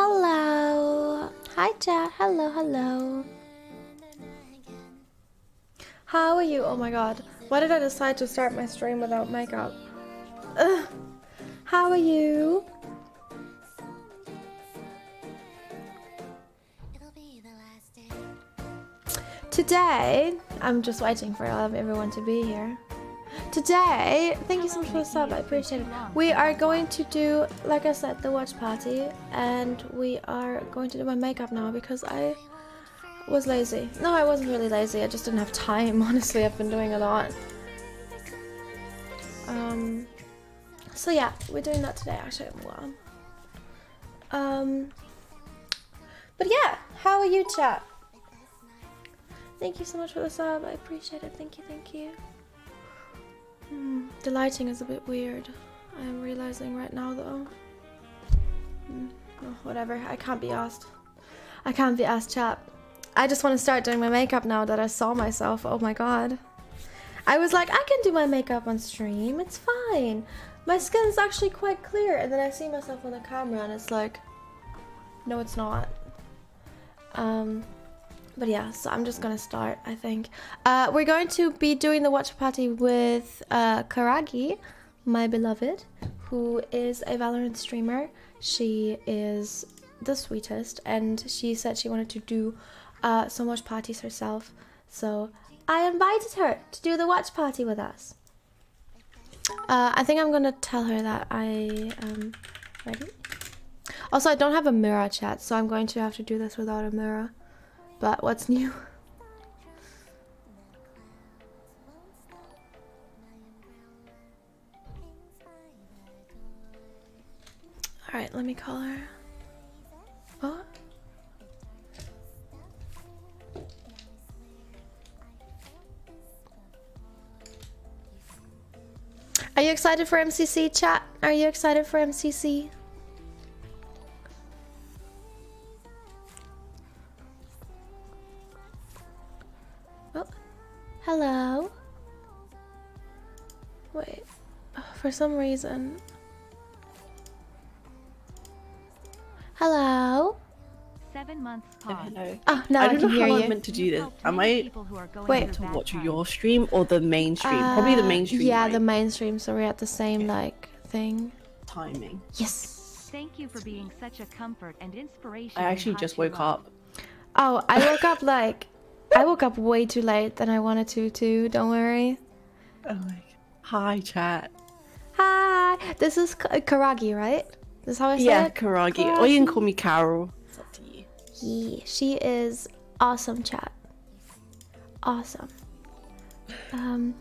Hello. Hi, chat. Hello, hello. How are you? Oh my god. Why did I decide to start my stream without makeup? Ugh. How are you? Today, I'm just waiting for everyone to be here. Today, thank you so much for the sub, I appreciate it. We are going to do, like I said, the watch party, and we are going to do my makeup now because I was lazy. No, I wasn't really lazy, I just didn't have time, honestly, I've been doing a lot. Um, so yeah, we're doing that today, actually. Well, um, but yeah, how are you, chat? Thank you so much for the sub. I appreciate it. Thank you, thank you. Hmm, the lighting is a bit weird. I am realizing right now, though. Hmm, whatever. I can't be asked. I can't be asked, chat. I just want to start doing my makeup now that I saw myself. Oh my god. I was like, I can do my makeup on stream. It's fine. My skin's actually quite clear. And then I see myself on the camera and it's like, no, it's not. Um, but yeah, so I'm just gonna start, I think. Uh, we're going to be doing the watch party with uh, Karagi, my beloved, who is a Valorant streamer. She is the sweetest, and she said she wanted to do uh, some watch parties herself. So I invited her to do the watch party with us. Uh, I think I'm gonna tell her that I am ready. Also, I don't have a mirror chat, so I'm going to have to do this without a mirror. But what's new? Alright, let me call her. What? Are you excited for MCC chat? Are you excited for MCC? Hello. Wait, oh, for some reason. Hello. Seven months Oh, hello. Oh, now I, I don't can know hear how you. I'm meant to do this. Am I Wait. to watch your stream or the main stream? Probably the Uh, main stream. Yeah, right? the mainstream. So we're at the same like thing. timing. Yes. Thank you for being such a comfort and inspiration. I actually just woke up. Oh, I woke up like I woke up way too late than I wanted to. Too. Don't worry. Oh my god. Hi, chat. Hi. This is K- Karagi, right? This is how I say Yeah, it. Karagi. Or you can call me Carol. It's up to you. Yeah, she is awesome, chat. Awesome. Um,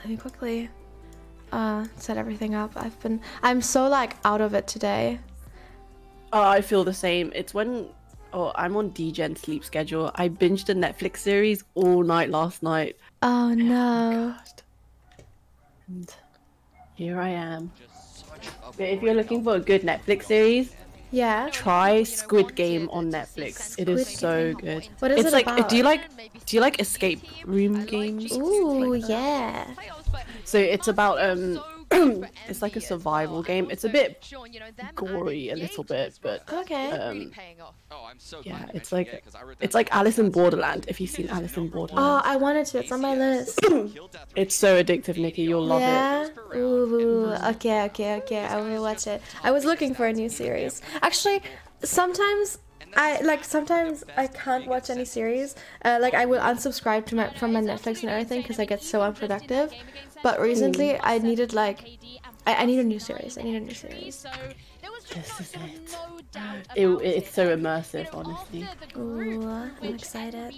let me quickly uh set everything up. I've been I'm so like out of it today. Oh, I feel the same. It's when oh I'm on DGen sleep schedule. I binged a Netflix series all night last night. Oh no. And here I am. But if you're looking for a good Netflix series, Yeah. try Squid Game on Netflix. It is so good. What is it's it like about? do you like do you like escape room games? Ooh, yeah. So it's about um it's like a survival game. It's a bit gory a little bit, but Okay. um Oh, I'm so yeah, it's like it, 'cause it's like. Alice in Borderland. If you've seen Alice in Borderland. Oh, I wanted to. It's on my list. It's so addictive, Nikki. You'll love it. Yeah. Ooh. Okay. Okay. Okay. I will watch it. I was looking for a new series. Actually, sometimes I like sometimes I can't watch any series. Uh, like I will unsubscribe to my from my Netflix and everything because I get so unproductive. But recently I needed like I, I need a new series. I need a new series. This is it. It, it's so immersive, honestly. Ooh, I'm excited.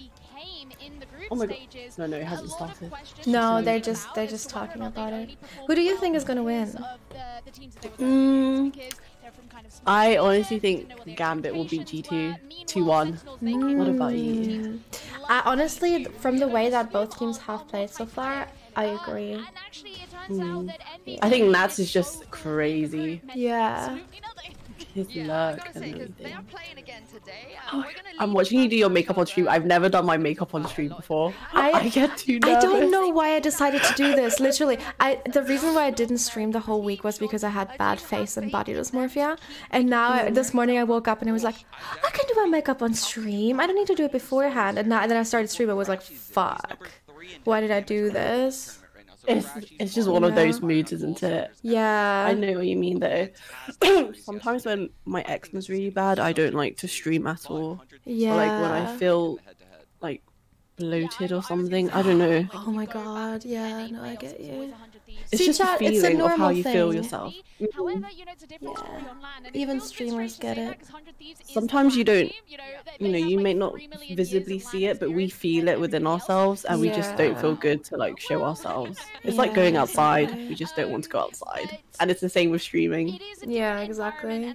Oh my god. No, no, it hasn't started. No, they're just they're just talking about it. Who do you think is gonna win? Mm, I honestly think Gambit will beat G2 2-1. Mm. What about you? I honestly, from the way that both teams have played so far, I agree. Mm. I think Nats is just crazy. Yeah. His Yeah, I lurk gotta and say, 'cause they everything. are playing again today. Oh, Uh, we're gonna I'm watching you do your makeup on stream. I've never done my makeup on stream before. I- I, get too nervous. I don't know why I decided to do this. Literally, I the reason why I didn't stream the whole week was because I had bad face and body dysmorphia. And now I, this morning I woke up and I was like, I can do my makeup on stream. I don't need to do it beforehand. And, now, and then I started streaming. I was like, fuck. Why did I do this? It's, it's just one of those moods, isn't it? Yeah. I know what you mean though. Sometimes when my eczema's really bad, I don't like to stream at all. Yeah. Or like when I feel like bloated or something. I don't know. Oh my god. Yeah. No, I get you. It's See, just a chat, it's a feeling of how normal you feel thing. yourself. Mm-hmm. However, you know, it's a different story Yeah. online. And it Even feels a bit streamers get it. that 'cause 100 Thieves is Sometimes you don't- you know, You they know, have, you like, may not 3 million years visibly see it, but we feel it within ourselves, and we just don't feel good to like show ourselves. It's Yeah, like going outside. We just don't want to go um, outside, and it's the same with streaming. It is a Yeah, different exactly.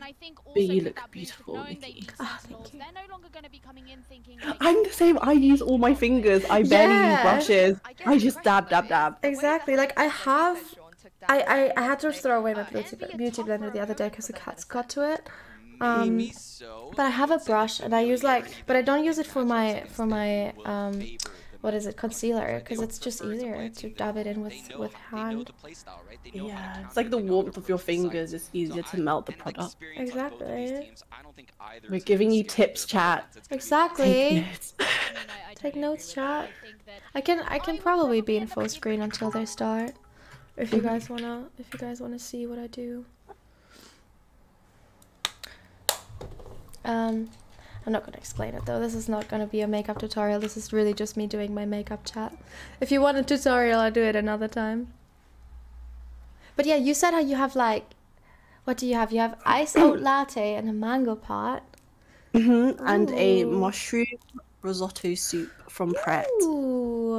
Environment, and I think But you look that boost of beautiful, knowing Nikki. Ah, these thank you. They're no longer going to be coming in thinking like, I'm the same. I use all my fingers. I barely Yeah. use brushes. guess I just dab, dab, dab. is the way Exactly, like, I have- said Sean took I, I, I had to throw away my beauty, beauty blender the other day because the cats got to it. Um, but I have a brush and I use like, but I don't use it for my for my um, what is it concealer because it's just easier to dab it in with with hand. Yeah, it's like the warmth of your fingers. It's easier to melt the product. Exactly. We're giving you tips, chat. Exactly. Take notes. I mean, I- I Take notes, chat. I can I can probably be in full screen until they start. If you guys wanna if you guys wanna see what I do. Um I'm not gonna explain it though. This is not gonna be a makeup tutorial. This is really just me doing my makeup chat. If you want a tutorial, I'll do it another time. But yeah, you said how you have like what do you have? You have ice oat latte and a mango pot. hmm And a mushroom risotto soup from Pret. Ooh,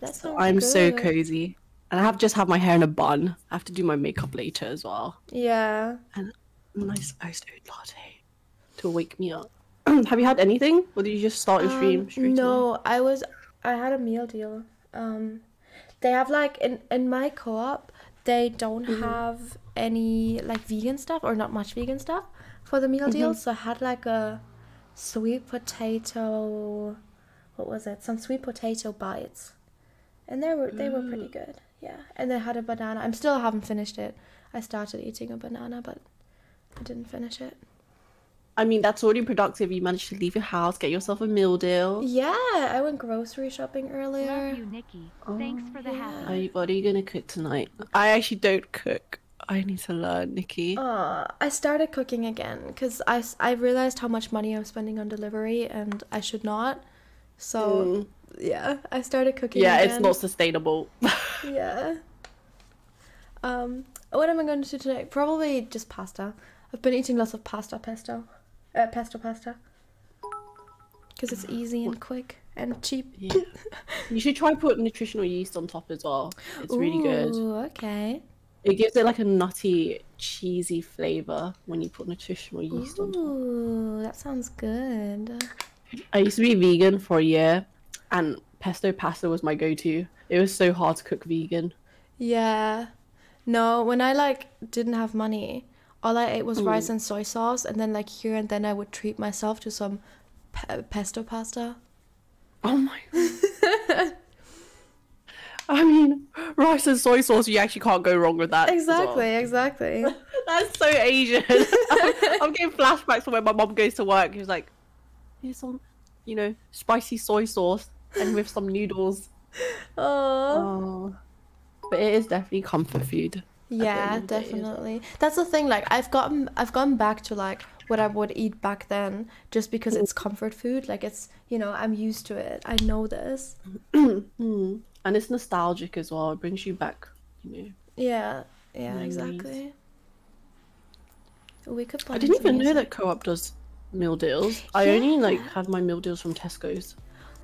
that sounds I'm so cozy. And I have just have my hair in a bun. I have to do my makeup later as well. Yeah. And nice iced oat latte to wake me up. have you had anything? Or did you just start your stream Um, straight away? no, I was I had a meal deal. Um they have like in in my co-op they don't Mm-hmm. have any like vegan stuff or not much vegan stuff for the meal deal. Mm-hmm. So I had like a sweet potato what was it? Some sweet potato bites. And they were they were Mm. pretty good. Yeah. And they had a banana. I'm still haven't finished it. I started eating a banana but I didn't finish it. I mean, that's already productive. You managed to leave your house, get yourself a meal deal. Yeah, I went grocery shopping earlier. Love you, Nikki. Thanks for the yeah. Are you, what are you gonna cook tonight? I actually don't cook. I need to learn, Nikki. Uh, I started cooking again because I, I realized how much money I'm spending on delivery and I should not. So, yeah, I started cooking yeah, again. it's not sustainable. Yeah. Um, what am I going to do tonight? Probably just pasta. I've been eating lots of pasta pesto. Uh, pesto pasta. Because it's easy and quick and cheap. yeah. You should try put nutritional yeast on top as well. It's really good. Ooh, okay. It gives it like a nutty, cheesy flavor when you put nutritional yeast on top. Ooh, that sounds good. I used to be vegan for a year, and pesto pasta was my go-to. It was so hard to cook vegan. Yeah. No, when I like didn't have money, all I ate was Mm. rice and soy sauce, and then like here and then I would treat myself to some pe- pesto pasta. Oh my. I mean, rice and soy sauce. You actually can't go wrong with that. as well. Exactly, exactly. That's so Asian. I'm, I'm getting flashbacks from when my mom goes to work. She's like, here's some, you know, spicy soy sauce and with some noodles. Oh. But it is definitely comfort food. Yeah, end of the day, isn't it? definitely. That's the thing. Like I've gotten, I've gone back to like what I would eat back then, just because it's comfort food. Like it's, you know, I'm used to it. I know this. Mm. And it's nostalgic as well. It brings you back, you know. Yeah, yeah, Memories. exactly. We could. I didn't even know that Co-op does meal deals. I only like had my meal deals from Tesco's.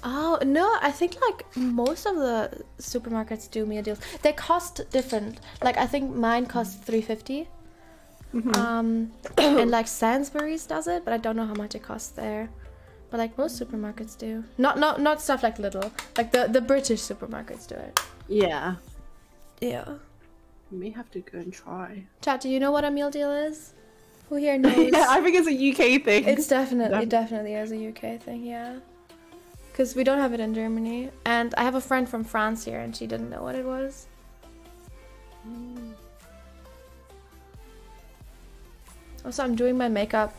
Oh no, I think like most of the supermarkets do meal deals. They cost different. Like I think mine costs three Um, and like Sainsbury's does it, but I don't know how much it costs there. But like most supermarkets do. Not not not stuff like Lidl. Like the the British supermarkets do it. Yeah. Yeah. You may have to go and try. Chat, do you know what a meal deal is? Who here knows? yeah, I think it's a UK thing. It's definitely, Def- definitely is a UK thing, yeah. Because we don't have it in Germany. And I have a friend from France here and she didn't know what it was. Also, I'm doing my makeup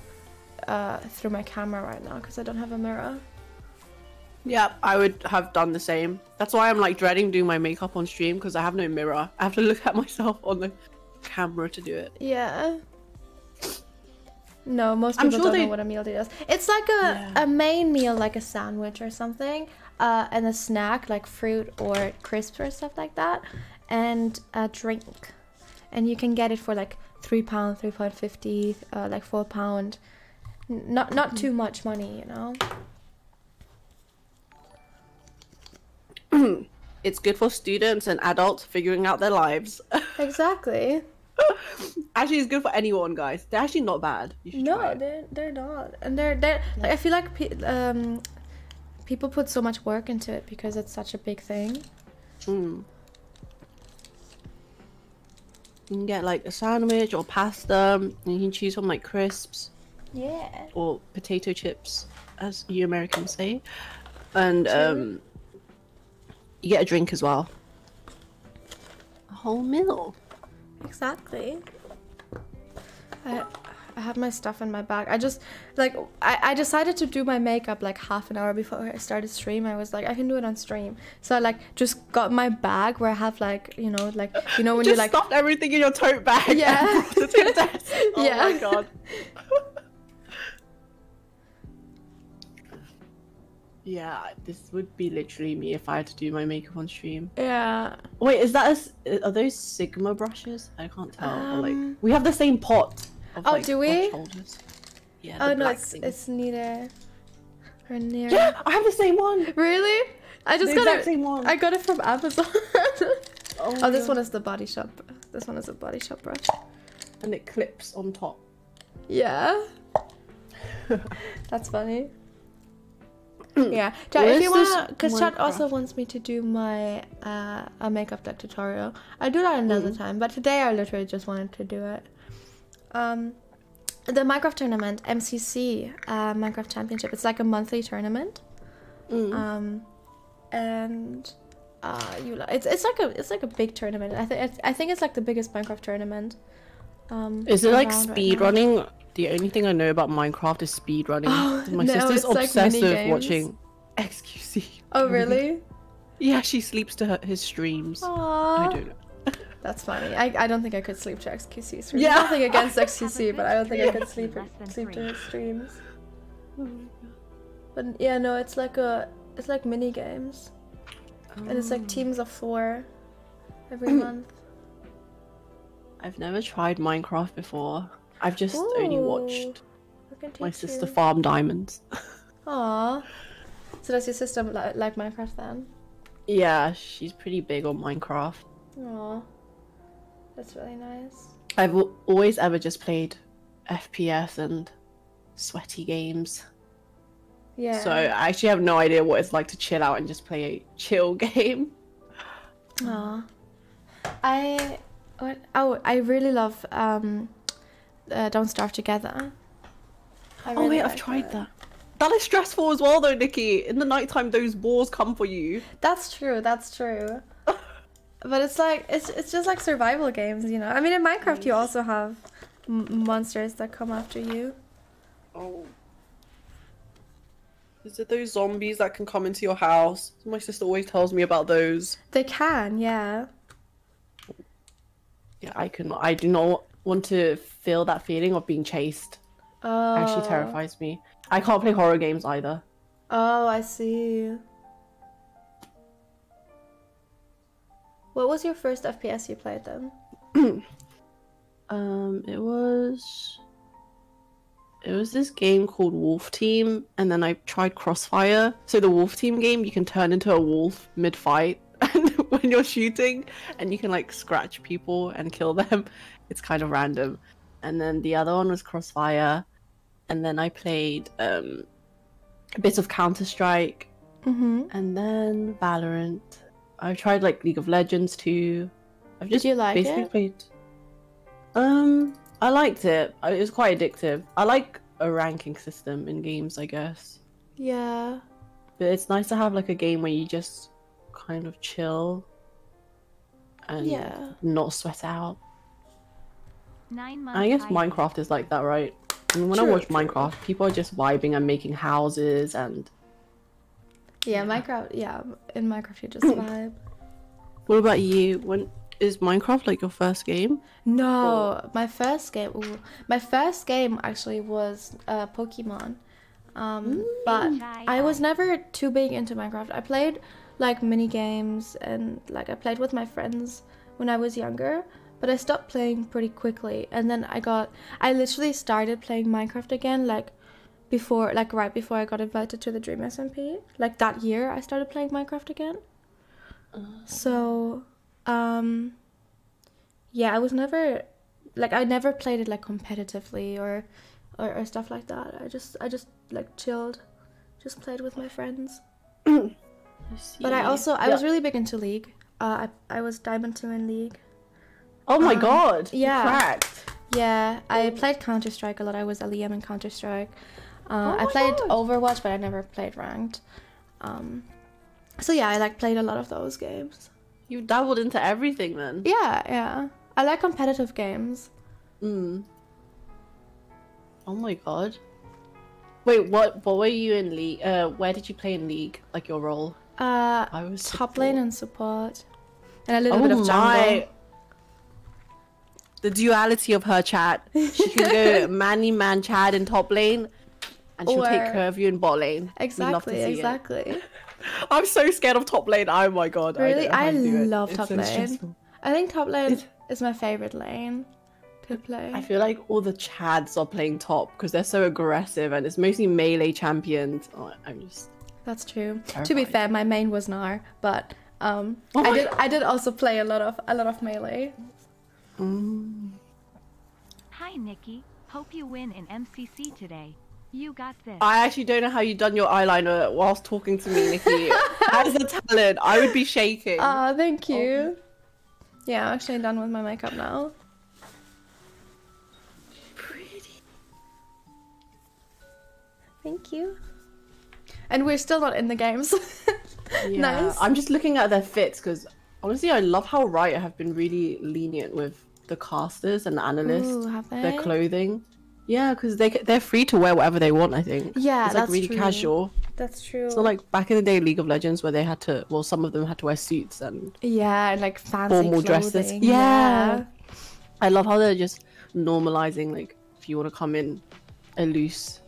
uh, through my camera right now because I don't have a mirror. Yeah, I would have done the same. That's why I'm like dreading doing my makeup on stream because I have no mirror. I have to look at myself on the camera to do it. Yeah. No, most people sure don't they- know what a meal deal is. It's like a, Yeah. a main meal, like a sandwich or something, uh, and a snack like fruit or crisps or stuff like that, and a drink. And you can get it for like three pound, three pound fifty, uh, like four pound. Not not too much money, you know. It's good for students and adults figuring out their lives. Exactly. actually, it's good for anyone, guys. They're actually not bad. You should No, they're they're not, and they're they're. Like, I feel like pe- um, people put so much work into it because it's such a big thing. Mm. You can get like a sandwich or pasta. And you can choose from like crisps Yeah. or potato chips, as you Americans say, and um, you get a drink as well. A whole meal. Exactly. I I have my stuff in my bag. I just like I, I decided to do my makeup like half an hour before I started stream. I was like I can do it on stream. So I like just got my bag where I have like you know like you know when Just you like stuffed everything in your tote bag. Yeah. and to the desk. Oh my god. yeah, this would be literally me if I had to do my makeup on stream. yeah Wait, is that a s are those Sigma brushes? I can't tell. or, like Um, we have the same pot. Of, Oh, like, do we? Yeah. oh no it's thing. it's neither or near. Yeah, I have the same one. Really? I just The got it. same one. I got it from Amazon. Oh, oh, this one is the body shop. This one is a body shop brush. and it clips on top. Yeah. That's funny. Yeah, Chat, if you wanna, because Chat also wants me to do my uh, a makeup deck tutorial. I do that another Mm. time, but today I literally just wanted to do it. Um, the Minecraft tournament, MCC, uh, Minecraft Championship. It's like a monthly tournament. Mm. Um, and uh, you it's it's like a it's like a big tournament. I think I think it's like the biggest Minecraft tournament. Um, Is it like around right speed running? The only thing I know about Minecraft is speedrunning. Oh, My no, sister's it's like obsessed with mini-games. watching XQC. Oh really? Yeah, she sleeps to her, his streams. I don't know. That's funny. I, I don't think I could sleep to XQC streams. Yeah. Nothing against XQC, but I don't think I could sleep in less than sleep to his streams. Oh but yeah, no, it's like a it's like mini games, and it's Oh. like teams of four every month. I've never tried Minecraft before. I've just only watched my sister you. farm diamonds. Aww. So does your sister li- like Minecraft then? yeah, she's pretty big on Minecraft. Aw. That's really nice. I've al- always ever just played FPS and sweaty games. Yeah. So I actually have no idea what it's like to chill out and just play a chill game. Aw. I what oh I really love um uh, Don't Starve Together. I oh really wait, I've tried it. that. That is stressful as well though, Nikki. In the nighttime those boars come for you. That's true. That's true. but it's like it's it's just like survival games, you know. I mean, in Minecraft, you also have m- monsters that come after you. Oh. Is it those zombies that can come into your house? My sister always tells me about those. They can, yeah. Yeah, I can. I do not want to feel that feeling of being chased. Oh. Actually, terrifies me. I can't play horror games either. Oh, I see. What was your first FPS you played then? Um, it was. It was this game called Wolf Team, and then I tried Crossfire. So the Wolf Team game, you can turn into a wolf mid-fight, and when you're shooting, and you can like scratch people and kill them. It's kind of random. And then the other one was Crossfire, and then I played um, a bit of Counter Strike, Mm-hmm. and then Valorant. I've tried like League of Legends too. I've just you like basically it? played. Um, I liked it. It was quite addictive. I like a ranking system in games, I guess. Yeah. But it's nice to have like a game where you just kind of chill and Yeah. not sweat out. Nine months. I guess. Minecraft is like that, right? I mean, when I watch true. Minecraft, people are just vibing and making houses and. Yeah, Minecraft. Yeah, in Minecraft you just vibe. What about you? When is Minecraft like your first game? No, my first game. Ooh, my first game actually was uh, Pokemon. Um, but I was never too big into Minecraft. I played like mini games and like I played with my friends when I was younger, but I stopped playing pretty quickly. And then I got I literally started playing Minecraft again like before like right before I got invited to the Dream SMP. Like that year I started playing Minecraft again. So, um yeah, I was never like I never played it like competitively or, or or stuff like that. I just I just like chilled, just played with my friends. But I also I Yeah. was really big into League. Uh, I I was Diamond Two in League. Oh my um, god! yeah. cracked. Yeah, I played Counter Strike a lot. I was a Liam in Counter Strike. Uh, Oh I played God. Overwatch, but I never played ranked. Um, so yeah, I like played a lot of those games. You dabbled into everything then. Yeah, yeah. I like competitive games. Mm. Oh my god. Wait, what? What were you in league? Uh, where did you play in league? Like your role? Uh, I was top lane and support, and a little Oh bit of jungle. my! The duality of her chat. She can go manny man Chad in top lane, and she'll take care of you in bot lane. Love to Exactly, it. exactly. I'm so scared of top lane. Oh my god! Really, I, I, to do it. love It's top lane. stressful. I think top lane It's- is my favorite lane to play. I feel like all the Chads are playing top because they're so aggressive, and it's mostly melee champions. Oh, I'm just. That's true. To be fair, my main was Gnar, but um, Oh I did I did also play a lot of a lot of melee. Mm. Hi, Nikki. Hope you win in MCC today. You got this. I actually don't know how you done your eyeliner whilst talking to me, Nikki. that is a talent. I would be shaking. Ah, thank you. Yeah, I'm actually done with my makeup now. Pretty. Thank you. And we're still not in the games. Yeah. Nice. I'm just looking at their fits because honestly, I love how Riot have been really lenient with the casters and the analysts, Ooh, have they? their clothing. Yeah, because they they're free to wear whatever they want. I think. Yeah, it's like that's really true. casual. That's true. It's not like back in the day, League of Legends, where they had to. Well, some of them had to wear suits and yeah, and like fancy formal dresses. clothing. Yeah. I love how they're just normalizing. Like, if you want to come in a loose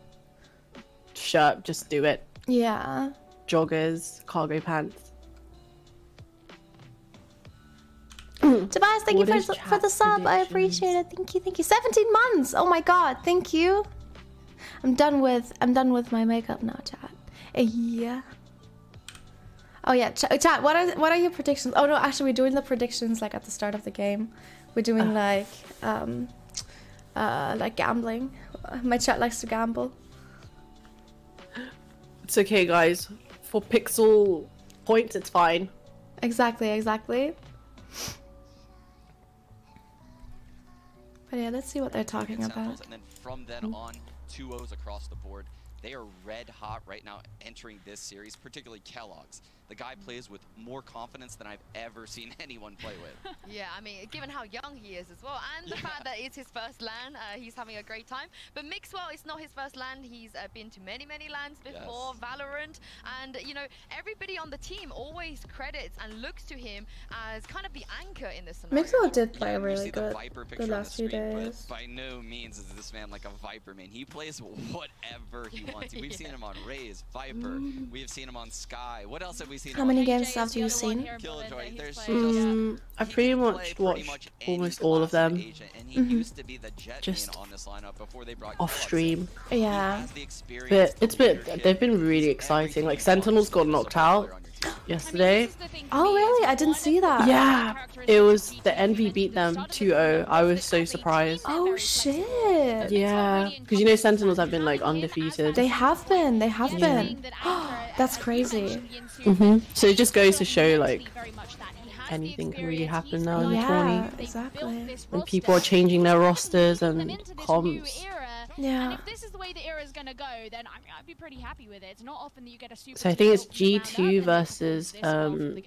shirt, just do it. Yeah. Joggers, cargo pants. Tobias, thank What you for, for the sub. I appreciate it. Thank you, thank you. 17 months. Oh my god, thank you. I'm done with I'm done with my makeup now, chat. Uh, Yeah. Oh yeah, Ch- chat. What are what are your predictions? Oh no, actually, we're doing the predictions like at the start of the game. We're doing like um, uh, like gambling. My chat likes to gamble. It's okay, guys. For pixel points, it's fine. Exactly, exactly. But yeah, let's see what they're talking about. And then from then mm. on, two O's across the board. They are red hot right now entering this series, particularly keloqz. The guy plays with more confidence than I've ever seen anyone play with. Yeah, I mean, given how young he is as well, and the fact that it's his first LAN, uh, he's having a great time. But Mixwell, it's not his first LAN. He's uh, been to many, many LANs before, Yes. Valorant, and you know, everybody on the team always credits and looks to him as kind of the anchor in this scenario. Mixwell did play Yeah, really see the good Viper the picture on the last few screen, days. But by no means is this man like a Viper man. He plays whatever he wants. We've seen him on Raze, Viper. We've seen him on Skye. What else have we seen? How many games have you seen? here in Berlin Killjoy, that he's there's played, just- yeah. Mm, I pretty much play pretty watched much almost all of them agent, Mhm. used to be the jet Just main on this lineup before they brought off stream. Yeah. has the experience, But it's been they've been really exciting. Like you want Sentinels got knocked out on your team. yesterday. Oh really? I didn't see that. Yeah, it was the Envy beat them 2-0. I was so surprised. Oh shit. Yeah, because you know Sentinels have been like undefeated. They have been. They have Yeah. been. That's crazy. hmm So it just goes to show like anything can really happen now in got Yeah, Tawny. They've built exactly. this And people are changing their rosters and into this new comms. era, Yeah. And if this is the way the era is going to go, then I mean, I'd be pretty happy with it. It's not often that you get a super So I think it's built from the ground up G2 and they perform versus, this well from um.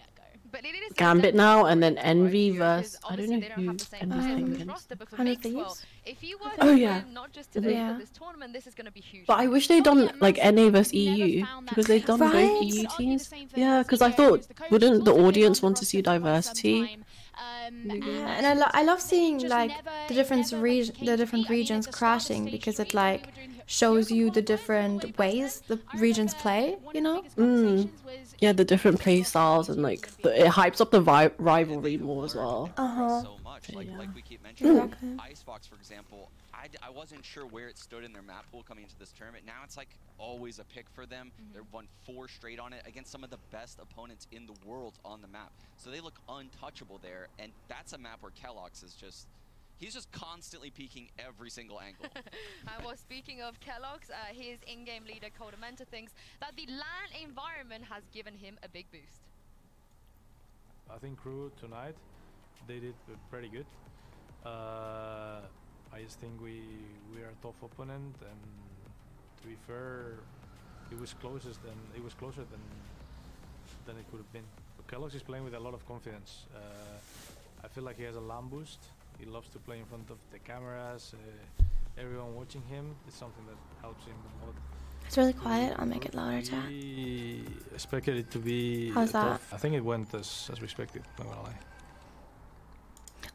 But Gambit now, and then Envy here, 'cause versus- I don't know they don't who have the same Envy's players on playing against. roster, but for Hundred Mixwell, Thieves? if you were Oh, yeah. not just today Yeah. but this tournament, this is going to be huge. But I wish they'd done like massive. NA versus EU because they've done Right. both EU teams. Yeah, because I thought who's the coach, wouldn't the audience want to see roster for diversity? Time. Um, Yeah. and and I, lo- I love seeing like never- the different never, reg- like, came the different be. I mean, regions at the start of crashing because it three, when we like shows you the different way back then, ways the regions play, you know? Mm. Yeah, the different this play styles and like the, it hypes up the vi- rivalry more as well. Uh-huh. So much, like, Yeah. like we keep mentioning, Exactly. Icebox, for example, I, d- I wasn't sure where it stood in their map pool coming into this tournament. Now it's like always a pick for them. They've won four straight on it against some of the best opponents in the world on the map. So they look untouchable there, and that's a map where keloqz is just, he's just constantly peeking every single angle. Uh, well, speaking of keloqz, uh, his in-game leader koldamenta thinks that the LAN environment has given him a big boost. I think crew tonight they did pretty good. Uh, I just think we we are a tough opponent, and to be fair, it was closest and it was closer than than it could have been. But keloqz is playing with a lot of confidence. Uh, I feel like he has a LAN boost. He loves to play in front of the cameras. Uh, everyone watching him is something that helps him a lot. It's really quiet. I'll make it louder, chat. We expected it to be How's that? tough. I think it went as as we expected. Not gonna lie.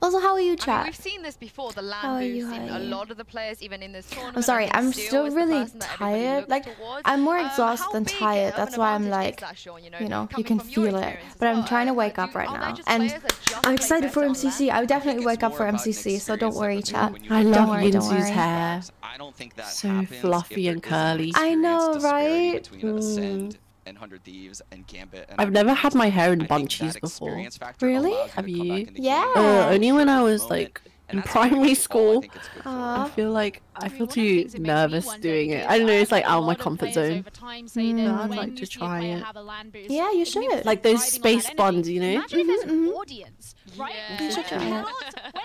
Also, how are you, I mean, chat? we've seen this before, the LAN How are boost you, in a lot of the players, even in this tournament. I'm sorry, I I'm still really person that everybody tired. Like, towards. I'm more Um, exhausted how than tired. That's why I'm like, that, Sean, you know, you know, you can feel it. experience as But I'm trying to Uh, wake do- up right now. And players that just I'm excited for MCC. I would definitely wake up for MCC, so don't worry, chat. I love Don't at worry, don't Yinsu's hair. I don't think that So happens fluffy and isn't an curly. I experience know, disparity right? Between Mm. Acend and Hundred Thieves and Gambit. And I've never had my hair in I think bunchies that before. experience factor Really? Have to come back you? Yeah. Uh, only when I was like in primary overall I school. think it's good for Aw. I feel like I feel one of too things that makes me nervous doing it. I don't know. It's like had out of my comfort zone. time say Mm. Yeah, I'd like you to try it. have a LAN boost, Yeah, you should. Like those space that buns, you know? Imagine if there's an mhm. audience, right? Yeah. You should try when it.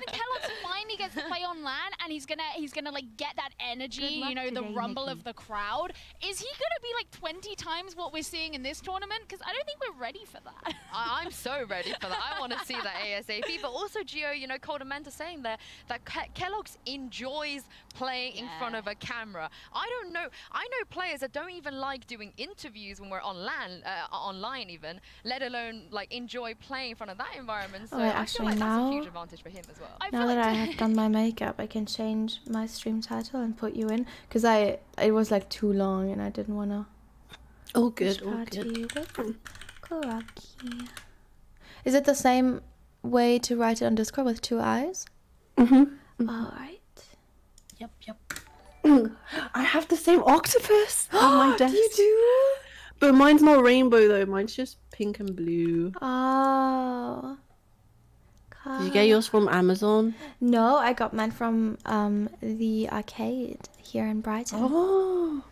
keloqz, gets to play on LAN and he's gonna he's gonna like get that energy, you know, the rumble Nikki. of the crowd. Is he gonna be like 20 times what we're seeing in this tournament? Because I don't think we're ready for that. I- I'm so ready for that. I want to see that ASAP. But also, Geo, you know, koldamenta saying there that Ke- keloqz enjoys playing in front of a camera. I don't know. I know players that don't even like doing interviews when we're on LAN, uh, online even, let alone like enjoy playing in front of that environment. So Oh, wait, I feel actually like that's a huge advantage for him as well. I Now feel that I have done my makeup, I can change my stream title and put you in because I it was like too long and I didn't wanna. Oh, good. Kuraki. Is it the same way to write it on Discord with two eyes? Mm-hmm. All right. Yep, yep. I have the same octopus on my desk. You do? But mine's not rainbow though. Mine's just pink and blue. Oh. Did you get yours from Amazon? No, I got mine from um the arcade here in Brighton. Oh,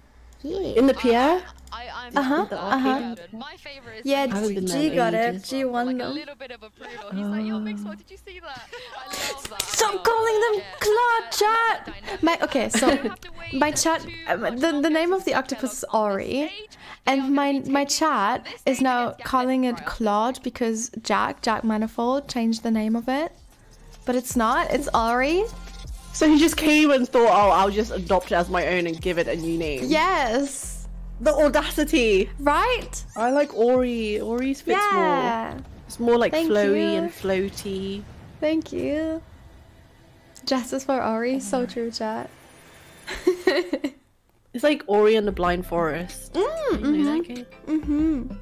yeah. in the Pierre. I, I'm Uh-huh, uh-huh. My favorite is Yeah, when I haven't he been tweets there G got it. G for, won like a little bit of approval. He's like, yo, Mixwell, did you see that? I love that. Stop love calling them Yeah. Claude I chat. My okay, so You don't have to wait my chat too much the, the name of the octopus is Kellogg on the Ori, stage. They are and my my chat is now calling it Claude because Jack Jack Manifold changed the name of it, but it's not. It's Ori. So he just came and thought, oh, I'll just adopt it as my own and give it a new name. Yes, The audacity. right. I like Ori. Ori's fits more. Yeah. It's more like Thank flowy you. and floaty. Thank you. Justice for Ori. So true, chat. It's like Ori and the Blind Forest. Mm, You know that game? mm-hmm.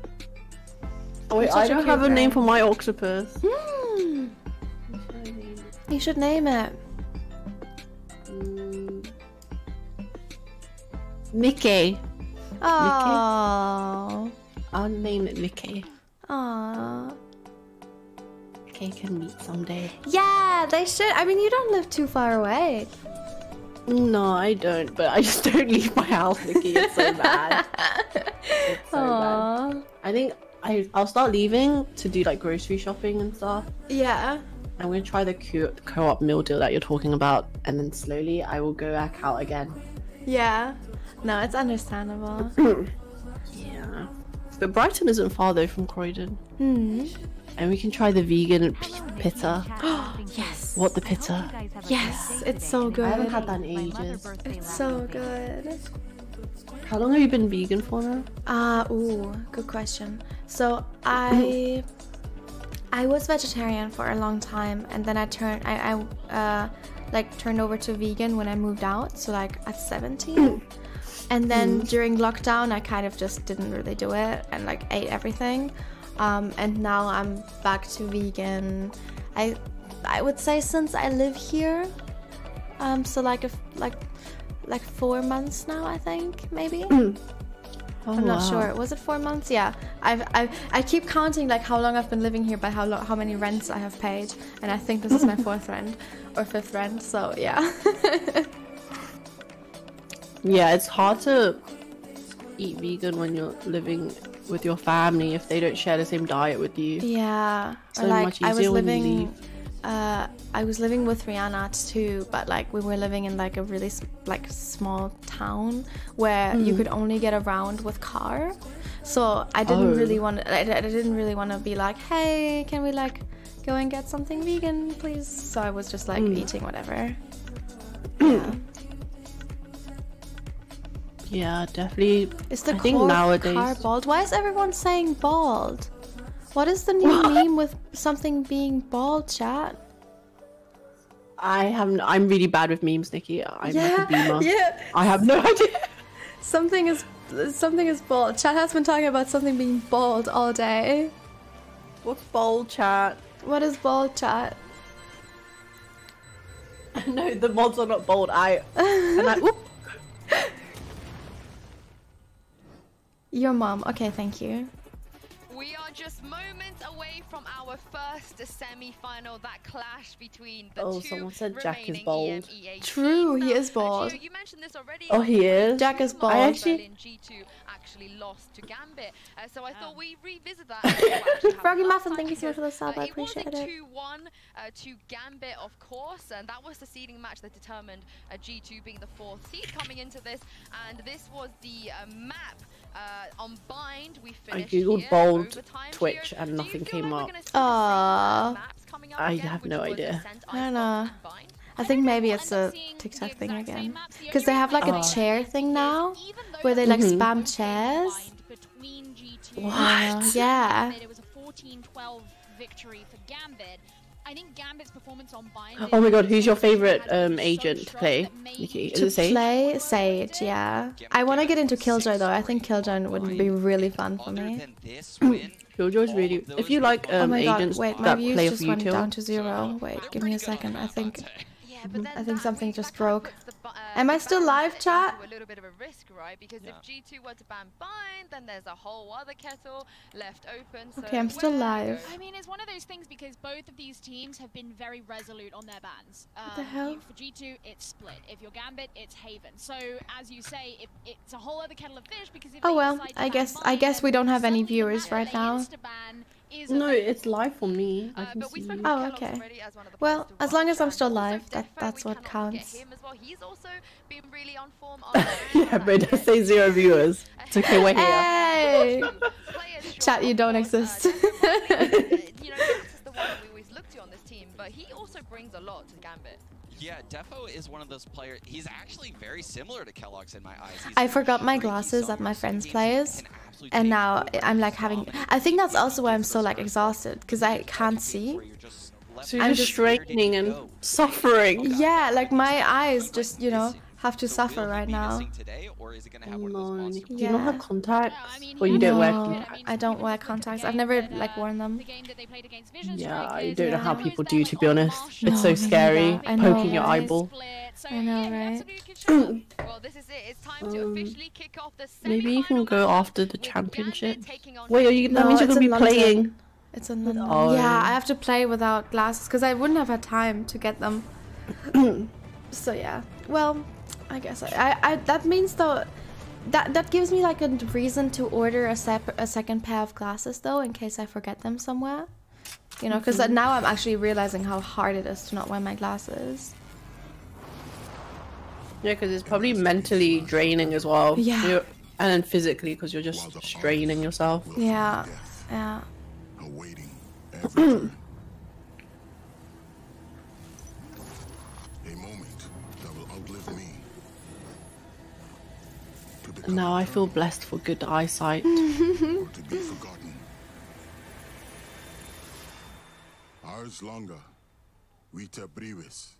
Oh wait, I don't have a name for my octopus. Hmm. You should name it. Mickey. Oh. I'll name it Mickey. Aww. Mickey can meet someday. Yeah, they should. I mean, you don't live too far away. No, I don't, but I just don't leave my house, Mickey. It's so bad. It's so bad. I think I I'll start leaving to do like grocery shopping and stuff. Yeah. I'm gonna try the co- co-op meal deal that you're talking about, and then slowly I will go back out again. Yeah. No, it's understandable. Yeah. But Brighton isn't far though from Croydon, Hmm. and we can try the vegan p- pita. Yes. What the pitta? Yes, it's so good. I haven't had that in ages. It's so good. How long have you been vegan for now? Uh, ooh, good question. So I I was vegetarian for a long time, and then I turned I, I uh like turned over to vegan when I moved out. So like at 17, and then during lockdown I kind of just didn't really do it and like ate everything. Um, and now I'm back to vegan. I I would say since I live here. Um, so like if like like four months now, I think maybe. Oh, I'm not wow. sure. Was it four months? Yeah. I've, I've I keep counting like how long I've been living here by how lo- how many rents I have paid, and I think this is my fourth rent or fifth rent. So yeah. Yeah, it's hard to eat vegan when you're living with your family if they don't share the same diet with you. yeah. So like much I was easier when you living. leave. Uh, I was living with Rihanna too, but like we were living in like a really like small town where you Hmm. could only get around with car. So I didn't Oh. really want. I, I didn't really want to be like, hey, can we like go and get something vegan, please? So I was just like Hmm. eating whatever. yeah. Yeah, definitely. It's the I think nowadays- car bald? Why is everyone saying bald? What is the new meme with something being bald, chat? I haven't. I'm really bad with memes, Nikki. I'm like a beamer. yeah. I have no idea. Something is something is bald. Chat has been talking about something being bald all day. What's bald, chat? What is bald, chat? no, the mods are not bald. I and I. Whoop. Your mom. Okay, thank you. We are just moments away from our first semi-final. That clash between the Oh, two someone said Jack is remaining bald. EMEA True, teams. he is bald. Gio, you mentioned this already. Oh, he is. Jack is Two bald. I actually- G2 actually lost to Gambit. Uh, so I thought we revisit that. and we'll actually have Froggy last Muffin, thank you so much for the sub, uh, I it It was a appreciate 2-1 uh, to Gambit, of course, and that was the seeding match that determined uh, G2 being the fourth seed coming into this. And this was the uh, map uh, on Bind. We I googled here, bold overtime Twitch here. and Do nothing came like up. gonna see the same, Aww. up I again, have no idea. Ascent, I don't know. and Bind? I think maybe it's end up a TikTok thing exact again. Because they have like reason a I say chair thing now where they the like Mhm. spam votes chairs. combined between G2 What? and Yeah. Gambit, It was a 14-12 victory for Gambit. I think Gambit's performance on Bind. Oh my god, who's your favorite been um so agent to play? Nikki, is To it Sage? play Sage, yeah. I want to get into Killjoy though. I think Killjoy would be really fun for me. than this win, Killjoy's all really. of If those you were like fun. Oh um my god, agents wait, my that views play just for went you down to zero. Wait, give me a second. I think. Avante. Yeah, but I think something just that kind of broke. the uh, Am I still live, chat? A little bit of a risk, right? Because Yeah. if G2 were to ban Bind, then there's a whole other kettle left open. So Okay, I'm still where live. I mean, it's one of those things because both of these teams have been very resolute on their bans. Um, the hell? for G2, it's split. If you're Gambit, it's Haven. So, as you say, it, it's a whole other kettle of fish because if Oh they well, decide to I ban guess I guess we don't have any viewers right now. Insta-ban is No, available. it's live for me. I Uh, can but we see spoke you. Oh, okay. as one of the Well, as long as I'm still and also live, that- that's what counts. well. He's also been really yeah, but don't say zero viewers. It's okay, we're here. Hey! Chat, you don't uh, exist. you know, is the one we always look to on this team, but he also brings a lot to Gambit. Yeah, d3ffo is one of those players. He's actually very similar to keloqz in my eyes. He's I forgot my glasses at my friend's games place, can absolutely and now I'm like having. I think that's also why I'm so like exhausted because I can't where see. you're So I'm you're just- just straightening and suffering. Yeah, like my eyes just you know have to suffer right now. Missing or is it gonna have one of those No, monster do you not have contacts? No, I mean, or he you don't has wear contacts. contacts? I don't wear contacts. I've never like worn them. The game that they played against Vision Yeah, I don't know how people do, to be honest. Marshall, It's so scary. I know, poking your eyeball. I know, right? absolutely could show up. Well, this is it. It's time to Um, officially kick off the Maybe you can go after the championship. Gambit Wait, are you? That No, means you're gonna be London. playing. It's in London. Oh. Yeah, I have to play without glasses because I wouldn't have had time to get them. so yeah. Well, I guess I, I, I that means though that that gives me like a reason to order a sep- a second pair of glasses though, in case I forget them somewhere. You know, because mm-hmm. now I'm actually realizing how hard it is to not wear my glasses. Yeah, because it's probably mentally draining as well. Yeah. You're- and then physically because you're just straining yourself. Yeah, yeah. awaiting To become Now I feel blessed for good eyesight. or to be forgotten. Vita brevis.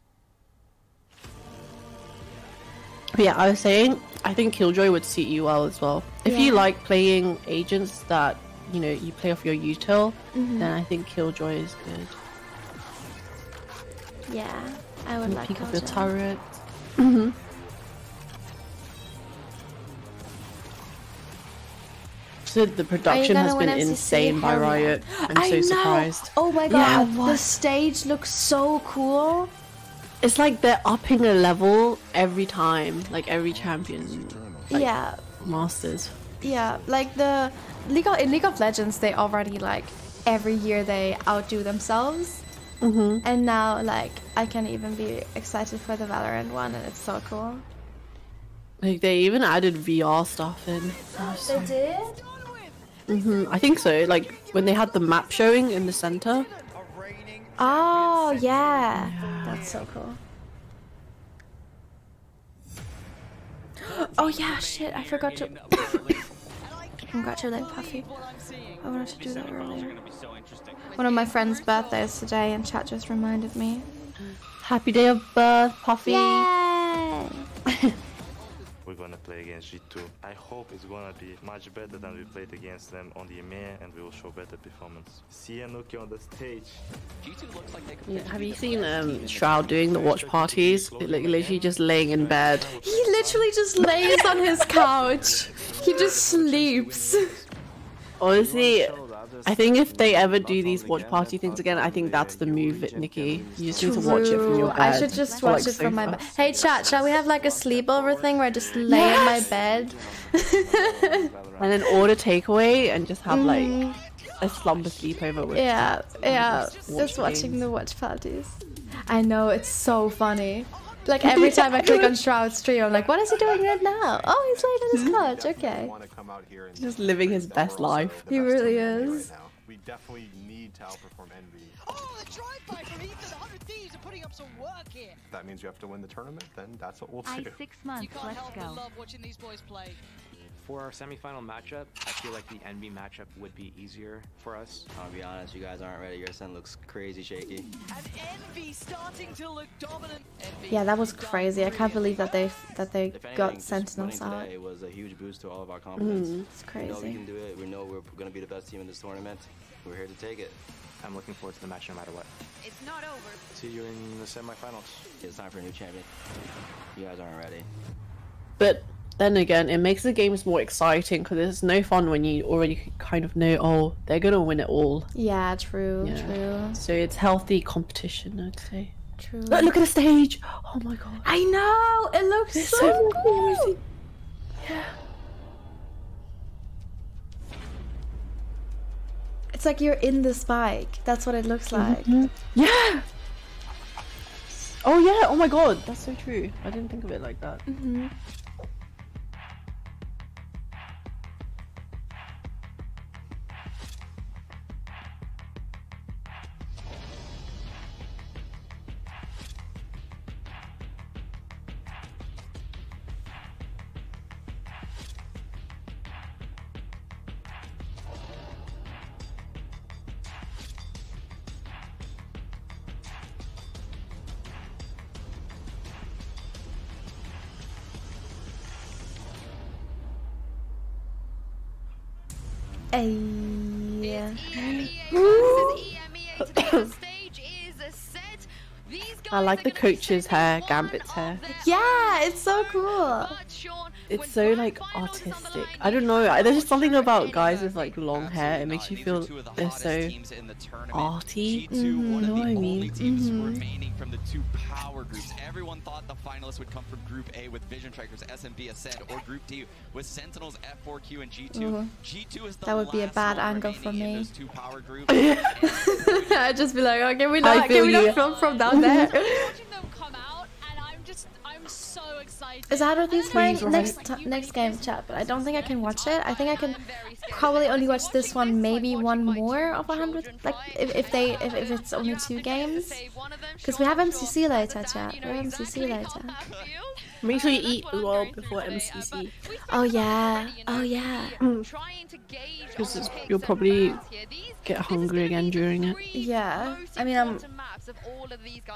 But yeah, I was saying, I think Killjoy would suit you well as well. If you like playing agents that, you know, you play off your util, Mm-hmm. then I think Killjoy is good. Yeah, I would And like peek of your Killjoy. turret. hmm So the production has been insane by Riot. I'm I so know. surprised. Oh my god, Yeah, the stage looks so cool. It's like they're upping a level every time, like every champion Like- yeah, masters. yeah. Like the League of, in League of Legends, they already like every year they outdo themselves. hmm And now, like, I can even be excited for the Valorant one, and it's so cool. Like they even added VR stuff in. They did? Hmm I think so. Like when they had the map showing in the center. Oh, yeah. That's so cool. Oh, yeah, shit. I forgot to congratulate Puffy. I wanted to do that earlier. One of my friend's birthdays today, and chat just reminded me. Happy day of birth, Puffy. Yay! We're gonna play against G2. I hope it's gonna be much better than we played against them on the EMEA and we will show better performance. See Anuki on the stage. G2 looks like they Yeah, have you seen um Shroud doing the watch parties? Like literally just laying in bed. He literally just lays on his couch. He just sleeps. Honestly, I think if they ever do these watch party things again, I think that's the move, Nikki. You just need to watch it from your True. bed. I should just watch like, it from my bed. Hey, chat, shall we have like a sleepover thing where I just lay in my bed? And then order takeaway and just have like a slumber sleepover with Mm. yeah, yeah. watch Just watching the watch parties. I know, it's so funny. Like every time I click on Shroud's stream, I'm like, what is he doing right now? Oh, he's laying on his couch. Okay. Want to come out here and just living his best life. He really is. right now. We definitely need to outperform Envy. Oh, the drive-by from Ethan. 100 Thieves are putting up some work here. That means you have to win the tournament. Then that's what we'll I do. six You months, can't let's help but go. Love watching these boys play. For our semifinal matchup, I feel like the Envy matchup would be easier for us. I'll be honest, you guys aren't ready. Your son looks crazy shaky. And Envy starting to look dominant. Envy Yeah, that was crazy. I can't believe that they that they anything, got just Sentinels winning out. today was a huge boost to all of our confidence. Mm. It's We know we can do it. We know we're going to be the best team in this tournament. We're here to take it. I'm looking forward to the match no matter what. It's not over. See you in the semifinals. It's time for a new champion. You guys aren't ready. But then again, it makes the games more exciting because it's no fun when you already kind of know, oh, they're gonna win it all. Yeah, true, Yeah. true, So it's healthy competition, I'd say. true. Look, look at the stage! Oh my god. I know it looks It's so, so cool. amazing. It's like you're in the spike. That's what it looks like. Yeah! Oh yeah, oh my god, that's so true. I didn't think of it like that. hmm guys I like the coach's hair, Gambit's hair. Yeah, it's so cool. It's so like artistic. I don't know. There's just something about guys with like long hair. It makes you feel they're so arty. G2, one of know the what I only mean? teams Mm-hmm. remaining from the two power groups. Everyone thought the finalists would come from Group A with Vision Strikers, SMB Acend, or Group D with Sentinels, F4Q, and G2. Ooh. G2 is the That would be a bad angle for me. two power groups. I'd just be like, oh, can we I not, feel can we you. not film from down there? watching them come out, and I'm just, I'm so excited. Is that what these playing next right? ti- next game chat? But I don't think I can watch it. I think I can probably only watch this one, maybe one more of a hundred. Like if, if they if, if it's only two games, because we have MCC later, chat. We have MCC later. Make sure you eat as well before MCC. Oh yeah, oh yeah. Mm. Because you'll probably get hungry again during it. Yeah, I mean I'm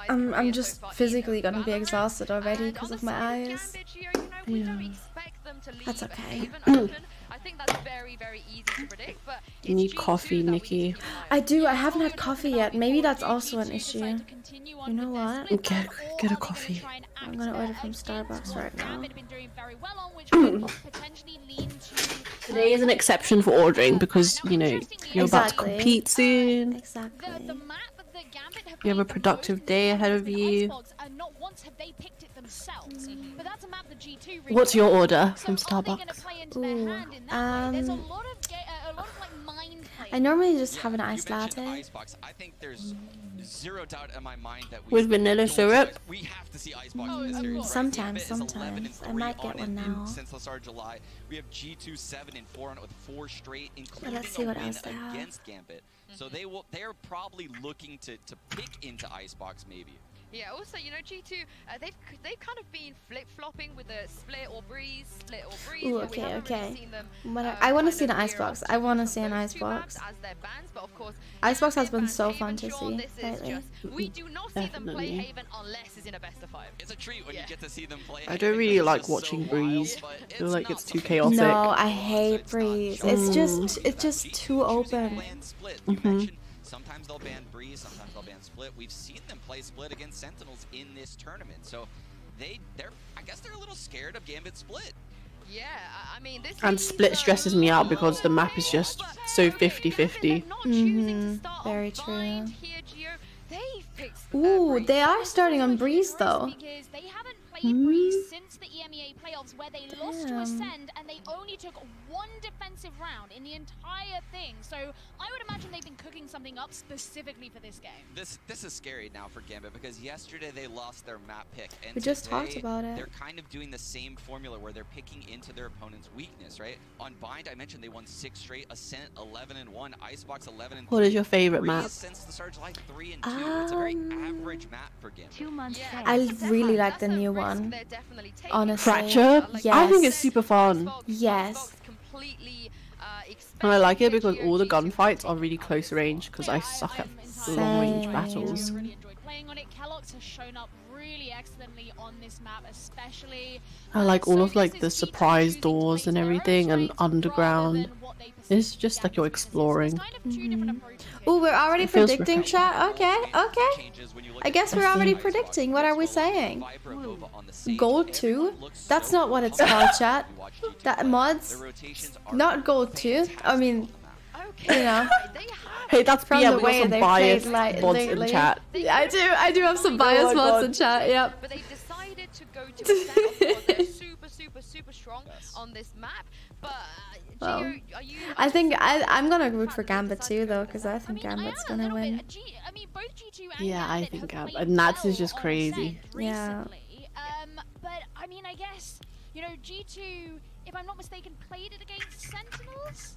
I'm I'm just physically gonna be exhausted already because of my eyes. Yeah. That's okay. Mm. I think that's very, very easy to predict, but You need coffee, Nikki. I do. I haven't had coffee yet. Maybe that's also an issue. You know what? Get get a coffee. I'm gonna order from Starbucks right now. Today is an exception for ordering because you know you're about to compete soon. Exactly. You have a productive day ahead of you. And not once have they picked it themselves. But that's a map that G2 really What's your order So from are they gonna Starbucks? play into their Ooh, hand in that way? There's a um, lot of ga- uh, a lot of like mind play. I normally just have an iced latte. Icebox. I think there's zero doubt in my mind that we With vanilla syrup? We have to see Icebox Oh, in this series. course. right? Sometimes, Gambit is 11 and sometimes. I 3 might get on one now. Since the start of July, we have G2 seven and four on it with four straight, including let's see a what win else they have. against Gambit. So they will. They are probably looking to to pick into Icebox maybe. Yeah, also, you know, G2, uh, they've they've kind of been flip-flopping with the split or breeze, split or breeze. Ooh, but we okay, haven't really okay. seen them, What I, uh, want to see of the icebox. I want to to see an those two maps icebox. as their bans, but of course, Icebox has been so bans fun to see lately. just- we do not see them play Definitely. Haven unless it's in a best of five. It's a treat when you get to see them play. I don't really like watching Breeze. I feel like it's too chaotic. No, I hate breeze. It's just it's just too open. Ban split. Mhm. sometimes they'll ban Breeze, sometimes they'll ban Split. We've seen them play Split against Sentinels in this tournament, so they they're I guess they're a little scared of Gambit Split. Yeah, I- I mean, this And split stresses me out because the map is just so 50-50. Mhm. Very true. here, Gio, they've picked Ooh, they are starting on breeze though. Because they Breeze since the EMEA playoffs where they lost to Acend and they only took one defensive round in the entire thing. So I would imagine they've been cooking something up specifically for this game. This this is scary now for Gambit because yesterday they lost their map pick, and We just talked about it. They're kind of doing the same formula where they're picking into their opponent's weakness, right? On Bind, I mentioned they won six straight. Ascent 11 and one. Icebox 11 and What is your favorite Breeze map? Since the start of July, three and two. it's a very Um, average map for Gambit. Two months I really like the new one. Honestly. Fracture? Yes. I think it's super fun. Yes. And I like it because all the gunfights are really close range because I suck at long range battles. Really enjoyed playing on it. keloqz has shown up really excellently on this map, especially. I like all of like the surprise doors and everything and underground. It's just like you're exploring. Ooh, we're already It predicting chat. Okay, okay. I guess we're already predicting. What are we saying? Gold 2? That's not what it's called, chat. That mods? Not gold 2. I mean, you know. Hey, that's From yeah, the we got way some they biased played like mods lately. in chat. Yeah, I do. I do have some Oh biased my mods in chat. Yep. But they decided to go to Ascent. Of course, they're super, super, super strong on this map. But Well, Gio, are you? I think I, I'm gonna root for Gambit too, though, because I think Gambit's gonna win. I mean, both G2 and Yeah, I think have Gab Nats is just crazy. Yeah. Um, but I mean, I guess you know G2, if I'm not mistaken, played it against Sentinels.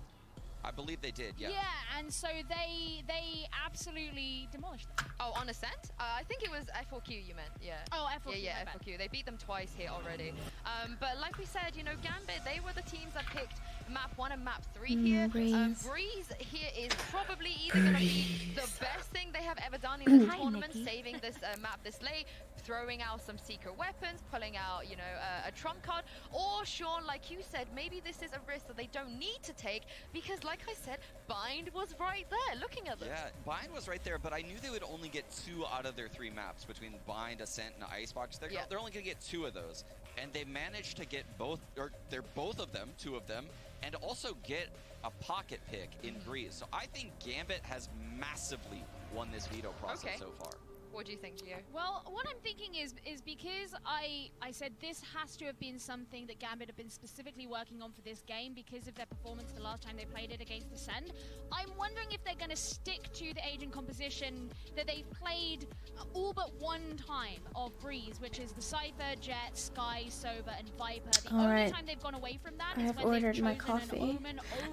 I believe they did, yeah. Yeah, and so they they absolutely demolished them. Oh, on Ascent? Uh, I think it was F4Q you meant, yeah. Oh, F4Q, Yeah, yeah, my. F4Q. They beat them twice here already. Um, but like we said, you know, Gambit, they were the teams that picked map one and map three Mm, here. Um, Breeze. Breeze here is probably either going to be the best thing they have ever done in this Hi, tournament, Nikki. saving this uh, map this late, throwing out some secret weapons, pulling out, you know, uh, a trump card, or Sean, like you said, maybe this is a risk that they don't need to take because, like I said, Bind was right there, looking at them. Yeah, Bind was right there, but I knew they would only get two out of their three maps between Bind, Ascent, and Icebox. They're, Yeah. they're only going to get two of those. And they managed to get both, or they're both of them, two of them, and also get a pocket pick in Breeze. So I think Gambit has massively won this veto process Okay. so far. What do you think, Gio? Well, what I'm thinking is is because I I said this has to have been something that Gambit have been specifically working on for this game because of their performance the last time they played it against Acend. I'm wondering if they're going to stick to the agent composition that they've played all but one time of Breeze, which is the Cypher, Jett, Skye, Sova, and Viper. The All only right. time they've gone away from that I is have when they've ordered my chosen an coffee.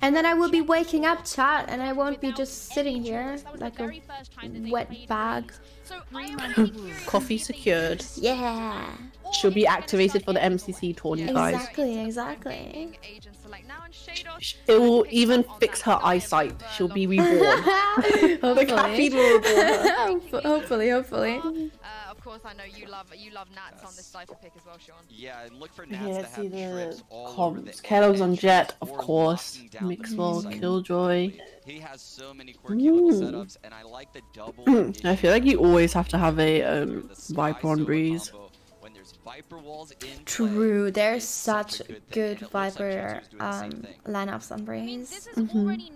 And then I will be waking up chat and I won't be just sitting here choice. That was the like a very first time that they wet bag. Breeze. So I am really curious to Coffee see if they secured. Yeah. She'll be activated for the MCC tourney, guys. Exactly, exactly. Agent select now, and Shadow. It will even fix her eyesight. She'll be reborn. the hopefully. caffeine will reborn her. Hopefully, hopefully. Uh, of course, I know you love you love Nats on this cipher pick as well, Sean. Yeah, and look for Nats Here, to see have the trips all over the comps. keloqz on Jett, of course. locking down the Mixwell, site. Killjoy. He has so many quirky little setups, and I like the double. I feel like you always have to have a um, Viper on Breeze. When there's Viper walls in True, there's it's such such good thing, good and it like Viper G2's doing the same um, lineups on Breeze. Mhm.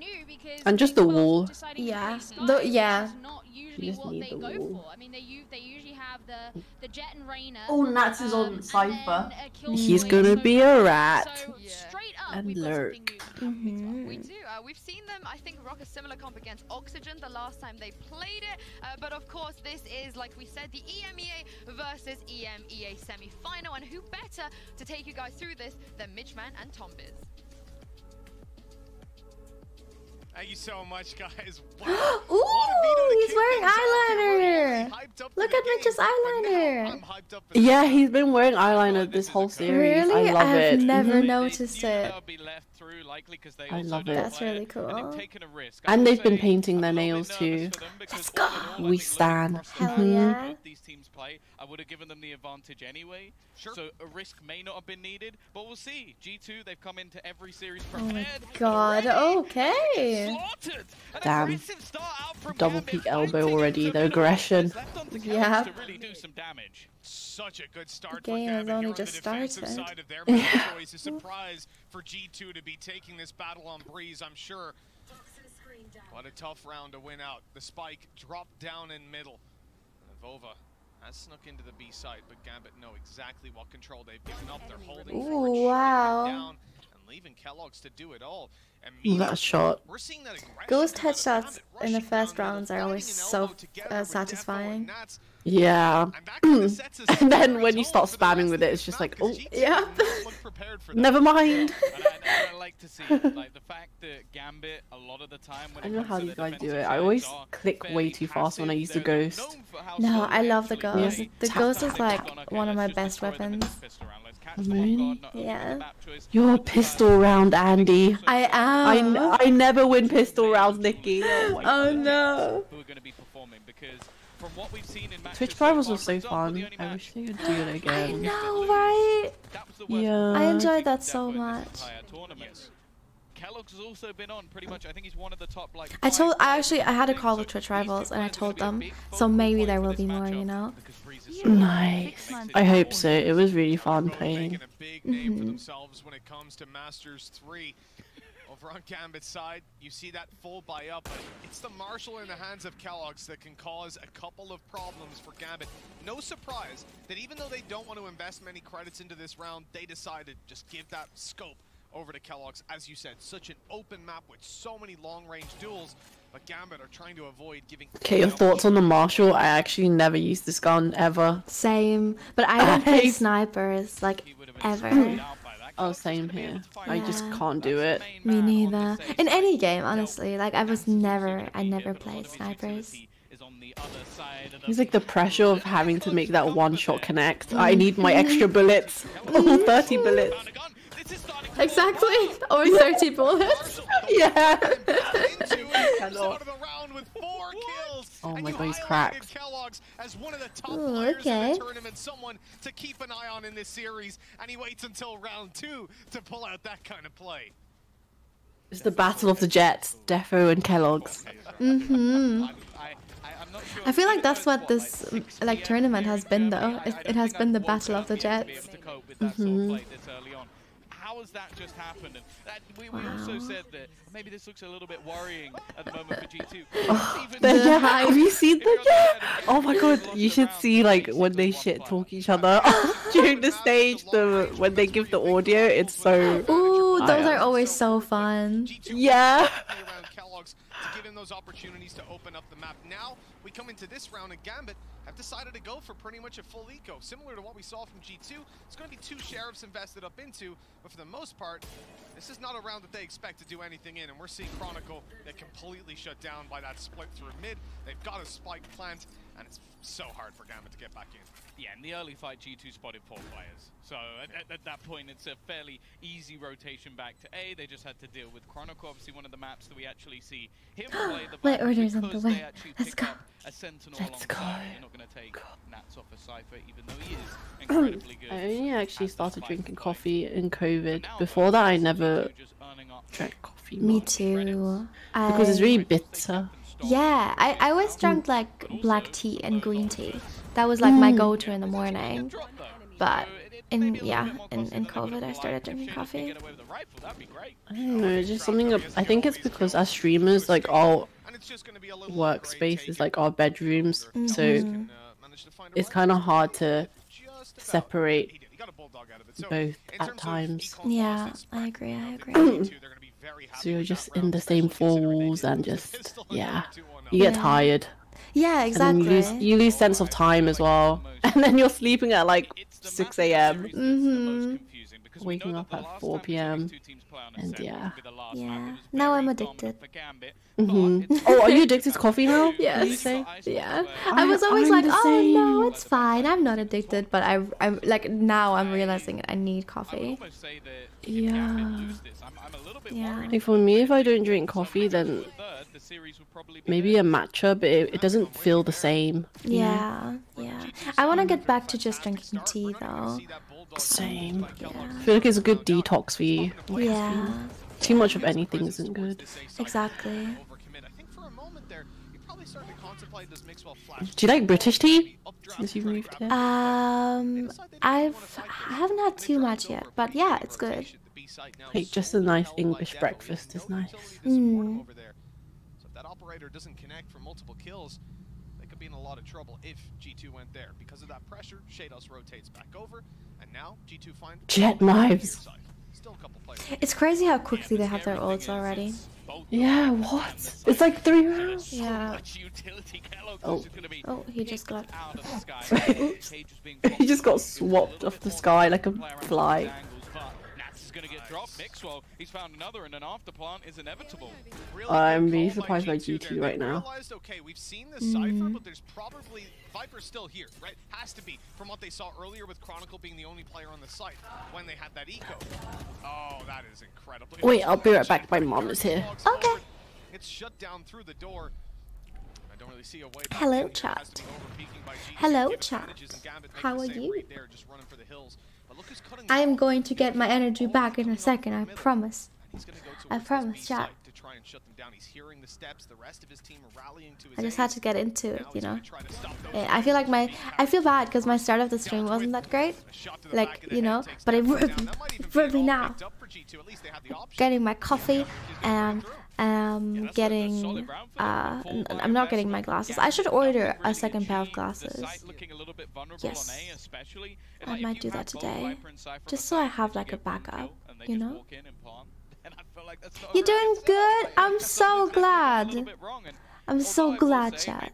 And just the wall. Yeah, the, yeah. You just need the wall. I mean, they they usually have the the Jett and Reyna. Oh, Nats is on um, Cypher. He's gonna be a rat. So straight up, And we've lurk. new. Mm-hmm. We do. Uh, we've seen them, I think, rock a similar comp against Oxygen the last time they played it. Uh, but of course, this is, like we said, the EMEA versus EMEA semi-final. And who better to take you guys through this than Mitchman and Tom Biz? Thank you so much, guys. Wow. Ooh, he's wearing eyeliner. Look at Mitch's eyeliner. Yeah, he's been wearing eyeliner this whole series. Really? I love have it. never Mhm. noticed it. I love it. That's really cool. And they've been painting their nails too. Let's go. We stand. Hell yeah. these teams play, I would have given them the advantage anyway. Sure. So a risk may not have been needed, but we'll see. G2, they've come into every series prepared. Oh my god, okay. Damn. aggressive start out from Double peak elbow already. The aggression. Yeah. to really do some damage. Such a good start The game for has only here on the just started. side of their choice. A surprise for G2 to be taking this battle on Breeze, I'm sure. What a tough round to win out. The spike dropped down in middle. And Vova has snuck into the B side, but Gambit know exactly what control they've given up. They're holding Ooh, forward, wow. down, and leaving keloqz to do it all. Ooh, that shot. we're seeing that Ghost come out of headshots in the first rounds are always so uh, satisfying. Yeah. and then when you start spamming with it, it's just like, oh, yeah. never mind. And I, and I like to see like the fact that Gambit a lot of the time I don't know how you guys do it. I always click way too fast when I use the ghost. known for how No, I love the ghost. play. The ghost is like one of my best weapons. Moon. Yeah. You're a pistol round, Andy. I I, am. n- I never win pistol rounds, Nikki. Oh, my Oh God. no. who are going to be performing because from what we've seen in matches Twitch so rivals was for so example, fun. I wish they would do it again. I again. know, right? Yeah. I enjoyed that so much. entire. keloqz has also been on pretty much. I think he's one of the top like. I told I actually I had a call with Twitch rivals and I told them, so maybe there will be more, you know. Nice. I hope so. It was really fun playing. big name mm-hmm. Over on Gambit's side, you see that full buy up, but it's the Marshall in the hands of keloqz that can cause a couple of problems for Gambit. No surprise that even though they don't want to invest many credits into this round, they decided just give that scope over to keloqz. As you said, such an open map with so many long-range duels, but Gambit are trying to avoid giving Okay, your thoughts on the Marshall? I actually never used this gun ever. Same, but I don't play snipers like ever. Oh, same here. I just Yeah. can't do it. Me neither. In any game, honestly, like I was never, I never played snipers. It's like the pressure of having to make that one shot connect. I need my extra bullets. All 30 bullets. Exactly, or thirty bullets. yeah. Cannot. with four kills. Oh my you god, he's cracked. keloqz as one of the top Ooh, players okay. in the tournament, someone to keep an eye on in this series, and he waits until round two to pull out that kind of play. It's the battle of the Jetts, d3ffo and keloqz. Mm-hmm. I feel like that's what this like tournament has been though. It, it has been the battle of the Jetts. Mm-hmm. How has that just happened? And that, we, we also said that maybe this looks a little bit worrying at the moment for G2. Oh, the, yeah, have you seen the yeah? Oh my god, you should see like when they shit talk each other during the stage. The when they give the audio, it's so. Ooh, those are always so fun. Yeah. To give him those opportunities to open up the map. Now we come into this round and Gambit have decided to go for pretty much a full eco, similar to what we saw from G2. It's going to be two sheriffs invested up into, but for the most part, this is not a round that they expect to do anything in, and we're seeing Chronicle get completely shut down by that split through mid. They've got a spike plant, and it's so hard for Gambit to get back in. Yeah, in the early fight, G2 spotted four players. So at, at, at that point, it's a fairly easy rotation back to A. They just had to deal with Chronicle, obviously one of the maps that we actually see him play the My order's on the because way. they actually Let's pick go. up a Sentinel Let's go. alongside. You're not going to take Nats off a Cypher, even though he is incredibly good. I only actually started drinking coffee in COVID. Before that, I never drank coffee. Me much. too. Because it's really bitter. Yeah, I, I always drank like black tea and green tea. That was like my Mm. go-to in the morning. But in yeah, in, in COVID I started drinking coffee. I don't know, it's just something. ab- I think it's because as streamers, like our workspace is like our bedrooms, so Mhm. it's kind of hard to separate both at times. Yeah, I agree, I agree. So you're just in the same four walls and just yeah, you get Yeah. tired. Yeah, And then you lose exactly. you lose sense of time as well, and then you're sleeping at like six a.m. Mhm. Waking up at 4 p.m. And yeah. Yeah. Now I'm addicted. hmm Oh, are you addicted to coffee now? Yes. say? Yeah. I was always I'm like, the oh no, it's fine. I'm not addicted, but I I'm like now I'm realizing I need coffee. Yeah. Yeah. Like for me, if I don't drink coffee, then maybe a matcha, but it, it doesn't feel the same. Yeah, yeah. I want to get back to just drinking tea though. Same. I feel like it's a good detox for you. Yeah, Too much of anything isn't good. exactly. Do you like British tea? Since you've moved here. Um, I've I haven't had too much yet, but yeah, it's good. Like just a nice English breakfast is nice. Mm. So if that operator doesn't connect for multiple kills, they could be in a lot of trouble if G2 went there. Because of that pressure, Sheydos rotates back over, and now G2 find Jett knives. Still a couple players. It's crazy how quickly they have their ults already. Yeah, what? It's like three rounds. Yeah. Oh. Oh, he just got. He just got swapped off the Skye like a fly. Nats is going to get dropped. Mixwell, he's found another, and an afterplant is inevitable. Really I'm really surprised by GT right now. Realized, okay, we've seen this Mm. cipher, but there's probably Viper's still here, right? Has to be from what they saw earlier with Chronicle being the only player on the site when they had that eco. Oh, that is incredible. Wait, I'll be right back. My mom is here. Okay. It's shut down through the door. I don't really see a way. Hello, in. Chat. to be overpeaking by GT. Hello, Give chat. advantages, and Gambit make How the are same you? right there, just running for the hills. But look who's cutting I am going to get my energy back in a second. I promise. I promise, chat. try and shut them down. He's hearing the steps. The rest of his team are rallying to his I just had to get into it, you know. Yeah, eh, I feel like my I feel bad because my start of the stream wasn't that great, like you know. But it really, really now. Getting my coffee and um getting uh n- I'm not getting my glasses. I should order a second pair of glasses. Yes, I might do that today, just so I have like a backup, you know. You're doing good. I'm so glad. I'm so glad, chat.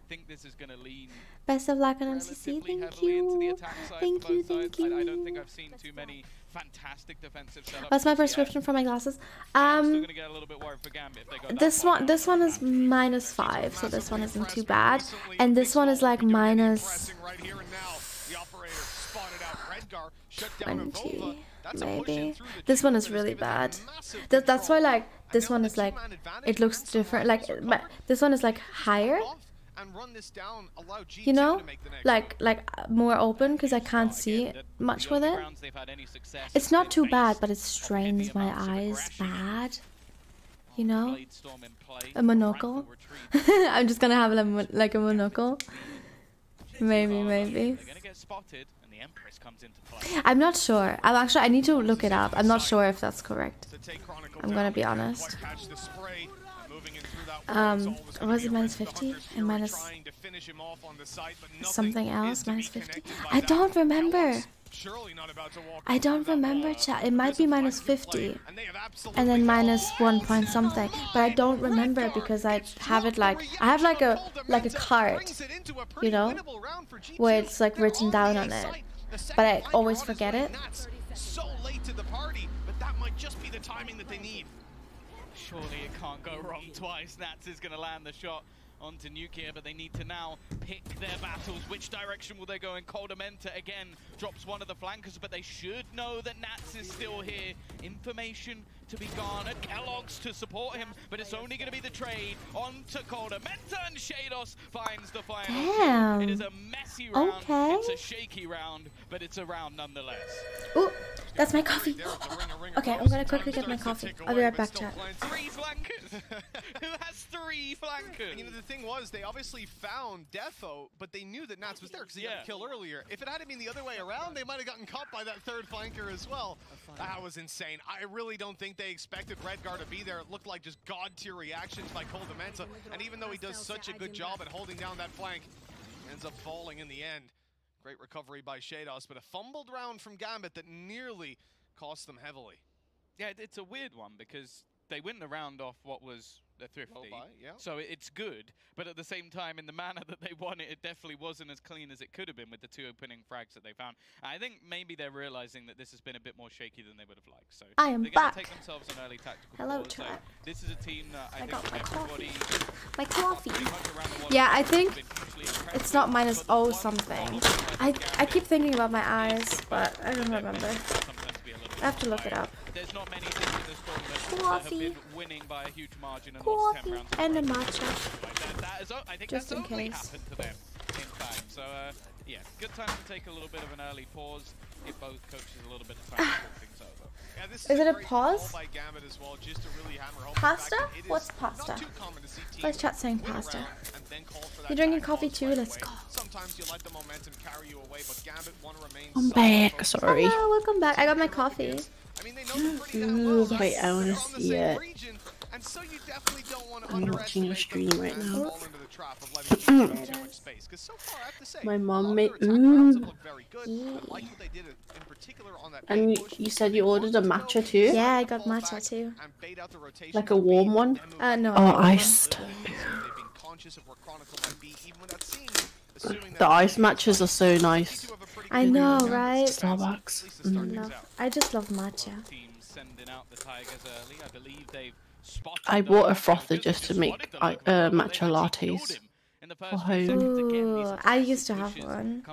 Best of luck on MCC. Thank you. Thank you. Thank I, I don't think you. I've seen too many fantastic defensive. What's my prescription for my glasses? Um, gonna get a little bit worried for Gambit if they go that this one, this one is minus five, so this one isn't too bad, and this one is like minus twenty, maybe. This one is really bad. That, that's why like this one is like it looks different. Like this one is like higher. You know, like like uh, more open because I can't see much with it. It's not too bad, but it strains my eyes bad. You know, Blade Storm in play. a monocle. I'm just gonna have a, like a monocle. Maybe, maybe. They're gonna get spotted, and the Empress comes into play. I'm not sure. I'm actually. I need to look it up. I'm not sure if that's correct. I'm gonna be honest. Um, was it minus 50 and minus something else? Minus 50? I don't remember. I don't remember, chat. It might be minus 50 and then minus one point something, but I don't remember because I have it like I have like a like a card, you know, where it's like written down on it, but I always forget it. So late to the party, but that might just be the timing that they need. Surely it can't go wrong twice. Nats is going to land the shot onto Nuclear, but they need to now pick their battles. Which direction will they go in? koldamenta again drops one of the flankers, but they should know that Nats is still here. Information to be garnered. Kellogg's to support him, but it's only going to be the trade on onto koldamenta, and Sheydos finds the final. Damn. It is a messy round. Okay. It's a shaky round, but it's a round nonetheless. Ooh, that's my coffee. Okay, I'm gonna quickly get my coffee. I'll be right back, chat. Three flankers. Who has three flankers? And, you know, the thing was, they obviously found d3ffo, but they knew that Nats was there because he got Yeah. a kill earlier. If it had been the other way around, they might have gotten caught by that third flanker as well. That was insane. I really don't think they expected Redgar to be there. It looked like just god tier reactions by koldamenta. And even though he does such a good job at holding down that flank, ends up falling in the end. Great recovery by Sheydos, but a fumbled round from Gambit that nearly cost them heavily. Yeah, it's a weird one because they win the round off what was a thrifty. buy, yeah. So it's good, but at the same time, in the manner that they won it, it definitely wasn't as clean as it could have been with the two opening frags that they found. I think maybe they're realizing that this has been a bit more shaky than they would have liked. So I am they're gonna back. take themselves an early tactical Hello, pause. So chat. this is a team that I, I think got my everybody My coffee. pretty much around the world Yeah, I think been hugely impressed it's not minus oh something. I I keep thinking about my eyes, but I don't remember. I have to look it up. There's not many teams in this tournament that Coffee. winning by a huge margin and lost 10 Coffee rounds. and a matcha. Like that, that is, o- I think Just that's in only case. happened to them, in fact. So, uh, yeah, good time to take a little bit of an early pause. Give both coaches a little bit of time to talk things over. Yeah, this Is it a great pause? by as well, just to really home Pasta? fact that it is What's pasta? too common to see teams Let's chat saying pasta. round and then call for that You're drinking coffee too? Let's go. You let the carry you away, but Gambit want to remain I'm back, sorry. Hello, welcome back. I got my coffee. I mean, they know pretty Ooh, well. wait, I wanna They're on the see it. region, and so you definitely don't want to I'm watching a stream right now. fall into the trap of letting teams have too much space. 'Cause so far, I have to say, My mom made their attack rounds have ooh. looked very good. I like what they did in particular on that And you, you said you ordered a matcha too? Yeah, I got matcha too. and bait out the rotation Like a warm one? Uh, no. Oh, iced. They've been conscious of where Chronicle might be, even without seeing it, assuming The that ice matches are so nice. I know, right? Starbucks. Mm. Love, I just love matcha. Teams sending out the Tigers early. I believe they've spotted I them. bought a frother just to make uh, uh, matcha lattes for home. Ooh, I used to have one.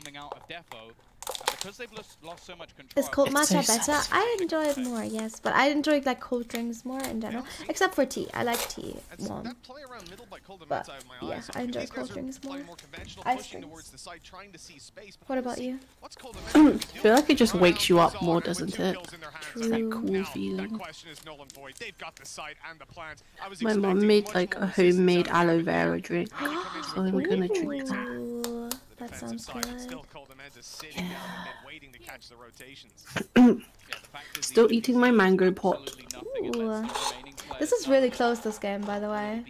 Coming out of d3ffo, and because they've lost, lost so much control. Is cold It's so matcha better? satisfying. I enjoy it more, yes, but I enjoy like cold drinks more in general, except for tea. I like tea warm. play around middle by koldamenta But, I have yeah, I enjoy cold drinks more. more conventional, Ice pushing drinks. towards the side, trying to see space. What about you? What's I feel like it just wakes you up more, doesn't it? True. That cool feeling. that question is null and void. They've got the site and the plans. I was My mom made like a homemade aloe vera drink, Really come into so it I'm gonna the drink that. That sounds side, good. Still koldamenta sitting down and waiting to catch the rotations. Still eating my mango pot. Ooh. This is really close, this game, by the way.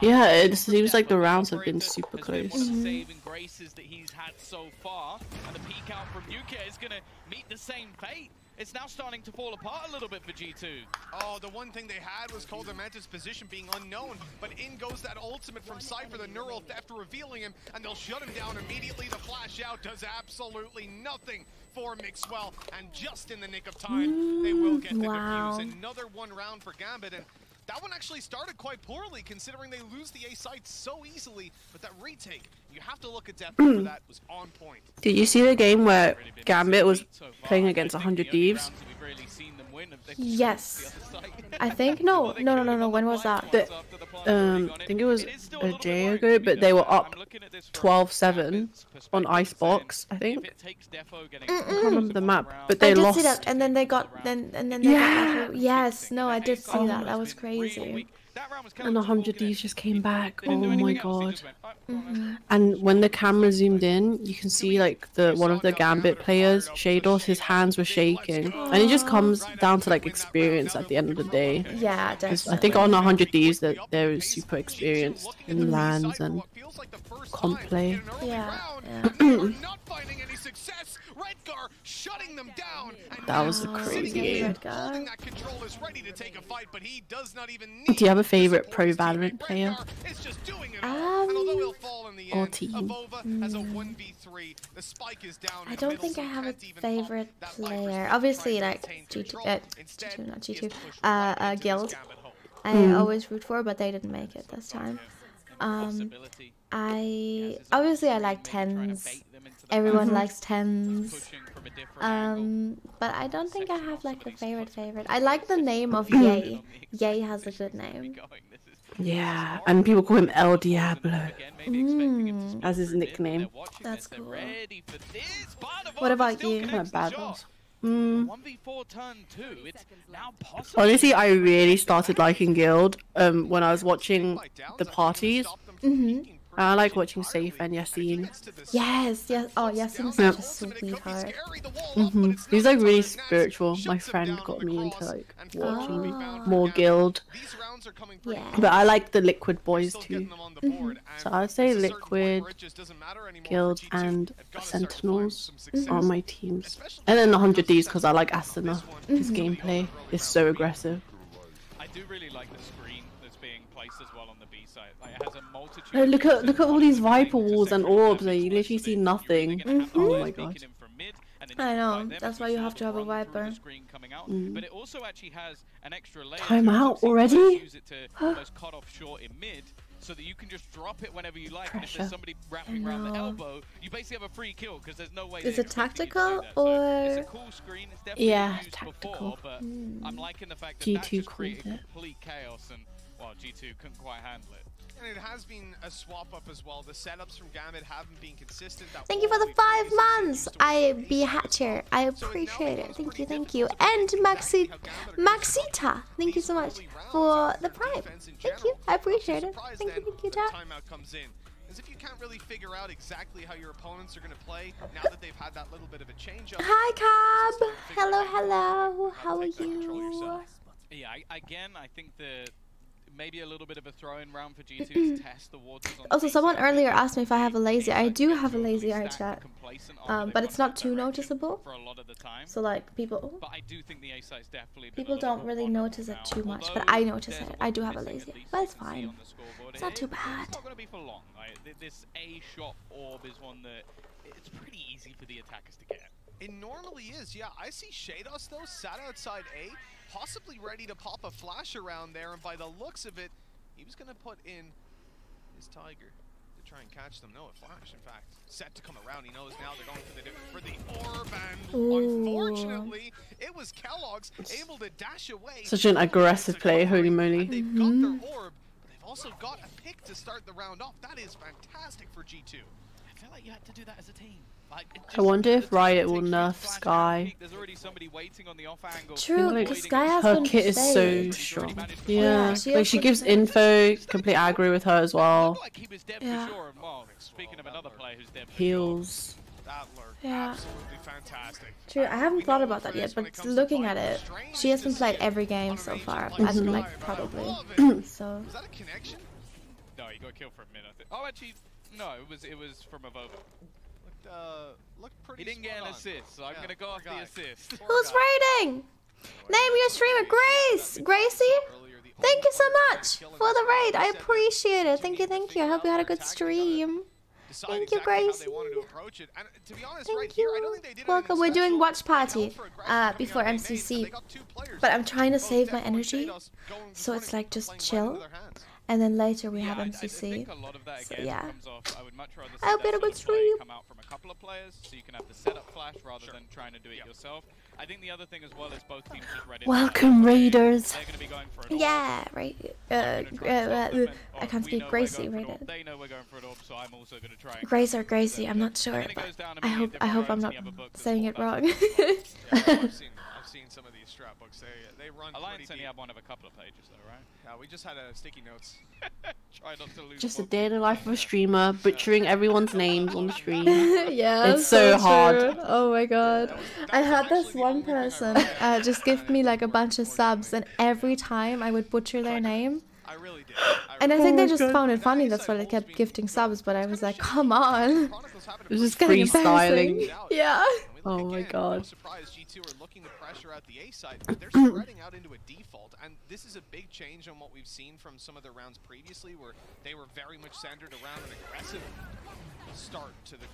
Yeah, it seems like the rounds have been super close. One of the mm-hmm. saving graces that he's had so far, and the peek out from Nuka is going to meet the same fate. It's now starting to fall apart a little bit for G2. Oh, the one thing they had was koldamenta's position being unknown, but in goes that ultimate from Cypher, the neural theft revealing him, and they'll shut him down immediately. The flash out does absolutely nothing for Mixwell, and just in the nick of time, they will get the wow. defuse. Another one round for Gambit, and that one actually started quite poorly, considering they lose the A site so easily, but that retake, you have to look at depth for that, was on point. Did you see the game where Gambit was playing against 100 Thieves? We've really seen them win Yes. I think no, no, no, no, no. When was that? The, um, I think it was a day ago, but they were up 12-7 on Icebox. I think. I can't remember the map, but they I did lost. see that, and then they got then and then they Yeah. like, yes, no, I did see that. That was crazy. And hundred Ds just came back. Oh my god! Mhm. And when the camera zoomed in, you can see like the one of the Gambit players, Sheydos, his hands were shaking, and it just comes down to like experience at the end of the day. Yeah, definitely. I think on 100 Ds that they're super experienced in LANs and comp play. Yeah. Redgar shutting them down. That was a now crazy City game. holding that control is ready to take a fight, but he does not even Do you have a favorite pro Valorant player Um, or or team? The spike is down. I don't think I have a favorite player. Obviously, like G2, uh, G2 not G2, uh, uh, Guild. I Mm. always root for, but they didn't make it this time. Um, I obviously I like TenZ. Everyone Mhm. likes TenZ. Um, but I don't think I have like a favorite favorite. I like the name of Yay. Yay has a good name. Yeah, and people call him El Diablo Mm, as his nickname. that's cool. What about you? Kind of bad. Mm. 1v4 turn 2. It's now possible. Honestly, I really started liking Guild um, when I was watching the parties. Mhm. I like watching Sayf and Yacine. Yes, yes. Oh, Yacine is Yeah. such a sweetheart. hmm He's like really spiritual. My friend got me into like watching oh. more Guild. Yeah. But I like the Liquid boys too. Mm-hmm. So I'd say Liquid, Guild, and Sentinels are mm-hmm. my teams. And then the 100 Ds because I like Asuna. Mm-hmm. His gameplay is so aggressive. I do really like the screen that's being placed as well on the B side. Like, it has a multitude Oh, look at look at all these Viper walls and orbs. Like, you literally see nothing. Oh my god. I know. That's why you have to have a Viper. Mm. But it also actually has an extra layer. Time out so you can already? Use it to almost cut off short in mid, so that you can just drop it whenever you like. And if Pressure. there's somebody wrapping around the elbow, you basically have a free kill because there's no way. Is it expecting you to do tactical that. So or? It's a cool screen. It's definitely Yeah, used tactical. before, but Hmm. I'm liking the fact that that G2 just called created it. complete chaos, and well, G2 couldn't quite handle it. And it has been a swap up as well. The setups from Gambit haven't been consistent. That Thank you for the five months. I be Hatcher. I appreciate it. Thank you, thank you. And Maxi, Maxita. Thank you so much for the prime. Thank you. I appreciate it. Thank you, thank you, the Dad. timeout comes in. As if you can't really figure out exactly how your opponents are going to play now that they've had that little bit of a change up. Hi, Cab. Hello, hello. How are you? Yeah, I, again, I think that maybe a little bit of a throw-in round for G2 to test the waters Also, someone earlier asked me if I have a lazy. I do have a lazy eye chat, um, but it's not too noticeable. For a lot of the time. So like people, But I do think the A side's definitely people don't really notice it too much, but I notice it. I do have a lazy, least but it's you can see fine. on the scoreboard. It's not too bad. It's not going to be for long. This A shot orb is one that it's pretty easy for the attackers to get. It normally is, yeah. I see Sheydos though sat outside A, possibly ready to pop a flash around there, and by the looks of it, he was going to put in his Tiger to try and catch them. No, a flash, in fact. Set to come around. He knows now they're going for the, for the orb, and Ooh. unfortunately, it was keloqz able to dash away. Such an aggressive play, holy moly. They've got Mm-hmm. their orb, but they've also got a pick to start the round off. That is fantastic for G2. I feel like you had to do that as a team. Like, I wonder if Riot will nerf Skye. peek, There's already somebody waiting on the off angle. True, because Skye has her kit is so strong. Yeah, Yeah, she like she gives info, complete aggro with her as well. Like he was dead Yeah. for sure. And well, speaking of another player who's dead for Heals. Yeah. absolutely fantastic. True, I haven't thought about that yet, but looking at it, she hasn't played every game so far, as in like probably. so Was that a connection? No, he got killed for a minute. Oh, actually, no. It was it was from Avova. Looked, uh, looked pretty He didn't get an on. assist, so I'm gonna go poor off the assist. who's raiding? Name your streamer, Grace. Gracie. Thank you so much for the raid. I appreciate it. Thank you, thank you. I hope you had a good stream. Thank you, exactly how Gracie. wanted to approach it. To be honest, Thank right here, I don't think they did Welcome. We're doing watch party uh, before MCC, but I'm trying to save my energy, so it's like just chill. And then later we have I- I MCC. think a lot of that So, yeah. comes off. I would much rather see I hope that you had a sort good of play stream. come out from a couple of players, so you can have the setup flash rather than trying to do it yourself. I think the other thing as well is both teams just read it. Welcome, Raiders. They're going to be going for an Yeah, right. Uh, uh, uh, I can't speak Gracie rated. They know we're going for an orb, so I'm also going to try Grace or Gracie, I'm not sure, but I hope I hope I'm not saying it wrong. books. They they run Alliance pretty only have one of a couple of pages, though, right? Yeah, we just had a sticky notes. Try not to lose. Just a day in the life of a streamer, butchering everyone's names on the stream. yeah, it's so, hard. Oh my god, I had this one person uh, just give me like a bunch of subs, and every time I would butcher their name. I really did. And I think Oh they just God. found it funny. That's why they kept gifting subs. But I was like, come on. It was just getting freestyling. Yeah. Oh my god. Surprised G2 are looking to pressure at the A side, but they're spreading out into a default, and this is a big change on what we've seen from some of the rounds previously, where they were very much centered around an aggressive start to the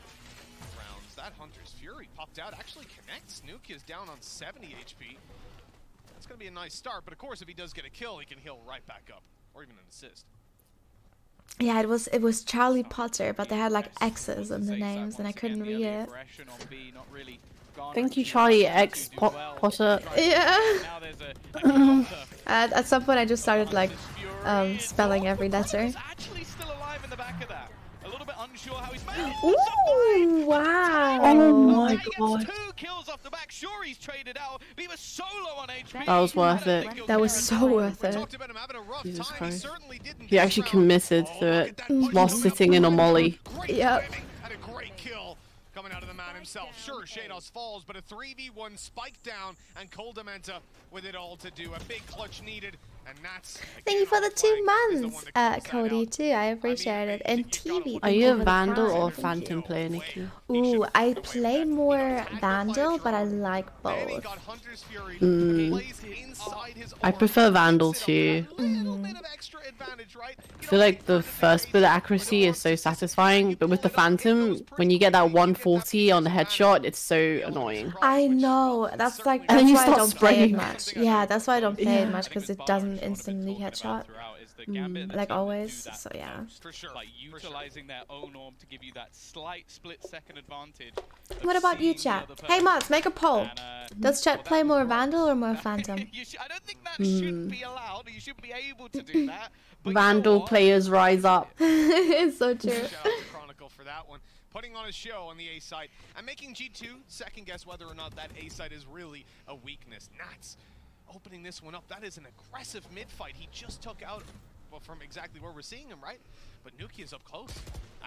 rounds. That Hunter's Fury popped out, actually connects. Nuke is down on 70 HP. That's going to be a nice start, but of course, if he does get a kill, he can heal right back up, or even an assist. Yeah, it was it was Charlie Potter, but they had like X's in the names, and I couldn't read it. Thank you, Charlie X Pot Potter. Yeah. at, at some point, I just started like um, spelling every letter. Ooh, wow. Oh my god. the back. Sure, he's traded out. But he was solo on That was worth it. That was so worth it. Jesus Christ. He actually committed to it while sitting in a molly. Yep. Had a great kill coming out of the man himself. Sure, Sheydos falls, but a 3v1 spike down, and koldamenta with it all to do. A big clutch needed, and Nats. Thank you for the two months, uh, Cody, too. I appreciate it. And TV. Are thank you a Vandal or Phantom player, Nikki? Ooh, I play more Vandal, but I like both. Mm. I prefer Vandal too. I feel like the first bit of accuracy is so satisfying, but with the Phantom, when you get that 140 on the headshot, it's so annoying. I know. That's like And then that's you why start don't play it spraying. much. Yeah, that's why I don't play Yeah. it much because it doesn't instantly headshot. Mm, like always. So yeah. For sure. Like utilizing their own orb to give you that slight split second advantage. What about you, seeing chat? Hey, person. Mats, make a poll. And, uh, Does chat play more Vandal or more Phantom? you sh- I don't think that Hmm. should be allowed. You should be able to do that. Vandal players rise up. it's so true. Shout out to Chronicle for that one. Putting on a show on the A side and making G2 second guess whether or not that A side is really a weakness. Nats opening this one up. That is an aggressive mid fight. He just took out, well, from exactly where we're seeing him, right? But nukkye is up close.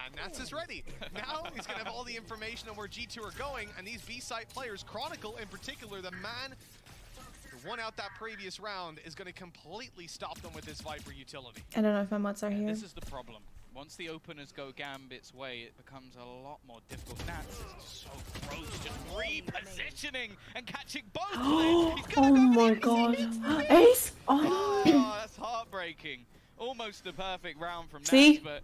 And Nats is ready. Now he's going to have all the information on where G2 are going. And these B side players, Chronicle in particular, the man who won out that previous round, is going to completely stop them with this Viper utility. I don't know if my mods are here. This is the problem. Once the openers go Gambit's way, it becomes a lot more difficult. Nats is so close, just oh, repositioning and catching both players. He's Oh my god. Ace! Oh. Oh, that's heartbreaking. Almost the perfect round from See? Nats, but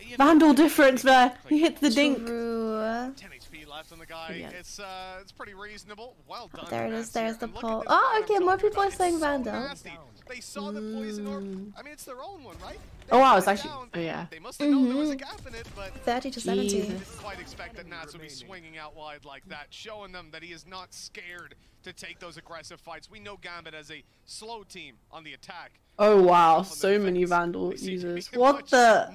you know, Vandal difference there. He hits the dink. True. 10 HP left on the guy. It's uh, it's pretty reasonable. Well done. There it is. There's the And look poll. Oh, okay. More people are It's saying so Vandal. nasty. They saw the poison orb. I mean, it's their own one, right? Oh wow, it's actually. Oh yeah. They must have known there was a Mhm. gap in it, but 30 to 70. Jesus. didn't quite expect that Nats would be swinging out wide like that, showing them that he is not scared to take those aggressive fights. We know Gambit as a slow team on the attack. Oh wow, so many Vandal users. What the?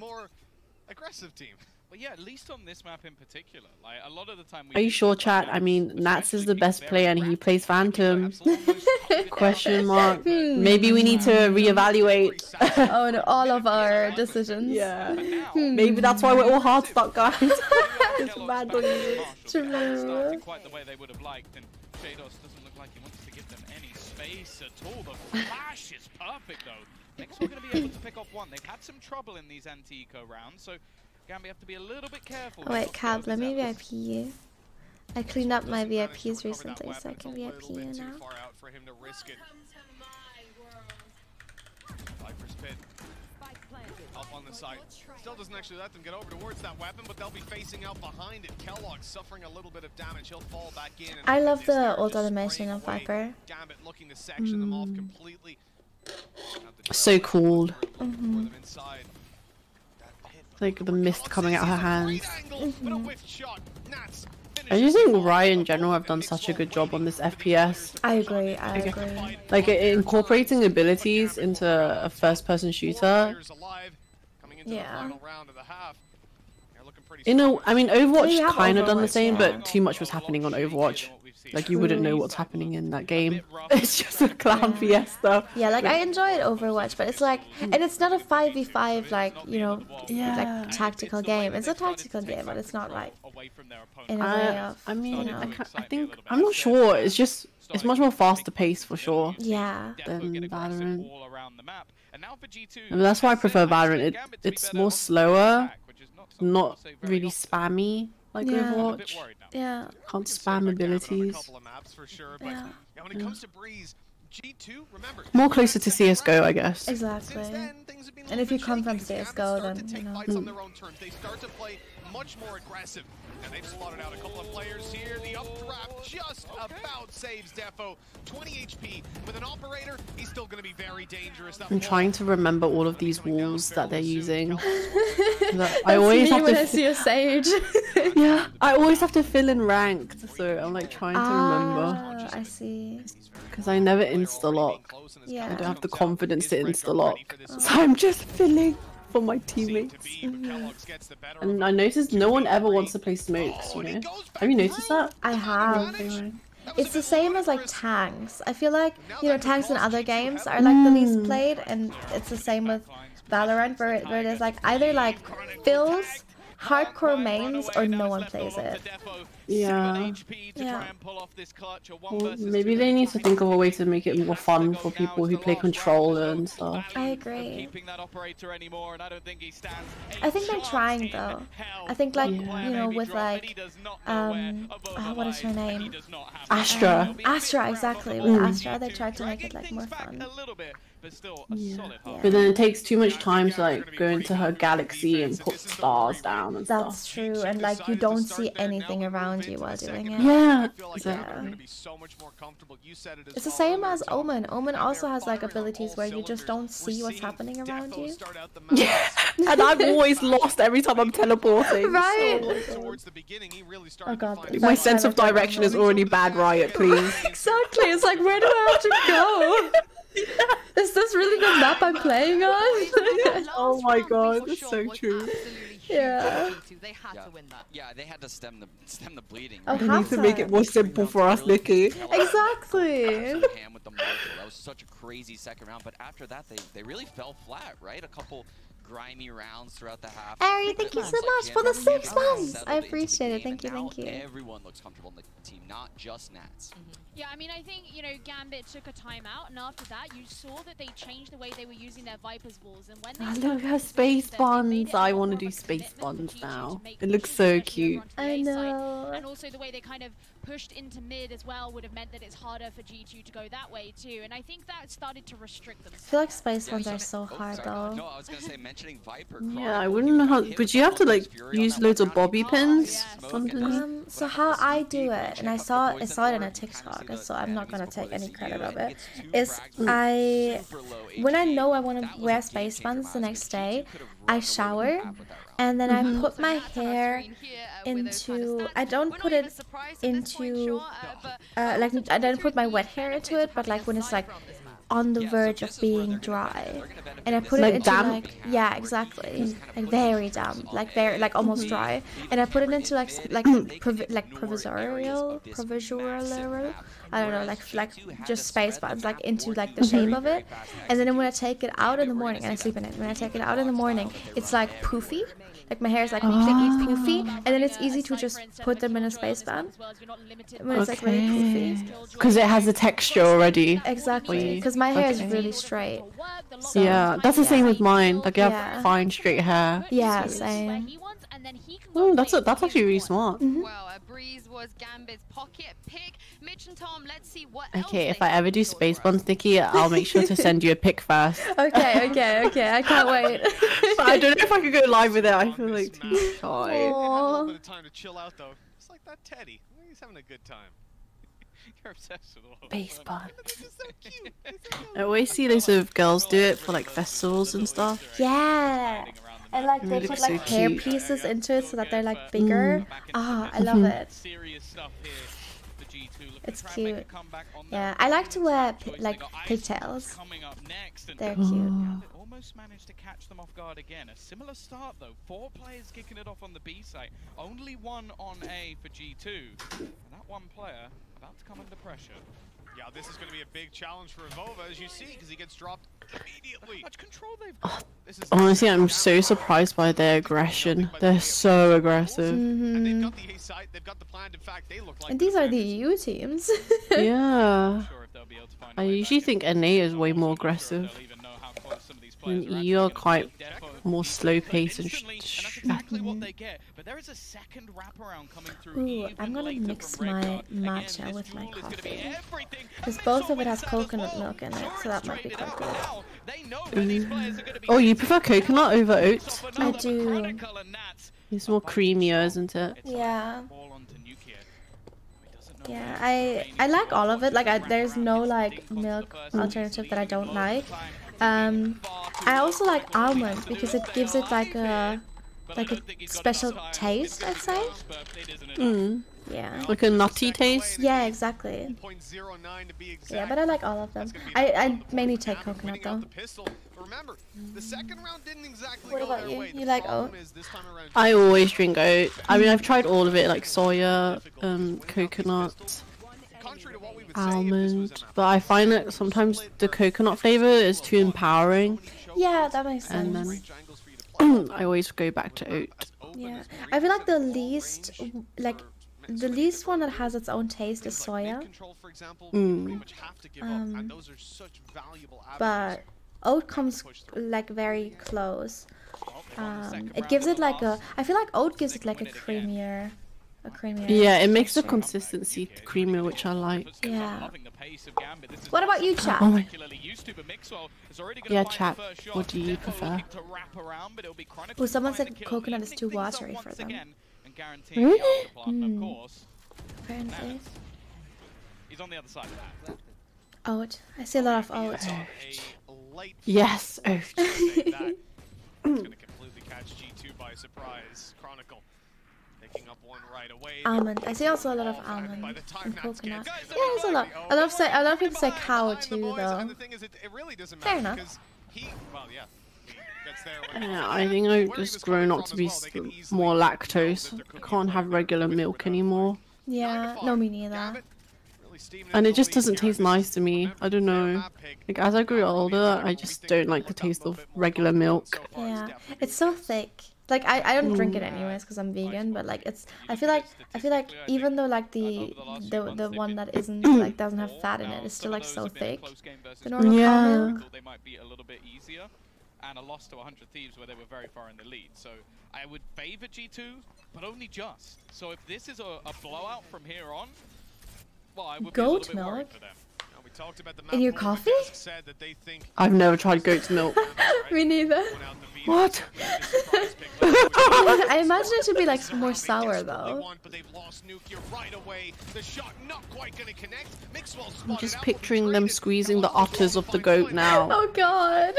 More aggressive team. But yeah, at least on this map in particular, like a lot of the time we Are you sure, chat? I mean, Nats is the best player and he plays Phantom. Question mark. Hmm. Maybe we need to reevaluate. oh no, all of our decisions. Yeah. Hmm. Maybe that's why we're all hard stuck, guys. it's Vandal users. starting quite the way they would have liked, and Sheydos doesn't look like he wants to give them any space at all. The flash is perfect though. Next we're going to be able to pick off one. They've had some trouble in these anti-eco rounds, so Gambit have to be a little bit careful. Oh, wait, Cab, let me VIP you. I cleaned up my VIPs recently, so I can VIP you now. Far out for him to risk it. Viper's pit. Up on the side. Still doesn't actually let them get over towards that weapon, but they'll be facing out behind it. keloqz suffering a little bit of damage. He'll fall back in. and I love the old animation of. Viper. Gambit looking to section them off Mm. completely. So cool. Mhm. Like the mist coming out of her hands. Mhm. I just think Riot in general have done such a good job on this FPS. I agree. I Like, agree. Like incorporating abilities into a first-person shooter. Yeah. You know, I mean, Overwatch You kind of done the same, but too much was happening on Overwatch. Like you wouldn't know what's happening in that game. It's just a clown fiesta. Yeah, like I enjoyed Overwatch, but it's like, hmm. and it's not a five v five like you know, Yeah. like tactical game. It's a tactical game, but it's not like in a way I, of. I mean, you know. I, ca- I think I'm not sure. It's just it's much more faster paced for sure. Yeah. Than Valorant. all around the map. And now for G2, I mean, that's why I prefer Valorant. It, it's more slower, not really spammy like Yeah. Overwatch. Yeah. Can't spam abilities. Yeah. And when it mm. comes to Breeze, G2, remember, More closer to CS:GO, I guess. Exactly. And if you come from CS:GO, then you know. fights on their own terms. They start to play much more aggressive. And they've slotted out a couple of players here. The updraft just about saves d3ffo. 20 HP. With an operator, he's still going to be very dangerous. That I'm wall- trying to remember all of these walls that they're using. I always have to. I see a sage. yeah, I always have to fill in ranked, so I'm like trying to remember Ah, I see. because I never insta lock. Yeah. I don't have the confidence to insta lock, so I'm just filling for my teammates. And I noticed no one ever wants to play smokes. You know? Have you noticed that? I have. It's the same as like tanks. I feel like you know tanks in other games are like the least hmm. played, and it's the same with Valorant, where it, where it is like either like fills, hardcore mains, or no one plays it. Yeah. Yeah. Well, maybe they need to think of a way to make it more fun for people who play controller and stuff. I agree. keeping that operator anymore, and I think he stands I think they're trying though. I think like you know with like um oh, what is her name? Astra. Astra exactly. With Mm. Astra they tried to make it like more fun. But still a Yeah. solid half. But then it takes too much time to like go into her galaxy and put stars down and stuff. That's true, and like you don't see anything around you while doing it. Yeah, Yeah. It's the same as Omen. Omen also has like abilities where you just don't see what's happening around you. Yeah, and I'm always lost every time I'm teleporting. Right. Oh god. My sense of direction is already bad, Riot, please. Exactly. It's like where do I have to go? Is this really the map I'm playing on? oh my god, that's so true. Yeah. They had to win that. Yeah, they had to stem the stem the bleeding. Oh, They need to make it more simple for us, Nikki. Exactly. Ham with the That was such a crazy second round, but after that, they they really fell flat, right? A couple grimy rounds throughout the half. Ari, thank you so much for the six months. I appreciate it. Thank you, thank you. Everyone looks comfortable in the team, not just Nats. Mm-hmm. Yeah, I mean, I think, you know, Gambit took a timeout, and after that, you saw that they changed the way they were using their Viper's walls. And when they look her to space use them, they made buns. it a I lot want to do space commitment for buns G2 to now. It looks so cute. onto the I A side. know. And also the way they kind of pushed into mid as well would have meant that it's harder for G2 to go that way too. And I think that started to restrict them. I feel like space ones are so hard though. No, I was gonna say mentioning Viper. Yeah, I wouldn't know how. But you have to like use loads of bobby pins underneath. Um, so how I do it, and I saw I saw it in a TikTok, so I'm not gonna take any credit of it. Is I when I know I want to wear space buns the next day, I shower, and then I mm-hmm. put my hair into. I don't put it into uh, uh, like I don't put my wet hair into it, but like when it's like on the verge of being dry, and I put Like it into damp? like yeah exactly. like very damp, like very like almost dry, and I put it into like like provi- like provisorial provisoral I don't know like like just space buns like into like the shape of it, and then when I take it out in the morning and I sleep in it, when I take it out in the morning, it's like poofy. Like my hair is like completely poofy, and then it's easy to just put them in a space band when it's like really poofy. Because it has the texture already. Exactly, because my hair is really straight. So, Yeah, that's the same with mine. Like I have Yeah. fine straight hair. Yeah, so- same. Oh, that's a, that's actually really smart. Mm-hmm. Well, uh, Breeze was Gambit's pocket pick. Mitch and Tom, let's see what Okay, if I ever do space buns, Nikki, I'll make sure to send you a pic first. Okay, okay, okay. I can't wait. But I don't know if I could go live with it. I feel like too shy. A little bit of time to chill out though. It's like that Teddy. He's having a good time. You're obsessed with all Base them. I always see loads of girls do it for like festivals and stuff. Yeah. And like It they put like so hair cute. pieces into it so that they're like bigger. Ah, I love Mhm. it. Serious stuff here. for G2 looking to It's try and make a cute. Yeah, I like to wear choice. like pigtails. coming up next, They're cute. Oh. almost managed to catch them off guard again. A similar start though. Four players kicking it off on the B side. Only one on A for G2. And that one player about to come under pressure. Yeah, this is going to be a big challenge for Avova, as you see, because he gets dropped immediately. much control they've got. This is Honestly, I'm so surprised by their aggression. They're so aggressive. And they've Mhm. got the A site, they've got the plan. In fact, they look like And these are the EU teams. Yeah. I usually think NA is way more aggressive. And EU are quite more slow paced and sh- sh- exactly what mm-hmm. they get. But there is a second wraparound coming through. Ooh, I'm gonna mix my matcha with my coffee. Because both of it has coconut milk in it, so that might be quite good. Ooh. Oh, you prefer coconut over oat? I do. It's more creamier, isn't it? Yeah. Yeah, I I like all of it. Like, I, there's no like milk alternative that I don't like. Um, I also like almond because it gives it like a like a special taste. I'd say. Mm. Yeah. Like a nutty taste? Yeah, exactly. Yeah, but I like all of them. I I mainly take coconut though. Remember, the second round didn't exactly What go about you? way. You The like problem oat? this time around, I always drink oat. I mean, I've tried all of it, like soya, um, coconut, almond. But I find that sometimes the coconut flavor is too empowering, Yeah, that makes sense. and sense. then I always go back to oat. Yeah, I feel like the least like the least one that has its own taste is soya. Mm. Um, but oat comes like very close. Um, it gives it like a. I feel like oat gives it like a creamier, a creamier. Yeah, it makes the consistency creamier, which I like. Yeah. What about you, chat? Oh my. Yeah, Yeah, chat. What do you prefer? Oh, someone said coconut is too watery for them. Really? Hmm. Apparently. He's on the other side of that. Oat. I see a lot of oat. Yes, oat. Almond. I see also a lot of almond and coconut. Yeah, there's a lot. A lot of say. A lot of people say cow too, though. And the thing is, it, it really doesn't Fair enough. because he, well, yeah, he gets there when Yeah, I think I've just grown up to be more lactose. I can't have regular milk anymore. Yeah. No, me neither. And it just doesn't taste nice to me. I don't know. Like as I grew older, I just don't like the taste of regular milk. Yeah, it's so thick. Like I, I don't drink it anyways because I'm vegan, but like it's I feel like I feel like even though like the the the one that isn't like doesn't have fat in it is still like so thick. The normal cow Yeah. milk. They might be a little bit easier. And a loss to 100 Thieves where they were very far in the lead. So I would favor G2, but only just. So if this is a, a blowout from here on, well, I would be a Goat little bit worried milk? for them. talked about the In your coffee? said that they think I've never tried goat's milk. Me neither. What? I imagine it to be like more sour though. but they've lost Nuke right away. The shot not quite gonna connect. Mixwell I'm just picturing them squeezing the udders of the goat now. Oh god.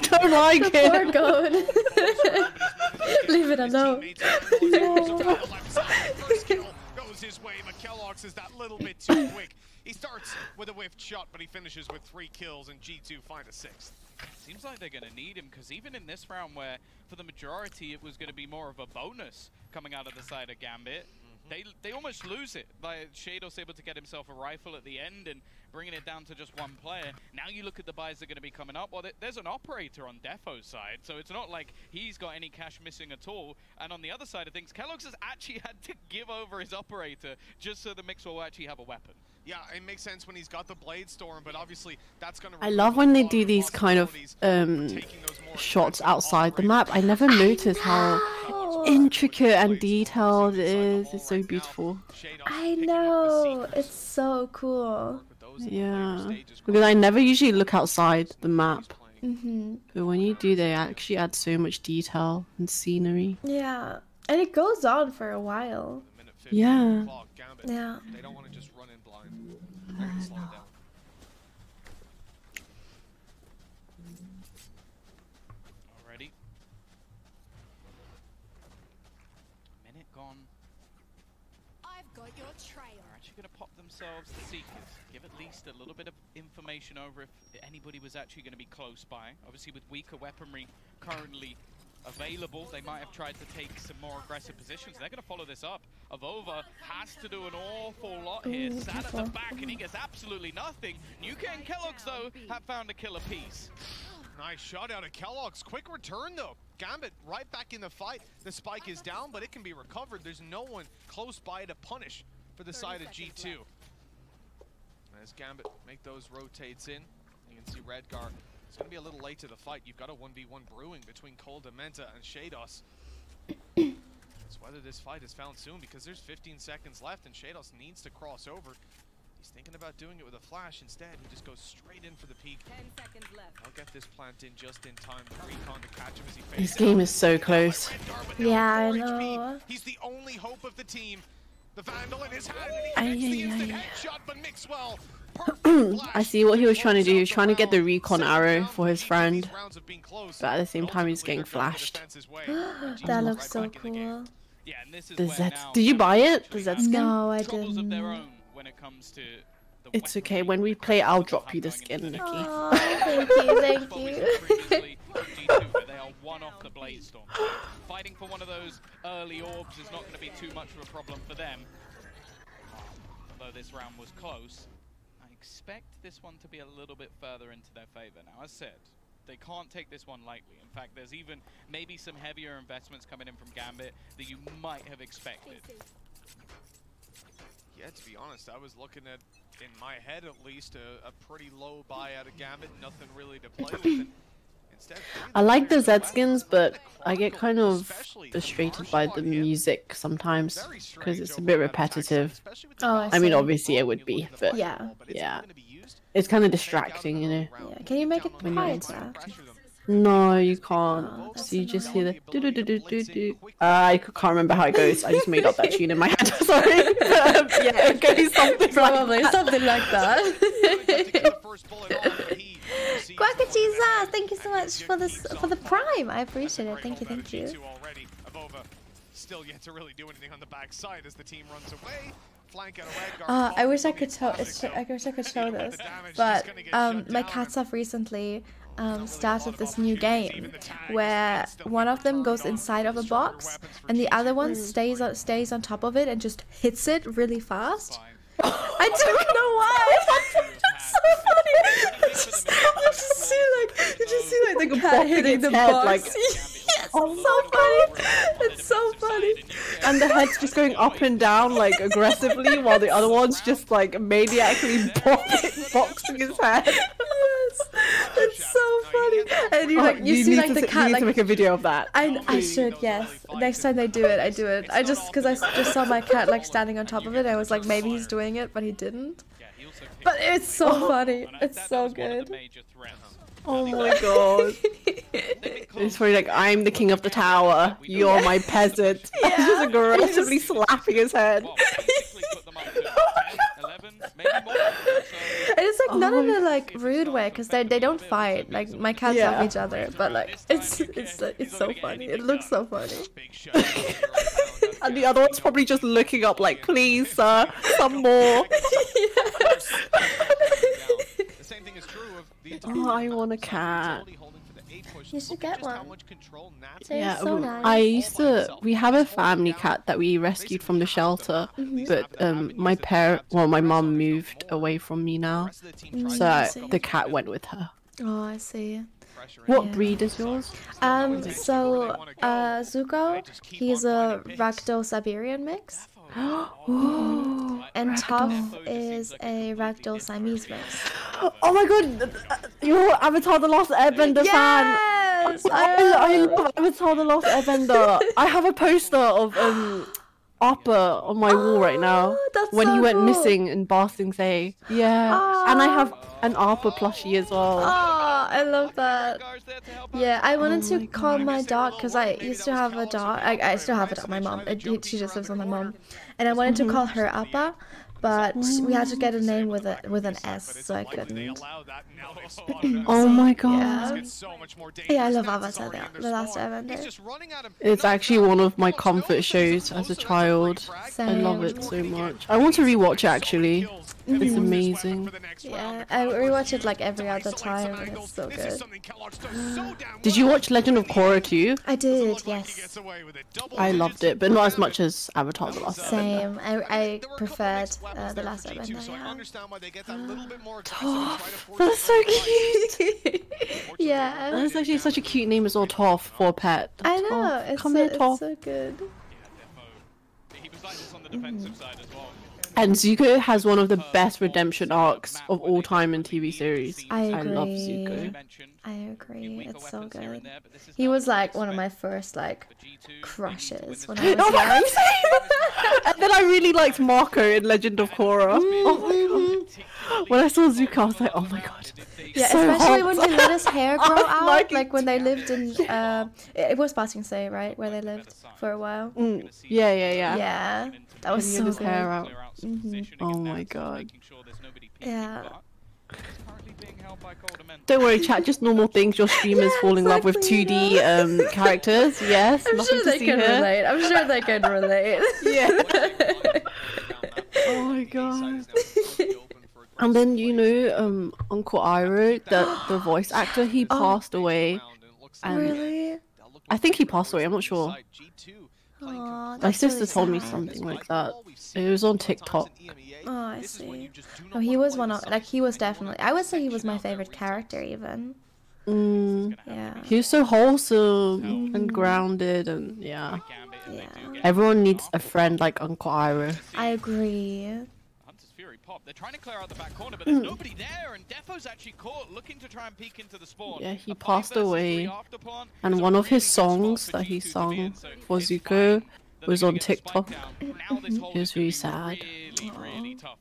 Don't like the poor it. goat. Leave it alone. First kill goes his way, but keloqz is that little bit too quick. He starts with a whiffed shot, but he finishes with three kills, and G2 find a sixth. Seems like they're going to need him because even in this round, where for the majority it was going to be more of a bonus coming out of the side of Gambit, mm-hmm. they they almost lose it. Like Shadow's able to get himself a rifle at the end and bringing it down to just one player. Now you look at the buys that are going to be coming up. Well, th- there's an operator on d3ffo's side, so it's not like he's got any cash missing at all. And on the other side of things, keloqz has actually had to give over his operator just so the mix will actually have a weapon. Yeah, it makes sense when he's got the Blade Storm, but obviously that's gonna. I love when they do these kind of um, shots outside the map. I never noticed how intricate and detailed it is. It's so beautiful. I know. It's so cool. Yeah, because I never usually look outside the map. Mhm. But when you do, they actually add so much detail and scenery. Yeah. And it goes on for a while. Yeah. Yeah. They don't to just run in blind. They're gonna slow uh, it Minute gone. I've got your trail. They're actually going to pop themselves the Seekers. Give at least a little bit of information over if anybody was actually going to be close by. Obviously, with weaker weaponry currently available, they might have tried to take some more aggressive positions. They're going to follow this up. Avova has to do an awful lot here. Ooh, Sat at the back, and he gets absolutely nothing. nukkye and keloqz, though, have found a killer piece. Nice shot out of keloqz. Quick return though. Gambit right back in the fight. The spike is down, but it can be recovered. There's no one close by to punish for the side of G2. As Gambit make those rotates in, you can see Redgar. It's going to be a little late to the fight. You've got a 1v1 brewing between koldamenta and Sheydos. it's whether this fight is found soon because there's 15 seconds left and Sheydos needs to cross over. He's thinking about doing it with a flash. Instead, he just goes straight in for the peak. Ten seconds left. I'll get this plant in just in time. The recon to catch him as he This game is so close. Yeah, I know. He's the only hope of the team. The Vandal in his hand, and he gets the ay, instant headshot, but Mixwell I see what he was trying to do. He was trying to get the recon arrow for his friend, but at the same time, he's getting flashed. that looks so cool. Yeah, and this is The where Z. Did you buy it? The Z skin? No, I troubles of their didn't. when it comes to the It's okay. When we play, I'll drop you the skin, Nikki. Aw, thank you, thank you. Previously from G2, but they are one off the Blade Storm. Fighting for one of those early orbs is not going to be too much of a problem for them. Although this round was close, I expect this one to be a little bit further into their favor. Now, as said, they can't take this one lightly. In fact, there's even maybe some heavier investments coming in from Gambit that you might have expected. Yeah, to be honest, I was looking at, in my head at least, a, a pretty low buy out of Gambit. Nothing really to play with. And instead, I like the Z skins, but I get kind of frustrated by the music sometimes because it's a bit repetitive. Oh, I I mean, obviously it would be, but Yeah. yeah, it's kind of distracting, you know. Yeah. Can you make it quieter? No, you can't. So you just hear the do do do do do do. Uh, I c- can't remember how it goes. I just made up that tune in my head. Sorry. Um, yeah, it goes something Probably like that. something like that. Quackacheesa, thank you so much for this for the prime. I appreciate it. Thank you, thank you. already. Avova still yet to really do anything on the backside as the team runs away. Flank out of Redgar. Uh, I wish I could show. I wish I could show this, but um, my cats have recently um, started this new game where one of them goes inside of a box and the other one stays on stays on top of it and just hits it really fast. I don't know why. It's so funny. I just, I just see like you just see like the cat bopping hitting its the head, box. like- yes, it's oh so funny. It's so funny. And the head's just going up and down like aggressively, while the other one's just like maniacally bopping, boxing his head. Yes, it's so funny. And you Oh, like you, see like to, the s- you cat need like to make a video of that. I, I should, yes. Next time they do it, I do it. I just, because I just saw my cat like standing on top of it, I was like, maybe he's doing it, but he didn't. But it's so oh. funny. It's so good. Oh my god. It's probably like, I'm the king of the tower, you're my peasant. Yeah. just aggressively slapping his head. And it's like not in a like rude way, because they they don't fight. Like my cats Yeah. love each other, but like it's it's it's so funny. It looks so funny. And the other one's probably just looking up like, please sir, some more. The same thing is true of the Oh, I want a cat. You should get one. They're Yeah, so nice. I used to. We have a family cat that we rescued from the shelter, Mhm. but um, my parent, well, my mum moved away from me now, Mm, so I I- the cat went with her. Oh, I see. What Yeah. breed is yours? Um, so uh, Zuko, he's a ragdoll Siberian mix. And Toph is a ragdoll Siamese mix. Oh my god, you're Avatar: The Last Airbender fan. Yes, I, I love Avatar: The Last Airbender. I have a poster of um Appa uh, on my wall right now Oh, that's when he went cool. missing in Ba Sing Se. Yeah, ah. and I have an Appa plushie as well. Oh, I love that. Yeah, I wanted Oh to call my dog because I used to have a dog. I, I still have a dog. My mom, it, she just lives with my mom, and I wanted to Mhm. call her Appa, but we had to get a name with a with an S, so I couldn't. Oh my god. Yeah, I love Avatar. The, the Last Airbender. It's actually one of my comfort shows as a child. I love it so much. I want to rewatch it actually. It's amazing. Yeah, I rewatch it like every other time, and it's so good. Did you watch Legend of Korra too? I did, yes. I loved it, but not as much as Avatar: The Last Airbender. Same. I I preferred uh, the Last Airbender. Yeah. That's so cute. yeah. That's actually such a cute name as well, Toph for a pet. I know. Toph, It's come so, here, it's Toph. so good. He was like this on the defensive side as well. And Zuko has one of the best redemption arcs of all time in TV series. I agree. love Zuko. I agree. It's so good. He was like one of my first like crushes when I was Oh my young. And then I really liked Mako in Legend of Korra. Oh my god. When I saw Zuko, I was like, oh my god. Yeah, so especially hot. when he let his hair grow out, liking like when they lived in. Uh, it it was Ba Sing Se, right, where they lived for a while. Mm, yeah, yeah, yeah. Yeah, that was When so his good. hair out. Mhm. Oh my god. Yeah. Don't worry, chat. Just normal things. Your streamers fall in love with 2D um, characters. Yes, I'm sure they can here. relate. I'm sure they can relate. Yeah. oh my god. And then you know, um, Uncle Iroh, the the voice actor, he passed away. And Really? I think he passed away. I'm not sure. Aw, My that's really sister told me something like that. It was on TikTok. Oh, I see. Oh, he was one of like he was definitely. I would say he was my favorite character even. Mm, Yeah. he was so wholesome and grounded, and yeah. Yeah. Everyone needs a friend like Uncle Iroh. I agree. Pop. They're trying to clear out the back corner, but there's hmm. nobody there, and d3ffo's actually caught, looking to try and peek into the spawn. Yeah, he passed away. three after pawn. And one of his songs that he sung for Zuko was on TikTok. It was really sad. Really tough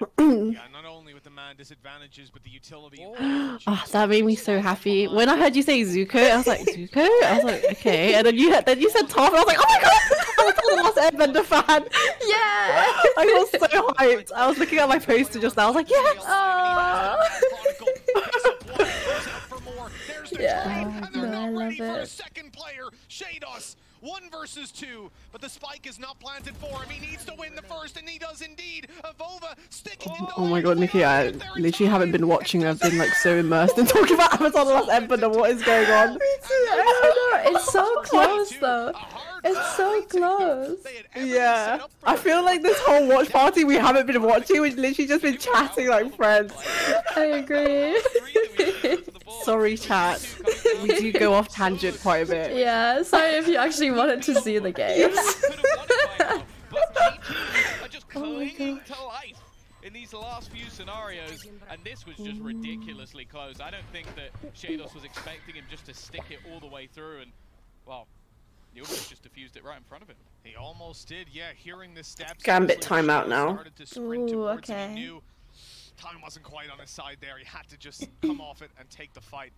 yeah, not only with the man disadvantages, but the utility. Ah, that made me so happy. When I heard you say Zuko, I was like, Zuko? I was like, okay. And then you then you said Toph, and I was like, oh my god! I was the last Airbender fan. Yeah! I was so hyped. I was looking at my poster just now. I was like, yes! Yeah. No, I love it. Second player, Sheydos. One versus two, but the spike is not planted for him. He needs to win the first, and he does indeed. Avova sticking in Oh, oh my god, Nikki, I literally haven't been watching. I've been like so immersed in talking about Amazon The Last Airbender. What is going on? I don't know. It's so close though. It's so close. Yeah. I feel like this whole watch party we haven't been watching, we've literally just been chatting like friends. I agree. Sorry, chat. We do go off tangent quite a bit. yeah. Sorry if you actually wanted to see the games. are just Oh clinging to in these last few scenarios, and this was just ridiculously close. I don't think that Sheydos was expecting him just to stick it all the way through, and well, he almost just diffused it right in front of him. He almost did, yeah. Hearing the steps. Gambit timeout now. To sprint Ooh, towards him. okay. He knew time wasn't quite on his side there. He had to just come off it and take the fight.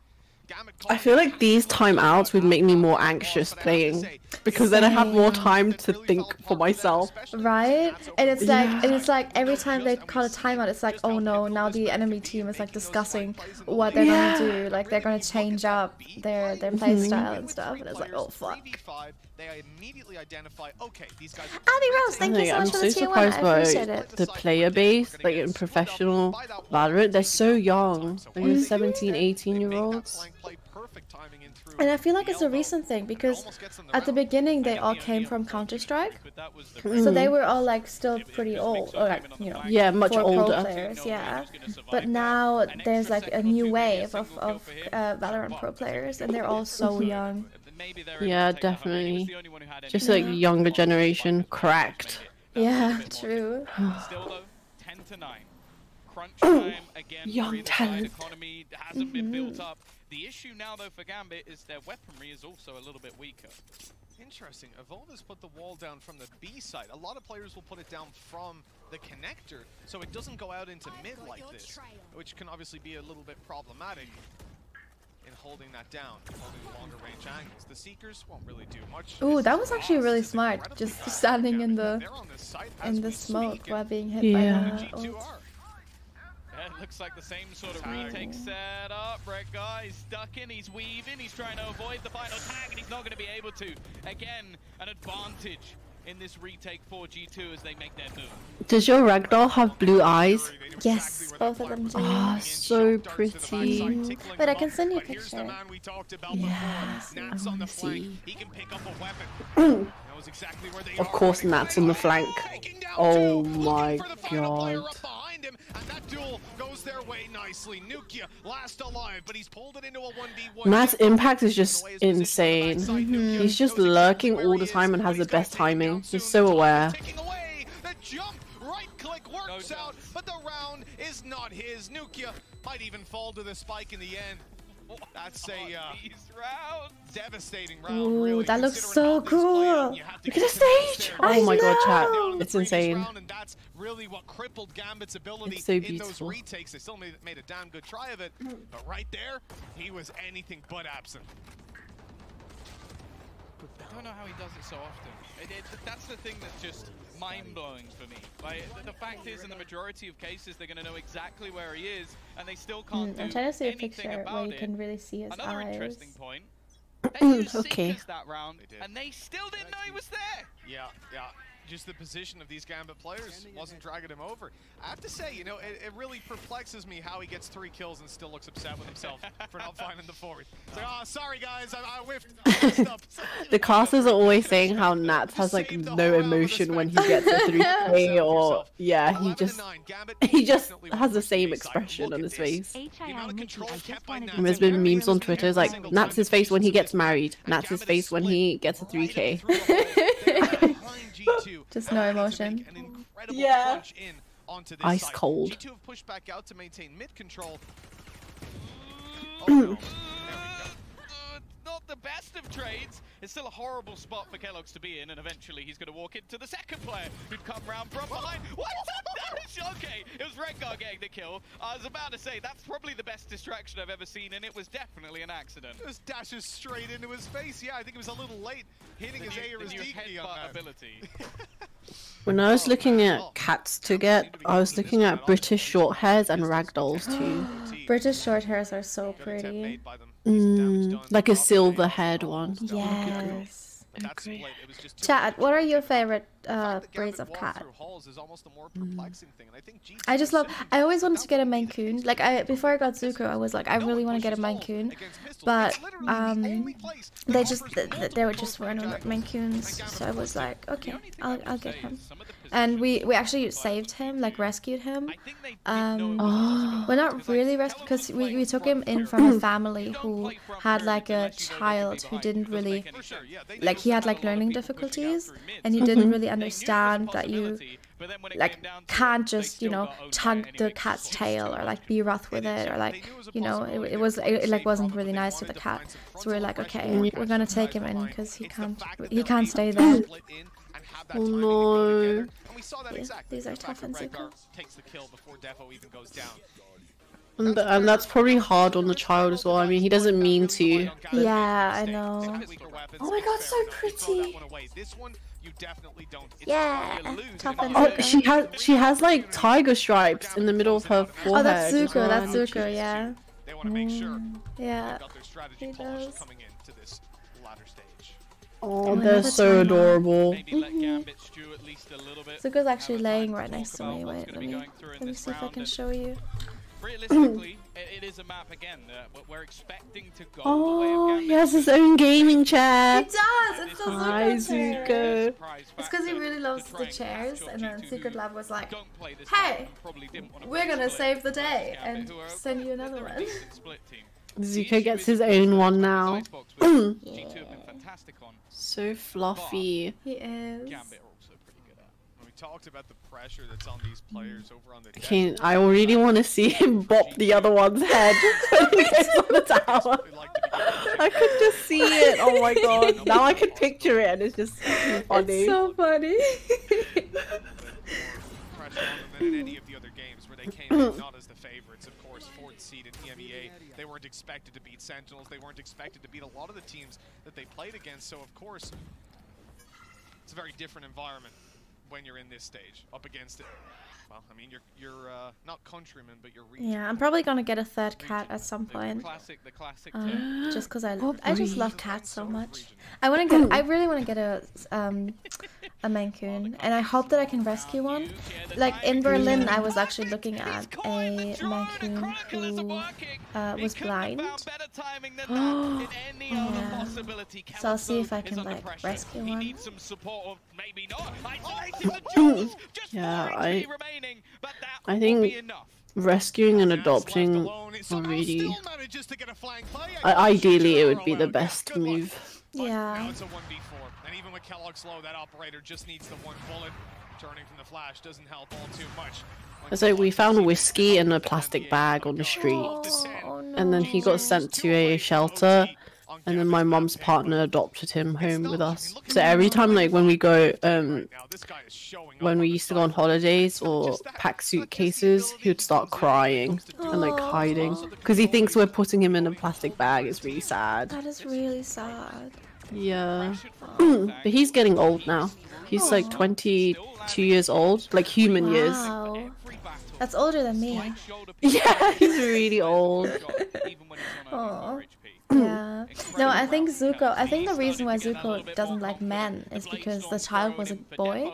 Gambit I feel like these timeouts would make me more anxious playing because then I have more time to think for myself. Right? And it's like Yeah. and it's like every time they call a timeout, it's like, oh no, now the enemy team is like discussing what they're Yeah. gonna do. Like they're gonna change up their their play Mhm. style and stuff. And it's like, oh fuck. They immediately identify, okay, these guys are Abby Rose, thank you so I'm much for so the tier one. Surprised by it. the player base, like in professional Valorant. They're so young, like they're 17, 18 year olds. And I feel like it's a recent thing because at the beginning they all came from Counter Strike, so they were all like still pretty old, or like you know, Yeah, much older. players, yeah. But now there's like a new wave of of uh, Valorant pro players, and they're all so young. Yeah, definitely. Just like younger generation, cracked. Yeah, true. Still though, 10 to 9. Crunch time again. Young for either side. talent. Economy hasn't been built Mm-hmm. up. The issue now though for Gambit is their weaponry is also a little bit weaker. Interesting. Avova's put the wall down from the B side. A lot of players will put it down from the connector, so it doesn't go out into mid like this, which can obviously be a little bit problematic. In holding that down, holding longer range angles. The Seekers won't really do much. Ooh, that was actually really smart. Just standing in the in the smoke while being hit yeah. by Yeah. the ult. Yeah, it looks like the same sort of retake setup. Red guy is stuck in, he's weaving, he's trying to avoid the final tag, and he's not going to be able to. Again, an advantage in this retake for G2 as they make their move. Does your ragdoll have blue eyes? Yes, both of them do. Ah, so pretty. Wait, I can send you a picture. Yes, I wanna see. He can pick up a weapon. Knows exactly where they Of are. course, Nat's on the flank. Oh my god. Behind him, and that duel goes their way nicely. nukkye last alive, but he's pulled it into a 1v1. Nat's impact is just insane. He's just lurking all the time and has the best timing. He's so aware. The jump, right click works out, but the round is not his. nukkye might even fall to the spike in the end. That's a uh, devastating round. Ooh, really, that looks so cool. Look at the stage. Oh my god, know. chat. It's insane. round, and that's really what crippled Gambit's ability It's so in those beautiful. retakes. They still made, made a damn good try of it, but right there, he was anything but absent. I don't know how he does it so often. It, it, that's the thing that's just mind-blowing for me. Like, the, the fact is, in the majority of cases, they're going to know exactly where he is, and they still can't Mm, I'm trying to see a picture where you it. can really see his Another eyes. interesting point. They used Okay. That round, and they still didn't know he was there. Yeah, yeah. Just the position of these Gambit players wasn't dragging him over. I have to say, you know, it, it really perplexes me how he gets three kills and still looks upset with himself for not finding the fourth. It's like, oh, sorry guys, I, I whiffed. I. The casters are always saying how Nats has like no emotion when he gets a 3k or yeah, he just he just has the same expression on his face. HII Nikki, I just wanted to And there's say been memes on Twitter it's like Thank you. Nats' face when he gets married, Nats' face when he gets a 3k. Just no emotion. yeah. punch in onto this Ice side. cold. G2 have pushed back out to maintain mid control. Oh, Not the best of trades. It's still a horrible spot for keloqz to be in, and eventually he's going to walk into the second player who'd come round from behind. What? okay, it was Rengar getting the kill. I was about to say, that's probably the best distraction I've ever seen, and it was definitely an accident. Just dashes straight into his face. Yeah, I think it was a little late hitting The his new- A or his D key on that. ability. When I was oh, looking at cats to get, I was looking at British short hairs and ragdolls too. British short hairs are so pretty. Mm, like a silver haired one. Yes. That's split. It was just two Chat, what are your favorite uh, breeds of cat? through halls is almost a more perplexing thing, and I think G2 I just love. I always wanted to get a Maine Coon. Like I before I got Zuko, I was like, I really want to get a Maine Coon, but um, they just th th there were just weren't Maine Coons, so I was like, okay, I'll I'll get him. And we we actually saved him, like rescued him. Um, Oh. well, not really rescued because we we took him in from a family who had like a child who didn't really, like he had like learning difficulties, and he didn't really understand that you like can't just you know tug the cat's tail or like be rough with it or like you know it, it was it, it, like wasn't really nice to the cat so we're like okay we're gonna take him in because he can't he can't stay there Oh no. Yeah, these are Toph and Zuko. takes the kill before d3ffo even goes down. And, th- and that's probably hard on the child as well. I mean, he doesn't mean to. yeah I know Oh my god so pretty This one, you definitely don't. It's yeah how tough Oh, she has she has like tiger stripes in the middle of her forehead. oh that's as Zuko that's well. Zuko yeah They want to make sure Mm, yeah got their strategy he does. Oh, Oh, they're so timer. adorable. Maybe let Gambit stew at least a little bit. Zuko's actually laying right next to me wait let me going through in let me see if I can show you Realistically, it, it is a map again. Uh, we're- we're expecting to go the way of Oh, he has his own gaming chair. He does. It's the Hi, Zuko. Zuko. It's because he really loves the chairs, and then Secretlab was like, "Hey, map, probably didn't wanna we're gonna save the day and send you another one." decent split team. Zuko gets his own one now. G2 have been fantastic on. So fluffy. He is. Gambit are also pretty good at. We talked about the pressure that's on these players over on the. Okay, I already want to see him bop the other one's head when he gets on the tower. I could just see it. Oh my god! Now I can picture it, and it's just funny. It's so funny. pressure on them than in any of the other games where they came in not as the weren't expected to beat Sentinels. They weren't expected to beat a lot of the teams that they played against. So, of course, it's a very different environment when you're in this stage, up against it. Well, I mean, you're you're uh, not countrymen, but you're region. Yeah, I'm probably gonna get a third cat at some point. Classic, the classic Um, just because I What I just love cats so much. I want to get I really want to get a um a Maine Coon, and I hope that I can rescue one. Like in Berlin, I was actually looking at a Maine Coon who uh, was blind. yeah. So I'll see if I can like rescue one. needs some support, or maybe not. Isolating the Jules, just Yeah, I HP remaining, but that I will be think enough. rescuing and adopting are really. Ideally, it would be the best move. Yeah. Now it's a 1v4. And even with keloqz low, that operator just needs the one bullet. Turning from the flash doesn't help all too much. It's like we found a whiskey in a plastic bag on the street, oh, oh, and then he got sent to a shelter, and then my mom's partner adopted him home with us. So every time, like when we go, um, when we used to go on holidays or pack suitcases, he would start crying and like hiding because he thinks we're putting him in a plastic bag. It's really sad. That is really sad. Yeah, but he's getting old now. He's like 22 years old, like human years. Wow. That's older than me. Yeah, he's really old. Aw. Yeah. No, I think Zuko. I think the reason why Zuko doesn't like men is because the child was a boy.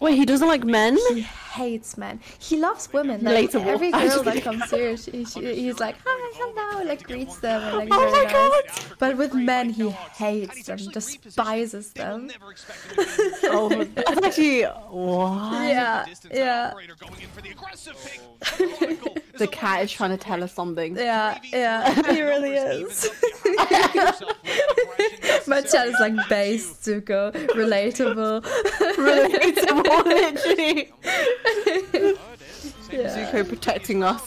Wait, he doesn't like men? He hates men. He loves women. Like, Relatable. every girl that gonna- comes here, she, she, he's like, hi, hello, like greets them. And, like, Oh my nice. But with men, he hates them, despises them. Oh, that's actually what? Yeah, yeah. The cat is trying to tell us something. Yeah, yeah, he really is. My chat is like base, Zuko, relatable. Relatable, literally. Yeah. Zuko protecting us.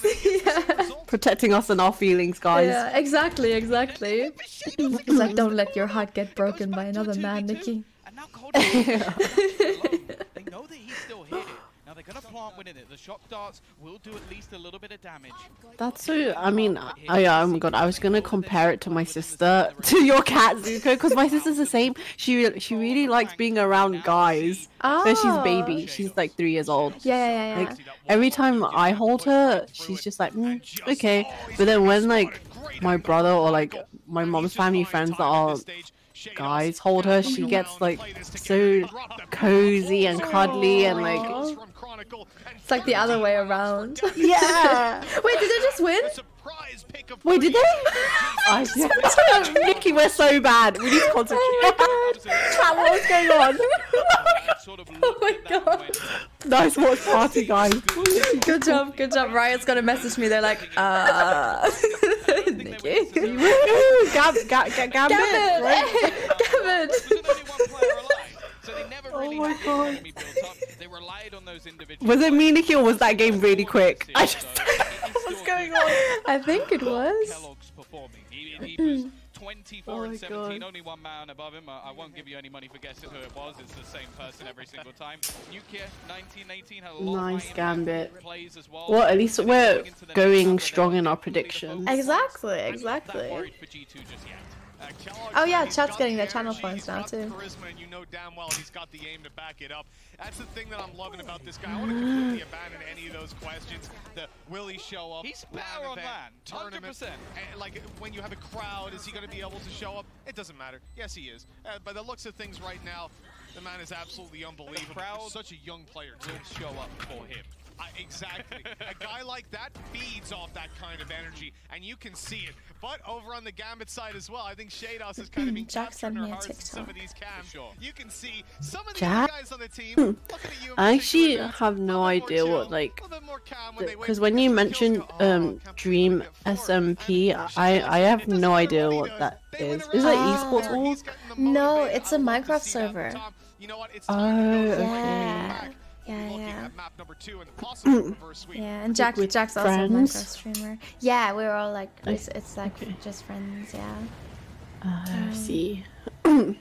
Protecting us and our feelings, guys. Yeah, exactly, exactly. It's like, don't let your heart get broken by another man, Nikki. They know that he's still hit it. Now they're gonna plant within it. The shock darts will do at least a little bit of damage. That's so. I mean, oh yeah. Oh my god. I was gonna compare it to my sister, to your cat Zuko, because my sister's the same. She she really likes being around guys. Oh. But she's Oh. baby. She's like three years old. Yeah, yeah, yeah, yeah. Like every time I hold her, she's just like, mm, okay. But then when like my brother or like my mom's family friends that are guys hold her, she gets like so cozy and cuddly and like. It's like the other way around. Yeah. Wait, did they just win? Wait, did they? I just Nikki, we're so bad. We need to concentrate. Chat, what's going on? oh my god. Nice watch party, guys. Good job, good job. Riot's gonna message me. They're like, uh. Nikki. Woo! Gab, Gab, Gab, Gambit. Gambit! right? Gambit! Oh my god. They relied on those individuals. Was it me, Nikki, or was that game really quick? I just. What's going on? I think it was. keloqz performing. He, he was hmm. 24 Oh and 17, God. only one man above him. I, I won't give you any money for guessing who it was. It's the same person every single time. Nuclear 1918 had a lot Nice Gambit. plays as well. Well, at least we're going strong in our predictions. Exactly, exactly. Oh yeah, chat's getting their channel points now too. charisma, and you know damn well he's got the aim to back it up. That's the thing that I'm loving about this guy. I want to completely abandon any of those questions. The will he show up? He's LAN better on event, LAN, tournament, 100%. and, like when you have a crowd, is he going to be able to show up? It doesn't matter. Yes, he is. Uh, by the looks of things right now, the man is absolutely unbelievable. crowd Such a young player too. will show up for him. I, exactly. a guy like that feeds off that kind of energy, and you can see it. But over on the Gambit side as well, I think Sheydos is kind of being Jack capturing sent her me a hearts in some of TikTok. these cams. You can see some of the Jack? guys on the team Hmm. looking at you. I actually Vince, have no idea what like a bit more calm when they wait because when you kills mentioned. Oh, um Dream SMP, I I have no idea what that is. Is it esports org? No, it's a Minecraft server. You know what? It's Oh, Yeah yeah, yeah. yeah, and Jack, Jack's also a Minecraft streamer. Yeah, we were all like, it's, it's like okay. just friends, yeah. Uh, um, see. the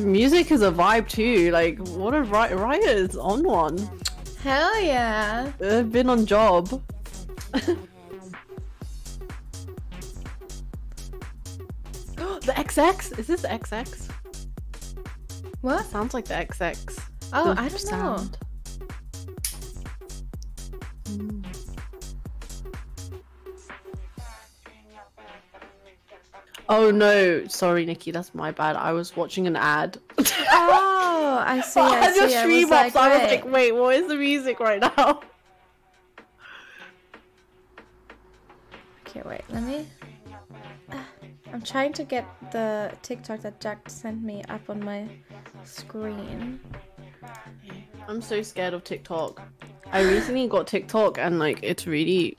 music is a vibe too. Like, what a riot! Riot is on one. Hell yeah. They've been on job. the XX? Is this the XX? What? Sounds like the XX. Oh, The I don't know. sound. Hmm. Oh no, sorry Nikki, that's my bad. I was watching an ad. Oh, I see. I had your see. I stream was up, like, so I was wait. like, wait, what is the music right now? Okay, wait. Let me. I'm trying to get the TikTok that Jack sent me up on my screen. I'm so scared of TikTok. I recently got TikTok and like it's really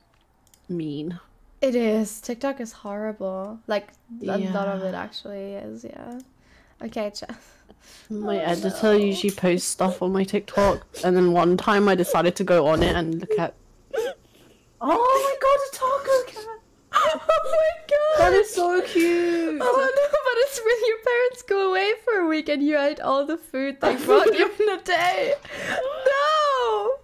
mean. It is. TikTok is horrible. Like a lot of it actually is. Yeah. Okay, Jack. My oh, editor usually posts stuff on my TikTok, and then one time I decided to go on it and look at. Oh my god, a taco cat! Oh my god! That is so cute. Oh no, but it's when your parents go away for a week and you ate all the food they brought you in a day. No!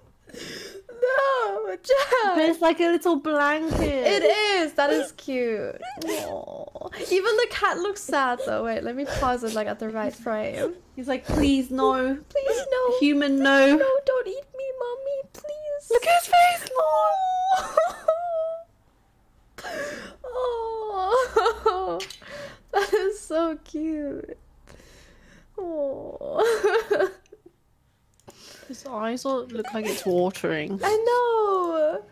No, Jack! But it's like a little blanket. It is. That is cute. Aw. Even the cat looks sad though. Wait, let me pause it like at the right frame. He's like, please no, Please no. human no. No, don't eat me, mommy. Please. Look at his face, Oh, that is so cute. Oh, His eyes all look like it's watering. I know.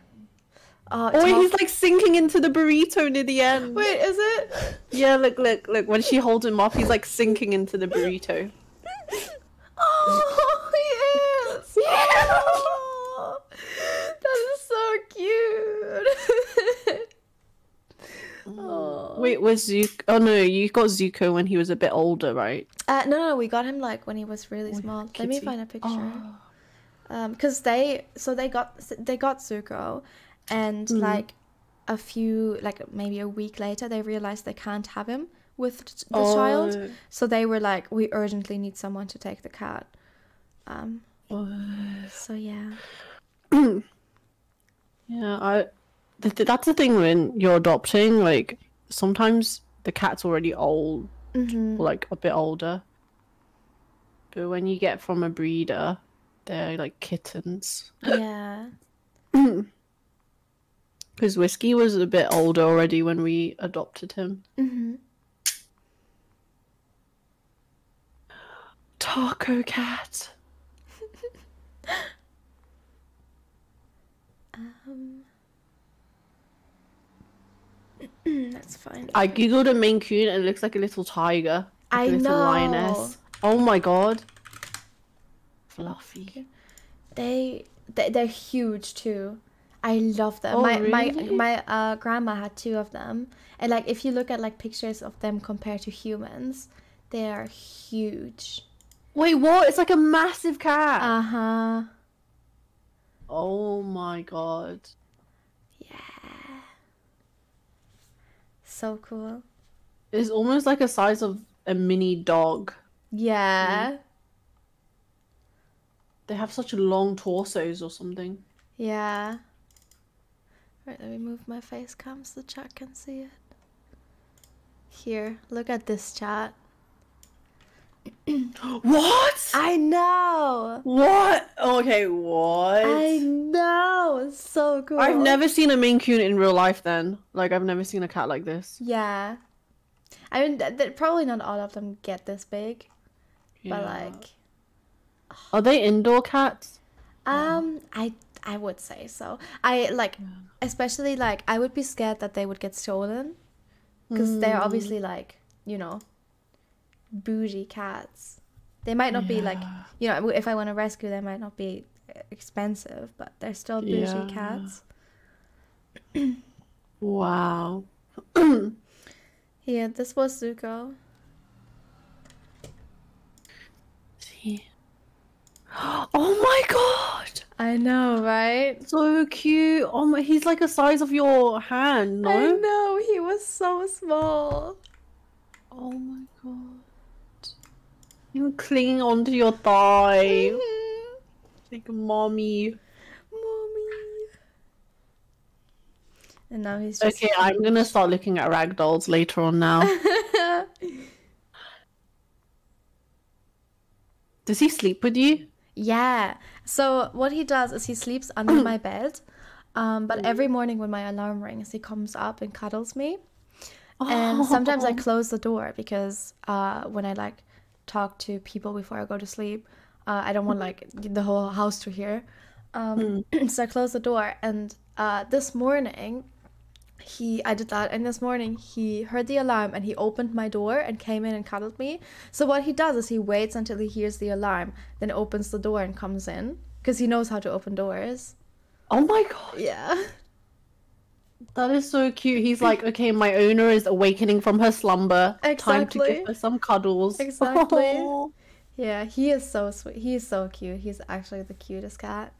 Uh, oh, Oh, he's like sinking into the burrito near the end. Wait, is it? Yeah, look, look, look. When she holds him off, he's like sinking into the burrito. Oh, he is. Oh, that is so cute. Oh. Wait, was Zuko? Oh no, you got Zuko when he was a bit older, right? Uh, no, no, we got him like when he was really small. Let me find a picture. Um, cause they so they got they got Zuko, and Mhm. like a few like maybe a week later they realized they can't have him with the Oh. child, so they were like, we urgently need someone to take the cat. Um. So yeah. Yeah, I. Th- th- that's the thing when you're adopting. Like sometimes the cat's already old, Mhm. or like a bit older. But when you get from a breeder, they're like kittens. Yeah. Because Whiskey was a bit older already when we adopted him. Mhm. Taco cat. Um. That's fine. I googled a Maine Coon and it looks like a little tiger. Like I a little know. lioness. Oh my god. Fluffy. They, they they're huge too. I love them. Oh, my my really? my uh, grandma had two of them, and like if you look at like pictures of them compared to humans, they are huge. Wait, what? It's like a massive cat. Uh huh. oh my god. So cool. It's almost like a size of a mini dog. Yeah. They have such a long torsos or something. Yeah. Right, let me move my face cam so the chat can see it. Here, look at this chat. What? I know. What? Okay, what? I know. It's so cool. I've never seen a Maine Coon in real life then. Like, I've never seen a cat like this. Yeah. I mean, th- th- probably not all of them get this big, but like, Are they indoor cats? um, I I would say so. I like, especially like, I would be scared that they would get stolen, because they're Mm. obviously like, you know, bougie cats. They might not be like, you know, if I want to rescue them, might not be expensive, but they're still bougie Yeah. cats. Wow. yeah, this was Zuko. See. Oh my god! I know, right? So cute. Oh my, he's like a size of your hand, no? I know he was so small. Oh my god. You're clinging onto your thigh. like mommy. Mommy. And now he's just Okay, I'm gonna start looking at ragdolls later on now. Does he sleep with you? Yeah. So what he does is he sleeps under my bed. Um, but every morning when my alarm rings, he comes up and cuddles me. And sometimes I Oh. close the door because uh, when I like talk to people before I go to sleep, uh, I don't want like the whole house to hear. Um, so I close the door. And uh, this morning, he I did that, and this morning he heard the alarm and he opened my door and came in and cuddled me. So what he does is he waits until he hears the alarm, then opens the door and comes in because he knows how to open doors. Oh my god. Yeah. That is so cute. He's like, okay, my owner is awakening from her slumber. Time to Exactly. give her some cuddles. Exactly. Oh. Yeah, he is so sweet. He is so cute. He's actually the cutest cat.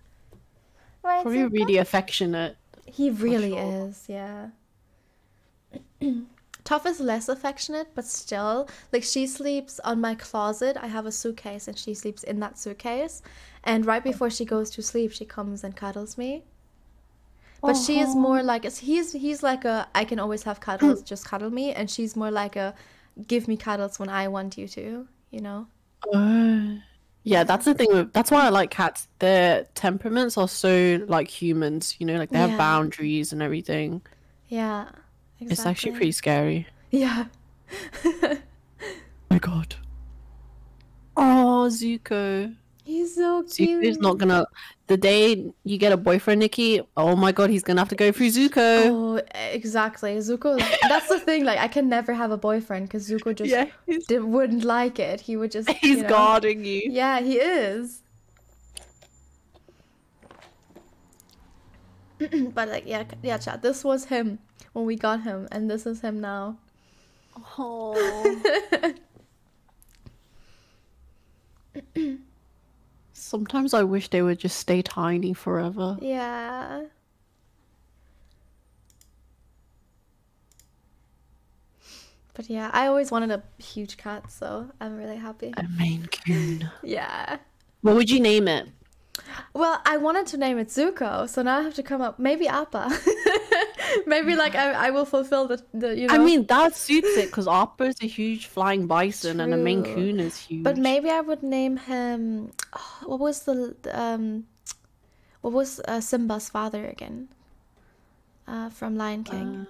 Right, Probably Zuko? really affectionate. He really is, yeah. Toph is less affectionate, but still, like she sleeps on my closet. I have a suitcase and she sleeps in that suitcase. And right before she goes to sleep, she comes and cuddles me. But she is more uh-huh. like he's he's like a I can always have cuddles, just cuddle me, and she's more like a give me cuddles when I want you to, you know. Oh. Yeah, that's the thing. With, that's why I like cats. Their temperaments are so like humans. You know, like they have boundaries and everything. Yeah. Exactly. It's actually pretty scary. Yeah. Oh my god. Oh, Zuko. He's so cute. Zuko's not gonna. The day you get a boyfriend, Nikki. Oh my god, he's gonna have to go through Zuko. Oh, exactly. Zuko. That's the thing. Like, I can never have a boyfriend because Zuko just Yeah, di- wouldn't like it. He would just. He's you know- guarding you. Yeah, he is. but like, yeah, yeah, chat. This was him when we got him, and this is him now. Oh. Sometimes I wish they would just stay tiny forever. Yeah. But yeah, I always wanted a huge cat, so I'm really happy. A Maine Coon. Yeah. What would you name it? Well, I wanted to name it Zuko, so now I have to come up maybe Appa. maybe like I, I will fulfill the, the you know. I mean, that suits it because Appa's a huge flying bison and a Maine Coon is huge. But maybe I would name him. what was the um, what was uh, Simba's father again? Uh, from Lion King.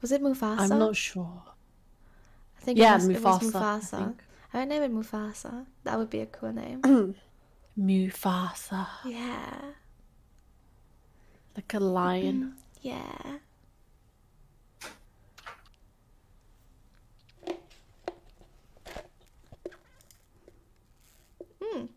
was it Mufasa? I'm not sure. I think Yeah, it was, it was Mufasa, I Mufasa. I would name it Mufasa. That would be a cool name. Mufasa. yeah. Like a lion. Yeah. Hmm. In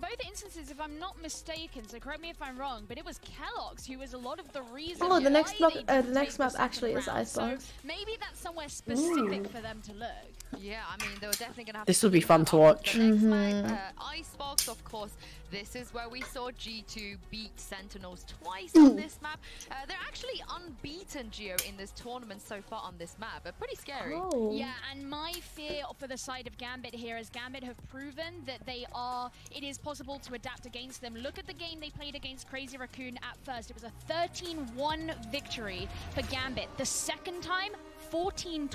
both instances, if I'm not mistaken, so correct me if I'm wrong, but it was keloqz who was a lot of the reason. Oh, the next why map, uh, the next take the map second actually is round. So Icebox. maybe that's somewhere specific Ooh. for them to look. Yeah, I mean, they were definitely going to have This to would be fun to watch. the next Mm-hmm. Uh, Icebox, of course, this is where we saw G2 beat Sentinels twice on this map. Uh, they're actually unbeaten, Geo, in this tournament so far on this map. But pretty scary. Oh. Yeah, and my fear for the side of Gambit here is Gambit have proven that they are, it is possible to adapt against them. Look at the game they played against Crazy Raccoon at first. It was a 13-1 victory for Gambit. The second time, 14-12.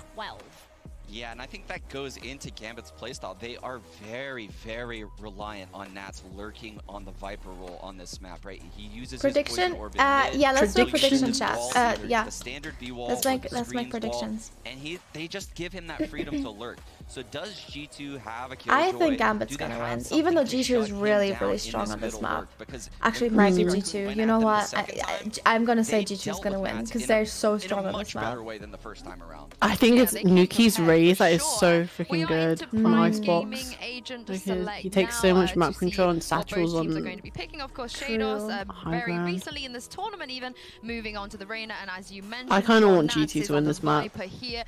Yeah, and I think that goes into Gambit's playstyle. They are very, very reliant on Nats lurking on the Viper role on this map, right? He uses Prediction? his poison orb Uh, yeah, let's do prediction uses chat. Uh, yeah. The standard B wall Let's make- let's make screens wall, predictions. and he they just give him that freedom to lurk. So does G2 have a I killjoy? think Gambit's gonna win, even though G2 is shut really, really in strong on this map. Because Actually, if it might be G2. went You at know them the what? I, second time, I, am gonna say G2 is dealt gonna win because they're so strong on this map. way than the first time around. I think it's nukkye's Raze that is so freaking good on Prime Icebox. Gaming agent to Because select he takes so uh, much map control and satchels teams are on going to be picking. Of course, Sheydos uh, very recently in this tournament, even moving on to the Reyna, and as you mentioned, I kinda want Nance GT is to win this map. Here,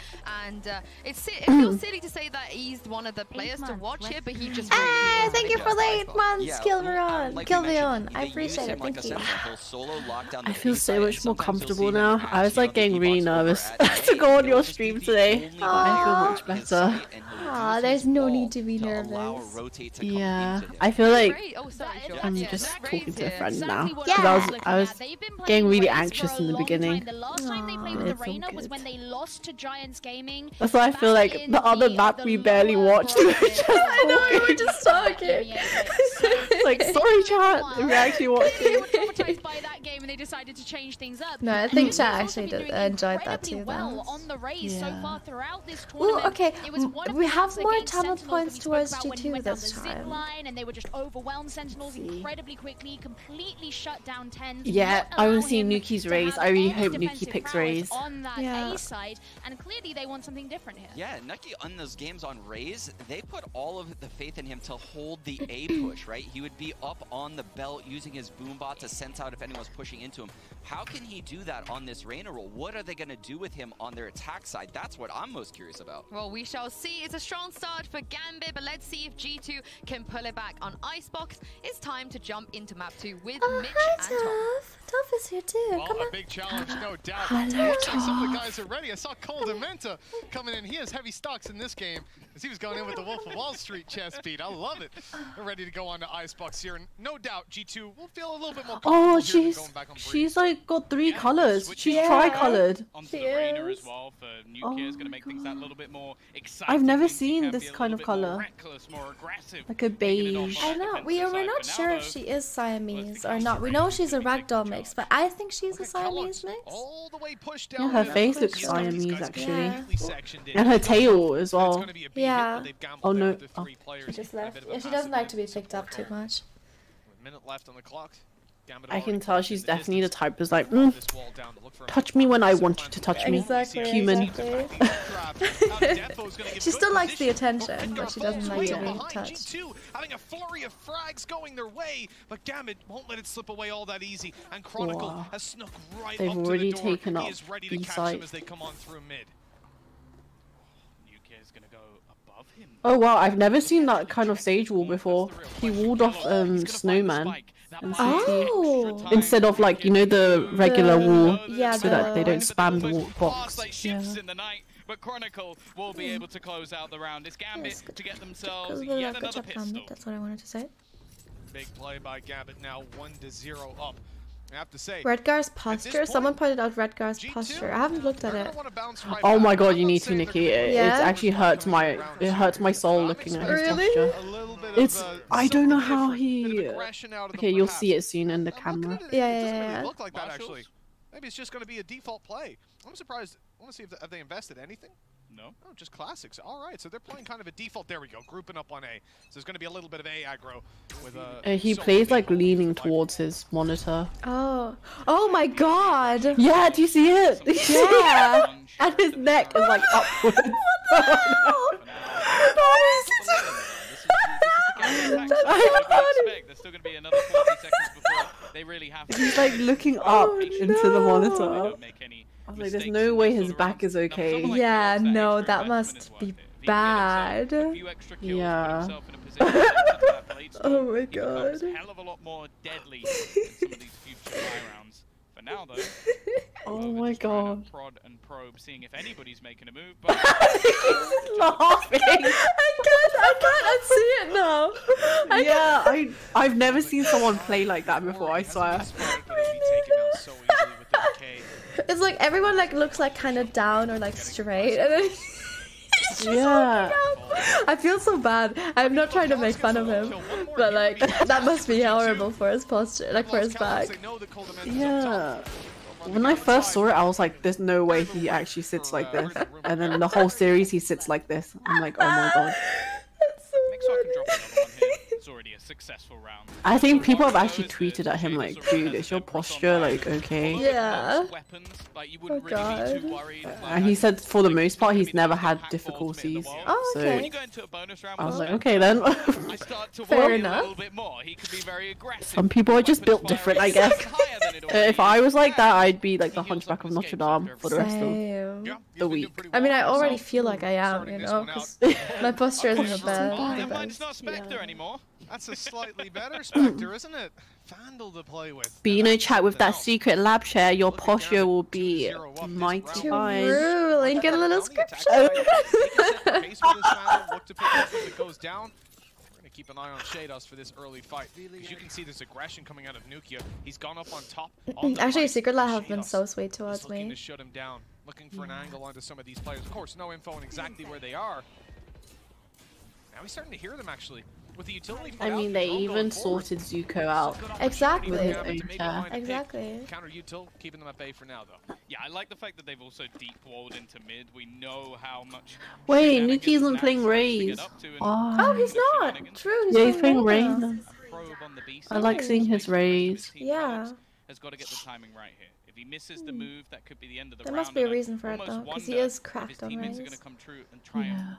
and uh, it's si- it feels silly to say that he's one of the players to watch here, but he just really Ah, thank you for the eight months, Yeah, Kilvion. like we Kilvion, I appreciate it. Thank you. sentinel. He'll solo lock down I feel so much more comfortable now. I was like getting really nervous to go on your He'll just be stream today. only I feel much better. Aw, there's no need to be nervous. Yeah, I feel like Oh, sorry, I'm just that talking to a friend now. Exactly Because I I was, was I was looking at. They've been getting really anxious in the long beginning. time. The last time they played with it's all Arena was when they lost to Giants Gaming. That's why I feel like in the other uh, map the we barely watched. we were bracket. just I know, we were just talking. like, sorry, chat. We're actually watched watching. were traumatized by that game and they decided to change things up. No, I think Newcastle chat actually did- enjoyed that too, well though. on the race so Yeah. far throughout this Ooh, tournament. okay. It was one we have more against talent points that we spoke towards about when you G2 this the zip time. line and they were just overwhelmed Sentinels incredibly quickly, completely shut down TenZ. Yeah, I want to see him nukkye's to raise. I really hope nukkye picks prowess raise. on that Yeah. A side, and clearly they want something different here. Yeah, nukkye on those games on Raze, they put all of the faith in him to hold the A push, right? He would be up on the belt using his boombot to sense out if anyone's pushing into him. How can he do that on this Reyna role? What are they going to do with him on their attack side? That's what I'm most curious about. Well, we shall see. It's a strong start for Gambit, but let's see if G2 can pull it back on Icebox. It's time to jump into map two with Oh, Mitch and Tom. Toph. Toph is here too. Well, Come a on. big challenge, no doubt. Hello, Looks some of the guys are ready. I saw koldamenta coming in. He has heavy stocks in this game as he was going in with the Wolf of Wall Street chest beat. I love it. They're ready to go on to Icebox here, and no doubt G2 will feel a little bit more comfortable Oh, she's going back on Breeze. she's like got three colors. She's Yeah. tri-colored. She is. well Oh is going to my make things that oh, little bit more exciting. I've never seen this kind of color. reckless, more aggressive, Like a taking it off beige. I know. We are, we're not sure if she is Siamese or not. We know she's a ragdoll taking mix, but I think she's a Siamese mix. all the way pushed Yeah, her face looks Siamese, actually. completely sectioned in. And her tail as well. gonna be a big hit, Yeah. but they've gambled Oh, no. Oh. She just left. bit of a Yeah, she doesn't like to be picked up too much. Minute left on the clock. Gambit I can tell she's definitely the type that's like, mm, this wall down to look for a touch me when I want you to to touch me. Exactly, Human. exactly. She still likes the attention, but she doesn't like to be touched. Having a flurry of frags going their way, but Gambit won't let it slip away all that easy. And Chronicle Wow. has snuck right They've up to already the door. taken he up is ready to catch them as they come on through mid. nukkye is going to go above him. Oh wow, I've never seen that kind of stage wall before. He walled off um Snowman and Oh. instead of like you know the regular The- wall, yeah, so that they don't spam the wall box. like Yeah. shifts in the night, but Chronicle will be hmm. able to close out the round. It's Gambit Yes, to get Good, themselves good, yet good another job, pistol. Gambit. That's what I wanted to say. Big play by Gambit now 1 to 0 up. I have to say, Redgar's posture. Someone pointed out Redgar's posture. I haven't looked at it. gonna oh want to bounce right Oh back. my god, you need to, Nikki. It, Yeah? it actually hurts my it hurts my soul looking at his Really? posture. a little bit of, It's I don't know how he. bit of aggression out of them Okay, you'll see it soon in the camera. it, Yeah, it yeah, yeah. look like that actually. Maybe it's just going to be a default play. I'm surprised. I want to see if they, have they invested anything. No. Oh, just classics. All right, so they're playing kind of a default. There we go, grouping up on A. So there's going to be a little bit of A aggro with uh, Uh, he so plays like leaning towards his monitor. Oh. Oh my god. Yeah, do you see it? Yeah. and his neck is like upwards. That's funny. There's still going to be another 40 seconds before they really have to. He's like looking up Oh, into the no. monitor. Don't make any I was like, there's no way his back is okay. like Yeah, no, that must be it. If oh he can get bad. himself a few extra kills, put Yeah. himself in a position to get into that blade storm, Oh my God. hell of a lot more deadly in some of these future rounds. For now, though, Oh Rover my just trying god. to prod and probe, seeing if anybody's making a move. But He's laughing. I can't. I can't unsee it now. I yeah, I I've never seen someone play ah, like that before. I swear. Spike, but it'll be taken out so easily with the decay. It's like everyone like looks like kind of down or like straight, and then just Yeah. I feel so bad. I'm not trying to make fun of him, but like that must be horrible for his posture, like for his back. They know that koldamenta's up Yeah. Top. When I first saw it, I was like, "There's no way he actually sits like this." And then the whole series, he sits like this. I'm like, "Oh my god." That's so Mixer can drop funny. Another one here. It's already a successful round. I think people have actually tweeted at him like, "Dude, has is your their cross on posture like okay?" Yeah. most Weapons, like you wouldn't Oh, really be too God. And he said for the most part, he's never had difficulties. ultimate in the Oh, world. So okay. you go into a bonus round I was like, okay then. I start Fair enough. little bit more. He could be very aggressive. Some people are just built different, I guess. higher than it Uh, already if I was like that, I'd be like the Hunchback of Notre Dame for the rest of Yeah, the week. pretty I mean, I already feel like I am, you know, because my posture isn't the best. mind, it's not Spectre best. anymore. That's a slightly better Spectre, isn't it? Vandal to play with. Beano chat with that Secretlab chair, your posture will be mighty fine. True, link in a little scripture. Pace for this Vandal, look to pick up as it goes down. We're gonna keep an eye on Sheydos for this early fight. Because you can see there's aggression coming out of nukkye. He's gone up on top. on mm, Actually, fight. Secretlab have been so sweet is towards looking me. to shut him down. Looking for an mm. angle onto some of these players. Of course, no info on exactly where they are. Now he's starting to hear them actually. With the utility I mean, they even sorted Zuko out. Exactly. With his own chair. line pick. Exactly. Counter util, keeping them at bay for now though. Yeah, I like the fact that they've also deep walled into mid. We know how much. Wait, shenanigans nukkye isn't playing managed to get Raze. up to and Oh. Oh, he's not. True. He's Yeah, he's playing Raze. Raze. probe on the beast. I like seeing his Raze. Yeah. Has got to get the timing right here. If he misses the hmm. move, that could be the end of the There round. must be a reason for it, almost though, 'cause he wonder is cracked his on teammates Raze. going to come true and try Yeah.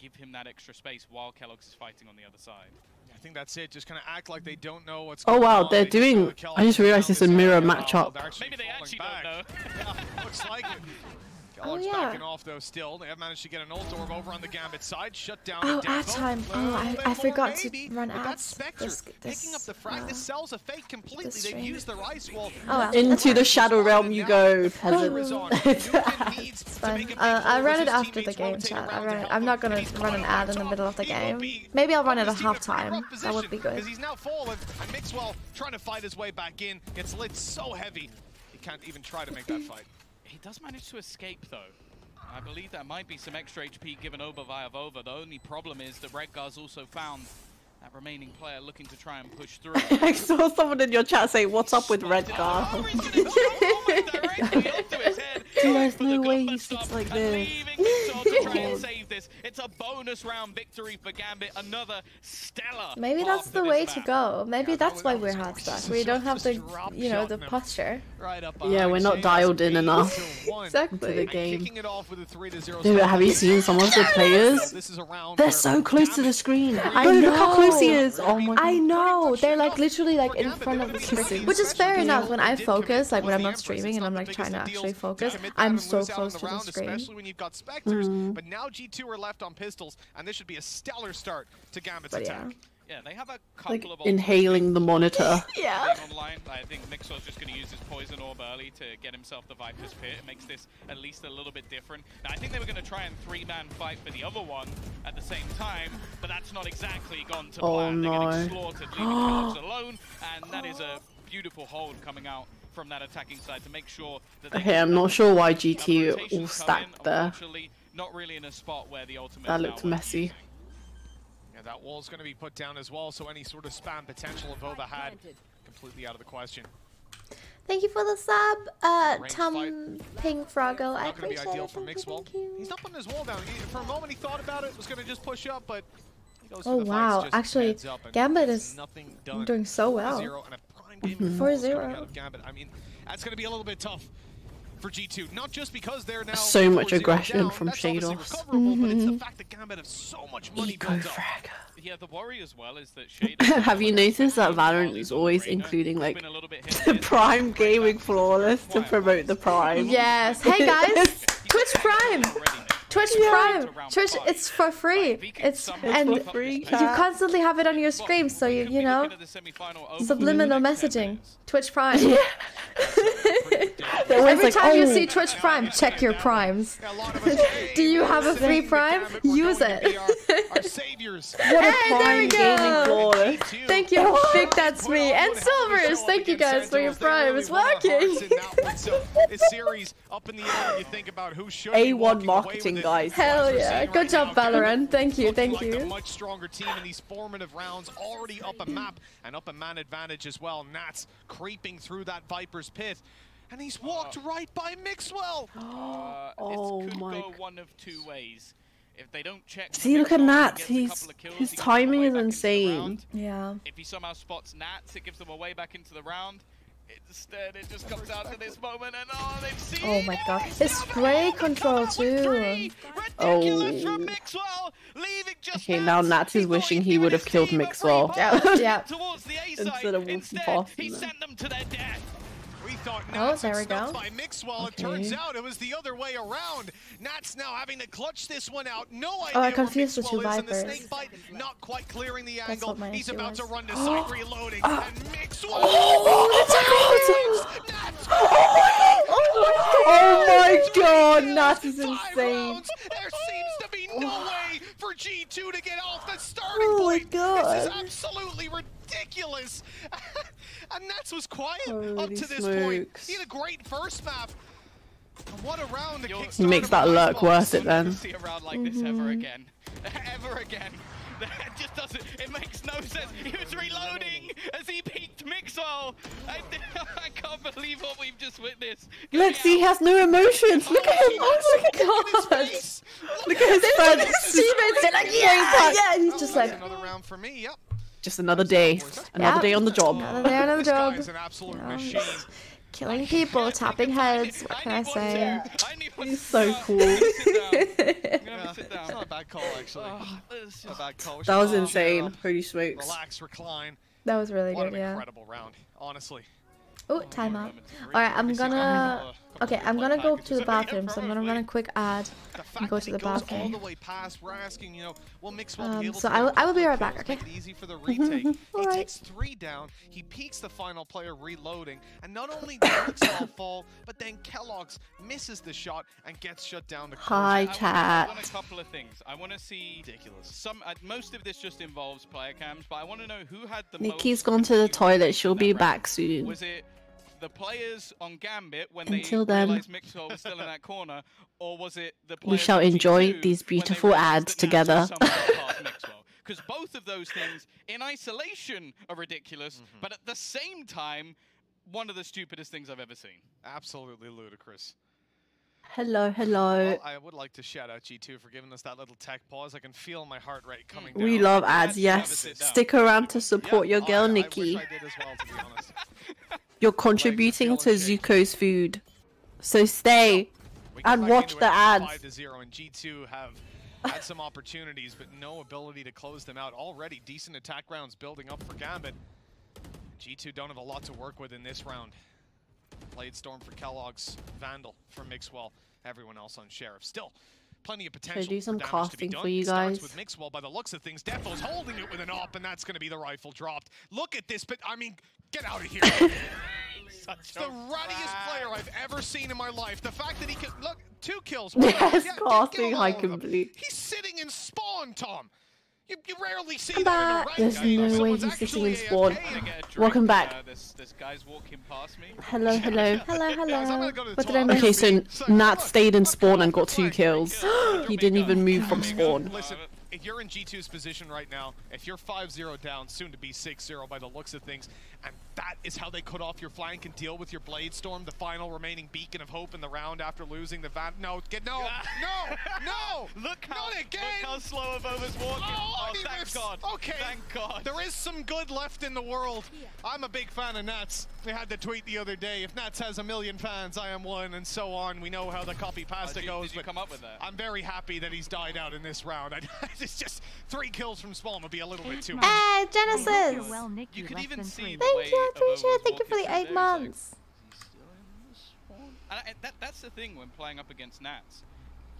And bait a little bit for him here. Give him that extra space while keloqz is fighting on the other side. I think that's it. Just kind of act like they don't know what's Oh going wow, on. they're They just doing. I just realized down it's a mirror area. matchup. They're Maybe they actually back. don't know. Yeah, looks like it. keloqz yeah. backing off though still. They have managed to get an ult orb over on the Gambit side. Shut down Oh, ad time. Oh, I, I forgot maybe, to run but that's ads. Spectre This, picking up the frag. uh, this sells a fake completely. They've used their ice wall. Oh, well. Into the shadow realm you go, peasant. on. It's fine. make a big Uh, I ran it after the game chat. I to run it. help I'm not gonna run an ad in the middle of the game. Maybe I'll run it at his team in a pretty halftime. That would be good. Because he's now fallen, and Mixwell trying to fight his way back in. Gets lit so heavy, he can't even try to make that fight. He does manage to escape though. I believe there might be some extra HP given over via Vova. The only problem is that Redgar's also found that remaining player looking to try and push through. I saw someone in your chat say, "What's up with Redgar?" Dude, there's no way he sits like this. To try and save this. It's a bonus round victory for Gambit. Another stellar. Maybe that's the way this to go. Maybe that's why we're hard stuck. We don't have the, you know, the posture. Right up Yeah, we're not dialed in enough Exactly. into the game. It off with a 3 to 0 Dude, have you seen some of the players? This is a round They're so close to the screen. I Bro, know. Look he is. Oh my I know. They're like literally like in front of the screen, which is fair enough. When I focus, like when I'm not streaming and I'm like trying to actually focus, I'm so close to the screen. Especially when you've got Spectres, Mm. but now G2 are left on pistols, and this should be a stellar start to Gambit's attack. Yeah, they have a couple Like of inhaling the monitor. Yeah. Online, I think Mixwell's just going to use his poison orb early to get himself the Viper's Pit. It makes this at least a little bit different. Now, I think they were going to try and three-man fight for the other one at the same time, but that's not exactly gone to Oh, plan. They're no. getting slaughtered, leaving alone, and that is a beautiful hold coming out from that attacking side to make sure that they Okay, I'm not sure why GT rotations all stacked there. Unfortunately, not really in a spot where the ultimate That is now looked messy. using. Yeah, that wall's going to be put down as well, so any sort of spam potential of Ova had completely out of the question. Thank you for the sub, uh, Range Tom Pink Froggo. I Not going to be ideal it. for Thank you, thank you. He's not putting his wall down. He, for a moment, he thought about it, was going to just push up, but he goes Oh the fights wow! Actually, heads up and Gambit is nothing done. doing so well. 4-0 and a prime game of 4-0. coming out of Gambit. I mean, that's going to be a little bit tough for G2. Not just because they're now So much aggression down, from that's obviously Sheydos. but it's the Mhm. fact that Gambit have so much money Eco built up. Yeah, the worry as well is that Shadow Have you noticed that Valorant is always including like the Prime Gaming Flawless to promote the Prime? Yes. Hey guys, Twitch Prime. Twitch Prime. Twitch. It's for free. It's and for free, you constantly have it on your screen, so you you know subliminal messaging. Twitch Prime. They're Every like, time you "Oh." see Twitch Prime, check your primes. Do you have a free Prime? Use it. Our saviors. What a Hey, there we go. Thank you, Big That's Me, and Silvers. Thank you guys for your Prime. It's working. So this series up in the air you think about who should A1 marketing, with guys. Hell yeah! Good job, Valorant. Thank you, thank like a you. much stronger team in these formative rounds, already up a map and up a man advantage as well. Nats creeping through that Viper's pit. And he's walked right by Mixwell. Uh, Oh this could my go one of two ways. If they don't check. See, look at Mixwell Nat. He's kills, his timing is back into the insane. Yeah. If he somehow spots Nats, it gives them a way back into the round. Instead, it just comes down to this moment, and oh, they've seen Oh my god. His spray control too. Oh. Mixwell, leaving just Okay, now Nats is wishing he would have killed Mixwell Yeah. yeah. towards the A instead of Wolf Instead, Pass. he sent them to their death. Thought Oh, there we go. by Mixwell. It turns out it was the other way around. Nats now having to clutch this one out. No idea Oh, I confused the two and the Vipers. snake bite not quite clearing the That's angle. He's about to was. run to side reloading, Oh. and Mixwell. Oh, Oh my god, Nats is insane. There seems to be no oh. way for G2 to get off the starting Oh my point. This is God. absolutely ridiculous. and Nats was quiet Holy up to this point. smokes. He had a great first map. And what a round to He makes that prize look box. worth it then. see a round like this ever Mhm. again. ever again. That just doesn't. It makes no sense. He was reloading as he peeked Mixwell. I, I can't believe what we've just witnessed. Look, see, he has no emotions. Look at him. Oh my god. Look at his friends. Teammates are like, yeah, yeah, and he's just like, Another round for me. Yep. Just another day. Another Yeah. day on the job. another day, another This guy job. is an absolute You know, killing people, tapping heads. What can I say? He's so cool. Yeah, it's not a bad call, actually. Not a bad call. We That was insane. chill, Holy smokes. Relax, recline. That was really What good, an yeah. incredible round, honestly. Oh, timeout. Alright, I'm gonna. Okay, I'm gonna go to the bathroom, so I'm gonna run a quick ad and go to the Goes all bathroom. the way past. We're asking, you know, will Mixwell be Um, so to I will, a I will be right back, okay? Easy for the retake. he Alright. takes three down. He peeks the final player reloading, and not only does Mixwell fall, but then keloqz misses the shot and gets shut down. The Hi, course. I want a chat. couple of things. I want to see ridiculous. Some uh, most of this just involves player cams, but I want to know who had the Nikki's most. gone to the toilet. She'll be back soon. Was it the players on Gambit when Until they then. realized Mixwell was still in that corner, or was it the We shall enjoy these beautiful ads together. was somehow past Mixwell? Because both of those things, in isolation, are ridiculous, Mm-hmm. but at the same time, one of the stupidest things I've ever seen. Absolutely ludicrous. Hello, hello. Well, I would like to shout out G2 for giving us that little tech pause. I can feel my heart rate coming down. We love ads, yes. Stick around to support your girl, I, Nikki. I wish I did as well, to be honest. You're contributing to Zuko's food. So stay and watch the ads. Five to zero, and G2 have had some opportunities, but no ability to close them out. Already decent attack rounds building up for Gambit. G2 don't have a lot to work with in this round. Blade Storm for keloqz, Vandal for Mixwell, everyone else on Sheriff. Still, plenty of potential. do some for damage to be casting done. for you Starts guys? with Mixwell by the looks of things. d3ffo's holding it with an op, and that's going to be the rifle dropped. Look at this, but I mean, get out of here. It's the rattiest player I've ever seen in my life. The fact that he can look two kills. Wow. Yes, Yeah, get- get casting along high with him. complete. He's sitting in spawn, Tom. You, you rarely see Come that in a back. rank There's game. no way Someone's he's sitting in spawn. AFK. Get a drink, Welcome back. Uh, this, this guy's walking past me. Hello, hello. Hello, hello. go What did I toilet. miss? Okay, so Nat stayed in spawn and got two kills. he didn't even move from spawn. Listen, if you're in G2's position right now, if you're 5-0 down, soon to be 6-0 by the looks of things, and that is how they cut off your flank and deal with your Blade Storm, the final remaining beacon of hope in the round after losing the Van. No, get no, no, no! Look how, Not again! Look how slow Avova's walking. Oh, Oh, I mean, oh, thank if- God. Okay. Thank God. There is some good left in the world. I'm a big fan of Nats. We had the tweet the other day. If Nats has a million fans, I am one, and so on. We know how the copy oh, pasta did you- goes. did you but come up with that? I'm very happy that he's died out in this round. I, it's just three kills from Spawn would be a little bit too much. Hey, Genesis! Well, Nick, You could even see the Thank way you, I appreciate it. Thank you for the eight through there, he's like, months. And I, that, that's the thing when playing up against Nats.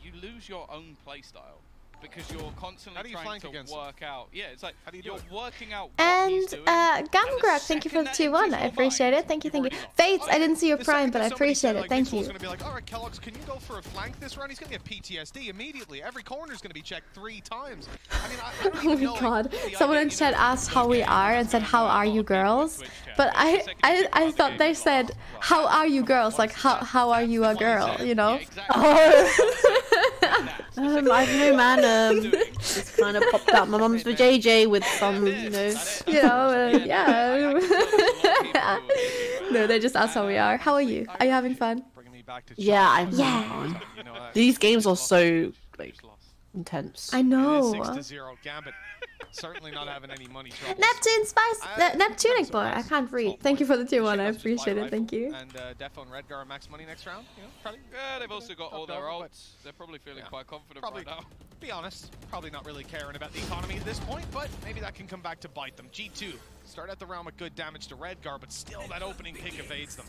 You lose your own playstyle because you're constantly How do you trying flank to against him? work out. Yeah, it's like How do you you're it? working out what he's And doing. uh, Gamgrok, thank you for the 2 1. I appreciate it. Thank you, thank you. Fates, I didn't see your The prime, but I appreciate said, it. like, Thank you. gonna be like, all right, keloqz, can you go for a flank this round? He's gonna get PTSD immediately. Every corner's gonna be checked three times. I mean, I, I Oh my know, god. the Someone idea, in chat asked how we are and said, How are you girls? But I, I, I thought they said, How are you girls? Like, how, how are you a girl? You know? Um, I don't know, man. Um, just kind of popped out my mum's JJ with some, you know. You know, uh, yeah. no, they just asked how we are. How are you? Are you having fun? Yeah, I'm Yeah. fine. These games are so like intense. I know. Certainly not having any money troubles. Neptune Spice! Uh, Neptunic Boy! I can't read. Thank you for the tier one. I appreciate it. Thank you. And uh, Def on Redgar max money next round. You know, probably. Yeah, they've also got all their outs. They're probably feeling yeah. quite confident probably, right now. Be honest, probably not really caring about the economy at this point, but maybe that can come back to bite them. G2 start at the round with good damage to Redgar, but still that opening pick evades them.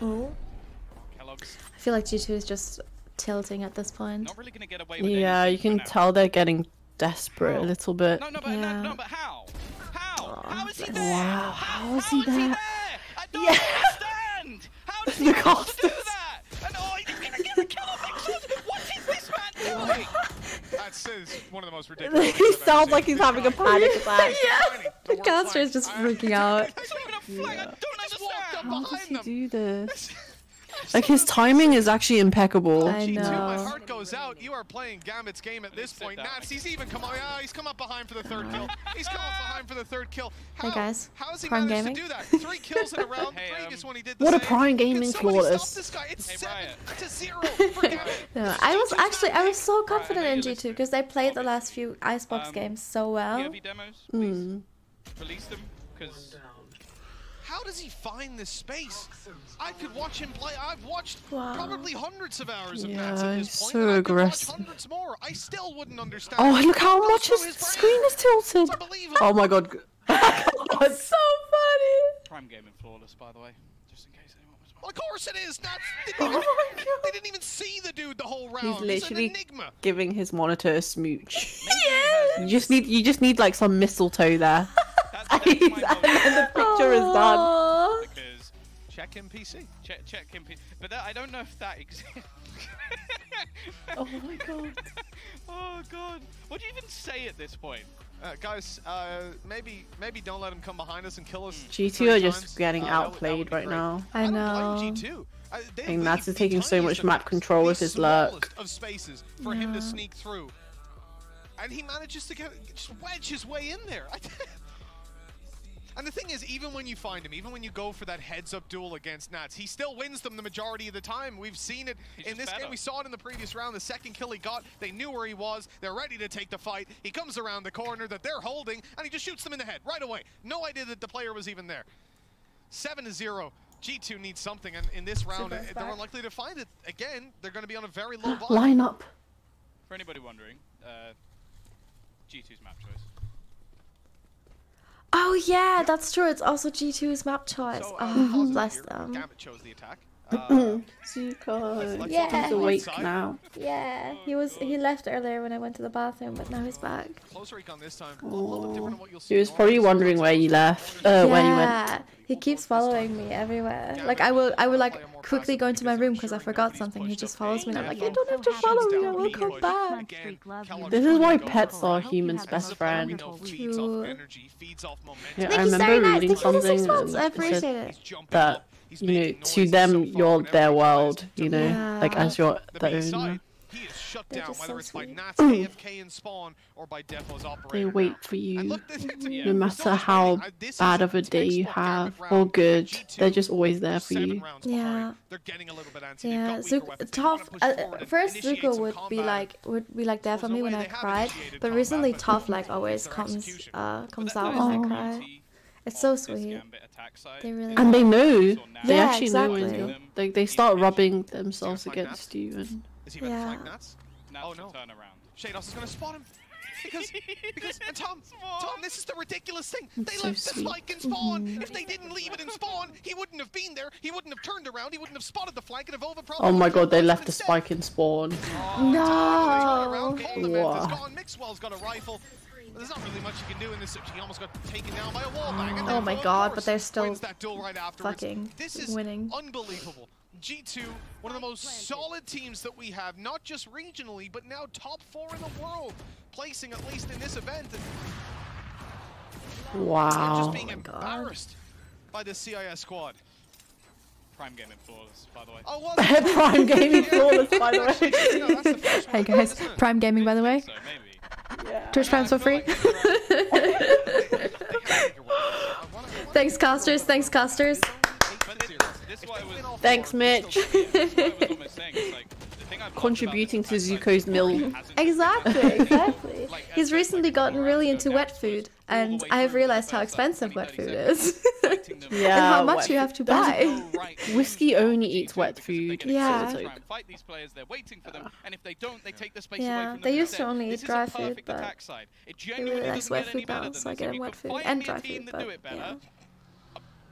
Oh. I feel like G2 is just tilting at this point. not really going to get away with Yeah, you can tell they're getting desperate a oh. little bit. No, no, but no, no, but how? How? How is he there? Wow, how is he there? I don't understand. How does he The manage cost to do that? And oh, he's going to get the kill on Vixen. What is this man doing? That's is one of the most ridiculous. he sounds like he's having a panic attack. yeah. Caster is just freaking out. I don't understand! How does he do this? Like his timing is actually impeccable. I G2, my know. heart goes out. You are playing Gambit's game at this point. Nats, he's even come on. Yeah, he's come up behind for the third kill. He's come up behind for the third kill. Hey guys, How has he Prime Gaming. to do that? Three kills in a round. Hey, Previous um, one he did the What a prime gaming Can somebody stop flawless. this guy? It's Hey, seven to zero for No, I was actually I was so confident in G2 because they played the last few Icebox Um, games so well. POV demos, Hmm. release them, because How does he find this space? I could watch him play. I've watched Wow. probably hundreds of hours of Yeah, Nats at this he's point. so and I aggressive. hundreds more. I still wouldn't understand. Oh, look how much through his screen is tilted. Oh my god. That's so funny. Prime Gaming flawless, by the way, just in case anyone was Well, of course it is. Nats didn't oh even, they didn't even see the dude the whole round. He's literally an enigma. giving his monitor a smooch. You just need you just need like some mistletoe there. and the picture is done. Because Check in PC. check check him. But that, I don't know if that exists. Oh my god. oh god, what do you even say at this point? Uh, guys, uh, maybe maybe don't let him come behind us and kill us. G2 three are just times. getting Uh, that would- that outplayed would right now. I don't know. blame G2. Uh, they And leave Nats is taking so much map control with his lurk. smallest of spaces for him to sneak through, and he manages to get, just wedge his way in there. And the thing is, even when you find him, even when you go for that heads-up duel against Nats, he still wins them the majority of the time. We've seen it He's in just this game. We saw it in the previous round. The second kill he got, they knew where he was. They're ready to take the fight. He comes around the corner that they're holding, and he just shoots them in the head right away. No idea that the player was even there. 7-0. G2 needs something, and in this round, they're back. unlikely to find it. Again, they're going to be on a very low bar. Line up. For anybody wondering, uh, G2's map choice. Oh yeah, that's true. It's also G2's map choice. So, uh, oh, bless them. Gambit chose the attack. Uh, Zuko. let's Yeah. He's awake now. Yeah, he was he left earlier when I went to the bathroom, but now he's back. close recon this time. A little bit different than what you'll see He was probably wondering where you left. Uh, where you went. yeah, he keeps following me everywhere. Like I will, I will like quickly go into my room because I forgot something. He just follows me, and I'm like, you don't have to follow me. I will come back. This is why pets are humans' best friend. Feeds off energy, feeds off momentum. Yeah, I remember reading Thank you for the six something. I appreciate it. that you know to them you're their world. You know, like as your The the B owner. side, he is shut They're down, whether so it's by sweet. Nats, AFK in spawn, or by d3ffo's operator. They wait for you. look, this- No matter how bad of a day you have or good, they're just always there for you. Yeah. They're getting a little bit antsy. Yeah, got Zuko, tough. Uh, first, Zuko some would be like would be like there for me when I cried, but recently tough like always comes uh comes out when I cry. It's so sweet. They really. And they know. They Yeah, actually know when exactly. you're. Like they start rubbing themselves against you and. Is he about Yeah. to flank Nats? Nats oh no. turn around. Sheydos is going to spot him. Because, because, and Tom, Tom, this is the ridiculous thing. It's They so left the sweet. spike in spawn. Mm. If they didn't leave it in spawn, he wouldn't have been there. He wouldn't have turned around. He wouldn't have spotted the flank, and Avova probably. Oh my god, they left the spike in spawn. Oh, around, No. koldamenta Wow. is gone. Mixwell's got a rifle. There's not really much you can do in this. He almost got taken down by a wall bang. and Oh my god, but they're still that duel right fucking This is winning. unbelievable. G2, one of the most solid teams that we have, not just regionally, but now top four in the world, placing at least in this event. And and Wow. just oh being embarrassed by the CIS squad. Prime Gaming flawless, by the way. Oh, was? Prime Gaming flawless, by the way. no, the Hey guys, isn't? Prime Gaming by the way. So maybe. Twitch Prime's for free. Thanks, casters. Thanks, casters. But this, this is what I was. Thanks, Mitch. That's what I was almost saying. It's like the thing I've loved about Contributing to Zuko's meal. Exactly, exactly. He's recently gotten really into wet food, and I have realized how expensive wet food is. Yeah. and how much you have to buy. Whiskey only eats wet food. Yeah. So like, fight these players. They're waiting for them, and if they don't, they take the space Yeah, away from them. they used to only eat dry food, but attack side. It They genuinely really like doesn't wet food better now, so I get If wet food and dry food, but yeah.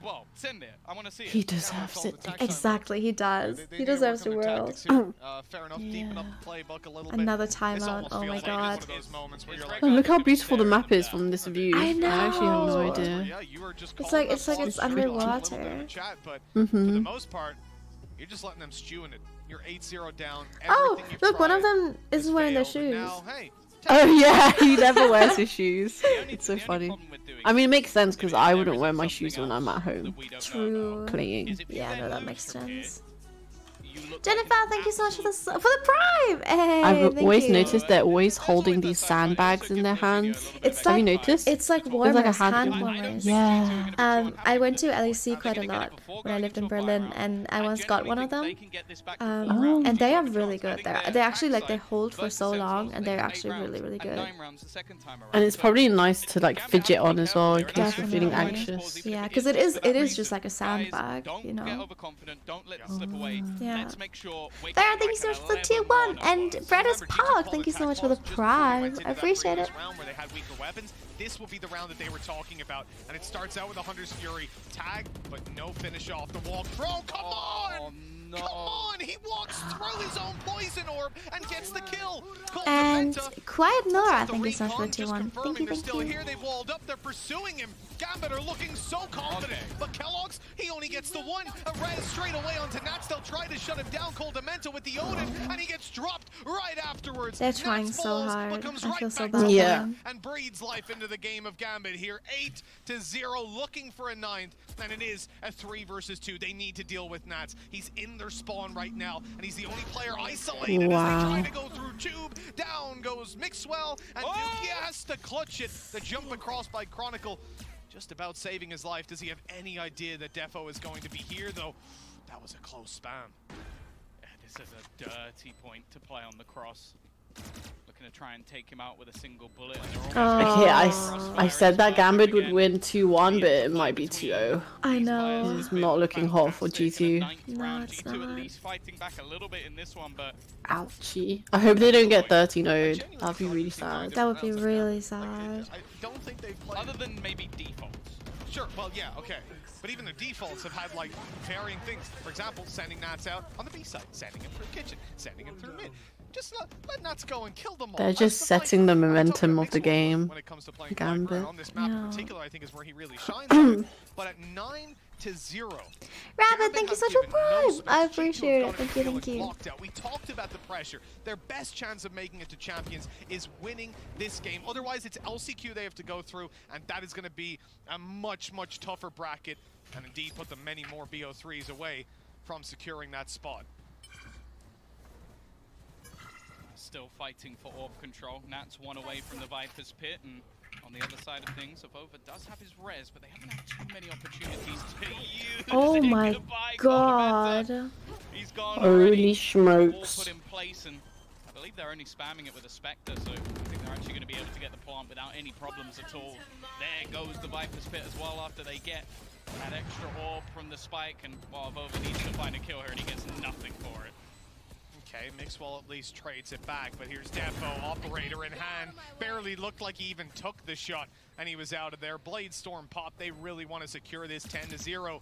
Well, send it. I want to see it. He deserves it. Exactly, he does. They- they He deserves the work on their world. tactics. Uh, fair enough, deepen up the playbook a little bit. Another This timeout. Oh my god. It's one of those moments where you're like, Oh, look how beautiful the map is from this view. I know. I actually have no idea. Yeah, you were just It's like it's like it's ball straight on a little bit underwater. of a Chat, but for the most part, you're just letting them stew in it. You're 8-0 down. Oh, look, one of them isn't wearing their shoes. now, hey, Oh yeah, he never wears his shoes. It's so funny. I mean, it makes sense because I wouldn't wear my shoes when I'm at home True. playing. Yeah, no, that makes sense. Jennifer, thank you so much for the s- for the prime. Hey, I've always you. noticed they're always holding these sandbags in their hands. It's Have like you noticed? It's like There's warmers, like a hand, hand- warmers. Yeah. Um, I went to LEC quite a lot when I lived in Berlin, and I once got one of them. Um, Oh. and they are really good. They they actually like they hold for so long, and they're actually really really good. And it's probably nice to like fidget on as well in case you're feeling anxious. Yeah, because it is it is just like a sandbag, you know. overconfident. Don't let it slip away. Yeah. Let's make sure. Wake Farrah, thank you so much for the tier one, and Bradis Park, thank you so much for the prime. I appreciate it. round where they had weaker weapons. This will be the round that they were talking about. And it starts out with a Hunter's Fury tag, but no finish off the wall. Throw, come oh, on! Come on! He walks through his own poison orb and gets the kill. Colt And Penta Quiet Nora, the thank you so much for the 2-1. Thank you, thank still you. here. They've walled up. They're pursuing him. Gambit are looking so confident. But keloqz, he only gets the one. A res straight away onto Nats. They'll try to shut him down. koldamenta with the Odin, and he gets dropped right afterwards. They're trying Nats so falls, hard. But comes I right feel so bad Yeah. and breathes life into the game of Gambit here. Eight to zero, looking for a ninth, and it is a three versus two. They need to deal with Nats. He's in their spawn right now, and he's the only player isolated Wow. as they try to go through tube. Down goes Mixwell, and nukkye oh! has to clutch it. The jump across by Chronicle, just about saving his life. Does he have any idea that d3ffo is going to be here, though? That was a close spam. Yeah, this is a dirty point to play on the cross. Looking to try and take him out with a single bullet. And Okay, oh. I, getting s- crossfire I said that. Gambit would win 2-1, but it might be 2-0. I know. It's not looking hot for G2. No, it's not. fighting back a little bit in this one, but Ouchie. I hope they don't get 30 node. That'd be really sad. That would be really sad. I don't think they've other than maybe defaults. Sure, well, yeah, okay. But even the defaults have had, like, varying things. For example, sending Nats out on the B side, sending him through kitchen, sending him through mid. Just let, let Nats go and kill them all. They're just the fight. setting the I'm momentum of the game. When it comes to playing Gambit. Blackburn on this map in particular, I think is where he really shines. but at 9 to 0, Rabbit, thank you so much for prime. I appreciate it. Thank you, thank you. out. We talked about the pressure. Their best chance of making it to champions is winning this game. Otherwise, it's LCQ they have to go through, and that is going to be a much, much tougher bracket, and indeed put them many more BO3s away from securing that spot. Still fighting for orb control. Nat's one away from the Viper's pit, and on the other side of things, Avova does have his res, but they haven't had too many opportunities to use. Oh my god. koldamenta. He's gone Holy already. Smokes. put in place, and I believe they're only spamming it with a Spectre, so I think they're actually going to be able to get the plant without any problems at all. There goes the Viper's pit as well after they get that extra orb from the spike, and while Avova needs to find a kill here, and he gets nothing for it. Okay, Mixwell at least trades it back, but here's d3ffo, operator in hand. Barely looked like he even took the shot, and he was out of there. Blade Storm pop, they really want to secure this 10 to 0.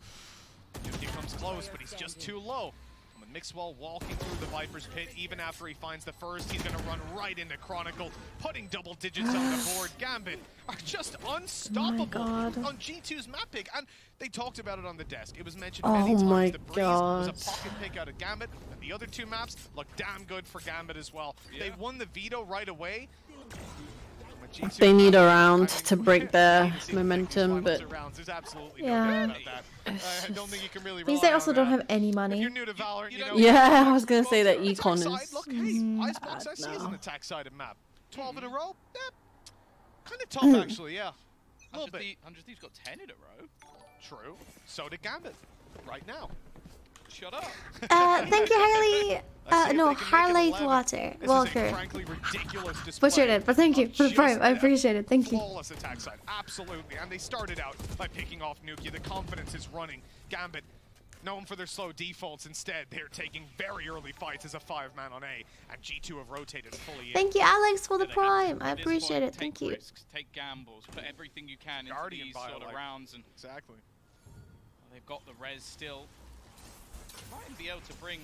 nukkye comes close, but he's just too low. And with Mixwell walking through the Viper's pit, even after he finds the first, he's going to run right into Chronicle, putting double digits on the board. Gambit are just unstoppable God. on G2's map pick, and they talked about it on the desk. It was mentioned Oh many times. my the Breeze was God. a pocket pick out of Gambit, and the other two maps look damn good for Gambit as well. They won the veto right away. But G2 They need a I round to break their need to see the momentum, but or rounds. There's absolutely Yeah. no doubt about that. I don't think you can really Means they also don't have any money. you're new to Valorant, you know. Yeah, I was gonna say that Econ is- Look, hey. Mm, Icebox bad SC is an now. 12 in a mm. row? Kind of tough, mm. actually, yeah. A little bit. 100 100 Thieves got 10 in a row. True. So did Gambit. Right now. Shut up. Uh, thank you, Harley. Uh, no, they can make it Harley 11. Water. This Walker. frankly ridiculous display Butchered it, but thank you of for the prime. just I a appreciate it. Thank you. Flawless attack side, absolutely. And they started out by picking off nukkye. The confidence is running. Gambit, known for their slow defaults, instead they're taking very early fights as a five-man on A, and G2 have rotated fully in. Thank you, Alex, for the Yeah, they have prime. I appreciate point, it. Thank you. Risks, take gambles, put everything you can into Guardian these sort of like- rounds, and Exactly. they've got the res still. Might be able to bring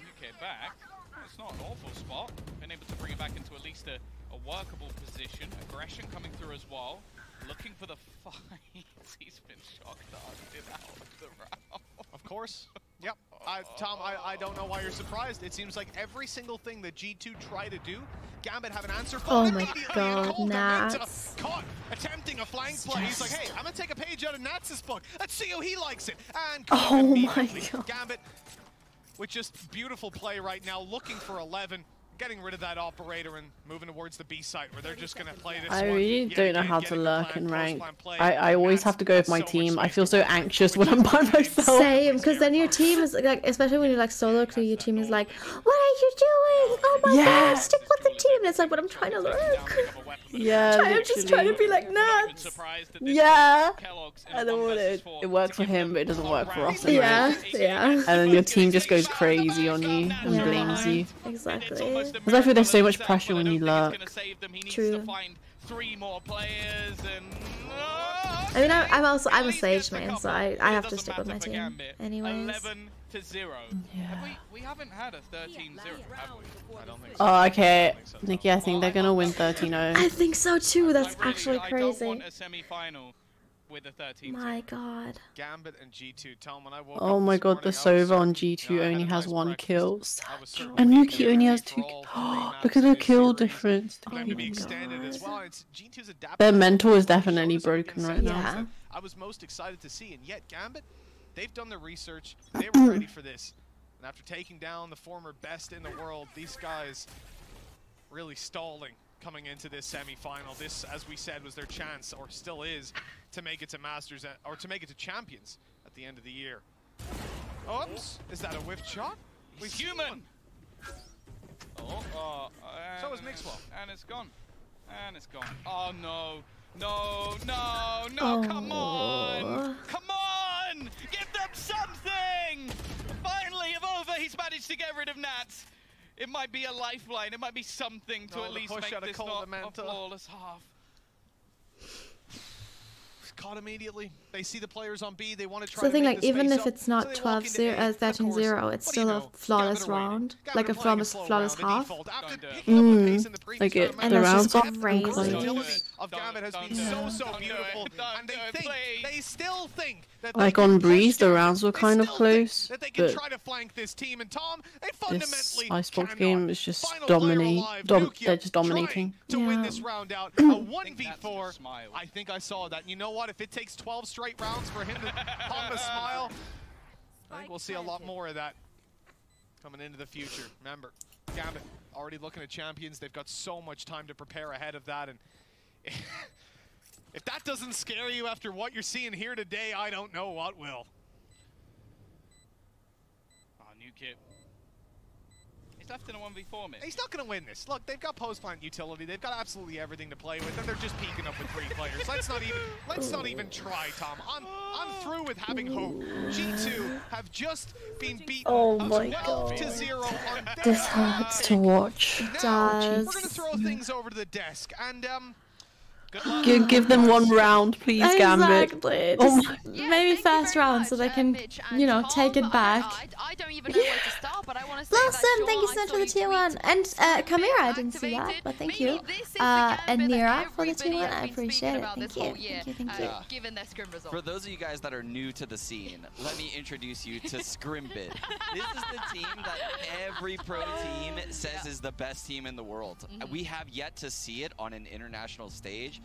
UK back. It's not an awful spot. Been able to bring it back into at least a, a workable position. Aggression coming through as well. Looking for the fight. He's been shock darted out of the round. Of course. Yep. I, Tom, I, I don't know why you're surprised. It seems like every single thing that G2 try to do, Gambit have an answer for. Oh my God, Nats. Caught attempting a flank play. He's like, hey, I'm gonna take a page out of Nats' book. Let's see how he likes it. And Oh my. God. Gambit with just beautiful play right now, looking for 11. Getting rid of that operator and moving towards the B site where they're just going to play this I one. really Yet don't know how to lurk plan, in rank. I, I always have to go with my team. I feel so anxious when I'm by myself. Same, because then your team is like, especially when you're like solo crew, your team is like, "What are you doing? Oh my Yeah. god, stick with the team!" And it's like, "But I'm trying to lurk. Yeah, Try- I'm just trying to be like nuts." Yeah. I don't want it. It works for him, but it doesn't work for us. in Yeah, yeah. And then your team just goes crazy on you and Yeah. blames you. Exactly. Because I feel there's so much pressure when you lurk. True. Three more players and I mean, I, I'm also I'm a Sage main, so I, I have to stick with my team. Anyways. 11 to 0. Have we, we haven't had a 13 0, have we? I don't think Oh, okay. Nikki, I think they're gonna win 13-0. I think so too. That's actually I don't crazy. Want with a 13 My God. Gambit and G2. Tom, when I woke Oh my god, the morning, I was Sova on G2 only has one kill. And nukkye only has two. Look at the kill difference. for them to be extended as well. It's G2's. Their mental is definitely broken right now. Yeah. I was most excited to see, and yet Gambit, they've done their research. They were ready for this. And after taking down the former best in the world, these guys really stalling coming into this semi-final. This, as we said, was their chance, or still is, to make it to Masters, uh, or to make it to Champions at the end of the year. Oops, is that a whiffed shot? He's human! Oh, oh, So is and- Mixwell. And it's gone. And it's gone. Oh no. No, no, no, oh. come on! Come on! Give them something! Finally, of over, he's managed to get rid of Nats. It might be a lifeline, it might be something to Oh, at least make this not a flawless half. Caught immediately. They see the players on B. They want to try So I think like even if it's not they walk 12 into 0, A. uh, Of 13 course, 0, it's what do you still a flawless Gambit are waiting. round. Like a flawless, slow flawless round, half. default. After picking up the pace in the Mm, like it, tournament, the And that's rounds just are crazy. versatility close. has been so do it. so Don't do it. beautiful, and they think they still think that Like on Breeze, the rounds were kind of close, they can but try to flank this team, and Tom, this fundamentally Icebox game is just Final player dominate. Dom- they're just dominating. to win this round out. A 1v4. I think I saw that. You know what? If it takes 12 straight rounds for him to hum a smile, I think we'll see a lot more of that coming into the future. Remember, Gambit already looking at champions. They've got so much time to prepare ahead of that. And if that doesn't scare you after what you're seeing here today, I don't know what will. Oh, nukkye. He's left in a 1v4 mid. He's not going to win this. Look, they've got post plant utility. They've got absolutely everything to play with, and they're just peeking up with three players. Let's not even let's not even try, Tom. I'm I'm through with having hope. G2 have just been beaten Oh my 12 to God. 0 on This hurts to watch. Now, does. we're going to throw things over to the desk, and um, good luck. Give, give them one round, please, Gambit. Exactly. Oh Just my- maybe first round so they can, you know, take it back. I don't even know where to start, but I want to say Blossom, that thank you so much for the tier one. And uh, Kamira, I didn't see that, but thank you. Uh, and Nira for the tier one, I appreciate it. Thank you. Thank you, thank you. uh, given their scrim result. For those of you guys that are new to the scene, let me introduce you to Scrimbit. this is the team that every pro team says is the best team in the world. Mm-hmm. We have yet to see it on an international stage,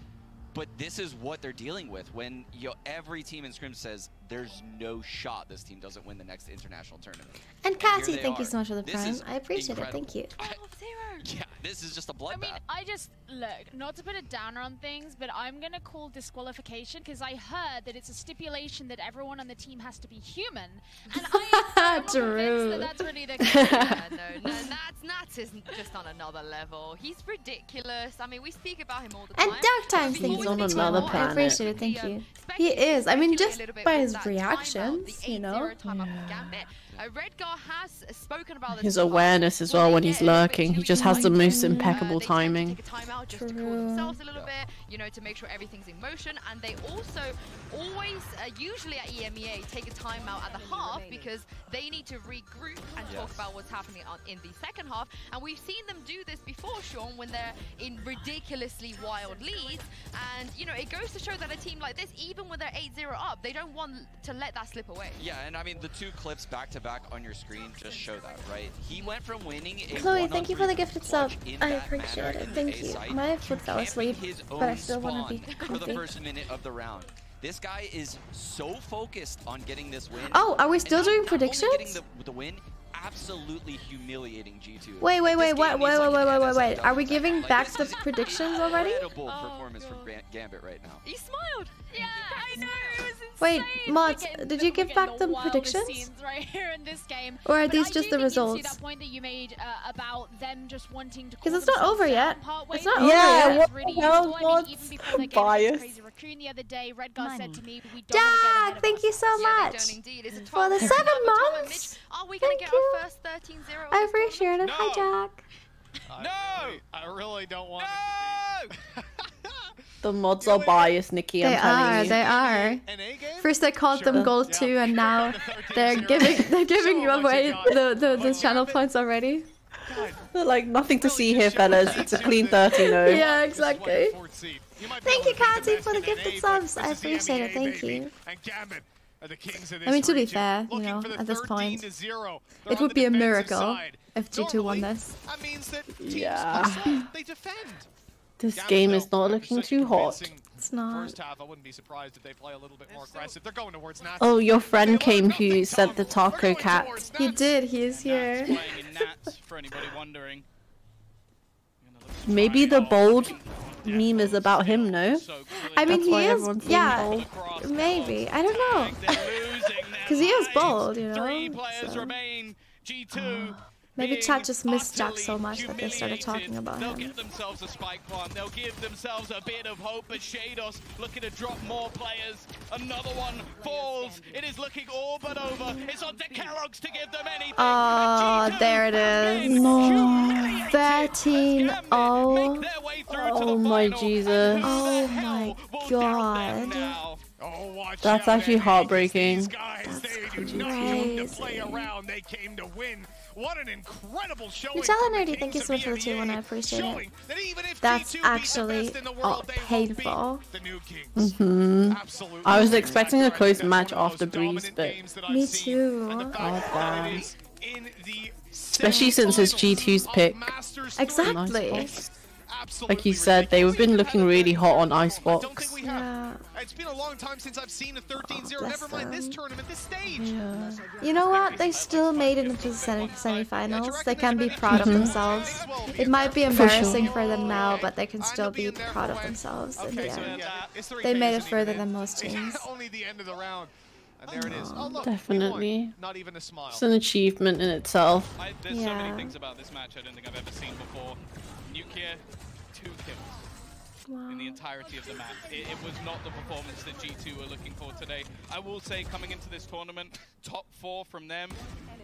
but this is what they're dealing with when you every team in Scrim says there's no shot this team doesn't win the next international tournament. And here Cassie, they thank you so much for the This prime. I appreciate incredible. it. Thank you. I- yeah, this is just a bloodbath. I mean, I just look not to put a downer on things, but I'm gonna call disqualification because I heard that it's a stipulation that everyone on the team has to be human, and I am not convinced that that's really the case. yeah, no, no, Nats, Nats isn't just on another level. He's ridiculous. I mean, we speak about him all the time. And. Dark Times, He's thank you He's so on much. another I planet. appreciate it. Thank The, um, you. He is. I mean, just a little bit by his reactions, timeout, the you know. 8-0 timeout from Gambit. Uh, Redgar has spoken about His in the past. awareness as well when he's is a bit lurking. He just has the excited. most impeccable they tend to timing. take a time out just to cool themselves a little bit, you know, to make sure everything's in motion. And they also always, uh, usually at EMEA, take a time out at the half because they need to regroup and talk Yes. about what's happening on, in the second half. And we've seen them do this before, Sean, when they're in ridiculously wild leads. And, you know, it goes to show that a team like this, even when they're 8-0 up, they don't want to let that slip away. Yeah, and I mean the two clips back to back on your screen just show that, right? He went from winning Chloe, thank you for the one-on-three gifted sub. I appreciate it. Thank you. My foot fell asleep, but I own still want to be for the first minute of the round. This guy is so focused on getting this win. Oh, are we still doing predictions? getting the, the win, absolutely humiliating G2. Wait, wait, wait, This wait, wait, wait, like wait, wait, wait, wait. Are we giving Like, back the predictions already? Incredible performance from Gambit right now. He smiled. Yeah, I know. It was Wait. Mods, We're did you give back the the predictions? right here in this game. Or are But these I just the think you see results? that point that you made uh, about them just wanting to. 'Cause cool it's not over yet. partway It's not through. over That's yet. really What the hell, Mods? even before they Bias. gave us Crazy Raccoon the other day, Redgar said to me, "We don't want to get Jack, thank you so much don't indeed. It's a for the seven months. Are we going to Thank get you. Our first 13-0? I appreciate it. Hi, Jack. No! I really don't want to. The mods are biased, Nikki. I'm They telling are. you. They are. First they called them gold two, and now they're giving they're giving you away the the, the channel points already. They're like nothing to see here, fellas. It's a clean 13-0. Yeah, exactly. Thank you, Katy, for the gifted subs. I appreciate it. Thank you. And Gambit are the kings of I mean, this to be fair, you know, at this point, to 0. They're it would be a miracle side. if G2 won this. That means that teams Yeah. assault, they defend. This game is not looking too hot. It's not. First half, I wouldn't be surprised if they play a little bit more aggressive. They're going towards Nats. Oh, your friend came who sent the taco cat. He did. He is here. Playing in Nats, for anybody wondering. Maybe the bold meme is about him, no? I mean, That's he is. Yeah, bold. maybe. I don't know. Because he is bold, you Three know. players so. remain. G2 Maybe being chat just missed Jack so much that they started talking about They'll him. get themselves a spike plant. They'll give themselves a bit of hope. But Sheydos looking to drop more players. Another one falls. It is looking all but over. It's on to keloqz to give them anything. Oh, there it is. No. 13 oh. Oh my Jesus. Oh my god. That's actually heartbreaking. They do not come to play around. They came to win. What an incredible showing. Michelle from the Nerdy, thank you Kings so much for the two one. I appreciate it. that even if That's G2 beat the actually best in the world, they painful. the new Kings. hmm Absolutely. I was expecting a close match after Breeze, but Me too. God damn. In the Especially since it's G2's pick. Exactly. Like you said, they've been looking really hot on Icebox. Yeah. It's been a long time since I've seen a 13-0. bless Never mind this um, tournament, this stage. Yeah. You know what? They still made it into the semi semifinals. They can be proud of themselves. It might be embarrassing for them now, but they can still be proud of themselves in the end. They made it further than most teams. Only the end of the round. And there it is. Oh, look, Definitely. not even a smile. It's an achievement in itself. I, there's so many Yeah. things about this match I don't think I've ever seen before. Nuclear, two kills. In the entirety of the map. It, it was not the performance that G2 were looking for today. I will say, coming into this tournament, top four from them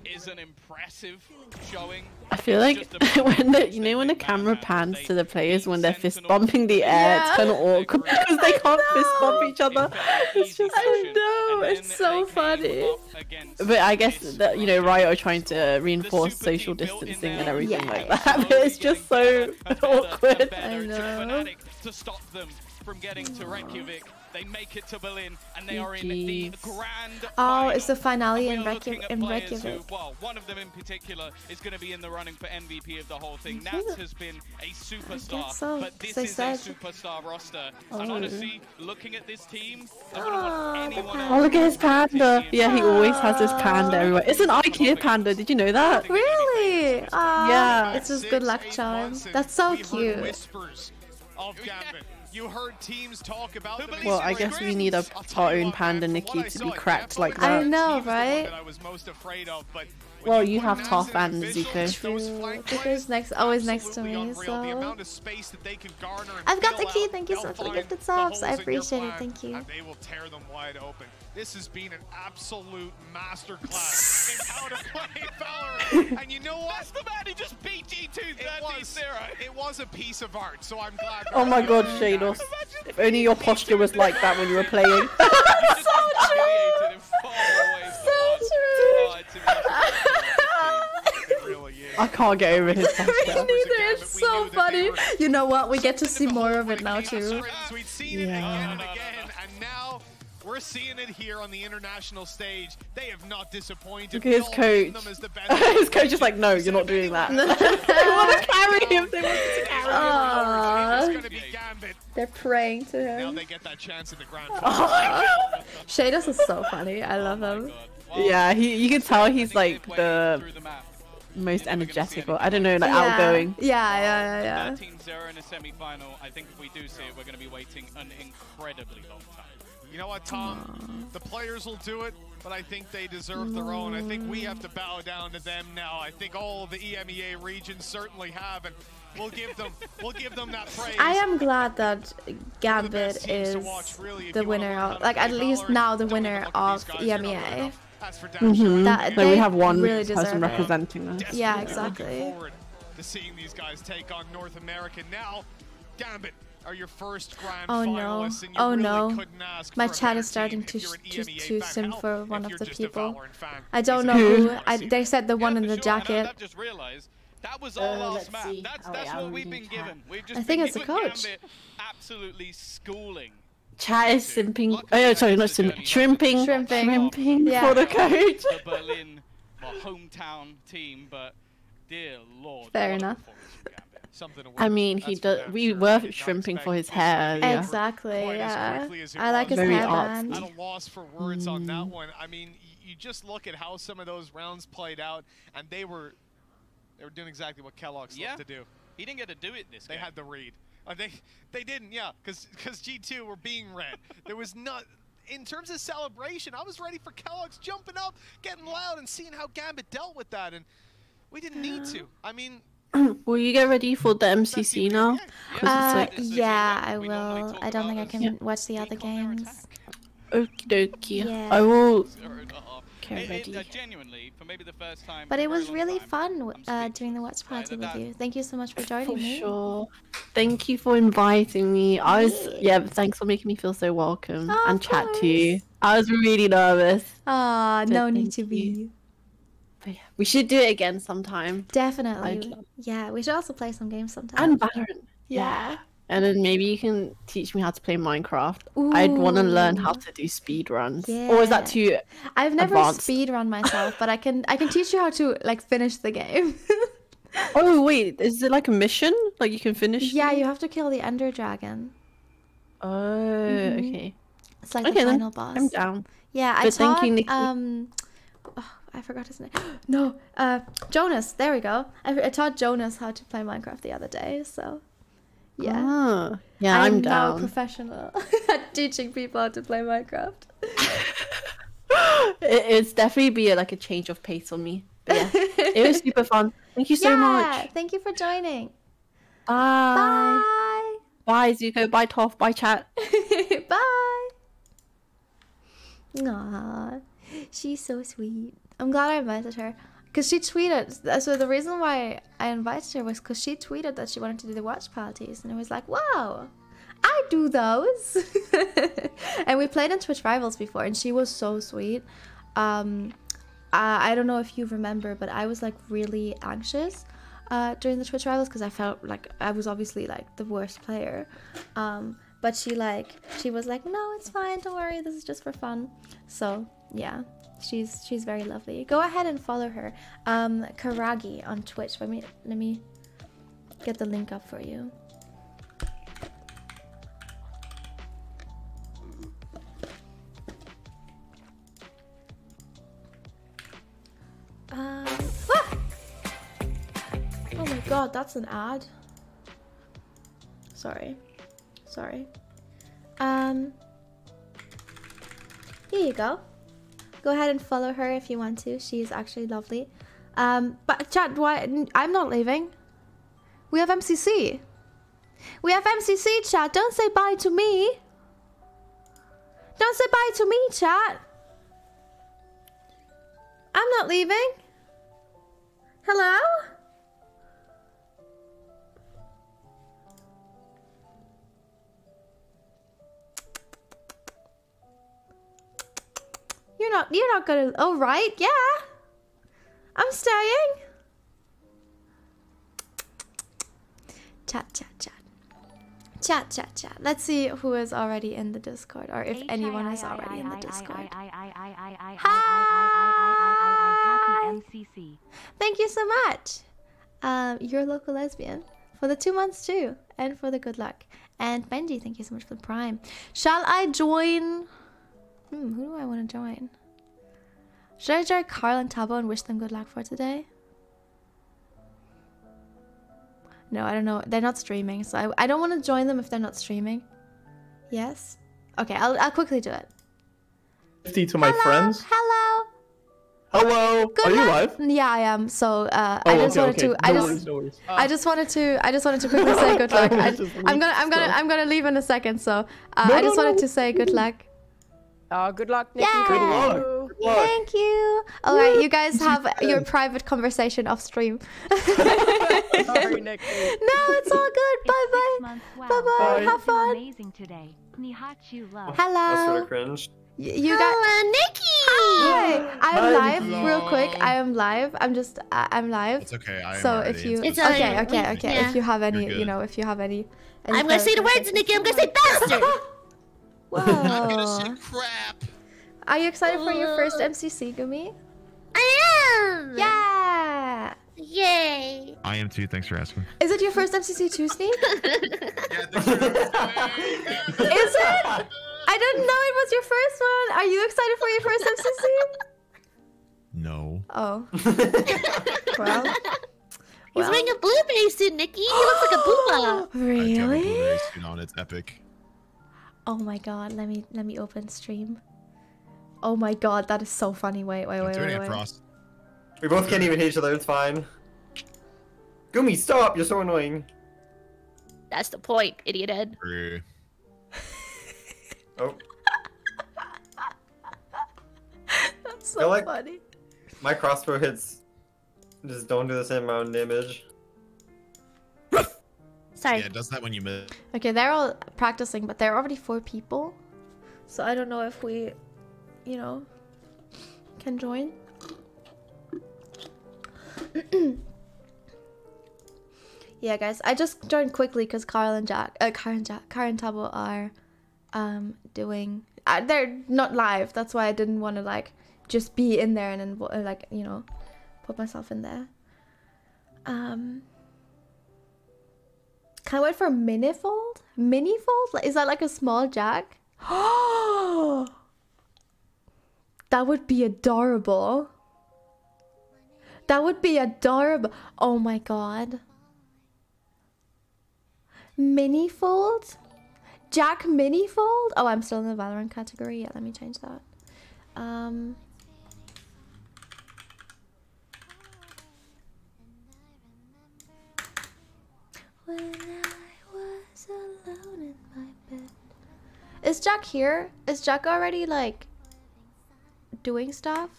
is an impressive showing. I feel like when the you know when the camera pans to the players when they're fist bumping the air, it's kind of awkward because they can't fist bump each other. It's just I know, it's so funny. But I guess that you know Riot are trying to reinforce social distancing and everything like that. But it's just so awkward. I know. To stop them from getting to Reykjavik. They make it to Berlin, and they are in the Jeez. grand Oh, it's the finale in, are Reykja- looking at in Reykjavik. Who, well, one of them in particular is going to be in the running for MVP of the whole thing. I Nats has been a superstar, so, but 'cause this is said- a superstar roster. And Oh. honestly, looking at this team, I wouldn't want anyone Oh look at his panda! Yeah, he always has his Ah. panda everywhere. It's an IKEA panda. Did you know that? Really? Ah, Yeah. It's his good luck charm. That's so cute. Whispers of Gambit. You heard teams talk about them. Well, I guess we need a our own panda Nikki to be cracked like that. I that. know, He was the one right? that I was most afraid of, but Well, you have Toph and Zuko. Zuko's next, always next to me, so. I've got the key. Thank you so much for the gifted subs. I appreciate it. Thank you. And they will tear them wide open. This has been an absolute masterclass in how to play Valorant. And you know what? That's the man who just beat G2 It was, it was a piece of art, so I'm glad. Oh my god, Sheydos. If only your posture was like that when you were playing. I can't get over his Me neither. It's so funny. You know what? We get to see more of it now too. We'd we're seeing it here on the international stage. They have not disappointed. Look at his We all named coach. them as the best his coach is like, no, you're not doing that. they want to carry him. They want to carry him. Aww. They're praying to him. Now they get that chance in the grand oh Aww. Sheydos is so funny. I love oh him. Yeah, he. You can tell he's like the most energetic, or I don't know, like Yeah. outgoing. Yeah, yeah, yeah, yeah. 13-0 in a semi-final. I think if we do see it, we're going to be waiting an incredibly long time. You know what, Tom? The players will do it, but I think they deserve their own. I think we have to bow down to them now. I think all the EMEA regions certainly have, and we'll give them we'll give them that praise. I am glad that Gambit is the winner of, like at least now the winner of EMEA. Mhm. That So we they have one really person deserve it. representing us. Yeah, exactly. to seeing these guys take on North America now. Gambit are your first grand Oh no! and you Oh really no! My chat is starting to if to to sim Hell, for one of the people. I don't know Who? who. I, they said the one in the jacket. I've just realised that was Uh, last let's map. see. That's Oh, that's yeah, what I'm we've been chat. given. We've just I think it's the coach. Gambit absolutely schooling. Chat is simping. Oh, yeah, sorry, not simping. Shrimping. Shrimping. Shrimping Yeah. for the coach. the Berlin, well, hometown team, but dear lord. Fair enough. Performance from Gambit. Something to I mean, he That's does. damn We sure. were Did shrimping for his hair. Yeah. Exactly. Yeah. quickly as it I like his was. Very hairband. At a loss for words on that one. I mean, you just look at how some of those rounds played out, and they were they were doing exactly what keloqz Yeah. loved to do. He didn't get to do it this They game. had the read. Uh, they they didn't, yeah, because G2 were being read. there was not. In terms of celebration, I was ready for keloqz jumping up, getting loud, and seeing how Gambit dealt with that, and we didn't need to. I mean, Will you get ready for the MCC now? Uh, like, yeah, I will. I don't think I can watch the other games. okie dokie. Yeah. I will Zero and a half. get It- it, ready. uh, genuinely, for maybe the first time. But it was really fun uh, doing the watch party with you. Thank you so much for joining me. For me. sure. Thank you for inviting me. I was yeah, thanks for making me feel so welcome Oh, and of chat to you. I was really nervous. Ah, But no need to be. But yeah, we should do it again sometime. Definitely. Yeah, we should also play some games sometime. And Valorant. yeah. And then maybe you can teach me how to play Minecraft. Ooh. I'd want to learn how to do speed runs. Yeah. Or is that Yeah. too I've never advanced? speed run myself, but I can I can teach you how to like finish the game. Oh wait, is it like a mission? Like you can finish? yeah, you have to kill the Ender Dragon. Oh, Mhm. okay. It's like okay, the then. final boss. I'm down. Yeah, I But thank taught Nikki. um oh, I forgot his name. No, uh Jonas, there we go. I, I taught Jonas how to play Minecraft the other day, so yeah. Ah, yeah, I'm, now down. professional at teaching people how to play Minecraft. It, it's definitely be a, like a change of pace for me. But yeah, it was super fun. Thank you so yeah, much. Thank you for joining. Bye. Bye. Bye, Zuko. Bye, Toph. Bye, chat. Bye. Aw, she's so sweet. I'm glad I invited her. Because she tweeted, so the reason why I invited her was because she tweeted that she wanted to do the watch parties. And I was like, wow, I do those. and we played in Twitch Rivals before, and she was so sweet. Um, I, I don't know if you remember, but I was like really anxious uh, during the Twitch Rivals because I felt like I was obviously like the worst player. Um, but she like she was like, no, it's fine, don't worry, this is just for fun. So yeah, she's she's very lovely. Go ahead and follow her, um, Karagi on Twitch. Let me let me get the link up for you. Um, ah! Oh my god, that's an ad. Sorry. Sorry. Um, here you go. Go ahead and follow her if you want to. She is actually lovely. Um, but chat, why? I'm not leaving. We have MCC. We have MCC, chat. Don't say bye to me. Don't say bye to me, chat. I'm not leaving. Hello? You're not you're not gonna oh right, yeah. I'm staying. Chat chat chat. Chat chat chat. Let's see who is already in the Discord or if anyone is already in the Discord. MCC. Thank you so much. Um, you're a local lesbian for the two months too, and for the good luck. And Benji, thank you so much for the prime. Shall I join? Hmm, who do I want to join? Should I join Karl and Tubbo and wish them good luck for today? No, I don't know. They're not streaming, so I, I don't want to join them if they're not streaming. Yes? Okay, I'll, I'll quickly do it. 50 to my friends. Hello. Hello. Good Are you live? Yeah, I am. So uh, Oh, I just okay, wanted okay. to. I No just. worries, no worries. I just wanted to. I just wanted to quickly say good luck. I, I'm, gonna. I'm gonna. I'm gonna leave in a second. So uh, No, I just no, wanted no. to say good luck. Oh, good luck, Nikki. Yeah. Good luck. Good luck. Thank you. All right, you guys have your private conversation off stream. Sorry, Nikki. No, it's all good. Bye bye. Wow. Bye bye. Bye. Have fun. Amazing today. Nihachu love. That's sort of cringe. Y- You got Nikki. Hi. I am Hi, live Nikki. real quick. I am live. I'm just. I I'm live. It's okay. I am So if you. It's this. okay. Okay. Okay. Yeah. If you have any, You're you good. know, if you have any. any I'm gonna say the words. Nikki. I'm gonna say bastard. I'm gonna say Whoa. crap. Are you excited for your first MCC, Gumi? I am. Yeah. Yay. I am too. Thanks for asking. Is it your first MCC too, Sneak? Yeah, thanks for Is it? I didn't know it was your first one. Are you excited for your first MCC? No. Oh. well. He's well. wearing a blueberry suit, Nikki. He looks like a booba. I have a Really? blueberry suit on. It's epic. Oh my god, let me let me open stream. Oh my god, that is so funny. Wait, wait, I'm wait, doing wait, it, wait. Frost. We both can't even hit each other. It's fine. Gumi, stop! You're so annoying. That's the point, idiot head. Oh, That's so like- funny. my crossbow hits just don't do the same amount of damage. Sorry. Yeah, it does that when you miss. Okay, they're all practicing, but there are already four people. So I don't know if we, you know, can join. yeah, guys, I just joined quickly because Karl and Jack, uh, Karl and Jack, Karl and Tubbo are, um, doing. Uh, they're not live. That's why I didn't want to like just be in there and then uh, like you know, put myself in there. Um. Can I wait for minifold? Minifold? Like, Is that like a small jack? that would be adorable. That would be adorable. Oh my god. Minifold? Jack minifold? Oh, I'm still in the Valorant category. Yeah, let me change that. Um. Is Jack here? Is Jack already like doing stuff?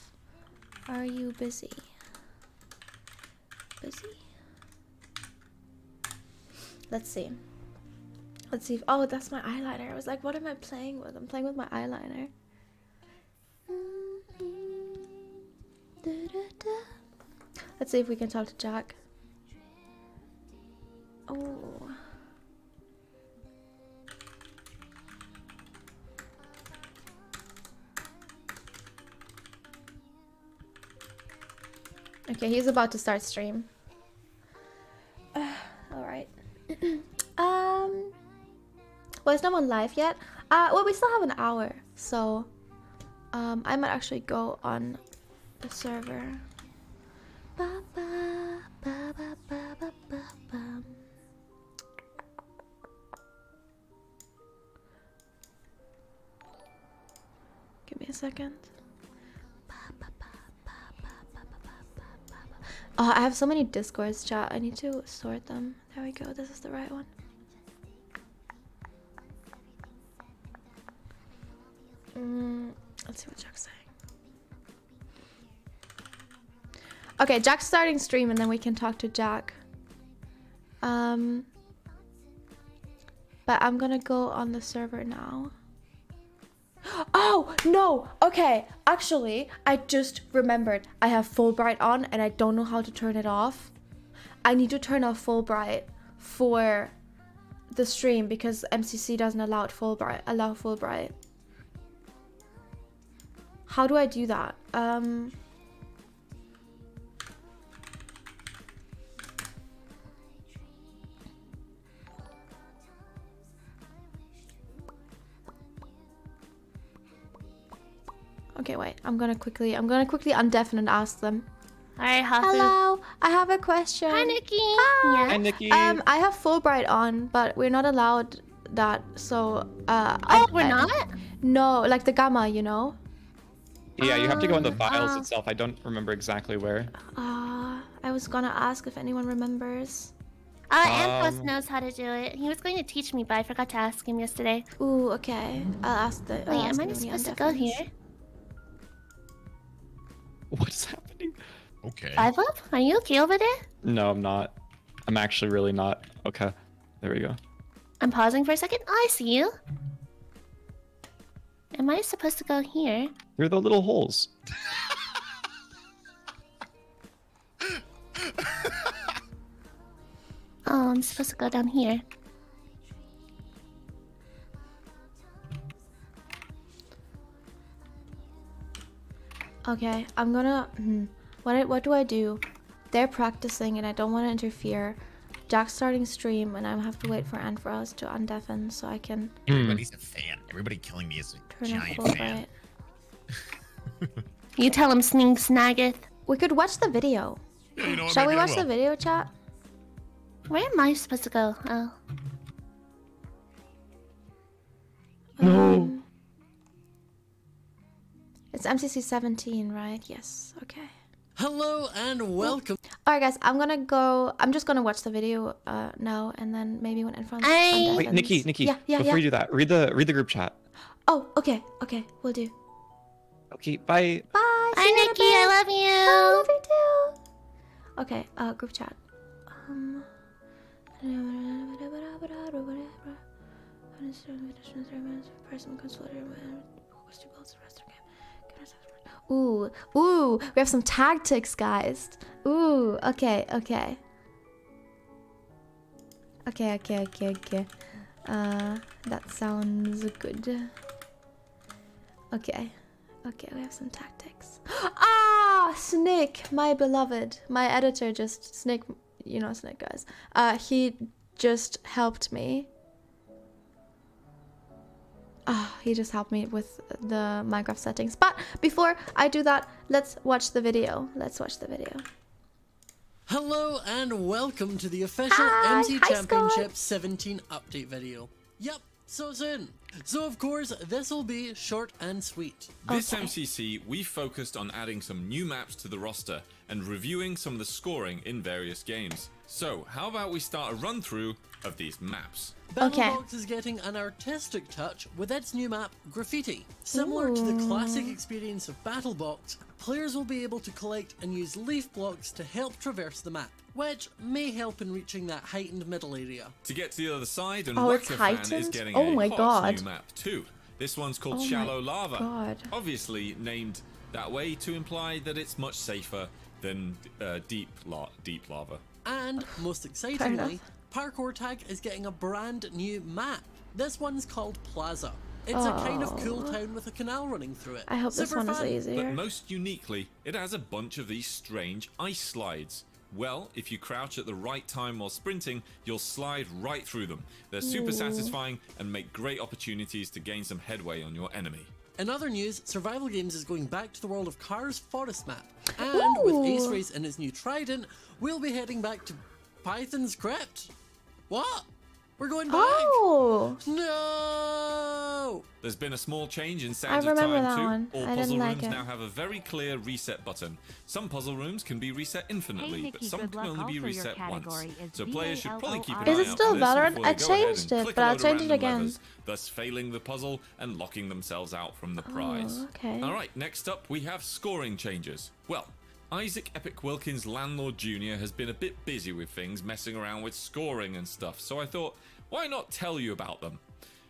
Are you busy? Busy? Let's see. Let's see. If, oh, that's my eyeliner. I was like, what am I playing with? I'm playing with my eyeliner. Let's see if we can talk to Jack. Oh. Okay, he's about to start stream. Alright. um well it's not on live yet. Uh well we still have an hour, so um I might actually go on the server. Ba, ba, ba. Give me a second. Oh, I have so many discords, chat. I need to sort them. There we go. This is the right one. Mm, let's see what Jack's saying. Okay, Jack's starting stream, and then we can talk to Jack. Um, but I'm gonna go on the server now. Oh no! Okay, actually, I just remembered I have Fullbright on, and I don't know how to turn it off. I need to turn off Fullbright for the stream because MCC doesn't allow Fullbright. Allow Fullbright. How do I do that? Um. Okay, wait. I'm gonna quickly. I'm gonna quickly undeafen and ask them. Alright, Hafu. Hello. I have a question. Hi, Nikki. Hi. Hi, Nikki. Um, I have Fullbright on, but we're not allowed that. So, uh. Oh, I, we're I- not? No, like the gamma, you know. Yeah, you have to go in the files uh, itself. I don't remember exactly where. Uh, I was gonna ask if anyone remembers. Uh, Amphos Um, knows how to do it. He was going to teach me, but I forgot to ask him yesterday. Ooh, okay. I'll ask the. Wait, I'll am I not supposed to go here? What's happening? Okay. Five up? Are you okay over there? No, I'm not. I'm actually really not. Okay. There we go. I'm pausing for a second. Oh, I see you. Am I supposed to go here? Through the little holes. Oh, I'm supposed to go down here. Okay, I'm gonna. Hmm, what what do I do? They're practicing, and I don't want to interfere. Jack's starting stream, and I have to wait for Antfrost to undeafen so I can Everybody's a fan. Everybody killing me is a turn giant fan. You tell him Sning Snaggeth. We could watch the video. Yeah, you know Shall we maybe I watch the video, chat? Where am I supposed to go? Oh. Um, it's MCC 17, right? Yes. Okay. Hello and welcome. All right, guys. I'm gonna go. I'm just gonna watch the video uh, now, and then maybe when Antfrost I- Wait, undeafens- Nikki, Nikki. Yeah, yeah, before yeah. you do that, read the read the group chat. Oh, okay, okay. We'll do. Okay, bye. Bye. Hi, see you in a Nikki. I love you. I love you too. Okay. Uh, group chat. Um. Ooh, ooh, we have some tactics, guys. Ooh, okay, okay. Okay, okay, okay, okay. Uh, that sounds good. Okay, okay, we have some tactics. Ah, Snake, my beloved. My editor just, Snake, you know Snake, guys. Uh, he just helped me. Ah, he just helped me with the Minecraft settings. But before I do that, let's watch the video. Let's watch the video. Hello and welcome to the official Hi, MC hi, Championship 17 update video. Yep, so soon. So of course, this will be short and sweet. This MCC, we focused on adding some new maps to the roster and reviewing some of the scoring in various games. So, how about we start a run through of these maps? Okay. Battlebox is getting an artistic touch with its new map, Graffiti. Similar to the classic experience of Battlebox, players will be able to collect and use leaf blocks to help traverse the map, which may help in reaching that heightened middle area. To get to the other side, and Oh, it's Wrecker Fan is heightened? getting Oh a my hot God. new map too. This one's called Oh my Shallow Lava. God. Obviously named that way to imply that it's much safer than uh, deep, la- deep lava. And most excitingly, Parkour Tag is getting a brand new map. This one's called Plaza. It's a kind of cool Oh. town with a canal running through it. I hope this Super one is easier. But most uniquely, it has a bunch of these strange ice slides. Well, if you crouch at the right time while sprinting, you'll slide right through them. They're super Ooh. satisfying and make great opportunities to gain some headway on your enemy. In other news, Survival Games is going back to the world of Cars Forest Map. And with Ace Race and his new Trident, we'll be heading back to Python's Crypt. What? We're going back. Oh. No. There's been a small change in I Sands of Time that too. one. All I puzzle like rooms it. now have a very clear reset button. Some puzzle rooms can be reset infinitely, but Nikki, some can only be reset once. category is So players should probably keep an VALOR. eye Is it out still for this Valorant? before I they go changed it, but I'll change it again. levers, thus failing the puzzle and locking themselves out from the prize. Oh, okay. All right, next up we have scoring changes. Well, Isaac Epic Wilkins Landlord Jr. has been a bit busy with things, messing around with scoring and stuff, so I thought, why not tell you about them?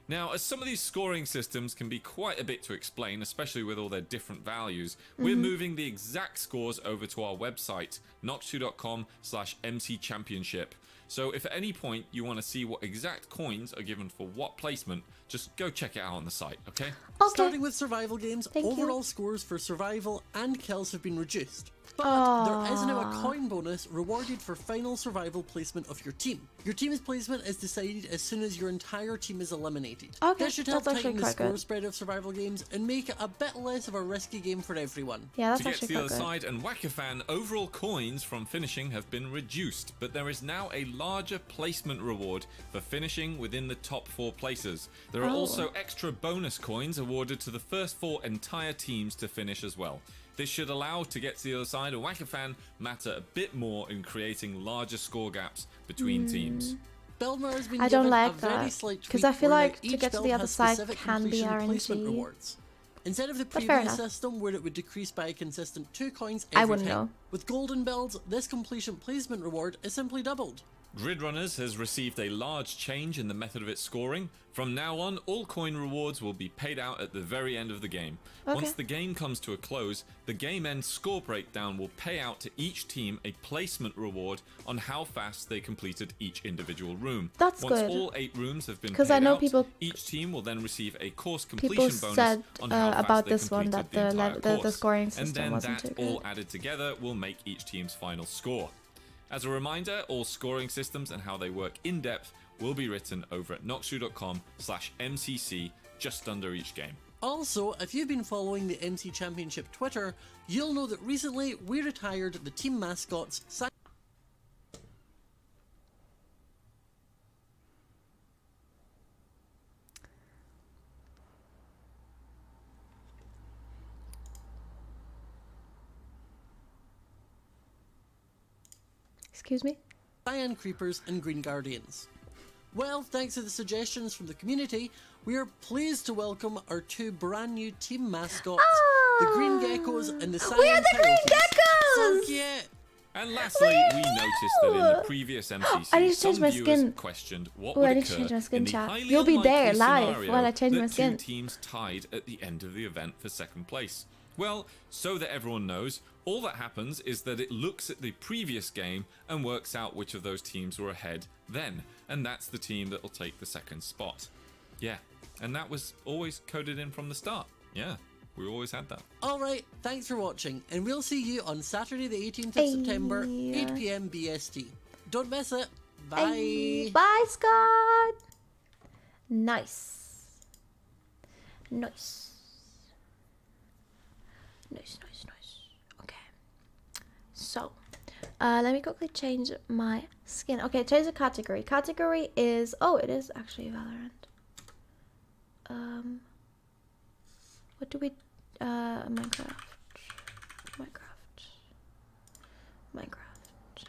Now, as some of these scoring systems can be quite a bit to explain, especially with all their different values, we're Mhm. moving the exact scores over to our website, noxcrew.com slash MC Championship. So if at any point you want to see what exact coins are given for what placement, just go check it out on the site, okay? Starting with survival games, Thank you. overall scores for survival and kills have been reduced. But there is now a coin bonus rewarded for final survival placement of your team. Your team's placement is decided as soon as your entire team is eliminated. Okay, this should help tighten the score good. spread of survival games and make it a bit less of a risky game for everyone. Yeah, that's to get actually to the other good. side and whack a Wackafan, overall coins from finishing have been reduced, but there is now a larger placement reward for finishing within the top four places. There are Oh. also extra bonus coins awarded to the first four entire teams to finish as well. This should allow to get to the other side of Wackafan matter a bit more in creating larger score gaps between hmm. teams. Build Mart has been I don't given a like that, because I feel like to get to the other side can be completion placement RNG. rewards. Instead of the previous system where it would decrease by a consistent two coins I every wouldn't time, know. with golden builds, this completion placement reward is simply doubled. Grid Runners has received a large change in the method of its scoring. From now on, all coin rewards will be paid out at the very end of the game. Okay. Once the game comes to a close, the game end score breakdown will pay out to each team a placement reward on how fast they completed each individual room. That's Once good. all eight rooms have been 'Cause paid I know out, people- each team will then receive a course People completion bonus said on uh, how fast about they this one that the, the the course. scoring and system then wasn't that all added together will make each team's final score. As a reminder, all scoring systems and how they work in depth will be written over at noxcrew.com slash MCC just under each game. Also, if you've been following the MC Championship Twitter, you'll know that recently we retired the team mascots. Excuse me? Cyan Creepers and Green Guardians. Well, thanks to the suggestions from the community, we are pleased to welcome our two brand new team mascots, the ah! Green Geckos and the Cyan We are the Green Coyotes. So Geckos! cute! And lastly, we noticed that in the previous MCC, I need to change some my viewers skin. questioned what Ooh, would I need to occur change my skin, in the chat. highly You'll be there live scenario while I change my skin. two teams tied at the end of the event for second place. Well, so that everyone knows, all that happens is that it looks at the previous game and works out which of those teams were ahead then, and that's the team that will take the second spot. Yeah, and that was always coded in from the start. Yeah, we always had that. Alright, thanks for watching, and we'll see you on Saturday the 18th of September, 8 pm BST. Don't miss it. Bye. Hey, bye, Scott. Nice. Nice. Nice, nice, nice. So, uh, let me quickly change my skin. Okay, change the category. Category is oh, it is actually Valorant. Um, what do we? Uh, Minecraft. Minecraft. Minecraft.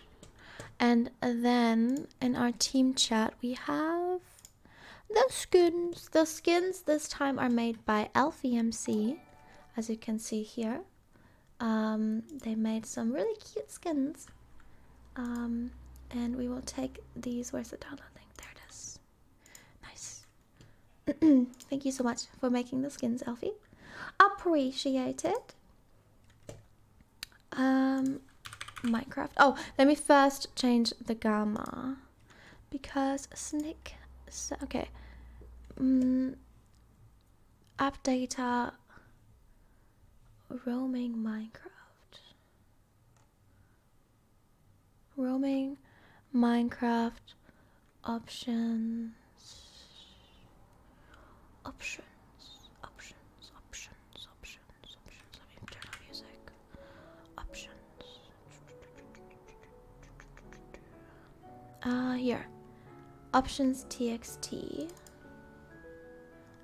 And then in our team chat, we have the skins. The skins this time are made by LVMC, as you can see here. Um, they made some really cute skins. Um, and we will take these. Where's the download link? There it is. Nice. Thank you so much for making the skins, Elfie. Appreciate it. Um, Minecraft. Oh, let me first change the gamma because Snick. Okay. Mm, app data. Roaming Minecraft. Roaming Minecraft options. Options. Options. Options. Options. Options. Let me turn on music. Options. Uh, here. options txt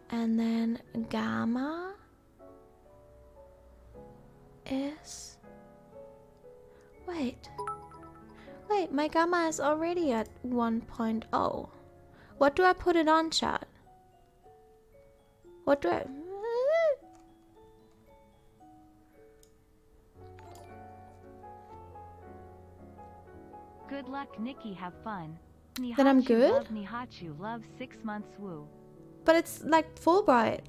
and then gamma is wait wait my gamma is already at 1.0 what do i put it on chat what do i Good luck, Nikki. Have fun. Then I'm good? Love Nihachu. Love six months. Woo. but it's like full bright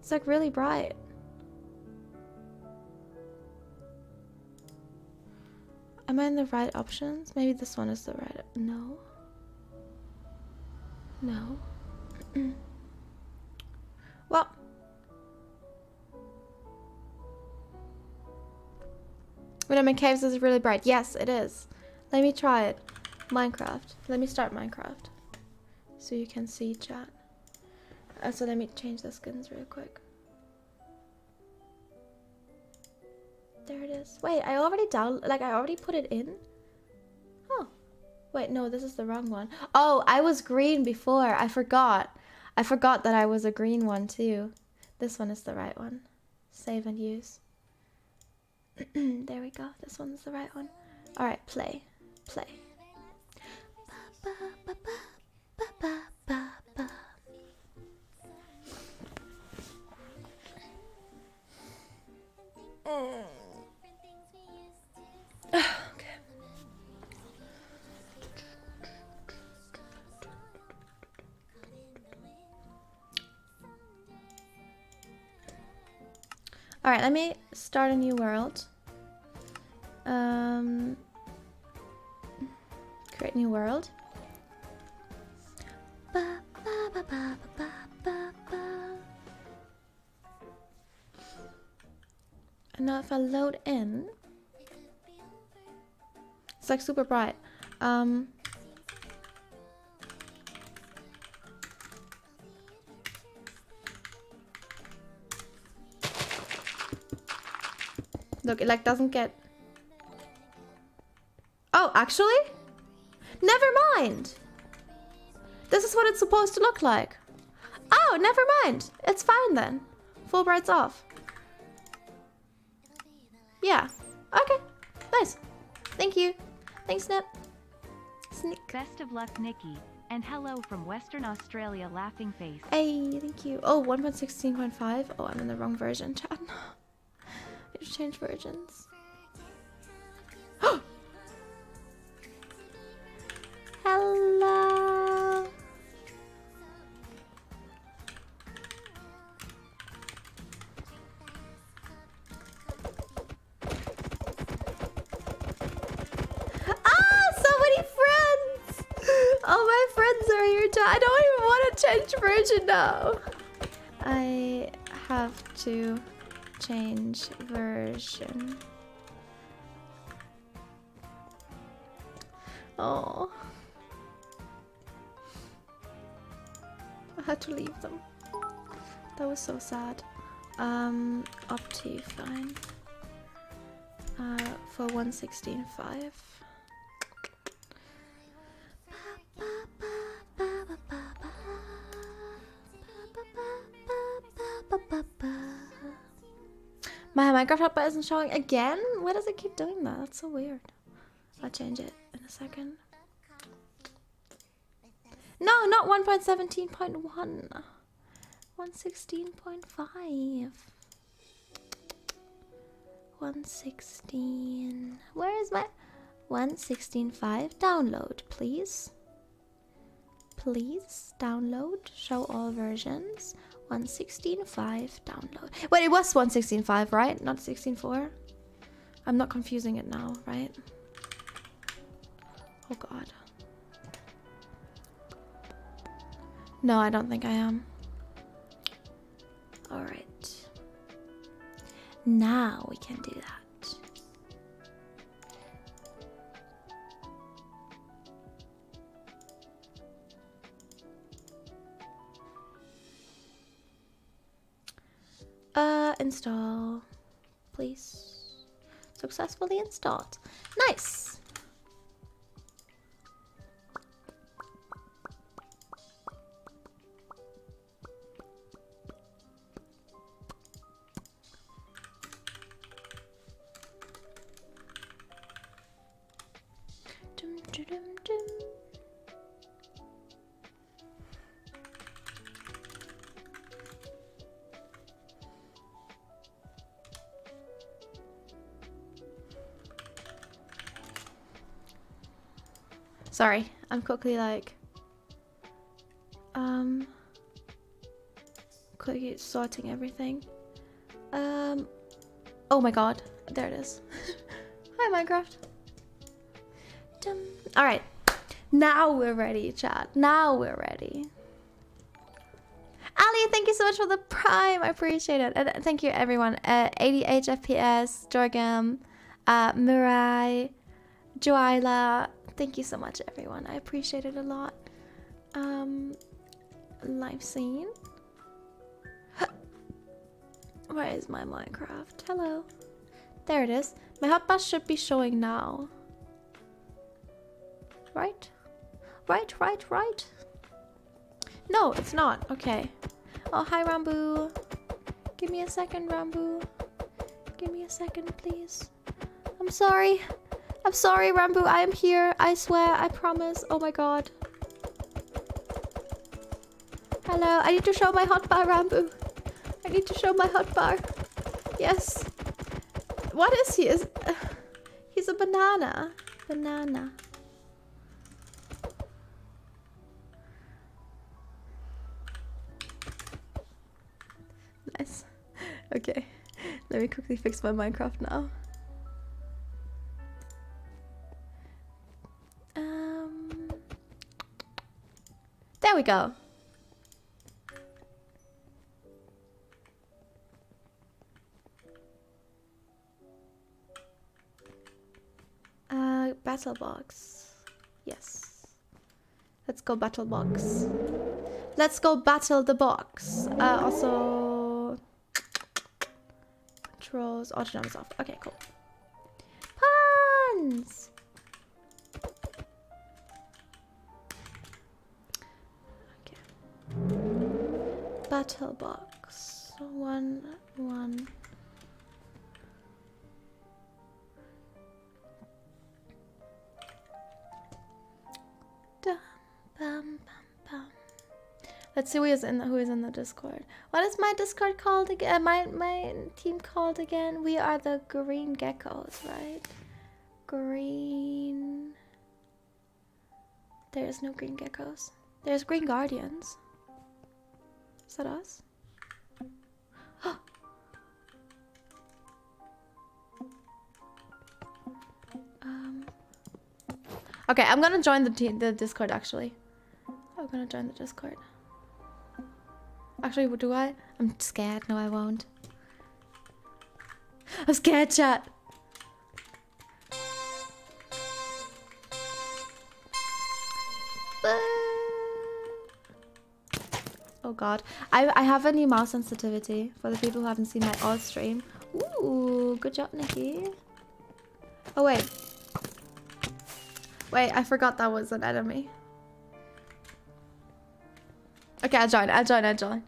it's like really bright am i in the right options maybe this one is the right no no well When in caves is really bright. Yes, it is. Let me try it. Minecraft. Let me start Minecraft. So you can see chat. Uh, so let me change the skins real quick. There it is. Wait, I already down like I already put it in? Oh. Wait, no, this is the wrong one. Oh, I was green before. I forgot. I forgot that I was a green one too. This one is the right one. Save and use. there we go. This one's the right one. Alright, play. Play. okay. Alright, let me start a new world. Um, create new world. Ba, ba, ba. And now if I load in, it's like super bright. Um, look, it like doesn't get Oh, actually? Never mind. This is what it's supposed to look like. Oh, never mind. It's fine then. Fullbright's off. Yeah. Okay. Nice. Thank you. Thanks, Snip. Snick. Best of luck, Nikki. And hello from Western Australia, laughing face. Hey, thank you. Oh, 1.16.5. Oh, I'm in the wrong version, chat. Change versions. Hello. Ah, so many friends. All my friends are here. Too. I don't even want to change version now. I have to change version. Oh. I had to leave them. That was so sad. Um, OptiFine. Uh, for 116.5. Minecraft output isn't showing again? Why does it keep doing that? That's so weird. I'll change it in a second. No, not 1.17.1. 116.5. 116. Where is my 116.5? Download, please. Please download. Show all versions. 116.5 download. Wait, it was 116.5, right? Not 16.4? I'm not confusing it now, right? Oh god. No, I don't think I am. Alright. Now we can do that. Uh, install, please. Successfully installed. Nice. Sorry, I'm quickly like um quickly sorting everything. Um oh my god, there it is. Hi Minecraft. Dum. All right. Now we're ready, chat. Now we're ready. Ali, thank you so much for the prime. I appreciate it. And thank you, everyone. Uh, 88 FPS, Jorgam, uh, Mirai, Joila. Thank you so much, everyone. I appreciate it a lot. Um, live scene. Where is my Minecraft? Hello. There it is. My hotbar should be showing now. Right? Right, right, right. No, it's not. Okay. Oh, hi, Rambu. Give me a second, Rambu. Give me a second, please. I'm sorry. I'm sorry, Rambu. I am here. I swear. I promise. Oh my god. Hello. I need to show my hotbar, Rambu. I need to show my hotbar. Yes. What is he? Is he's a banana. Banana. Nice. Okay. Let me quickly fix my Minecraft now. There we go. Uh, battle box. Yes. Let's go battle box. Let's go battle the box. Uh, also, controls, auto jumps off. Okay, cool. Punz. Battle box. One, one. Dum, bum, bum, bum. Let's see who is in the, who is in the Discord. What is my Discord called again? Uh, my my team called again? We are the Green Geckos, right? Green. There is no Green Geckos. There's Green Guardians. Is that us? um. Okay, I'm gonna join the the Discord actually. I'm gonna join the Discord. Actually, do I? I'm scared. No, I won't. I'm scared, chat. Oh god. I, I have a new mouse sensitivity for the people who haven't seen my old stream. Ooh, good job, Nikki. Oh, wait. Wait, I forgot that was an enemy. Okay, I'll join. I'll join. I'll join.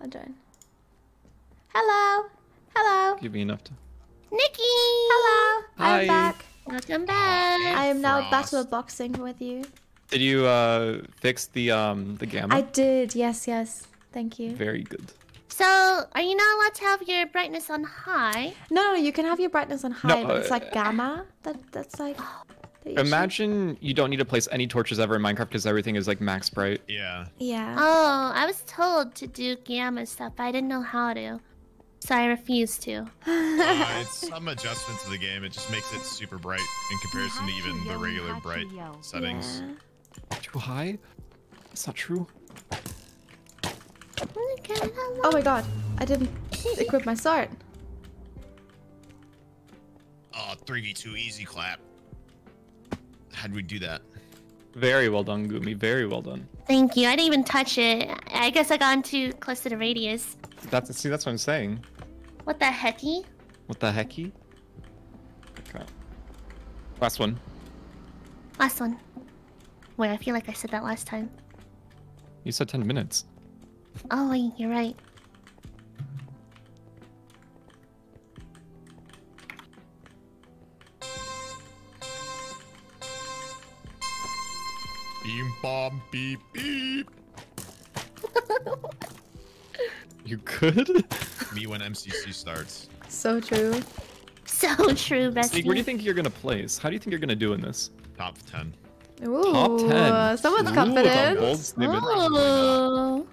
I'll join. Hello. Hello. Give me enough to. Nikki! Hello. Hi. I'm back. Welcome back. I am now Frost. battle boxing with you. Did you uh fix the um the gamma? I did. Yes, yes. Thank you. Very good. So, are you not allowed to have your brightness on high? No, no, you can have your brightness on high, No, but it's uh, like gamma. That that's like. the issue. Imagine you don't need to place any torches ever in Minecraft because everything is like max bright. Yeah. Yeah. Oh, I was told to do gamma stuff, but I didn't know how to. So I refused to. Uh, it's some adjustment to the game. It just makes it super bright in comparison to even the regular bright settings. Too high? That's not true. Oh my god, I didn't equip my sword. Oh, 3v2 easy clap. How'd we do that? Very well done, Gumi. Very well done. Thank you. I didn't even touch it. I guess I got too close to the radius. That's see, that's what I'm saying. What the hecky? What the hecky? Okay. Last one. Last one. Wait, I feel like I said that last time. You said 10 minutes. Oh, wait, you're right. Beam bomb beep beep. You could? Me when MCC starts. So true. So true, bestie. Snake, where do you think you're gonna place? How do you think you're gonna do in this? Top 10. Ooh, Top 10. Someone's Ooh, confident. a bold statement. Ooh.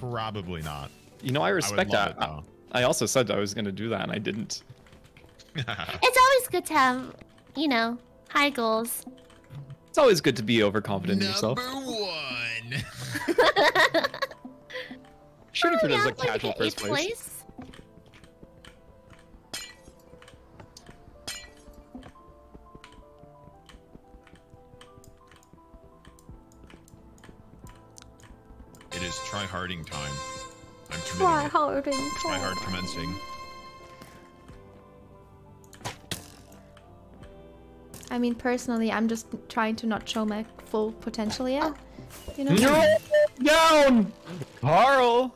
Probably not. You know, I respect love that. it. I also said I was gonna do that, and I didn't. It's always good to have, you know, high goals. It's always good to be overconfident in yourself. Number one. Shooting Oh, for it yeah, is I'm like casual get first place. place. Try harding time. I'm committing Try it. harding. Try hard commencing. I mean, personally, I'm just trying to not show my full potential yet. You know? No! Down! Karl!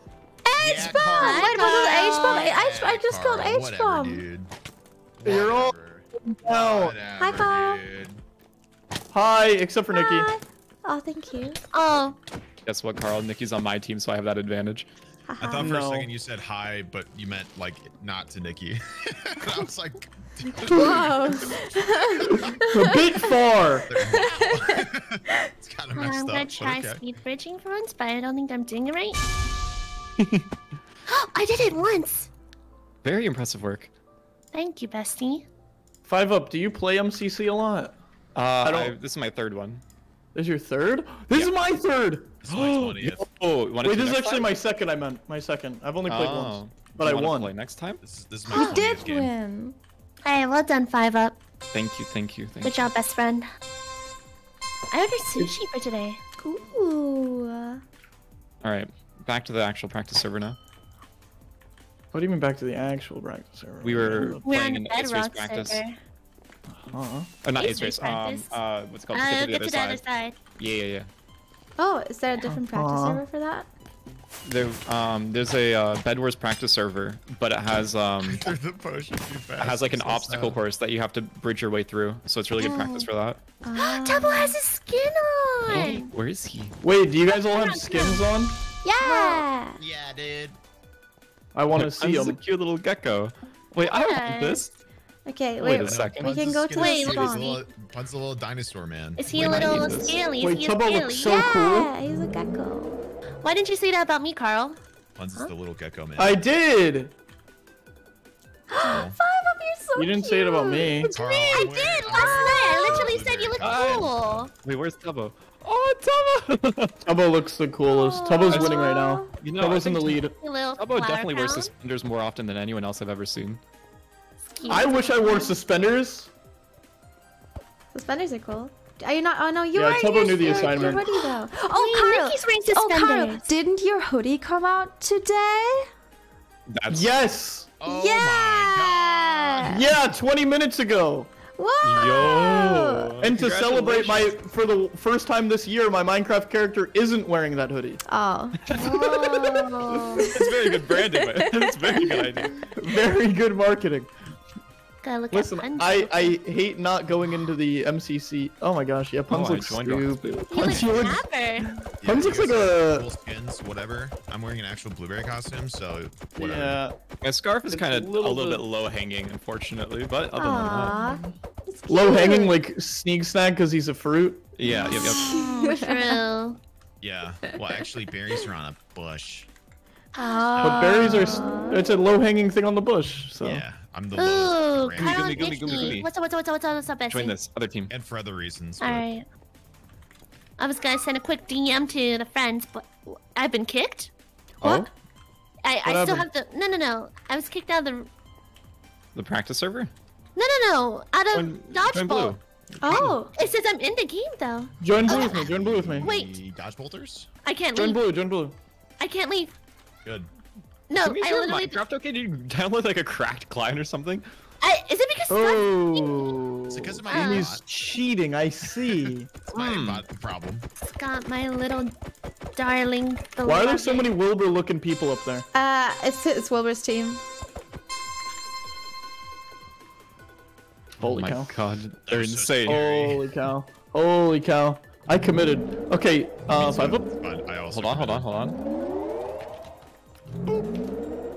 H bomb! Wait, was it H bomb? H I just called H bomb. You're all down. Hi, Karl. Hi, except for Nikki. Oh, thank you. Oh. Guess what, Karl? Nikki's on my team, so I have that advantage. I thought for a second you said hi, but you meant like not to Nikki. I was like, Whoa. A bit far. it's kind of on, messed I'm gonna up. try okay. speed bridging for once, but I don't think I'm doing it right. I did it once. Very impressive work. Thank you, bestie. 5up. Do you play MCC a lot? Uh, I I don't- this is my third one. This is your third? This is my third. This is my 20th. Oh, Wait, this is actually time? my second. I meant my second. I've only played Oh. once, but I won. Play next time. This is, this is my You did game. win. Hey, well done, 5up. Thank you, thank you, thank you. Good job, best friend. I ordered sushi for today. Ooh. All right, back to the actual practice server now. What do you mean back to the actual practice server? We were We're playing on an Ace Race practice. server. Uh-huh. Oh, not Ace Ace Race Race. Um, practice. uh, what's it called? Uh, Get to the get other to the other side. side. Yeah, yeah, yeah. Oh, is there a different practice Aw. server for that? There, um, there's a uh, Bed Wars practice server, but it has um, the potion it has like an So obstacle sad. course that you have to bridge your way through. So it's really good practice for that. Tubbo has his skin Oh, on. where is he? Wait, do you guys all have skins on? Yeah. Yeah, dude. I want to see This is a cute little gecko. Wait, I Yeah. want this. Okay, Wait wait. a second. We can go to Wait, the wait, Punz's a spawn. little, Punz's a little dinosaur man. Is he a Wait, I little need this. scaly? Is Wait, he a Tubbo scaly? looks so yeah, cool. he's a gecko. Why didn't you say that about me, Karl? Punz's is the little gecko man. I did. Five of you're so You didn't say it about me. Karl, I I'm did last night. I literally a said you look Guys. cool. Wait, where's Tubbo? Oh, Tubbo! Tubbo looks the coolest. Tubbo's winning right now. you know, Tubbo's in the lead. You Tubbo flower definitely wears suspenders more often than anyone else I've ever seen. Cute. I wish I wore suspenders. Suspenders are cool. Are you not? Oh no, you Yeah, are. Tubbo your, knew the your, assignment. Your hoodie though. Oh, Wait, Oh, Karl. Nikki's wearing suspenders. Oh, Karl. Didn't your hoodie come out today? That's Yes. Oh yeah. Yeah, 20 minutes ago. Whoa. Yo! And to celebrate my for the first time this year, my Minecraft character isn't wearing that hoodie. Oh. Whoa. It's very good branding, but it's a very good idea. Very good marketing. Gotta look Listen, at I I hate not going into the MCC. Oh my gosh, yeah, Punz Oh, looks stupid. You Punz look looks dapper. Yeah, Punz looks like a cool skins, whatever. I'm wearing an actual blueberry costume, so whatever. yeah. My scarf is It's kind of a little little bit- bit low hanging, unfortunately, but other Aw. than It's cute. Low hanging like sneak snack because he's a fruit. yeah, yep, yep. True. Yeah. Well, actually, berries are on a bush. But berries are it's a low hanging thing on the bush. So Yeah, I'm the Ooh, lowest. Karl Gummy, and gummy, gummy, Nikki. gummy. What's up, what's up, what's up, what's up, what's up, bestie? Join this other team. And for other reasons. Alright. I was gonna send a quick DM to the friends, but I've been kicked? Oh, I, I What still happened? have the. No, no, no. I was kicked out of the. The practice server? no, no. No, out of Join, join blue. dodgeball. Oh. It says I'm in the game though. join blue with me. Join blue with me. Wait. The dodge bolters? I can't leave. Join leave. blue. Join blue. I can't leave. Good. No, Can we I share literally. Minecraft okay? Did you download like a cracked client or something? I, is it because Oh, Is it 'cause of my Amy's bot? cheating. I see. It's my Hmm. bot problem. Scott's got my little darling? Why are there so many Wilbur looking people up there? Uh, it's it's Wilbur's team. Holy oh my cow. god, they're They're so insane. Holy cow. Holy cow. I committed. Okay, uh, 5up. But I also Hold on, hold on, hold on.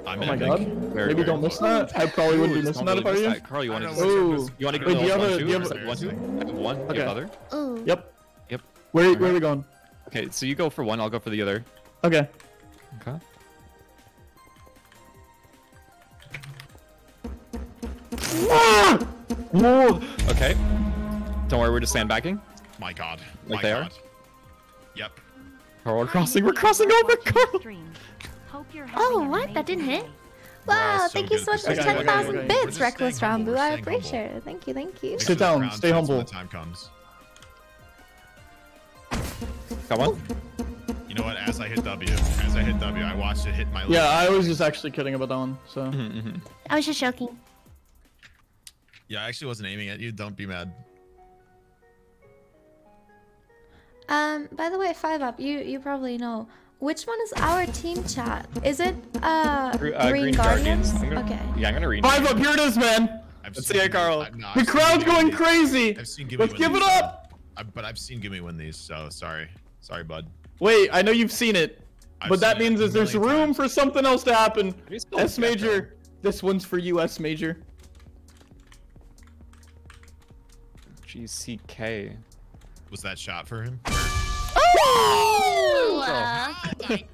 I'm Oh my god. Very, Maybe very don't miss that. I probably wouldn't be missing that if I were you. Karl, you want to Ooh. you want to go Wait, to do you have one, a- two? do you have Is a- it one, two? One. Okay. You other? Ooh. Yep. Yep. Where, where are we going? Okay, so you go for one, I'll go for the other. Okay. Okay. Ah! Whoa! Okay. Don't worry, we're just sandbagging. My god. Like My they are? Yep. Karl, we're crossing, we're crossing over, Karl! Oh, what? That didn't hit? Wow, so thank you so much for this game. 10,000 bits, Reckless staying humble, Rambo. I staying humble. appreciate it. Thank you, thank you. Sit down, stay fits when humble. The time comes. Come on. You know what? As I hit W, as I hit W, I watched it hit my. Yeah, leg. I was just actually kidding about that one. So. Mm-hmm, I was just joking. Yeah, I actually wasn't aiming at you. Don't be mad. Um, by the way, 5up, you you probably know. Which one is our team chat? Is it uh, Gre- uh, Green, Guardians? I'm gonna, Okay. Yeah, I'm gonna read. Five up, here it is, man. I've Let's see it, Karl. I've- no, The I've crowd's going crazy. I've seen Gimme Let's win give these, it up. I, but I've seen Gimme win these, so sorry. Sorry, bud. Wait, I know you've seen it, I've but that seen it means is there's million room for something else to happen. S get major. This one's for you, S major. GCK. Was that shot for him? Oh! Uh,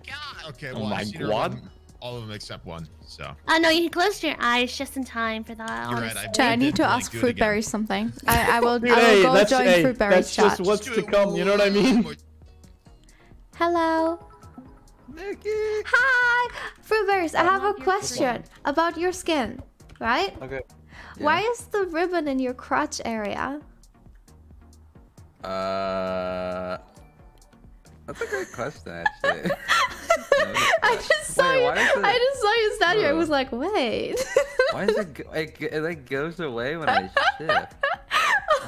Okay, Oh well, my I've seen her God. all of them except one. So oh no, you closed your eyes just in time for that. You're right. I Chat, I need to really ask good again. Fruitberry something. I, I will, Dude, I will hey, go that's, join hey, Fruitberry's that's chat. just what's to come. You know what I mean? Hello. Hi, Fruitberries. I have a question about your skin, right? Okay. Why is the ribbon in your crotch area? Uh, that's a great question, actually. I just saw Wait, you. it- I just saw you stand here. I Oh. was like, wait. Why does it, go, it, it like goes away when I shift?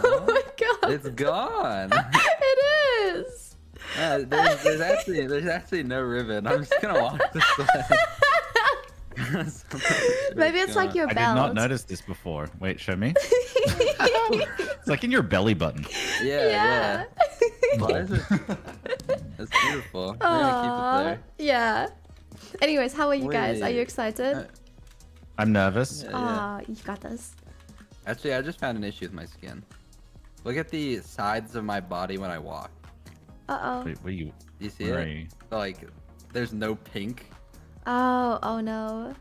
oh my god. It's gone. it is. Yeah, there's, there's actually there's actually no ribbon. I'm just gonna walk this way. Maybe it's like your I belt. did not notice this before. Wait, show me. it's like in your belly button. Yeah, Yeah. yeah. Why is it? That's beautiful. We're gonna Aw, keep it Yeah. Anyways, how are you guys? Are you excited? I'm nervous. there. Yeah, Ah, you got this. Actually, I just found an issue with my skin. Look at the sides of my body when I walk. Uh oh. Wait, what are you? Do you see Where it? you? Like, there's no pink. Oh, oh no.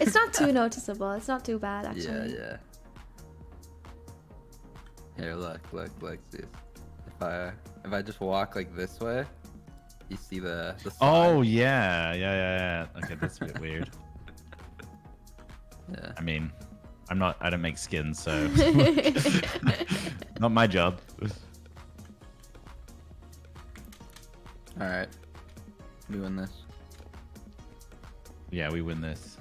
It's not too noticeable. It's not too bad Yeah, actually. yeah. yeah. Here, look, look, look, see. If I if I just walk like this way, you see the the. Oh yeah, yeah, yeah, yeah. Okay, that's a bit weird. Yeah. I mean, I'm not. I don't make skins, so not my job. All right, we win this. Yeah, we win this.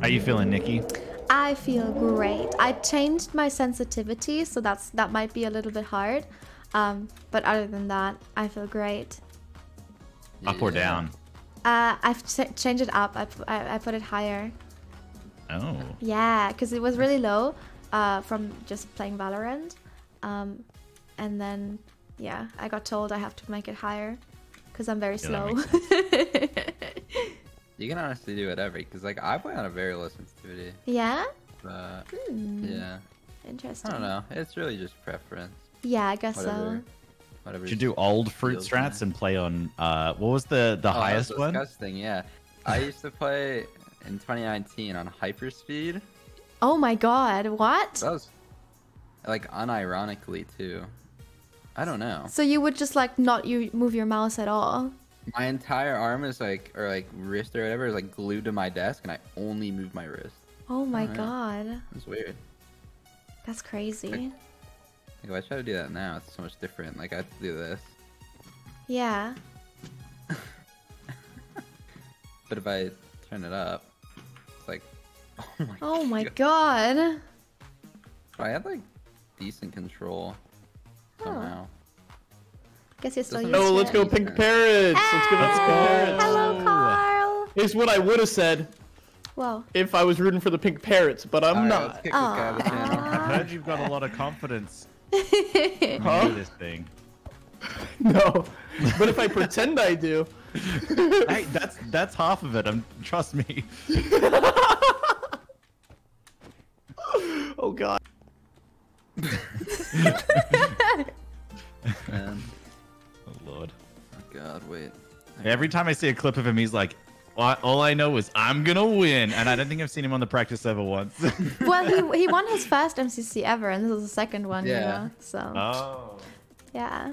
How you feeling, Nikki? I feel great. I changed my sensitivity, so that's that might be a little bit hard. Um, but other than that, I feel great. Up or down? Uh, I've ch- changed it up. I, I, I put it higher. Oh. Yeah, because it was really low uh, from just playing Valorant. Um, and then, yeah, I got told I have to make it higher because I'm very Yeah, slow. that You can honestly do whatever, because like I play on a very low sensitivity. yeah? But Hmm. yeah, Interesting. I don't know. It's really just preference. Yeah, I guess Whatever. so. Whatever. Should do old fruit feels strats and play on uh what was the the Oh, that highest was one? Disgusting. Yeah, I used to play in 2019 on hyperspeed. Oh my god, what? That was like unironically too. I don't know. So you would just like not you move your mouse at all? My entire arm is like, or like wrist or whatever, is like glued to my desk, and I only move my wrist. Oh my Alright. god, It's weird. that's crazy. Like, if I try to do that now, it's so much different. Like I have to do this, Yeah. but if I turn it up, it's like, oh my. Oh my god. I had like decent control somehow. Guess you're still used No, let's it. go pink parrots. Let's go pink parrots. Hello, Karl. Here's what I would have said Whoa. if I was rooting for the pink parrots, but I'm Alright, not. let's kick this guy out of the channel. I heard you've got a lot of confidence. Huh? this thing. No, but if I pretend I do, hey, that's that's half of it. Um, trust me. oh god. Man. Oh lord. Oh god, wait. Every time I see a clip of him, he's like, "All all I know is I'm gonna win," and I don't think I've seen him on the practice server once. well, he he won his first MCC ever, and this is the second one. You Yeah. know, so oh, yeah.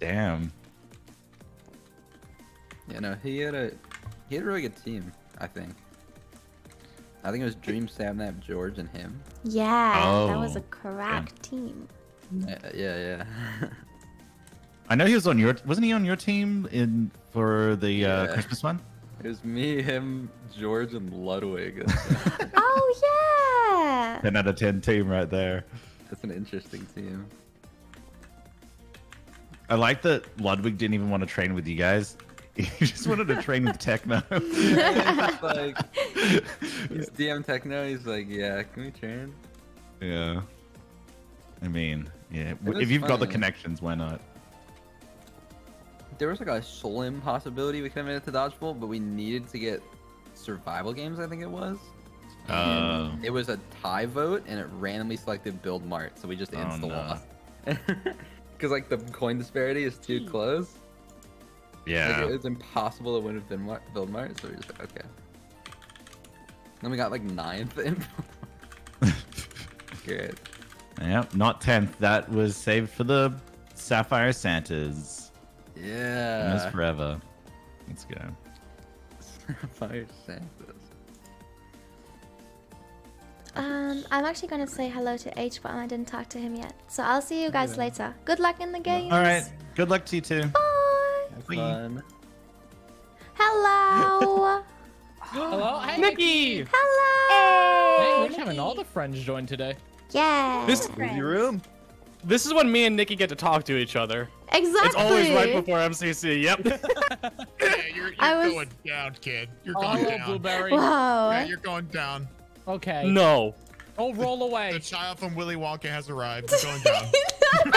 damn. Yeah, no, he had a he had a really good team. I think. I think it was Dream Sapnap, George, and him. Yeah, that was Oh, a crack team. Yeah, yeah, yeah. I know he was on your. Wasn't he on your team in for the uh, Christmas one? It was me, him, George, and Ludwig. Oh yeah. Ten out of ten team right there. That's an interesting team. I like that Ludwig didn't even want to train with you guys. He just wanted to train with Techno. He's like, he's DM Techno. He's like, yeah, can we train? yeah. I mean, yeah. If you've got the connections, why not? There was like a slim possibility we could have made it to Dodgebolt, but we needed to get survival games. I think it was. Oh. It was a tie vote, and it randomly selected Build Mart, so we just Oh, insta no. lost. Because like the coin disparity is too close. Yeah. Like, it was impossible to win with Build Mart, Build Mart, so we just like, okay. Then we got like ninth in. Good. Yep, not tenth. That was saved for the Sapphire Santas. Yeah. Miss forever. Let's go. Fire Santas. Um, I'm actually gonna say hello to H, but I didn't talk to him yet. So I'll see you guys later. Good luck in the game. All right. Good luck to you too. Have fun. Hello. Hello, hey, Nikki! Hello. Hey, we're having all the friends join today. Yeah. This room. This is when me and Nikki get to talk to each other. Exactly. It's always right before MCC. Yep. Yeah, you're, you're I was- going down, kid. You're Oh, going down. Blueberry. Wow. Yeah, you're going down. Okay. no. Oh, roll away. The child from Willy Wonka has arrived. You're going down.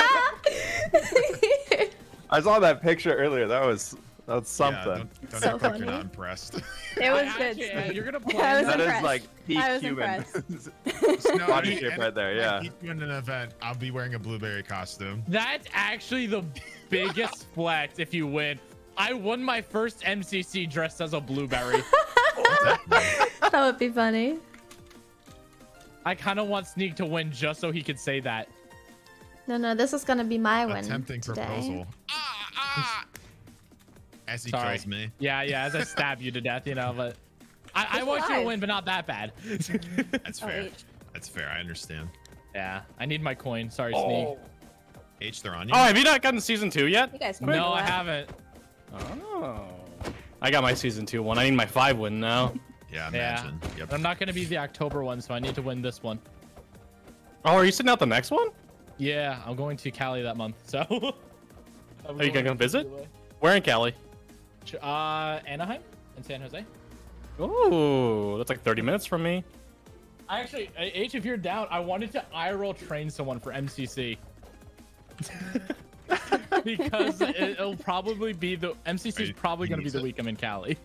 I saw that picture earlier. That was that was something. Yeah, don't don't So act like funny. you're not impressed. It was I good. actually- you're gonna I play. was That is impressed. like peak I was human impressed. No, body shape right there. Yeah. He's doing an event. I'll be wearing a blueberry costume. That's actually the biggest flex if you win. I won my first MCC dressed as a blueberry. that would be funny. I kind of want Sneeg to win just so he could say that. No, no, this is gonna be my A win tempting today. proposal. Ah, ah. As he Sorry. kills me. Yeah, yeah, as I stab you to death, you know, but I, I He's want you to win, but not that bad. That's Oh, fair. H. That's fair. I understand. yeah, I need my coin. Sorry, Oh. H, they're on you. Oh, have you not gotten season two yet? You guys No, I haven't. Oh. I got my season two one. I need my five win now. yeah, Yeah. imagine. Yep. I'm not gonna be the October one, so I need to win this one. Oh, are you sitting out the next one? Yeah, I'm going to Cali that month, so. Are you gonna visit? Where in Cali? Uh, Anaheim and San Jose. Oh, that's like 30 minutes from me. I actually, uh, H, if you're down, I wanted to IRL train someone for MCC. because it, it'll probably be the MCC is probably going to be the week I'm in Cali.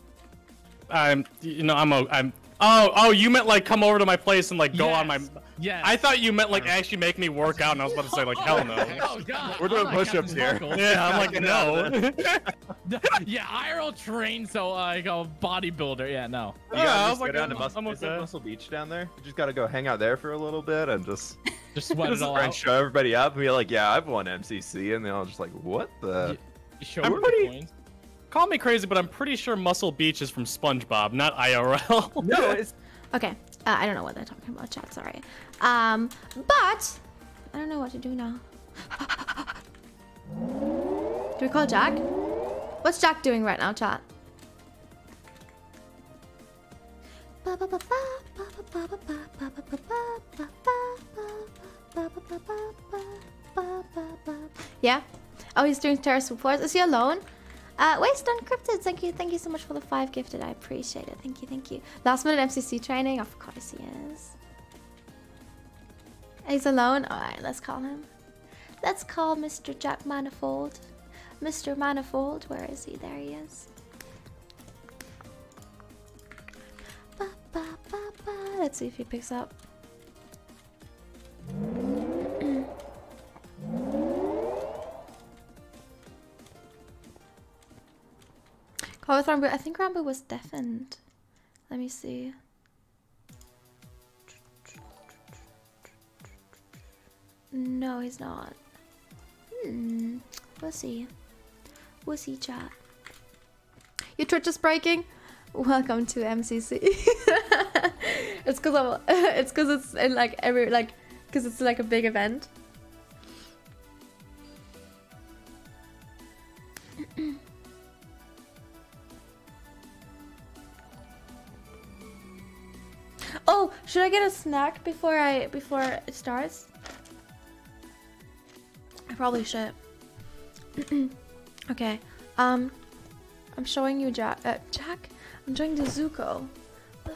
I'm, you know, I'm, a, I'm. Oh, oh, you meant like come over to my place and like go on my. Yes, Yes. I thought you meant like actually make me work out, and I was about to say like hell no. Oh god. We're doing I'm push-ups here. Marvel. Yeah, I'm like no. yeah, IRL train so uh, like a bodybuilder. Yeah, no. You Yeah, gotta I was like, down I'm- to Muscle, I'm is okay. Muscle Beach down there. You just gotta go hang out there for a little bit and just Just sweat it all out. show everybody up and be like, yeah, I've won MCC, and they're all just like, what the? You show I'm pretty- coins. Call me crazy, but I'm pretty sure Muscle Beach is from SpongeBob, not IRL. No, it's Okay, uh, I don't know what they're talking about, chat. Sorry. Um, but I don't know what to do now. do we call Jack? What's Jack doing right now, chat? Yeah. Oh, he's doing terrorist reports. Is he alone? Uh, Waste Uncrypted, thank you, thank you so much for the five gifted. I appreciate it. Thank you, thank you. Last minute MCC training, of course he is. He's alone. All right, let's call him. Let's call Mr. Jack Manifold. Mr. Manifold, where is he? There he is. Ba, ba, ba. Let's see if he picks up. Call with Ranboo. I think Ranboo was deafened. Let me see. No, he's not. Hmm. We'll see. We'll see, chat. Your Twitch is breaking. Welcome to MCC. it's cause it's cause it's in like every like, cause it's like a big event. Should I get a snack before I before it starts? I probably should. okay. Um, I'm showing you Jack. Uh, Jack. I'm showing you Zuko.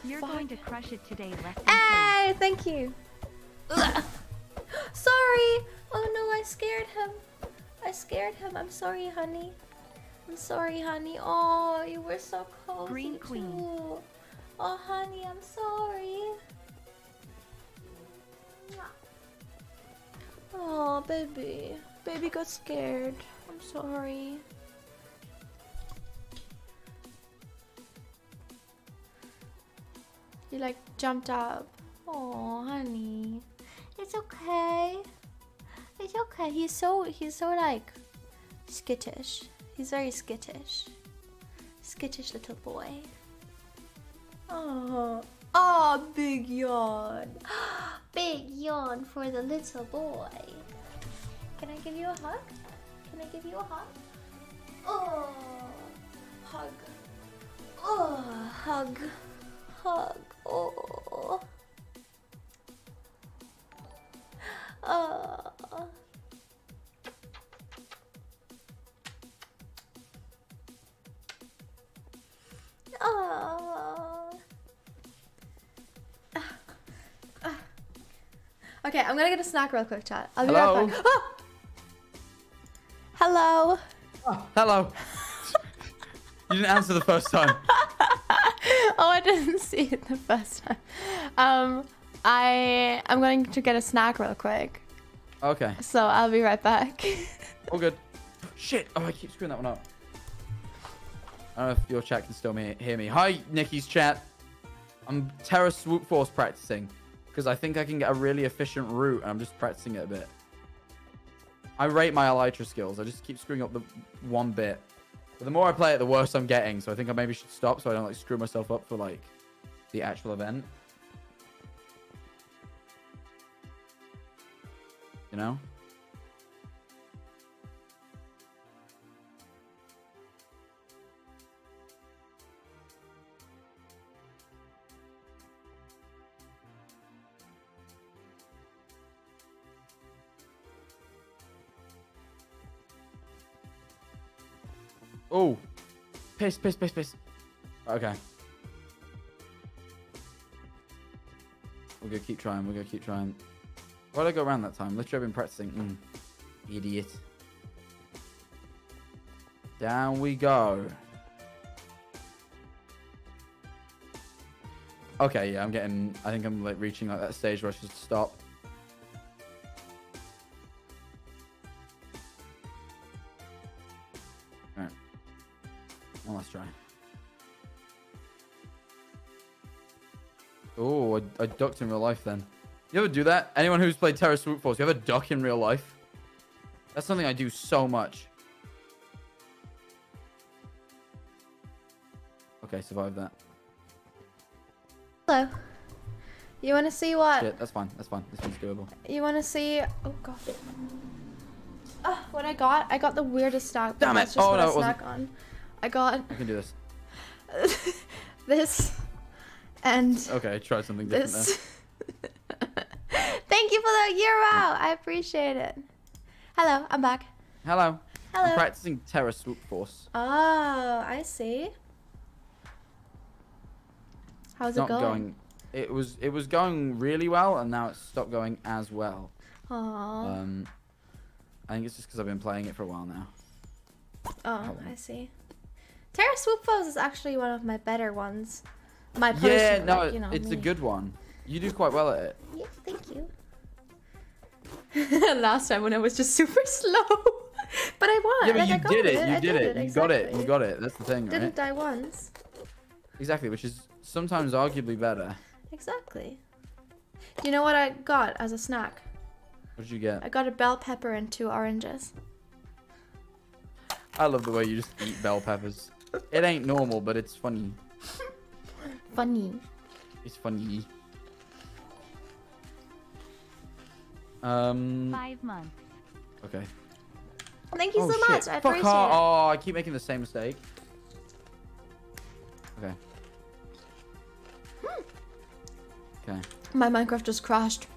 You're going to crush it today, Lexington. Hey, thank you. Sorry. Oh no, I scared him. I scared him. I'm sorry, honey. I'm sorry, honey. Oh, you were so cozy Green Queen. too. Oh, honey, I'm sorry. Oh, baby. Baby got scared. I'm sorry. He like jumped up. Oh, honey. It's okay. It's okay. He's so he's so like skittish. He's very skittish. Skittish little boy. Oh, oh, big yawn. big yawn for the little boy. Can I give you a hug? Can I give you a hug? Oh, hug. Oh, hug. Hug. Oh. Oh. Oh. Okay, I'm gonna get a snack real quick, chat. I'll be Hello? right back. Ah! Hello. Hello. you didn't answer the first time. oh, I didn't see it the first time. Um, I I'm going to get a snack real quick, Okay. so I'll be right back. All good. Shit. Oh, I keep screwing that one up. I don't know if your chat can still me- hear me. Hi, Nikki's chat. I'm Terra Swoop Force practicing because I think I can get a really efficient route and I'm just practicing it a bit. I rate my Elytra skills. I just keep screwing up the one bit. But the more I play it, the worse I'm getting. So I think I maybe should stop so I don't like screw myself up for like the actual event. You know? Oh, piss, piss, piss, piss. Okay. We're gonna keep trying. We're gonna keep trying. Why did I go around that time? Literally, I've been practicing. Mm. Idiot. Down we go. Okay, yeah, I'm getting. I think I'm like reaching like that stage where I should stop. Let's try. Oh, I, I ducked in real life then. You ever do that? Anyone who's played Terra Swoop Force, you ever duck in real life? That's something I do so much. Okay, survive that. Hello. You want to see what? Shit, that's fine. That's fine. This one's doable. You want to see? Oh god. Ah, what I got? I got the weirdest snack. Damn it. That's just Oh, what no, I it wasn't. snack on. I got I can do this. this and Okay, try something different this. Thank you for the year out. I appreciate it. Hello, I'm back. Hello. Hello. I'm practicing Terra Swoop Force. Oh, I see. How's It's it not going? going. It was it was going really well, and now it's stopped going as well. Aww. Um, I think it's just because I've been playing it for a while now. Oh, I see. Terra Swoop Force is actually one of my better ones. My personal, Yeah, no, like, you know, it's a good one. You do quite well at it. Yeah, thank you. Last time when I was just super slow, but I won. Yeah, but like, I you got did it. You I did it. You got it. You got it. That's the thing, right? Didn't die once. Exactly, which is sometimes arguably better. Exactly. You know what I got as a snack? What did you get? I got a bell pepper and two oranges. I love the way you just eat bell peppers. It ain't normal, but it's funny. Funny. It's funny. Um. Five months. Okay. Thank you oh, so shit. much. I Fuck appreciate off. it. Oh, I keep making the same mistake. Okay. Okay. My Minecraft just crashed.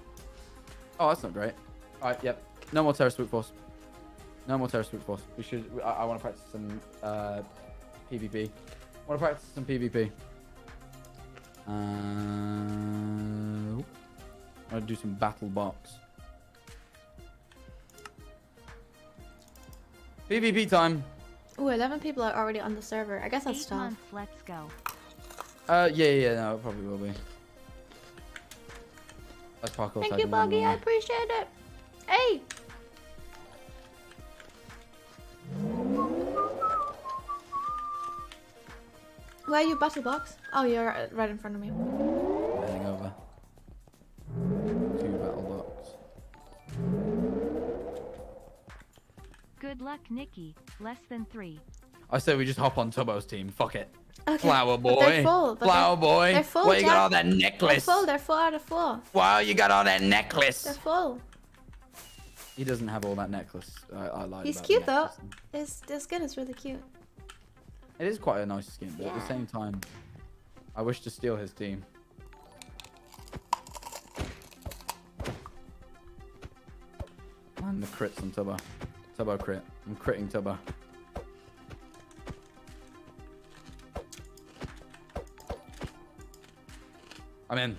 Oh, that's not great. Alright, yep. No more Terra Swoop Force. No more Terra Swoop Force. We should. I, I want to practice some uh, PvP. I want to practice some PvP. Uh, I want to do some battle box. PvP time. Ooh, 11 people are already on the server. I guess that's Eight tough. Let's go. Uh, yeah, yeah, yeah, no, it probably will be. That's parkour Thank you, and then Buggy. I we'll- appreciate it. Hey! Where are you, Battle Box? Oh, you're right in front of me. Heading over. Two battle box. Good luck, Nikki. Less than three. I say we just hop on Tubbo's team. Fuck it. Okay, Flower boy. they're full, but Flower they're- boy. They're full. Why you got all that necklace? They're full. They're full out of full. Wow, you got all that necklace. They're full. He doesn't have all that necklace. I, I lied He's about cute though. necklace. His, his skin is really cute. It is quite a nice skin, but at the same time, I wish to steal his team. And the crits on Tubbo. Tubbo crit. I'm critting Tubbo. I'm in.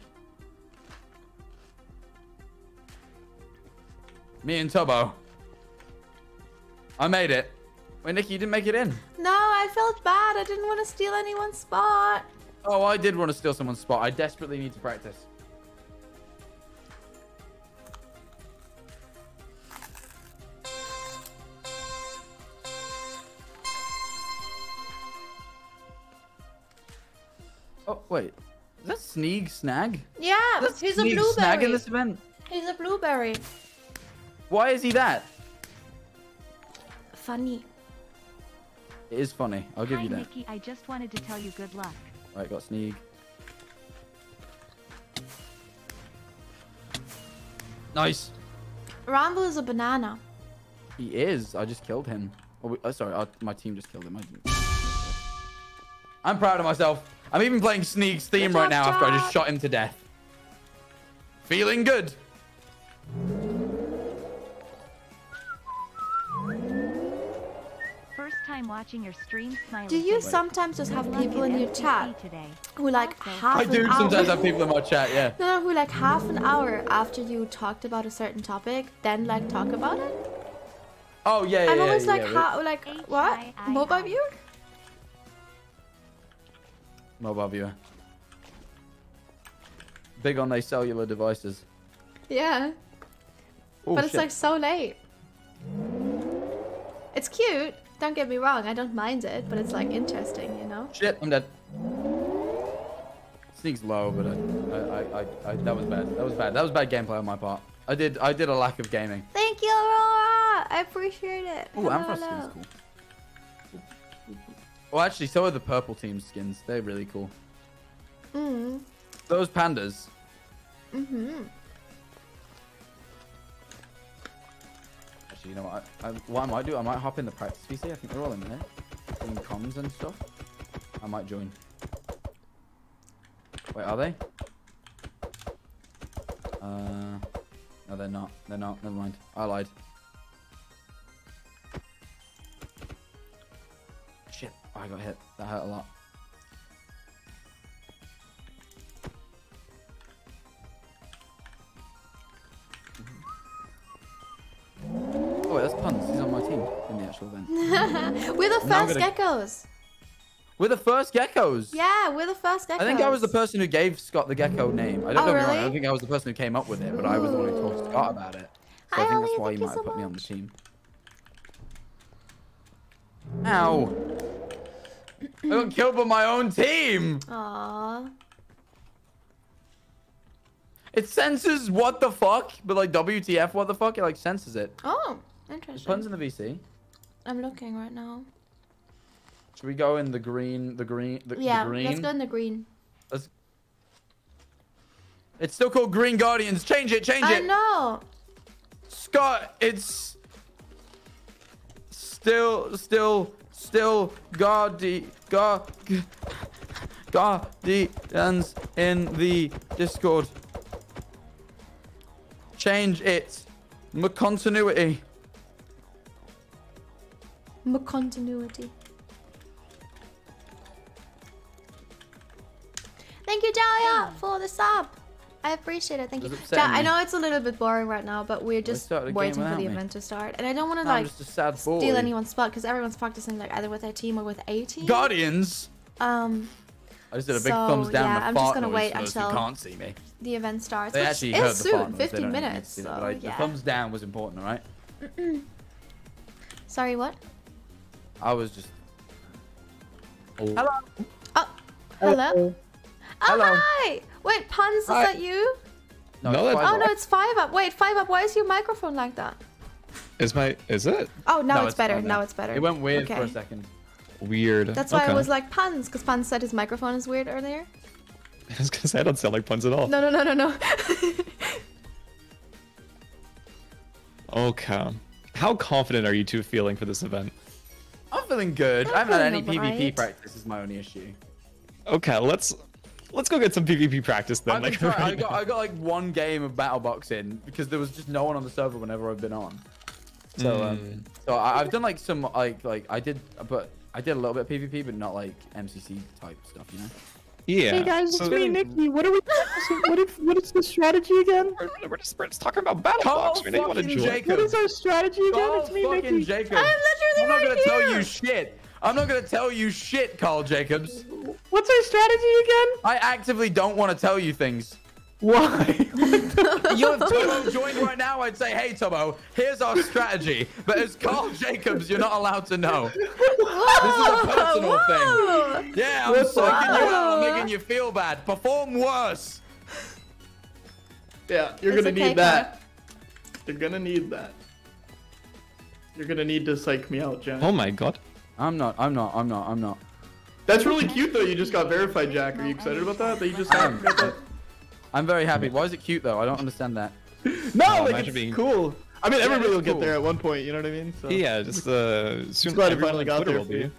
Me and Tubbo. I made it. Wait, Nikki, you didn't make it in. No, I felt bad. I didn't want to steal anyone's spot. Oh, I did want to steal someone's spot. I desperately need to practice. Oh, wait. Is that Sneegsnag? Yeah, That's he's a blueberry. Snag in this event? He's a blueberry. Why is he that? Funny. It is funny. I'll give Hi, you that. Nikki. I just wanted to tell you good luck. Right, got Sneeg. Nice. Ranboo is a banana. He is. I just killed him. Oh, we, oh sorry. I, my team just killed him. I didn't. I'm proud of myself. I'm even playing Sneeg's theme Good right job, now after I just shot him to death. Feeling good. Time watching your stream, smiley. Do you sometimes just have people in your chat today. who like half I an do hour? sometimes have people in my chat, yeah. No, no, who like half an hour after you talked about a certain topic, then like talk about it. Oh, yeah, yeah, I'm yeah, always yeah, like, yeah, how, like what? Mobile viewer? Mobile viewer. Big on they cellular devices. Yeah. Oh, but it's like so late. It's cute. Don't get me wrong. I don't mind it, but it's like interesting, you know. Shit, I'm dead. Sneeg's low, but I, I, I, I, I, that was bad. That was bad. That was bad gameplay on my part. I did, I did a lack of gaming. Thank you, Aurora. I appreciate it. Oh, Ampharos skin's cool. Well, actually, so are the purple team skins. They're really cool. Mm. Those pandas. Mhm. Actually, you know what? I, I, what I might do, I might hop in the practice PC. I think they're all in there. Doing comms and stuff. I might join. Wait, are they? Uh, no, they're not. They're not. Never mind. I lied. Shit. I got hit. That hurt a lot. Actual event. we're the first gonna- geckos. We're the first geckos. Yeah, we're the first geckos. I think I was the person who gave Scott the gecko name. I don't Oh, know. me I don't think I was the person who came up with it, but I was the one who told Scott about it. So Hi, I think Ollie, that's why you might so have put me on the team. Ow! I got killed by my own team. Aww. It senses what the fuck, but like WTF, what the fuck? It like senses it. Oh, There's interesting. Punz in the VC. I'm looking right now. Should we go in the green? The green? The, the yeah, green? let's go in the green. Let's- It's still called Green Guardians. Change it. Change it! I it. know. Scott, it's still, still, still Guardi, Guard, Guardians in the Discord. Change it. Continuity. M continuity. Thank you, Dahlia, for the sub. I appreciate it. Thank you. It upset Ja- I know it's a little bit boring right now, but we're just started the game waiting for the me. event to start, and I don't want to No, like just a sad steal anyone's spot because everyone's practicing like either with their team or with a team. Guardians. Um, I just did a big So, thumbs down. yeah, the I'm just gonna wait for those who until- can't see me. the event starts. They which actually is heard the soon, fart 15 don't need to minutes. So that, yeah. The thumbs down was important, all right? Sorry, what? I was just. Oh. Hello. Oh, hello. Oh, Hello. hi. Wait, Punz, is that you? No, No, that's- Oh no, it's 5up. Wait, 5up. Why is your microphone like that? Is my is it Oh, now No, it's, better. fine Now it's better. It went weird okay. for a second. weird? That's why I was like Punz, because Punz said his microphone is weird earlier. I was gonna say I don't sound like Punz at all. No, no, no, no, no. Okay. How confident are you two feeling for this event? I'm feeling good. I'm I haven't had any feeling PvP alright. practice. Is my only issue. Okay, let's let's go get some PvP practice then. I've been Like, trying, I got. I got like one game of battle box in because there was just no one on the server whenever I've been on. So um, Mm. so I, I've done like some like like I did, but I did a little bit of PvP, but not like MCC type stuff, you know. Yeah. Hey guys, so- it's me, Nikki. What are we? what if? What is the strategy again? We're, we're just, we're just talking about battle Karl box. We didn't want to join. Jacob. What is our strategy again? Karl it's me, fucking Nikki. Jacobs. I'm literally I'm not right gonna tell you shit. I'm not gonna tell you shit, Karl Jacobs. What's our strategy again? I actively don't want to tell you things. Why? You if Tomo joined right now, I'd say, hey Tomo, here's our strategy. But as Karl Jacobs, you're not allowed to know. This is a personal Whoa. thing. Yeah, I'm What psyching you out. I'm making you feel bad. Perform worse. Yeah, you're It's gonna okay, need that. You're gonna need that. You're gonna need to psych me out, Jack. Oh my god. I'm not. I'm not. I'm not. I'm not. That's really cute though. You just got verified, Jack. Are you excited about that? That you just got, um, got that? I'm very happy. Why is it cute though? I don't understand that. No, Oh, like it's being- cool. I mean, Yeah, everybody it's will get cool. there at one point. You know what I mean? So. Yeah, just uh, soon glad it finally got there be.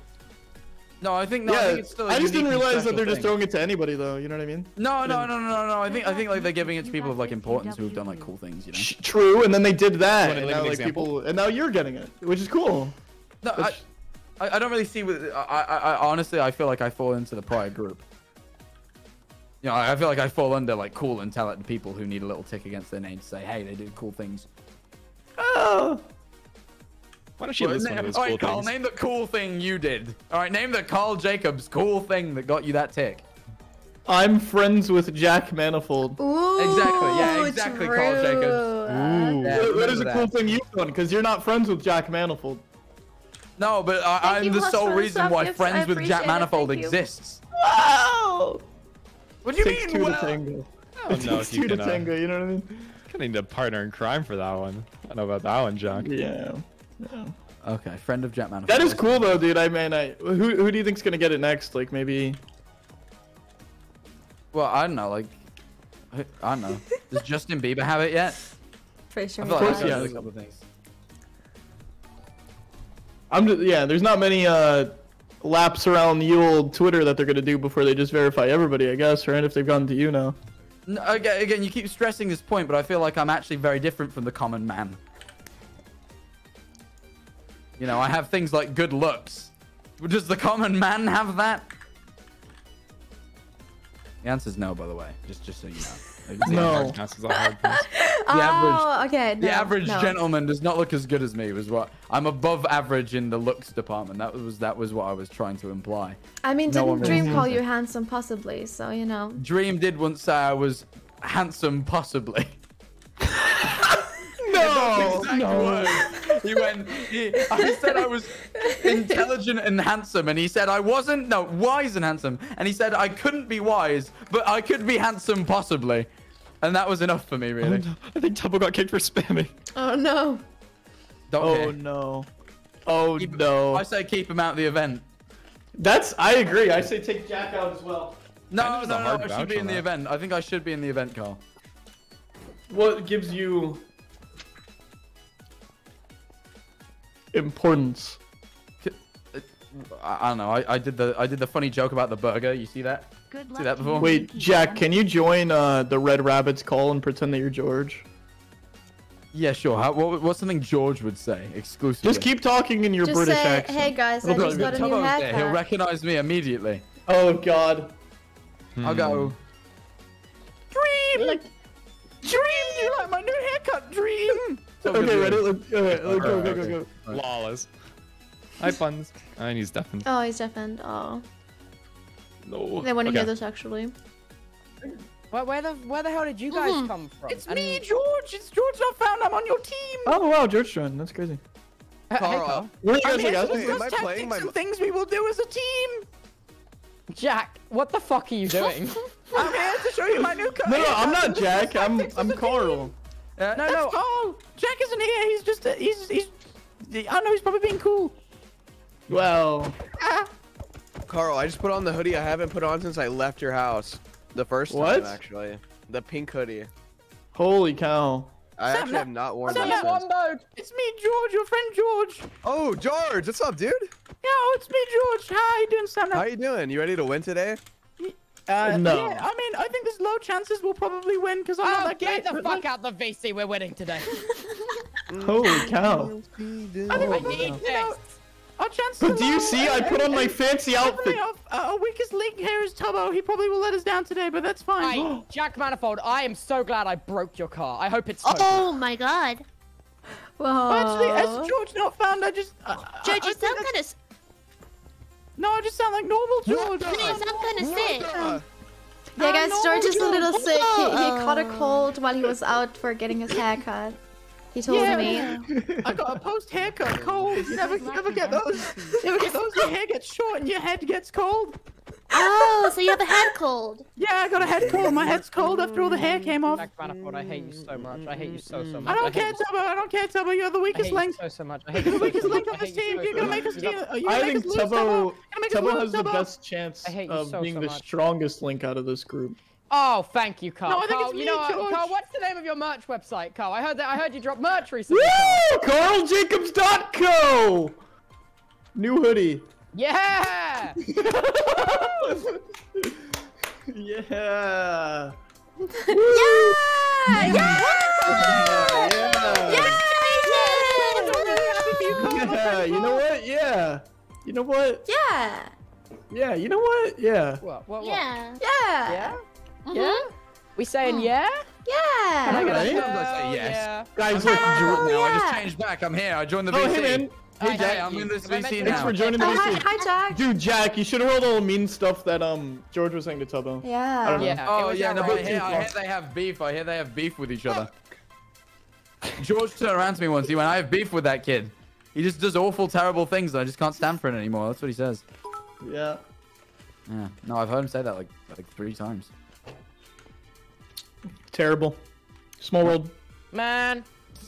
No, I think no. I think it's still. a I just didn't realize that they're just throwing it to anybody though. You know what I mean? No, no, no, no, no, no. I think I think like they're giving it to people of like importance who have done like cool things. You know. True, and then they did that, wanna and now an like example? people, and now you're getting it, which is cool. No, I, I, I don't really see. With, I, I, I honestly, I feel like I fall into the prior group. You know, I feel like I fall under like cool and talented people who need a little tick against their name to say, hey, they did cool things. Oh, Why don't you Well, list na- one of those all right, cool Karl, things? name the cool thing you did. All right, name the Karl Jacobs cool thing that got you that tick. I'm friends with Jack Manifold. Ooh, Exactly, yeah, exactly, Karl Jacobs. true. Yeah, What- what is remember a cool thing you've done? Because you're not friends with Jack Manifold. No, but I, I'm the sole reason why friends with Jack Manifold exists. Wow! What do you Takes mean? two well? to tango. I don't know Takes if you two to can. Tango. You know what I mean? Gonna need a partner in crime for that one. I don't know about that one, Jack. Yeah. yeah. Okay, friend of Jack Manifold. That is cool though, dude. I mean, I who who do you think's gonna get it next? Like maybe. Well, I don't know, like, I don't know. Does Justin Bieber have it yet? Pretty sure I he feel like course that's he a couple of things. I'm just yeah. There's not many uh laps around the old Twitter that they're gonna do before they just verify everybody. I guess, right? If they've gone to you now. No, uh, again, again, you keep stressing this point, but I feel like I'm actually very different from the common man. You know, I have things like good looks. Does the common man have that? The answer's no, by the way. Just, just so you know. No. Passes a hard pass. The oh, average, okay. the average no. gentleman does not look as good as me. Was what I'm above average in the looks department. That was that was what I was trying to imply. I mean, No didn't Dream sees call it. you handsome, possibly? So you know. Dream did once say I was handsome, possibly. No, no. He went. He, I said I was intelligent and handsome, and he said I wasn't. No, wise and handsome. And he said I couldn't be wise, but I could be handsome, possibly. And that was enough for me, really. I think Tubbo got kicked for spamming. Oh no. Don't Oh care. no. Oh Keep- no. I say keep him out of the event. That's. I agree. I say take Jack out as well. No, Kind of no, no, I should be on in the that. event. I think I should be in the event, Karl. What gives you importance? I, I don't know. I, I did the I did the funny joke about the burger. You see that? Good See that before? Wait, Jack, can you join uh, the Red Rabbits call and pretend that you're George? Yeah, sure. How, what, what's something George would say exclusively? Just keep talking in your Just British say, accent. hey guys, I It'll just got a new Tubbo's there. He'll recognize me immediately. Oh God. I'll go. Dream, like, Dream, you like my new haircut, Dream. Okay, ready? Let, uh, let, go, go, go, go. Lawless. Hi, Punz. And he's deafened. Oh, he's deafened. Oh. No. They want to hear this actually. Where, where the where the hell did you guys Mhm. come from? It's And- me, George. It's George. I found I'm on your team. Oh wow, George joined. That's crazy. Hey, Karl, Karl. Are you I'm guys, here to Wait, am discuss I playing tactics my- and things we will do as a team. Jack, what the fuck are you doing? I'm here to show you my new car. No, no, I'm not Jack. I'm I'm Karl. Uh, No, no, no. no. Karl. Jack isn't here. He's just. Uh, he's. He's. I know he's probably being cool. Well, Ah. Karl, I just put on the hoodie I haven't put on since I left your house. The first What? time, actually. The pink hoodie. holy cow. I Sam, actually have not worn Sam, that that since. It's me, George. Your friend George. Oh, George, what's up, dude? Yeah, oh, it's me, George. How you doing, Sam? How you doing? You ready to win today? Uh, No. Yeah, I mean, I think there's low chances we'll probably win because I'm not Oh, that get great. the fuck like, out the VC. We're winning today. Holy cow. I think I we'll, need you know, this. our chances. But are do you see? I put on my fancy outfit. Definitely Our, our weakest link here is Tubbo. He probably will let us down today, but that's fine. Hey, Jack Manifold, I am so glad I broke your car. I hope it's total. Oh my god. Whoa. Actually, as GeorgeNotFound, I just. Uh, George, I, you I think sound that's- kind of. No, I just sound like normal George. You sound kind of sick. Yeah, guys, no, George is a little George. sick. He, he caught a cold while he was out for getting his haircut. He told Yeah, me. I got a post haircut cold. You never, never get those. Never get those. Your hair gets short and your head gets cold. Oh, so you have a head cold. Yeah, I got a head cold. My head's cold after all the hair came off. Jack Manifold, I hate you so much. I hate you so so much. I don't hate care, you Tubbo. I don't care, Tubbo. You're the I weakest hate you link. so so much. I hate You're the weakest link on this you team. so, You're gonna make us You team. You're I gonna make think us lose, Tubbo. Tubbo, You're gonna make us Tubbo lose, has the best chance I hate you of being the strongest link out of this group. Oh, thank you, Karl. No, I think Karl, it's you me, know, George. Karl, what's the name of your merch website, Karl? I heard that. I heard you drop merch recently. Woo! Karl. KarlJacobs.co! New hoodie. Yeah. Yeah. Yeah! Yeah! Yeah. Yeah. You know what? Yeah. You know what? Yeah. Yeah. You know what? Yeah. What? What? what? Yeah. Yeah. Yeah. Mhm. Yeah. We saying yeah? Yeah. Can I get a Alright. Sometimes I say hell yes. yeah? Guys, I'm look. George Drew- now. I just yeah. changed back. I'm here. I joined the Oh, VC. hey, man. Hey, Hi, Jack, Jack. I'm in this Have I met VC you? now. Thanks for joining the Oh, hi, hi, Jack. Dude, Jack, you should have heard all the mean stuff that um George was saying to Tubbo. I Yeah. don't know. Yeah. it Oh was yeah, no, outrageous. I hear, I hear they have beef. I hear they have beef with each other. George turned around to me once. He went, "I have beef with that kid. He just does awful, terrible things. And I just can't stand for it anymore." That's what he says. Yeah. Yeah. No, I've heard him say that like like three times. Terrible. Small world. Man.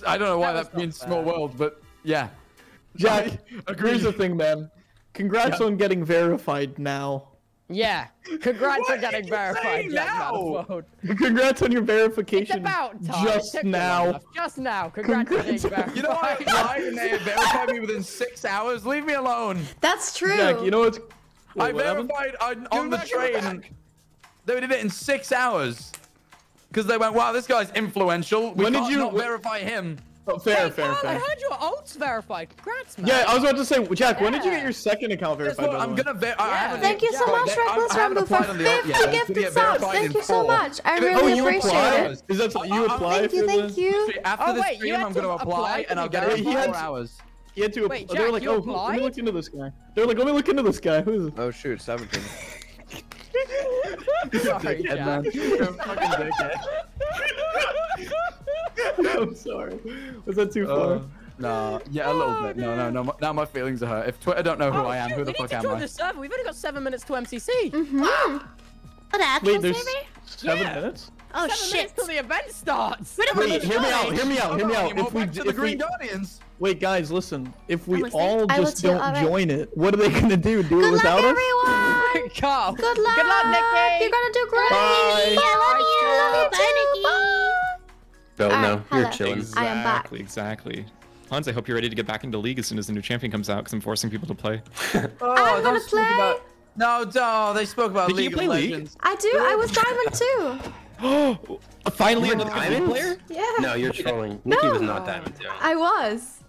I don't know why That that, was not means small world, but yeah. Jack, Agree. here's the thing, man. Congrats Yeah. on getting verified now. Yeah. Congrats on getting verified, saying Jack now? Congrats on your It's verification. about time. Just It took you long now. Just now. Congrats on being verified. You know what? I and they verified me within six hours. Leave me alone. That's true. Jack, you know what's I what verified on, on the back, give him train. They did it in six hours. Because they went, wow, this guy's influential. We When can't you- not verify him. Oh, fair, Hey, fair, Karl, I fair. heard your ult's verified. Congrats, man. Yeah, I was about to say, Jack, when did you get your second account verified? what? by I'm gonna ver- I haven't Thank you so much, I- I Reckless haven't for applied on the- yeah, 50 it's gonna gifted get subs. Thank you so much. I Oh, really you appreciate applied? it. Is that something you uh, uh, applied Thank you, for thank the- you. After Oh, wait, you stream, I'm to gonna apply, apply and I'll to get get it it? in He had four hours. He had to. Wait, they were Jack, like, you oh, who- let me look into this guy. They're like, let me look into this guy. Who's Oh shoot, 17. Sorry, dickhead, Jack. man. You're a fucking dickhead. I'm sorry. Was that too far? Uh, no, yeah, a little bit. No, no, no. my- Now my feelings are hurt. If Twitter don't know who Oh, I am, shoot, who the fuck am I? we need to join the server. We've only got seven minutes to MCC. Mm-hmm. What actual Wait, there's server? seven Yeah. minutes. Oh seven shit. minutes till the event starts. Wait a Wait, minute. hear me out. Hear me out. Hear me out. If we, back to d- the if we, Green Guardians. wait, guys, listen. If we all just don't alright. join it, what are they gonna do? Do it Good luck, without us? everyone. Karl. Good luck. Good luck, Nicky. You're gonna do great. Bye. I love you. Love you Bye, too. Nikki. Bye. Don't Alright, know. You're hello. chilling. I am back. Exactly, exactly. Hans, I hope you're ready to get back into League as soon as the new champion comes out, because I'm forcing people to play. Oh, I'm don't gonna play. About... No, no, they spoke about Did you League play of League? Legends. I do. I was diamond too. Oh, Finally, You were another diamond? player? Yeah. No, you're trolling. No. Nikki was not diamond. Yeah. I was.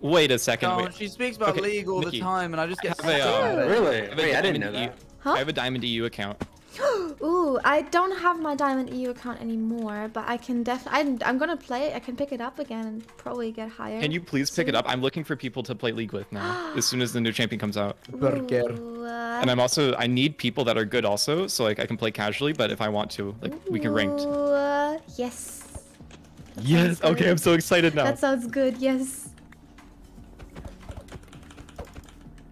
Wait a second. No, wait. she speaks about Okay, League all Nikki, the time, and I just get I have a, uh. Really? I have Wait, I didn't know EU that. Huh? I have a Diamond EU account. Ooh, I don't have my Diamond EU account anymore, but I can def. I'm, I'm gonna play it. I can pick it up again and probably get higher. Can you please pick it up? I'm looking for people to play League with now, as soon as the new champion comes out. Burger. Uh, And I'm also, I need people that are good also, so like I can play casually, but if I want to, like we can ranked. ooh, uh, yes. Yes. Okay, good. I'm so excited now. That sounds good. Yes.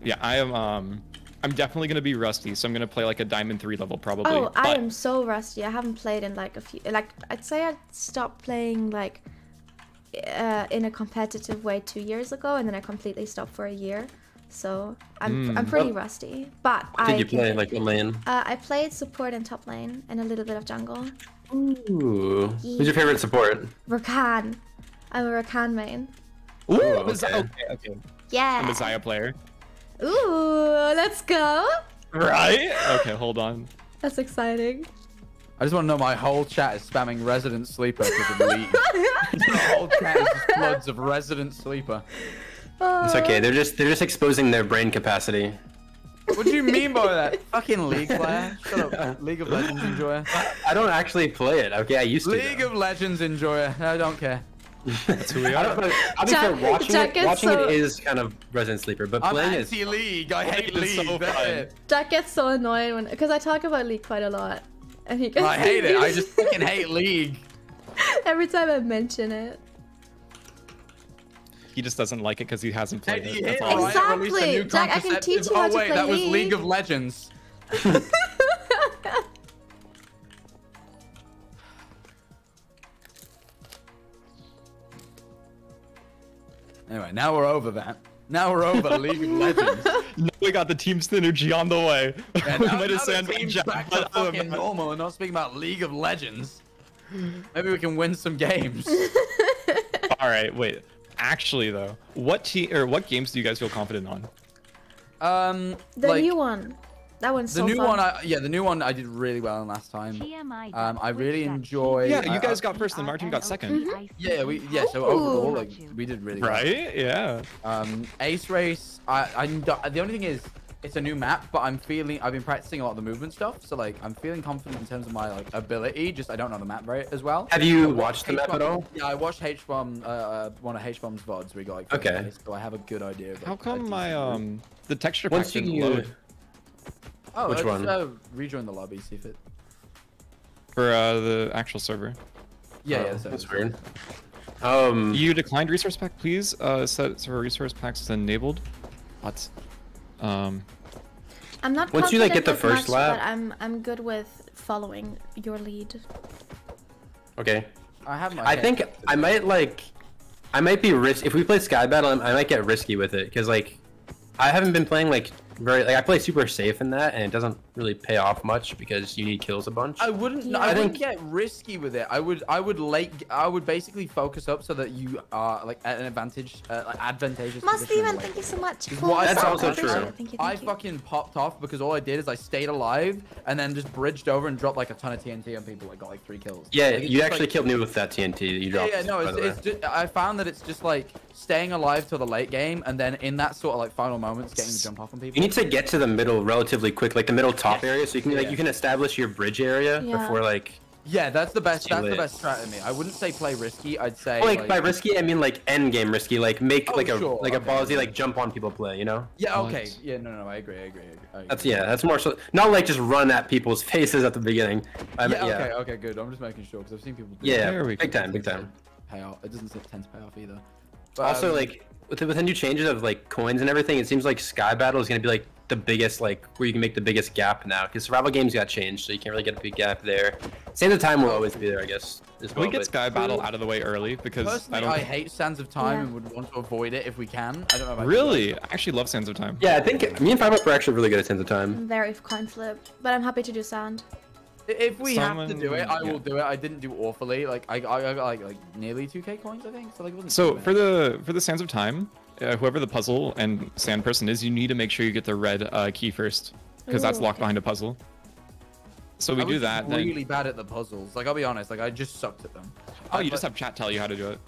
Yeah, I am. Um, I'm definitely gonna be rusty, so I'm gonna play like a Diamond three level probably. Oh, I am so rusty. I haven't played in like a few. Like I'd say I stopped playing like uh, in a competitive way two years ago, and then I completely stopped for a year. So I'm I'm Mm. pretty What- rusty. But What I did you play? Like what lane? Uh, I played support and top lane and a little bit of jungle. Ooh. Who's your favorite support? Rakan. I'm a Rakan main. Ooh, Oh, Xayah- okay. okay, okay. I'm Yeah. a Xayah player. Ooh, let's go. Right? Okay, hold on. That's exciting. I just want to know my whole chat is spamming Resident Sleeper because of League. the whole chat is just floods of Resident Sleeper. It's okay. They're just they're just exposing their brain capacity. What do you mean by that? Fucking League player. Shut up. League of Legends enjoyer. I don't actually play it. Okay, I used to. League of Legends enjoyer. I don't care. That's who we I don't are. know. I'll be fair, Jack- watching Jack it, gets watching so- it is kind of Resident Sleeper, but I'm playing is anti-League. I hate League. so it. Jack gets so annoyed when because I talk about League quite a lot, and he gets. I hate it. I just fucking hate League. every time I mention it. He just doesn't like it because he hasn't played do it. That's hate all. Riot released Exactly. new Jack, I can teach you oh, how oh to wait, play that was League. League of Legends. anyway, now we're over that. Now we're over League of Legends. Now we got the team synergy on the way. Yeah, we now, might now have the sandwiched team's back to but fucking than that- normal and not speaking about League of Legends. Maybe we can win some games. All right, wait. Actually, though, what team or what games do you guys feel confident on? Um, The like, new one. That one's the so new fun. one, I, yeah, the new one I did really well in last time. Um, I really enjoy. Yeah, you guys I- got first, and Martin got second. Yeah, we yeah. So Ooh. overall, like we did really well. Right? Yeah. Um, Ace Race. I I the only thing is it's a new map, but I'm feeling I've been practicing a lot of the movement stuff, so like I'm feeling confident in terms of my like ability. Just I don't know the map right as well. Have you I watched the map at all? Yeah, I watched H bomb. Uh, uh, one of H bomb's vods. We got like. Okay. place, So I have a good idea. Of, How come my um the texture Once pack didn't you- load Oh, Which one? Uh, rejoin the lobby, see if it. for uh, the actual server? Yeah, Oh, yeah. So that's weird. Um, You declined resource pack, please. Uh, set server resource packs is enabled. What? Um. I'm not Once you, like, get the first much, lap- but I'm I'm good with following your lead. okay. I have my. I think I might like, I might be risk. If we play Sky Battle, I I might get risky with it because like, I haven't been playing like very like I play super safe in that, and it doesn't really pay off much because you need kills a bunch. I wouldn't. Yeah. I, I wouldn't think- get risky with it. I would. I would late. I would basically focus up so that you are like at an advantage, uh, like advantageous. Must position in the Steven, late thank you so much. Because for I That's also true. Thank you, I thank you. fucking popped off because all I did is I stayed alive and then just bridged over and dropped like a ton of TNT on people. Like got like three kills. Yeah, Like, you actually like- killed me with that TNT that you Yeah, dropped. yeah, no, it's, it's just, I found that it's just like staying alive till the late game, and then in that sort of like final moments, getting the jump off on people. You need to get to the middle relatively quick, like the middle top area, so you can like you can establish your bridge area Yeah. before like. Yeah, that's the best. Too That's the best strategy. I wouldn't say play risky. I'd say Like, by risky, I mean like end game risky, like make Oh, like a sure, like a ballsy like jump on people play, you know? Yeah. Okay. Yeah. No. No. I agree. I agree. I agree. I agree. That's yeah, that's more so not like just run at people's faces at the beginning. I mean, yeah, yeah, Okay. Okay. Good. I'm just making sure because I've seen people. do Yeah, that. big time, big time. Pay off. It doesn't tend to pay off either. But, also, um, like with the, with the new changes of like coins and everything, it seems like Sky Battle is gonna be like the biggest like where you can make the biggest gap now because survival games got changed, so you can't really get a big gap there. Same the time will always be there, I guess. As Can well, we get but- Sky Battle out of the way early? Because I don't. I, hate Sands of Time Yeah. and would want to avoid it if we can. I don't know about you Really? I actually love Sands of Time. Yeah, I think me and 5up are actually really good at Sands of Time. I'm very coin flip, but I'm happy to do sand. If we have to do it, I yeah. will do it. I didn't do awfully. Like I, I, I got like, like nearly 2k coins, I think. So like, it wasn't So for the for the Sands of Time, uh, whoever the puzzle and sand person is, you need to make sure you get the red uh, key first, because that's locked okay. behind a puzzle. So we I do was that. Then, Really bad at the puzzles. Like I'll be honest. Like I just sucked at them. oh, I- you just like- have chat tell you how to do it.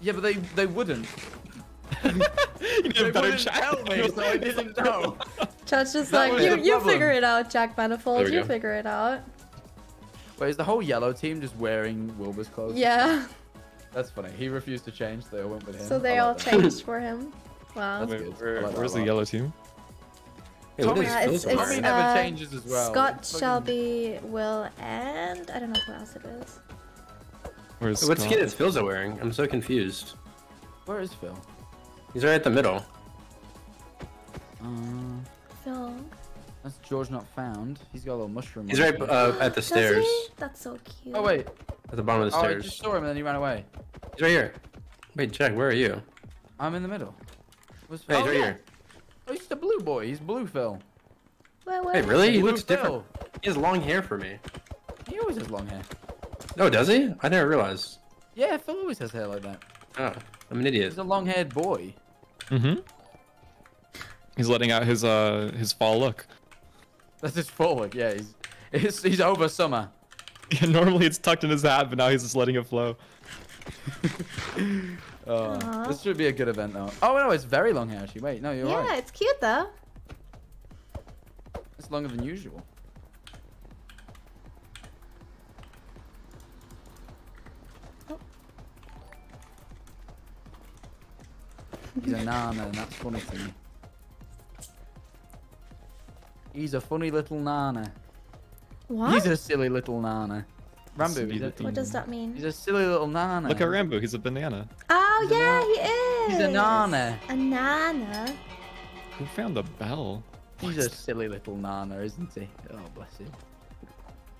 Yeah, but they they wouldn't. you need they a better wouldn't chat. tell me, so I didn't know. Chad's just That like, you, you figure it out, Jack Manifold. There You go. figure it out. Wait, is the whole yellow team just wearing Wilbur's clothes? Yeah. That's funny. He refused to change, so they all went with him. So they I all that. changed for him. Wow. That's Wait, good. where- like where's the lot. yellow team? Tommy, Yeah, it's, Tommy it's, never uh, changes as well. Scott, fucking- Shelby, Will, and I don't know who else it is. Where's What skin is Phil's wearing? I'm so confused. Where is Phil? He's right at the middle. Uh, Phil. that's George not found. He's got a little mushroom. He's right uh, at the stairs. he? That's so cute. Oh wait. At the bottom of the Oh, I stairs. just saw him and then he ran away. He's right here. Wait, Jack, where are you? I'm in the middle. Where's Hey, he's oh, right yeah. here. Oh, he's the blue boy. He's blue Phil. Where, where? Wait, really? He Blue looks different. Phil. He has long hair for me. He always has long hair. Oh, does he? I never realized. Yeah, Phil always has hair like that. Oh, I'm an idiot. He's a long-haired boy. Mm-hmm. He's letting out his uh his fall look. That's his fall look. Yeah, he's he's, he's over summer. Yeah, normally it's tucked in his hat, but now he's just letting it flow. Oh, this should be a good event though. Oh no, it's very long hair actually. Wait, no, you're yeah, right. it's cute though. It's longer than usual. Oh. He's a nana, and that's funny to me. He's a funny little nana. What? He's a silly little nana. Ranboo, Silly he's a, What does that mean? he's a silly little nana. Look at Ranboo, he's a banana. Oh yeah, he is. He's a nana. A nana. Who found the bell? He's a silly little nana, isn't he? Oh, bless him.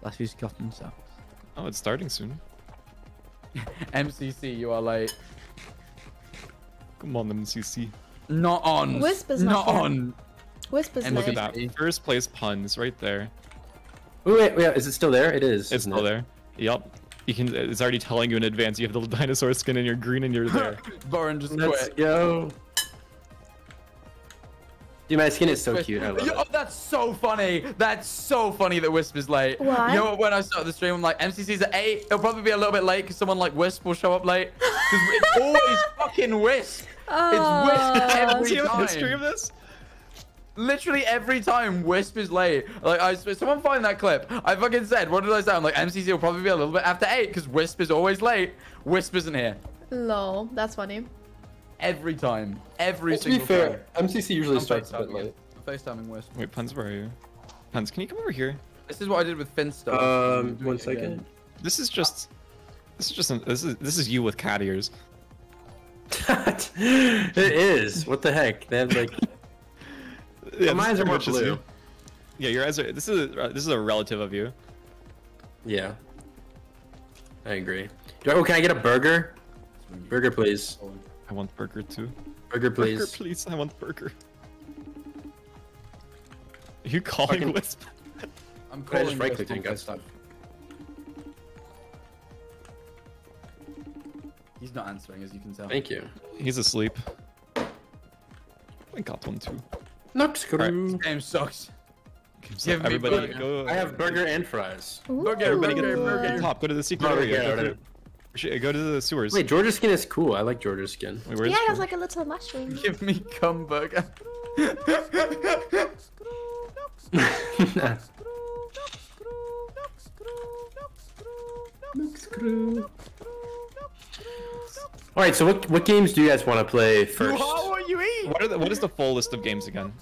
Bless his cotton socks. Oh, it's starting soon. MCC, you are late. Come on, MCC. Not on. Whisper's not not on. Whisper's And look at that. First place Punz right there. Wait, wait, wait, is it still there? It is. It's still it? there. Yep. You can. It's already telling you in advance. You have the little dinosaur skin, and you're green, and you're there. Boren just Let's quit. go. Dude, my skin is so cute. I love Yo, it. that's so funny. That's so funny that Whisper's late. Why? You know what? When I start the stream, I'm like, MCC's at 8. It'll probably be a little bit late because someone like Wisp will show up late. Because it's always fucking Wisp. It's Wisp oh. every Do you have a time. history of this? Literally every time Wisp is late. Like, I someone find that clip. I fucking said, what did I say? I'm like, MCC will probably be a little bit after 8 because Wisp is always late. Wisp isn't here. Lol, that's funny. Every time. Every single time. To be fair, time. MCC usually I'm starts a bit late. him. I'm FaceTiming Wisp. Wait, Punz, where are you? Punz, can you come over here? This is what I did with Finster. Um, I'm doing one it again. This is just. This is just. An, this is this is you with cat ears. it is. What the heck? They have like. Yeah, Well, mine's this are more pretty blue. you. Yeah, your eyes are. This is a, this is a relative of you. Yeah. I agree. Do I, oh, can I get a burger? Burger, please. I want burger too. Burger, please. Burger, please. I want burger. you calling Wisp? I'm Could I just calling right Wisp click and on. He's not answering, as you can tell. Thank you. He's asleep. I got one too. Nox Alright. This game sucks. So Give me everybody burger. go. I have burger and fries. Burger, Everybody get burger, to the burger. top. Go to the secret Oh, area. yeah, Go, to, go to the sewers. Wait, George's skin is cool. I like George's skin. Wait, Yeah, it has like a little mushroom. Give me cum burger. All right, so what what games do you guys want to play first? What you eat? What, are the, what is the full list of games again?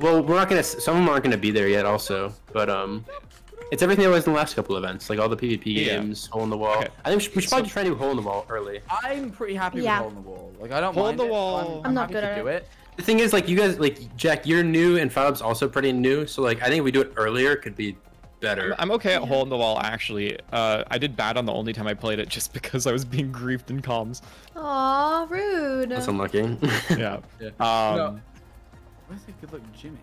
Well, we're not gonna. Some of them aren't gonna be there yet, also. But um, it's everything that was in the last couple events, like all the PvP Yeah. games, hole in the wall. Okay. I think we should, we should probably try to do hole in the wall early. I'm pretty happy Yeah. with hole in the wall. Like I don't Hole in mind the it. wall. I'm, I'm I'm not happy good to at do it. it. The thing is, like you guys, like Jack, you're new and Fab's also pretty new, so like I think if we do it earlier, it could be better. I'm, I'm okay at hole in the wall actually. Uh, I did bad on the only time I played it just because I was being griefed in comms. Aw, rude. That's unlucky. Yeah. Yeah. Um. No. Where's the good luck Jimmy?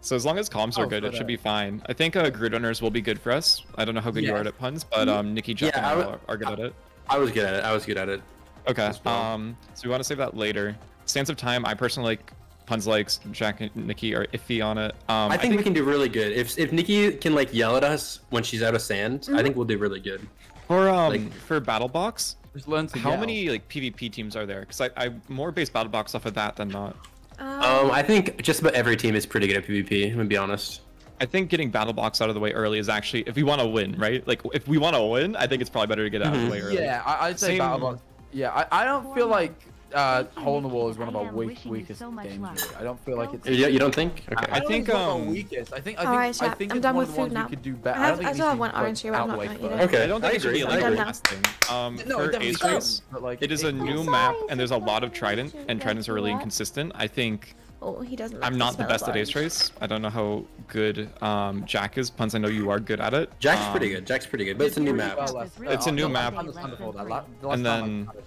So as long as comms are Oh, good, for it should be fine. I think uh, grid runners will be good for us. I don't know how good you are at puns, but um, Nikki, Jeff, Yeah, and I I are, are good at it. I was good at it. I was good at it. Okay. well. Um, so we want to save that later. Sands of Time. I personally like puns likes Jack and Nikki are iffy on it. Um, I think we can do really good. If if Nikki can like yell at us when she's out of sand, I think we'll do really good. for um like- for battle box. Just learn to How yell. many like PvP teams are there? Because I I more base battle box off of that than not. Um, I think just about every team is pretty good at PvP. I'm gonna be honest. I think getting battle box out of the way early is actually if we want to win, right? Like if we want to win, I think it's probably better to get it out of the way early. Yeah, I, I'd say Same- battle box. Yeah, I, I don't feel like uh, hole in the wall is one of our I weak, weakest so games. luck. Really. I don't feel like it's. You, you don't think? Okay. I don't think, it's one of our um, weakest. I think. I think. Alright, I think I'm it's done one with of the ones food now. could do better. I have- don't I still have one orange here. I'm not way gonna eat it. Okay, I don't I think it's agree, really I like agree. lasting. Um, No, for it Ace Race, like, it is a it- new map and there's a lot of Trident, and Tridents are really inconsistent. I think Oh, he doesn't. like I'm not the best at Ace orange. Race. I don't know how good um, Jack is. Punz, I know you are good at it. Jack's Um, pretty good. Jack's pretty good, but it's a new map. It's a new map. understandable, that la- the last And then- had it,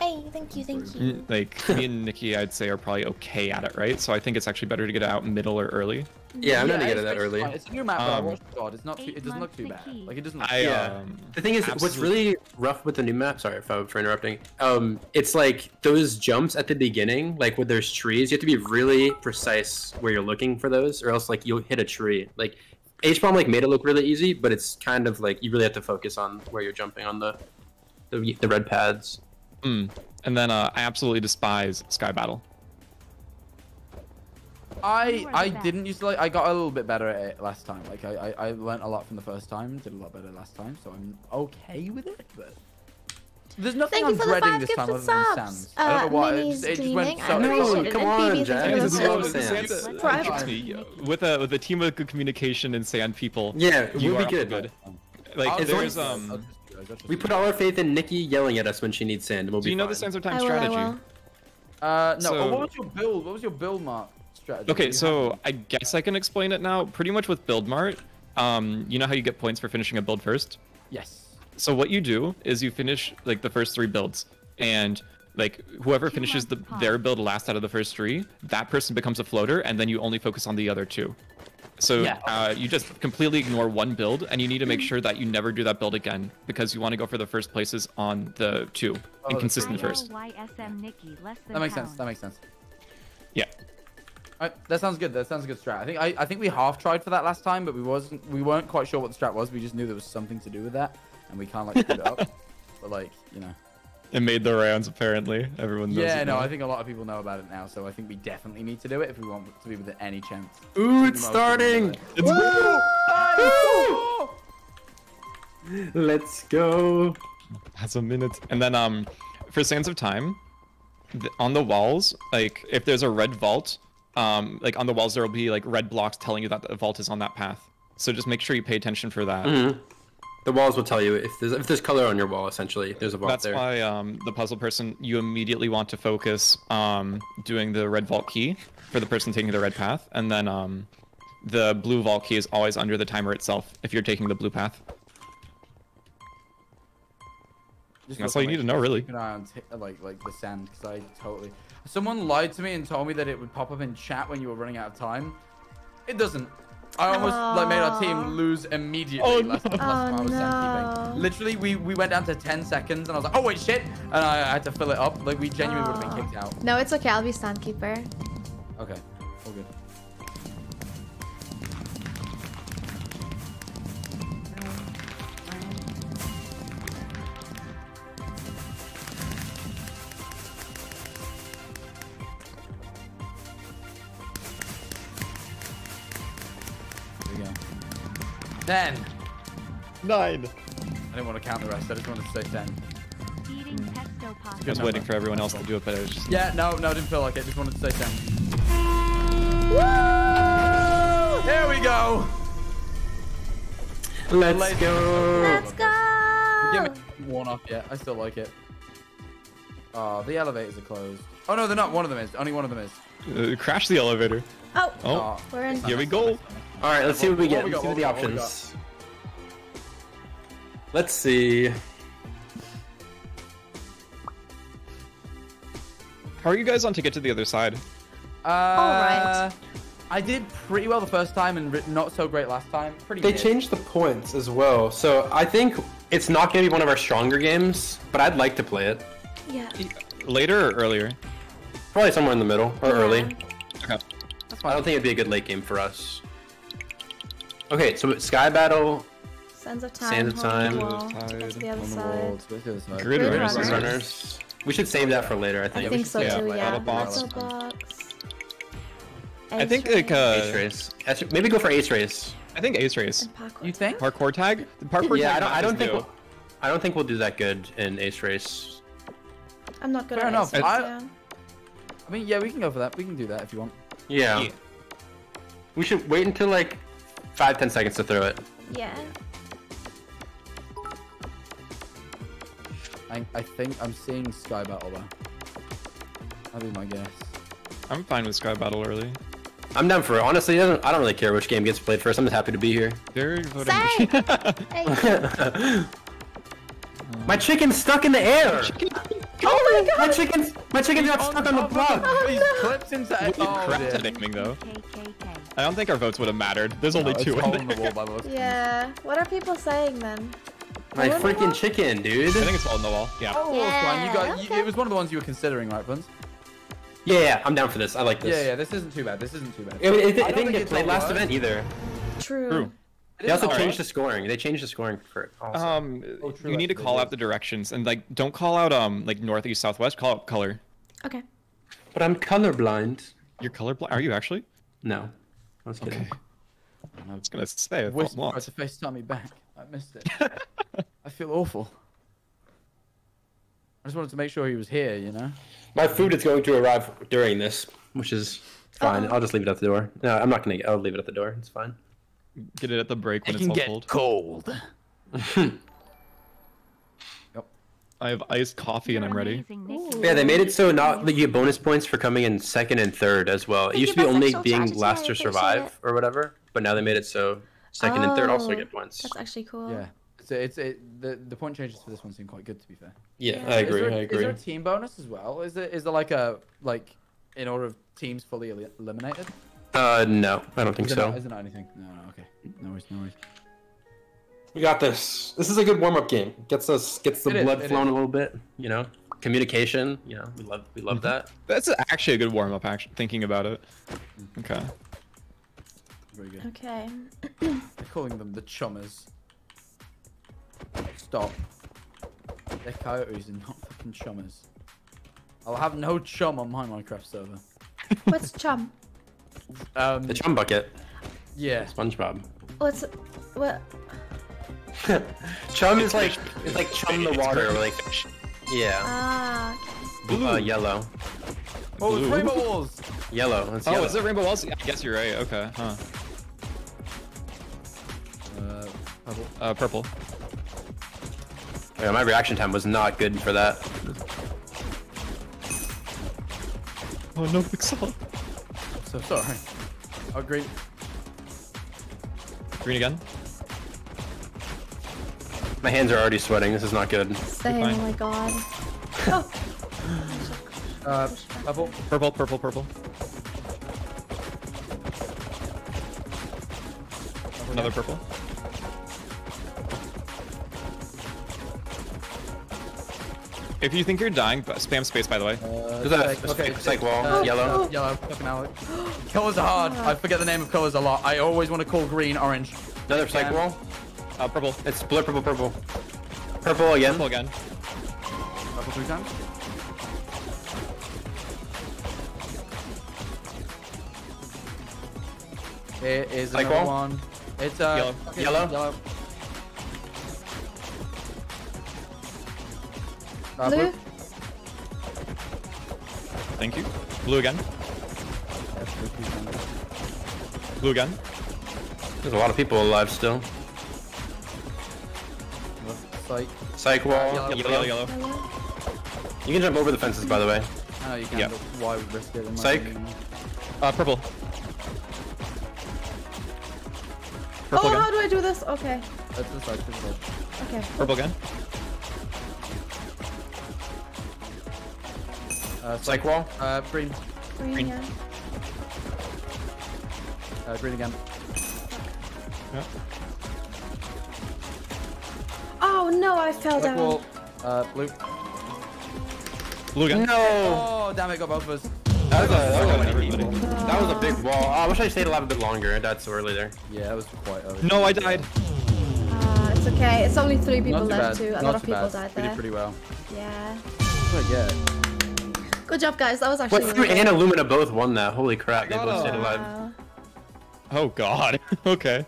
Hey, thank you, thank you. Like me and Nikki, I'd say are probably okay at it, right? So I think it's actually better to get it out middle or early. Yeah, I'm gonna get it that early. fine. It's a new map, but Um, oh god, it's not. Too, it doesn't look too bad. Like it doesn't. Look I Yeah. um, The thing is, what's really rough with the new map, sorry if I'm for interrupting, um, it's like those jumps at the beginning, like where there's trees, you have to be really precise where you're looking for those, or else like you'll hit a tree. Like H-bomb like made it look really easy, but it's kind of like you really have to focus on where you're jumping on the the, the red pads. Mm. And then uh, I absolutely despise Sky Battle. I I didn't used to like. I got a little bit better at it last time. Like I I, I learned a lot from the first time. Did a lot better last time, so I'm okay with it. But there's nothing Thank I'm you dreading this time other than subs. Sans. I don't Uh, know why. It just, it just went so. No, appreciate it. come on, Phoebe's Jack. This is all same. Sans. Forever. Trust me, with a with a team of good communication and sand people. Yeah, you we'll are be up good. Like I'll there's just- I'll um. Just- We put all our faith in Nikki yelling at us when she needs sand, and we'll Do be you know the fine. Sands of Time I will, strategy? will. Uh, no. So- oh, what was your build? What was your Build Mart strategy? Okay, so had- I guess I can explain it now. Pretty much with Build Mart, um, you know how you get points for finishing a build first. yes. So what you do is you finish like the first three builds, and like whoever finishes the, their build last out of the first three, that person becomes a floater, and then you only focus on the other two. So Yeah. uh, you just completely ignore one build, and you need to make sure that you never do that build again because you want to go for the first places on the two Oh, and the consistent first. YSM Nikki, less than That makes sense. That makes sense. Yeah. Alright, that sounds good. That sounds a good strat. I think I, I think we half tried for that last time, but we wasn't we weren't quite sure what the strat was. We just knew there was something to do with that, and we kind of like screwed it up. But like you know. It made the rounds apparently. Everyone knows. Yeah, it no, now. I think a lot of people know about it now, so I think we definitely need to do it if we want to be within any chance. Ooh, it's Most people starting! know it. It's Let's go! That's a minute. And then um, for Sands of Time, th- on the walls, like if there's a red vault, um, like on the walls there will be like red blocks telling you that the vault is on that path. So just make sure you pay attention for that. Mhm. The walls will tell you if there's if there's color on your wall. Essentially, there's a vault That's there. why um, the puzzle person, you immediately want to focus um, doing the red vault key for the person taking the red path, and then um, the blue vault key is always under the timer itself if you're taking the blue path. Just That's all you need to know, really. Keep an eye on t- like like the sand, because I totally. Someone lied to me and told me that it would pop up in chat when you were running out of time. It doesn't. I almost like made our team lose immediately Oh, last, last time I was oh, no. Literally, we, we went down to 10 seconds and I was like, oh wait, shit. And I, I had to fill it up. Like, we genuinely would have been kicked out. No, it's okay. I'll be sandkeeper. Okay, all good. 10. 9. I didn't want to count the rest. I just wanted to say 10. Eating pesto pasta. I was waiting for everyone else to do it, but I was just. Yeah, no, no, I didn't feel like it. Just wanted to say 10. There we go. Let's go. Let's go. Give me one off yet. I still like it. Oh, the elevators are closed. Oh no, they're not. One of them is. Only one of them is. Uh, crash the elevator. Oh, Oh, we're in. here we go. All right, let's see what we get. What we Let's see what what the we what options. Let's see. How are you guys on to get to the other side? Uh, Alright. I did pretty well the first time and not so great last time. Pretty. They mid. changed the points as well, so I think it's not going to be one of our stronger games, but I'd like to play it. Yeah. Later or earlier? Probably somewhere in the middle or Yeah. early. Okay. I don't think it'd be a good late game for us. Okay, so Sky Battle, Sands of time. Sands of Hole in the Time. That's the other side. wall. It's the other side. Grid Grid runners. runners. Runners. We should save that for later, I think. I think. think so yeah, too. Yeah. Battle Box. Battle box. I think Ace like uh, Ace Race. Maybe go for Ace Race. I think Ace Race. You think? Parkour tag. The parkour Yeah, tag I don't. I don't think. We'll, I don't think we'll do that good in Ace Race. I'm not good Fair at enough. Ace race, I- yeah. I mean, yeah, we can go for that. We can do that if you want. Yeah. Yeah. We should wait until like five, ten seconds to throw it. Yeah. I, I think I'm seeing Sky Battle though. That'd be my guess. I'm fine with Sky Battle early. I'm down for it. Honestly, I don't, I don't really care which game gets played first. I'm just happy to be here. They're voting. Same. Hey. my chicken's stuck in the air. Oh my My god. chicken's my chicken's got stuck on the block. These clips into We oh, cracked dear. at though. KKK. I don't think our votes would have mattered. There's only No, it's two hole in in the there. wall by the. Yeah. What are people saying then? My Hole the freaking chicken, dude. I think it's all in the wall. Yeah. Oh, it's fine. You got. You, it was one of the ones you were considering, right, Buns? Yeah, yeah, I'm down for this. I like this. Yeah, yeah. This isn't too bad. This isn't too bad. It, it, it, I it didn't think get it's played last event either. True. True. It They also isn't changed all the scoring. They changed the scoring for it. Also. Um, Oh, true, you need to call out the directions and like don't call out um like north, east, southwest. Call out color. Okay. but I'm colorblind. You're colorblind. Are you actually? No, I was kidding. I was gonna say. I Wish thought tried not. to FaceTime me back. I missed it. I feel awful. I just wanted to make sure he was here, you know? My food is going to arrive during this, which is fine. Uh-oh. I'll just leave it at the door. No, I'm not gonna. I'll leave it at the door. It's fine. Get it at the break when It it's can all get cold. cold. I have iced coffee and I'm ready. Amazing, Yeah, they made it so not that you get bonus points for coming in second and third as well. It used to be only being last to survive or whatever, but now they made it so second and third also Oh, get points. That's actually cool. Yeah. So it's it the the point changes for this one seem quite good to be fair. Yeah, Yeah. I agree. there, I Is there a team bonus as well? Is there is there like a like in order of teams fully eli- eliminated? Uh, no, I don't think Is so. not, is there not anything? No, no, okay. No worries, no worries. We got this. This is a good warm up game. Gets us gets the It is, blood it flowing is. a little bit. You know, communication. You know, we love we love Mm-hmm. that. That's actually a good warm up. Actually, thinking about it. Okay. Very good. Okay. They're calling them the chummers. Stop. They're coyotes and not fucking chummers. I'll have no chum on my Minecraft server. What's chum? Um, The chum bucket. yeah. SpongeBob. What's what? chum is like it's like chum the water. or like yeah, Ah. Okay. uh, yellow, Oh, it's rainbow walls. yellow. It's Oh, yellow. is it Rainbow Walls? I guess you're right. Okay. Huh. Uh, purple. Uh, purple. Yeah, my reaction time was not good for that. Oh no, Pixel. So sorry. Oh, green. Green again. My hands are already sweating. This is not good. Same. Oh my god. Oh. Uh, purple. Purple, purple, purple. Another purple. If you think you're dying, but spam space by the way. There's a okay, psych wall, uh, yellow. Yellow, fucking Alec. Colors are hard. I forget the name of colors a lot. I always want to call green orange. Another psych Again. wall. Uh, purple. It's blue, purple, purple. Purple again. Purple again. Purple three times. It is Psych another wall? one. It's uh, Yellow. okay, Yellow? Yellow. Uh, Blue? Thank you. Blue again. Blue again. There's a lot of people alive still. Psych. Psych wall. Yellow. Yellow. Yellow, yellow. You can jump over the fences, by the way. I know you can, Yeah. but why risk it? in Psych. opinion? Uh, purple. Oh, Purple how do I do this? Okay. That's the side, that's the side. Okay. Purple again. Uh, Psych wall. Uh, green. Green, Green. yeah. Uh, green again. Oh no, I fell Psych down. wall. Uh, blue. Blue again. No. Oh, damn it, got both of us. That was a, that was a, everybody. that was a big wall. Oh, I wish I stayed alive a bit longer. I died so early there. Yeah, that was quite early. No, I died. Uh, it's okay. It's only three people Not left bad. too. A Not lot of people bad. died We did pretty well. Yeah. But yeah. Good job, guys. That was actually. What, Fruit really and. Illumina both won that. Holy crap, they both stayed alive. Wow. Oh god. okay.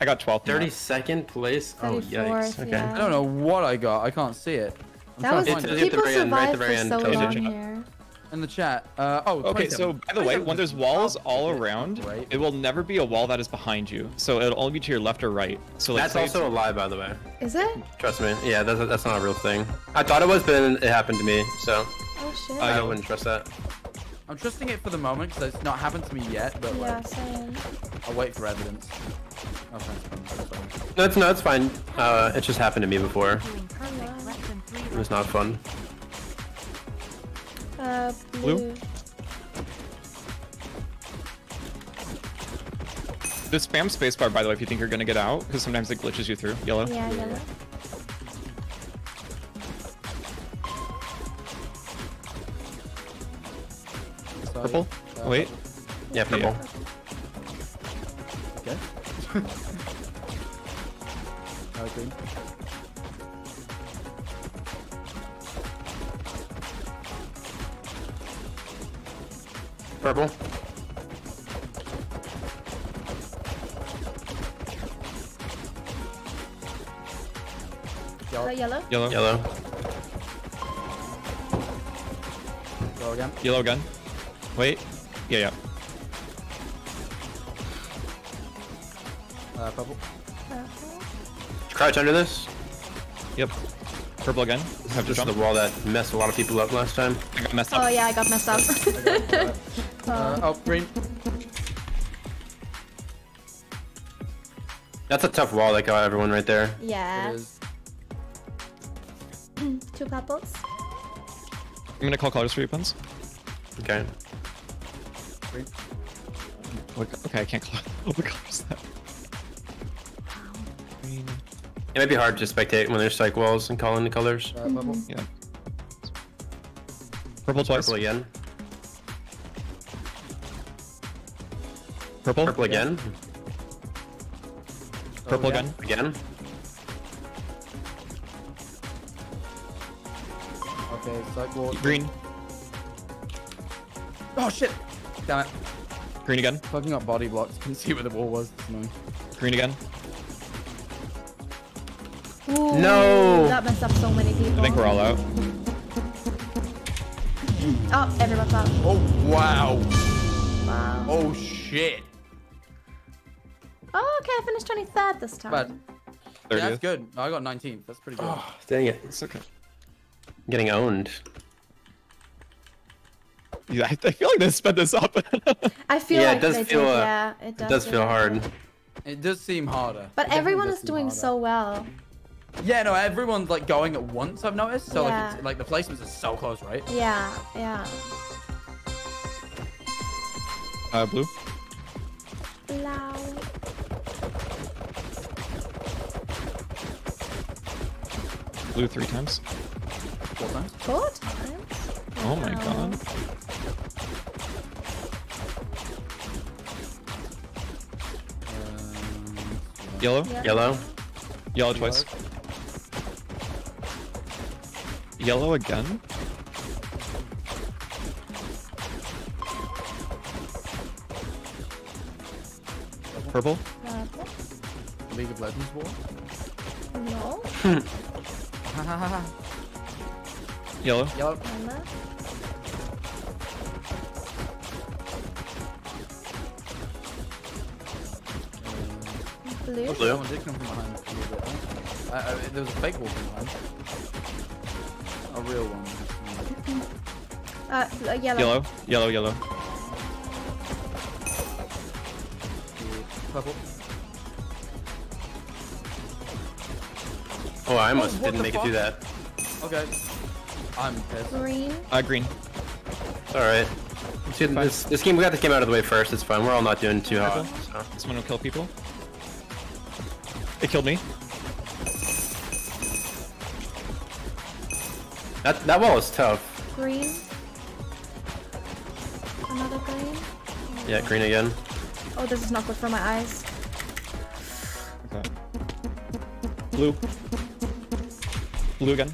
I got 12th. 32nd place? Oh, 34th, yikes. Okay. yeah. I don't know what I got. I can't see it. I'm That was to find It's- it. at the people very end, right at the survived very for end, so tells long here. in the chat. Uh, oh, Okay, so by the way, when there's walls all around, Right. it will never be a wall that is behind you. So it'll only be to your left or right. So like That's say also a lie, by the way. Is it? Trust me. Yeah, that's, that's not a real thing. I thought it was, but then it happened to me, so Oh shit. I wouldn't trust that. I'm trusting it for the moment because it's not happened to me yet, but Yeah, like, same. I'll wait for evidence. Oh, thanks, man. That's fine. No, it's, no, it's fine. Uh, it just happened to me before. Doing perfect less than three It was not fun. Uh, Blue? blue. The spam spacebar, by the way, if you think you're gonna get out, because sometimes it glitches you through. Yellow. Yeah, yellow. Purple. uh, Wait. Yeah, purple. Okay. uh, green. Purple. Uh, yellow. Yellow. Yellow. Go again. Yellow gun. Wait. Yeah, yeah. Uh, purple. Purple. Crouch under this. Yep. Purple again. Have to This jump. the wall that messed a lot of people up last time. I got messed up. Oh yeah, I got messed up. Uh, oh, green. That's a tough wall that got everyone right there. yeah. It is. Two couples. I'm gonna call colors for you, Punz. Okay. Green. What, okay, I can't call. What color is that? Green. It might be hard to spectate when there's psych walls and calling the colors. Uh, purple. Yeah. Purple twice. Purple again. Purple. Purple again. Purple yeah. again. Again. Okay, psych wall. Green. Oh shit! Damn it. Green again. Fucking up body blocks. Couldn't see where the wall was. That's. Green again. Ooh, No. That messed up so many people. I think we're all out. Oh, everyone's out. Oh wow. Wow. Oh shit. Oh, okay. I finished 23rd this time. But yeah, 30th. that's good. I got 19th. That's pretty good. Oh, dang it. It's okay. Getting owned. Yeah, I, I feel like they sped this up. I feel yeah, like uh, it does feel did, yeah, it does, it does feel hard. It does seem harder. But it everyone is doing harder. so well. Yeah, no, everyone's like going at once. I've noticed. So yeah. like, like the placements are so close, right? Yeah, yeah. Uh, blue. Blau. Blue three times. Four times. Four times. Oh my god. Um, Yellow. Yeah. Yellow. Yellow twice. Yellow again. Purple. Purple. League of Legends War. No. Yellow. Yellow. Emma. Blue. Blue. Someone did come from behind. a little bit, huh? Uh, uh, there was a fake wall from behind. A real one. Uh, yellow. Yellow. Yellow. Yellow. Purple. Oh, I almost what didn't the make it fuck? through that. Okay. I'm pissed. Green. Uh, green. It's all right. See, this, this game we got this game out of the way first. It's fine. We're all not doing too hot. So. This one will kill people. It killed me. That that wall is tough. Green. Another green. Yeah, green again. Oh, this is not good for my eyes. Okay. Blue. Blue again.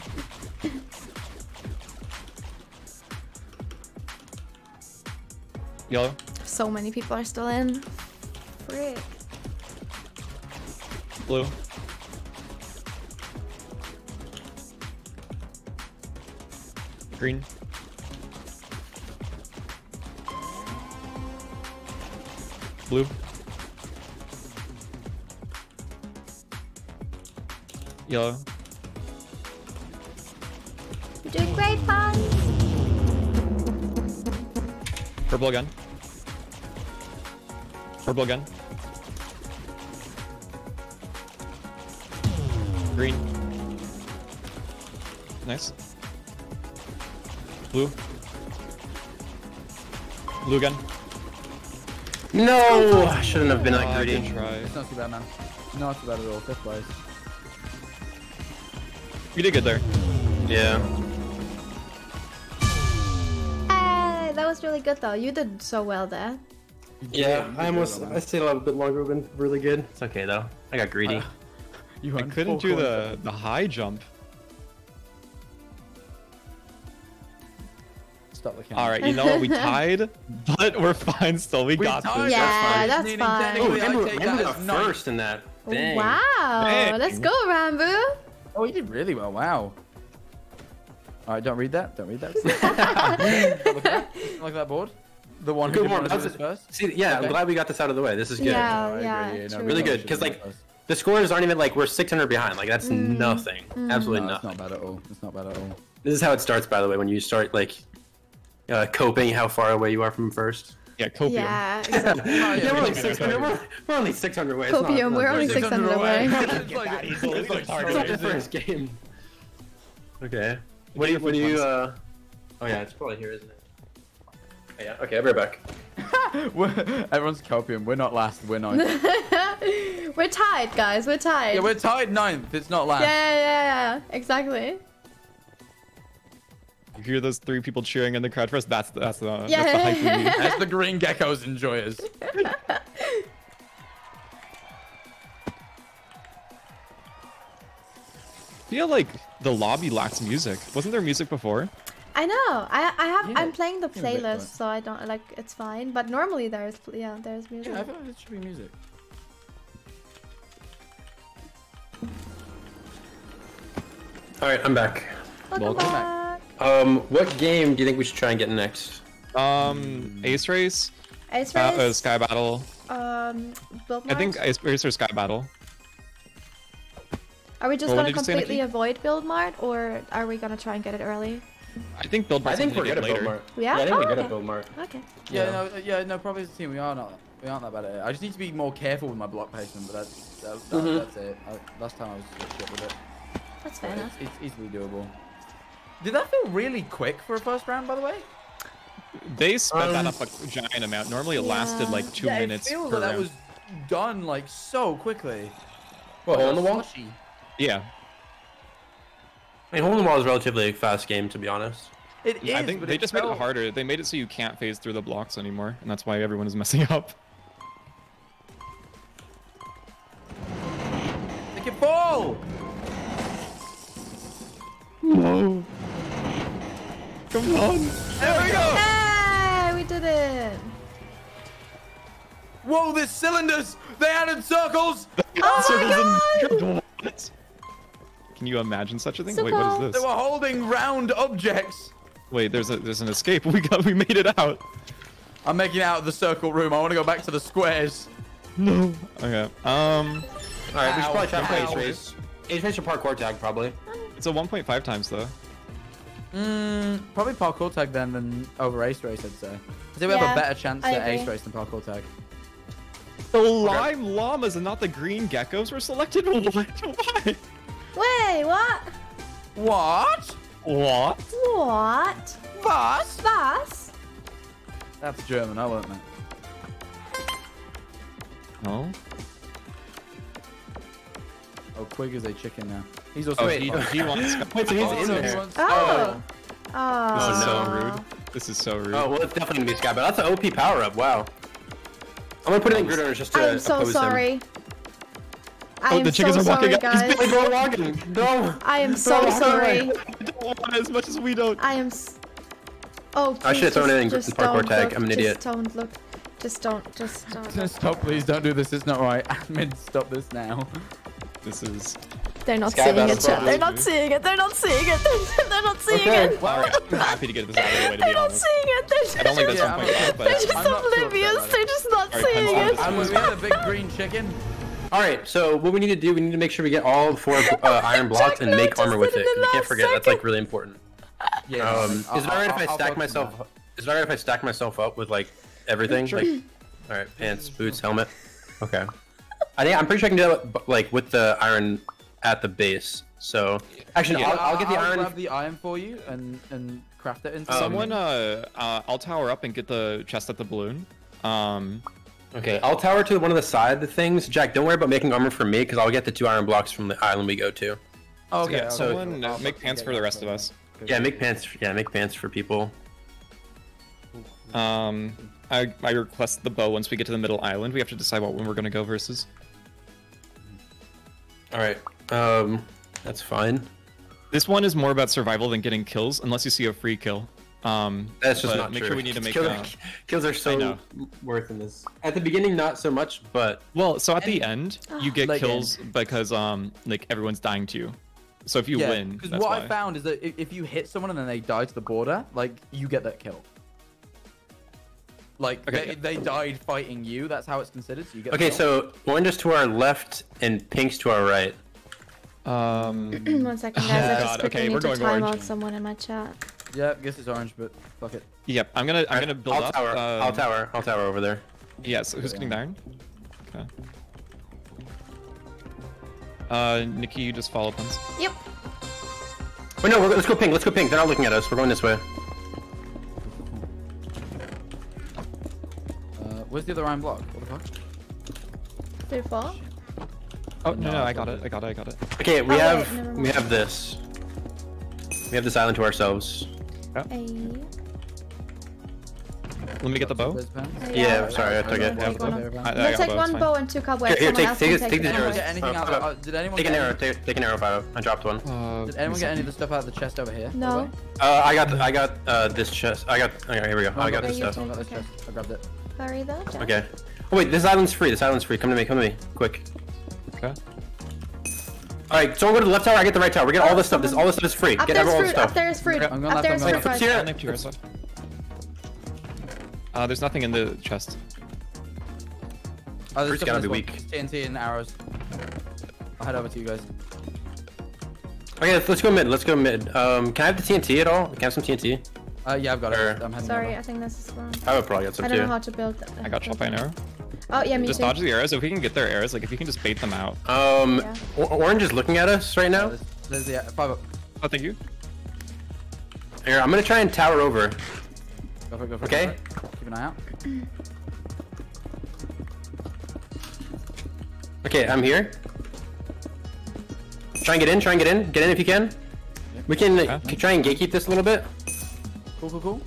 Yellow. So many people are still in. Frick. Blue. Green. Blue. Yellow. You're doing great, Pun. Purple again. Purple gun. Green. Nice. Blue. Blue again. No, I shouldn't have been Ah, that greedy. good try. It's not too bad, man. Not too bad at all. Fifth place. You did good there. Yeah. Hey, that was really good though. You did so well there. Yeah, I almost I stayed a little bit longer. Been really good. It's okay though. I got greedy. Uh, you I couldn't do the the high jump. Stop the camera. All right, you know what? We tied, but we're fine still. We, We got tied, this. Yeah, that's that's fine. fine. Oh, Technically, I Amber, take Amber that got as nine. first in that. Dang. Wow, Dang. let's go, Ranboo. Oh, you did really well. Wow. All right, don't read that. Don't read that. Look at that. Look at that board. The one who Good didn't one. want to do That's this first. See, yeah, Okay. I'm glad we got this out of the way. This is good. Yeah, I yeah, agree, yeah, no. Really good, because like the scores aren't even like we're 600 behind. Like that's Mm. nothing. Mm. Absolutely No, it's not bad at all. It's not bad at all. This is how it starts, by the way, when you start like uh, coping how far away you are from first. Yeah, copium. Yeah, exactly. yeah, we're, like 600, we're, we're only 600 away. It's not- Copium, not we're very only big. 600 away. It's like- It's like It's the first game. Okay. What do you? What do you? Uh... Oh yeah, it's probably here, isn't it? Yeah. Okay, I'll be right back. We're- Everyone's copium. We're not last. We're ninth. we're tied, guys. We're tied. yeah, we're tied ninth. It's not last. yeah, yeah, yeah. Exactly. You hear those three people cheering in the crowd first? That's that's the Yeah. that's the hype we need. As the green geckos enjoyers. I feel like the lobby lacks music. Wasn't there music before? I know. I I have. Yeah, I'm playing the yeah, a bit, playlist, so I don't like. It's fine. But normally there's yeah, there's music. Yeah, I feel like it should be music. All right, I'm back. Welcome Welcome back. Um, what game do you think we should try and get next? Um, Ace Race, Ace uh, uh, Race. Sky Battle. Um, Build I think Ace Race or Sky Battle. Are we just Well, gonna did you say, completely avoid Build Mart, or are we gonna try and get it early? I think Build I think we're to good get at Build later. Mart. Yeah? I think Oh, we're good okay. at Build Mart. Okay. Yeah, no, yeah, no. Probably as a team, we are not. We aren't that bad at it. I just need to be more careful with my block placement, but that's that, that, Mhm. that's it. I, last time I was just shit with it. That's fair But enough. It's, it's easily doable. Did that feel really quick for a first round, by the way? They sped that Um, up a giant amount. Normally it lasted like two yeah, minutes It feels per like that round. was done like so quickly. What, hole in the wall? Slushy. Yeah. I mean, hole in the wall is a relatively fast game, to be honest. It I think they just made it harder. They made it so you can't phase through the blocks anymore, and that's why everyone is messing up. Make it fall! No. Come on. There we go! Hey, we did it. Whoa, there's cylinders! They added circles! Oh Can you imagine such a thing? So Wait, what is this? They were holding round objects. Wait, there's a there's an escape. We got we made it out. I'm making it out of the circle room. I want to go back to the squares. No. Okay. Um. All right, we should probably try Ow, for ow. ace race. Ace race or parkour tag, probably. It's a 1.5 times though. Mm, probably parkour tag then than over ace race, I'd say. I think we have a better chance at ace race than parkour tag. The lime llamas and not the green geckos were selected. What? Why? Wait, what? What? What? What? Was? Was? That's German. I learned that. No. Oh, Quig is a chicken now. He's also Oh, a he, punk. he wants. Wait, so he's Oh, in there. wants- Oh. This Oh. is so no. rude. This is so rude. Oh, well, it's definitely gonna be Sky, but that's an OP power up. Wow. I'm gonna put it in gridders just to I am so oppose sorry. him. Oh, I Oh, am the chickens so are walking sorry, out. He's guys. Hey, bro, walking. No. I am so walk sorry. away. I don't want it as much as we don't. I am. S- oh, I please should've thrown just- it in just parkour don't tag. look, I'm an idiot. Just don't look. Just don't. Just don't. Stop, please. Don't do this. It's not right. Admin, stop this now. This is. They're not Sky seeing it, chat. They're not seeing it. They're not seeing it. They're not seeing Okay. it. All right, I'm happy to get this out of the way. To They're be not honest. seeing it. They're I don't think just, that's Yeah, I'm 1.5, not- but they're just I'm not too upset oblivious. about. They're just not All right, seeing it. I'm I'm we had a big green chicken. All right, so what we need to do, we need to make sure we get all four uh, iron blocks and make armor with it. We can't forget that's like really important. Yeah. Um, I'll- is it alright if I'll- I I'll stack focus on myself? Is it alright if I stack myself up with like everything? Sure. Like, all right, pants, boots, helmet. Okay. I think I'm pretty sure I can do that with- like with the iron at the base. So actually, Yeah. I'll, I'll get the I'll iron. grab the iron for you and and craft it into Um, Someone, uh, uh, I'll tower up and get the chest at the balloon. Um, Okay, I'll tower to one of the side the things. Jack, don't worry about making armor for me because I'll get the two iron blocks from the island we go to. Oh, okay. yeah, okay. someone uh, I'll make pants for the rest of us. Yeah, make pants. Yeah, make pants for people. Um, I, I request the bow once we get to the middle island. We have to decide what one we're gonna go versus. All right. Um, that's fine. This one is more about survival than getting kills, unless you see a free kill. Um, That's just not make true. sure we need to make. kills, Uh, kills are so worth in this. At the beginning, not so much, but well, so at the end, you get Late game. kills because um, like everyone's dying to you. So if you yeah, win, because what why. I found is that if, if you hit someone and then they die to the border, like you get that kill. Like Okay. they, they died fighting you. That's how it's considered. So you get. okay. So orange to our left and pinks to our right. Um, One second, guys. Oh, I just God, quickly okay, need to going time orange. out someone in my chat. Yeah, guess it's orange, but fuck it. Yep, I'm gonna I'm gonna build I'll up. tower. um, I'll tower. I'll tower over there. Yeah, so who's getting iron? Okay. Uh, Nikki, you just follow Pence. Yep. Wait, no. We're, let's go pink. Let's go pink. They're not looking at us. We're going this way. Uh, where's the other iron block? What the fuck? Three, four. Oh no, no, I got it, I got it, I got it. Okay, we Oh, have wait, we have this. We have this island to ourselves. A. Let me get the bow. There's pen. Yeah, sorry, I took it. Take one of- I- I We'll take one bow and two cobwebs. Here, here, Someone take else take can it. take Take the them. Anyone arrows. get anything Uh, out? did anyone Take get an arrow. Take, take an arrow, Fido. I dropped one. Uh, Did anyone get any of the stuff out of the chest over here? No. Uh, I got I got uh this chest. I got. Okay, here we go. No, I got got this stuff. I got this Okay. chest. I grabbed it. Bury that. Okay. Oh wait, this island's free. This island's free. Come to me. Come to me. Quick. Okay. All right. Someone go to the left tower. I get the right tower. We get all this stuff. This all this stuff is free. Up Get there's everyone all fruit. the Up there is fruit. I'm going Up left, there I'm going fruit, left. Here. I only have two arrows left. Uh, there's nothing in the chest. Oh, there's Fruit's stuff in gotta be weak. TNT and arrows. I'll head over to you guys. Okay, let's, let's go mid. Let's go mid. Um, can I have the TNT at all? Can I have some TNT? Uh, yeah, I've got Or- I'm heading Sorry, over. I think this is wrong. I would probably get some I don't know how to build that. I got shot by an arrow. Oh yeah, me just too. dodge the arrows. If we can get their arrows, like if you can just bait them out. Um, Yeah. Orange is looking at us right now. There's, there's the five up. Oh, thank you. Here, I'm gonna try and tower over. Go for it, go for it. Okay. for it. Keep an eye out. Okay, I'm here. Try and get in. Try and get in. Get in if you can. Yeah. We can uh, can try and gatekeep this a little bit. Cool, cool, cool.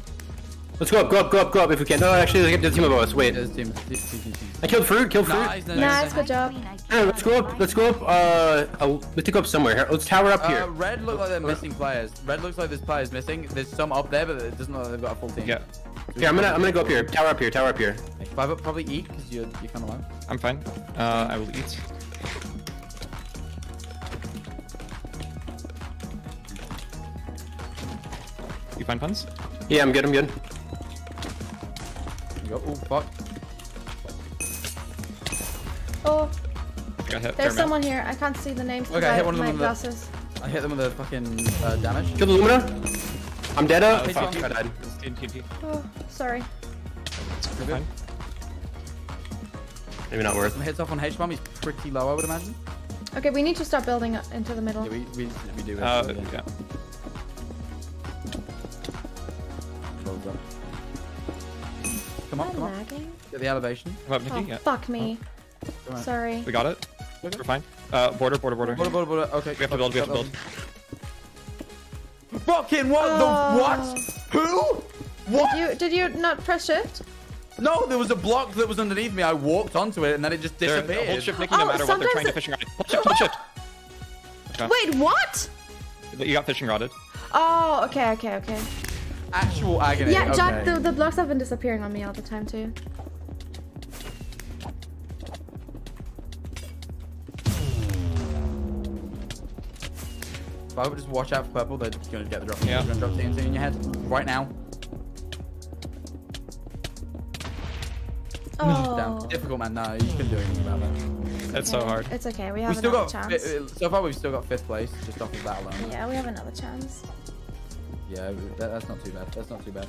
Let's go up, go up, go up, go up if we can. No, actually, let's get the team above us. Wait. There's team, team, team, team. I killed fruit. Killed fruit. Nice, nice, Nice, good job. Yeah, let's go up. Let's go up. Uh, uh let's go up somewhere. Here, Let's tower up Uh, here. red look like they're missing players. Red looks like there's players missing. There's some up there, but it doesn't look like they've got a full team. Yeah. Here, I'm gonna I'm gonna go up here. Tower up here. Tower up here. 5up, probably eat because you're you're kind of low. I'm fine. Uh, I will eat. You find Punz? Yeah, I'm good. I'm good. You go. Oh fuck. Oh, Got hit. there's someone here. I can't see the name. Okay, I hit one of my them. with glasses. the- I hit them with the fucking uh, damage. Kill the Lumina. I'm dead. Uh, Uh, fuck, fuck. I died. Oh, sorry. Good. Maybe not worth. Some hits off on H bomb. He's pretty low, I would imagine. Okay, we need to start building up into the middle. Yeah, we we, we do. Uh, have to, yeah. Build up. Come on, come on. lagging? Get the elevation. Come up, Oh, Nikki. Yeah. fuck me. Come on. Sorry. We got it. We're fine. Uh, border, border, border. Border, border, border. Okay. We have to build. We have to build. Fucking what Oh. the what? Who? What? Did you, did you not press shift? No, there was a block that was underneath me. I walked onto it and then it just They're- disappeared. Hold shift, Nikki, no Oh, matter what. They're sometimes trying to it- fishing rod. Hold shift, hold shift. Okay. Wait, what? You got fishing rodded. Oh, okay, okay, okay. Actual agony. Yeah, Jack, okay. the, the blocks have been disappearing on me all the time too. If I would just watch out for purple, they're gonna get the drop. Yeah. They're gonna drop TNT in your head right now. Oh. Down. Difficult, man. No, you can't do anything about that. It's so hard. It's okay, we We have still another got chance. Uh, so far. We've still got fifth place just off of that alone. Yeah, we have another chance. Yeah, that, that's not too bad. That's not too bad.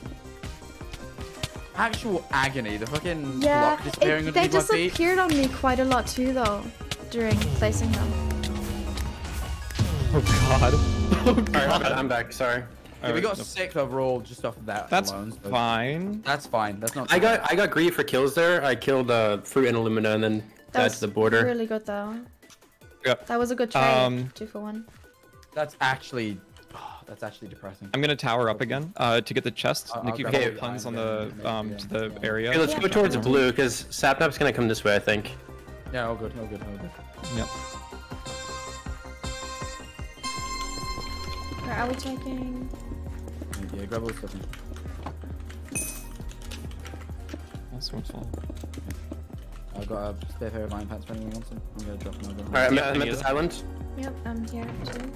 Actual agony. The fucking Yeah, block disappearing it, they underneath my feet. disappeared on me quite a lot too though, during placing them. Oh god. Alright, I'm back- I'm back. Sorry. Yeah, we got sixth overall just off of that That's alone. so- fine. That's fine. That's not. I too bad. got I got greedy for kills there. I killed uh, fruit and Illumina and then That died was to the border. really good though. Yeah. That was a good trade. Um, Two for one. That's actually. That's actually depressing. I'm gonna tower up again uh, to get the chest. I'll- Nikki, I'll follow grab it. Punz on the um to the area. Okay, let's go towards blue because Sapnap's gonna come this way. I think. Yeah, all good, all good, all good. Yep. Where are we taking? Yeah, grab all the stuff. That's one's full. I've got a spare pair of iron pants for anyone wants them. I'm gonna drop them over. All right, I'm, Yeah, at, I'm I at need this it. island. Yep, I'm here too.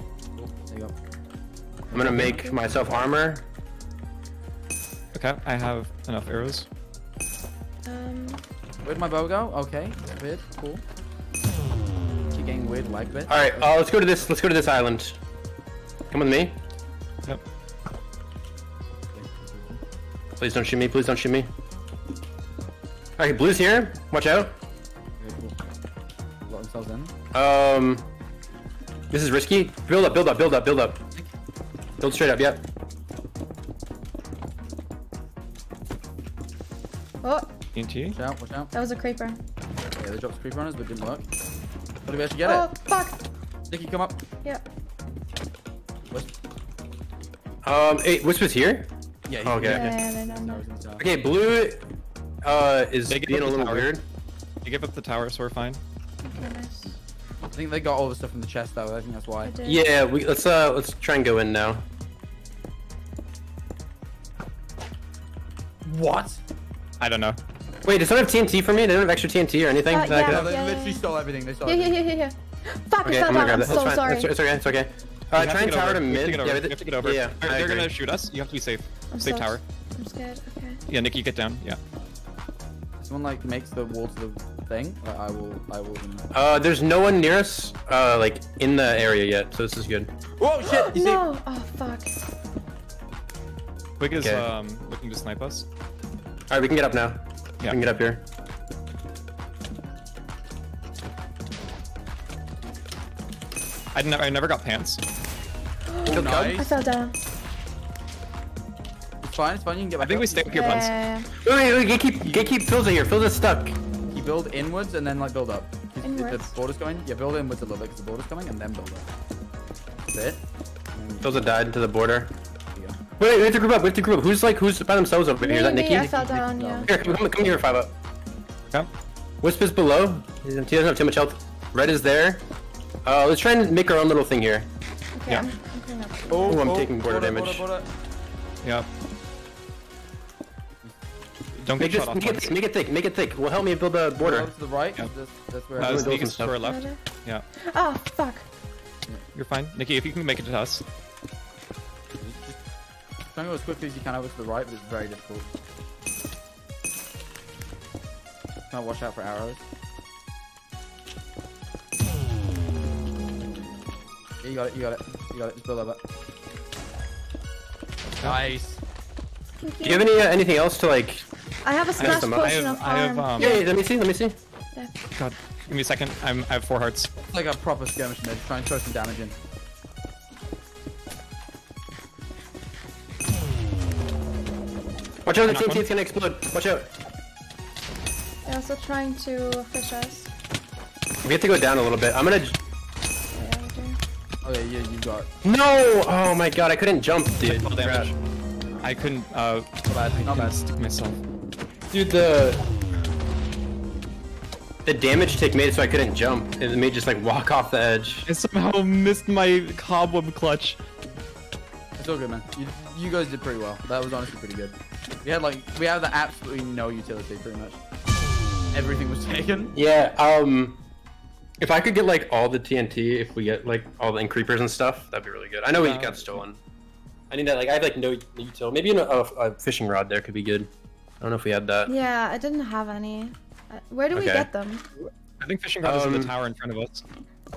There you go. I'm gonna make myself armor. Okay, I have enough arrows. Um, Where'd my bow go? Okay, weird, cool. Keep getting weird like bit. All right, uh, let's go to this. Let's go to this island. Come with me. Yep. Please don't shoot me. Please don't shoot me. All right, blue's here. Watch out. Very. Lock themselves in. Um, this is risky. Build up, build up, build up, build up. Build straight up. Yep. oh, TNT. Watch out, watch out. that was a creeper. Yeah, they dropped creeper on us, but it didn't work. How do we actually get oh, it? Oh, fuck. Nicky, come up. Yep. Um, hey, Whisper's here. Yeah, he's Okay. Yeah, yeah, they. Okay, blue uh is They give being up a the little tower. weird. You give up the tower, so we're fine. Okay, nice. I think they got all the stuff in the chest though. I think that's why. Yeah, we let's uh let's try and go in now. What? I don't know. Wait, does someone have TNT for me? They don't have extra TNT or anything? Uh, that I yeah, No, they yeah, literally yeah. stole everything. They stole Yeah, yeah, everything. yeah, yeah, yeah. Fuck, Okay, I I'm gonna grab I'm so fine. sorry. It's, it's okay. It's okay. Uh, try to and tower over. to We have to mid. get over. Yeah, We have to get over. Yeah, They're, they're gonna shoot us. You have to be safe. I'm Safe so- tower. I'm scared. Okay. Yeah, Nikki, get down. Yeah. Someone like makes the wall to the thing. Like, I will. I will. Uh, there's no one near us, uh, like in the area yet, so this is good. Whoa, shit! No. Oh fuck. Quick is Okay. um looking to snipe us. All right, we can get up now. We can get up here. I never, I never got pants. Oh, nice. I fell down. It's fine. It's fine. You can get back I think up. we stay with your Punz. Yeah. Wait, wait, wait, gatekeep, gatekeep Phil's here. Phil's is stuck. You build inwards and then like build up. If- If Inwards? the border's going, yeah, build inwards a little bit because the border's coming and then build up. That's it. Those that died to the border. Wait, we have to group up. We have to group up. Who's like who's by themselves over here? Is that Nikki? me, I fell down, yeah. Here, come, come, come here, 5up. Yeah. Wisp is below. He doesn't have too much health. Red is there. Uh, let's try and make our own little thing here. Okay, Yeah. I'm, I'm cleaning up. Oh, I'm taking border, damage. Yeah. Don't Make, get this, shot off. make, it, thick, make it thick. Make it thick. Will help me build a border. to the right. That's, that's where. Uh, I'm so gonna you can build some square stuff. left. Yeah. Oh, fuck. You're fine. Nikki, if you can make it to us. Try and go as quickly as you can over to the right, but it's very difficult. Try and watch out for arrows. Yeah, you got it, you got it, you got it. Just build up. Nice. Do you have any uh, anything else to like? I have a splash potion I of have, I have, um, Yeah, yeah, let me see. Let me see. Yeah. God, give me a second. I'm, I have four hearts. It's like a proper skirmish mid. Try and throw some damage in. Watch out, the Knock one. TNT is gonna explode. Watch out. They're also trying to fish us. We have to go down a little bit. I'm gonna. Oh yeah, yeah, you got. No! Oh my god, I couldn't jump, dude. Full damage. I couldn't. Uh, not bad. Not bad. Stick myself. Dude, the the damage tick made it so I couldn't jump. It made me just like walk off the edge. I somehow missed my cobweb clutch. It's all good, man. You, you guys did pretty well. That was honestly pretty good. We had like we had the absolutely no utility pretty much. Everything was taken. Yeah. Um, if I could get like all the TNT, if we get like all the and creepers and stuff, that'd be really good. I know we Uh, got stolen. I need that. Like I have like no util. Maybe a, a, a fishing rod there could be good. I don't know if we had that. Yeah, I didn't have any. Uh, Where do we get them? I think fishing rod is in Um, the tower in front of us.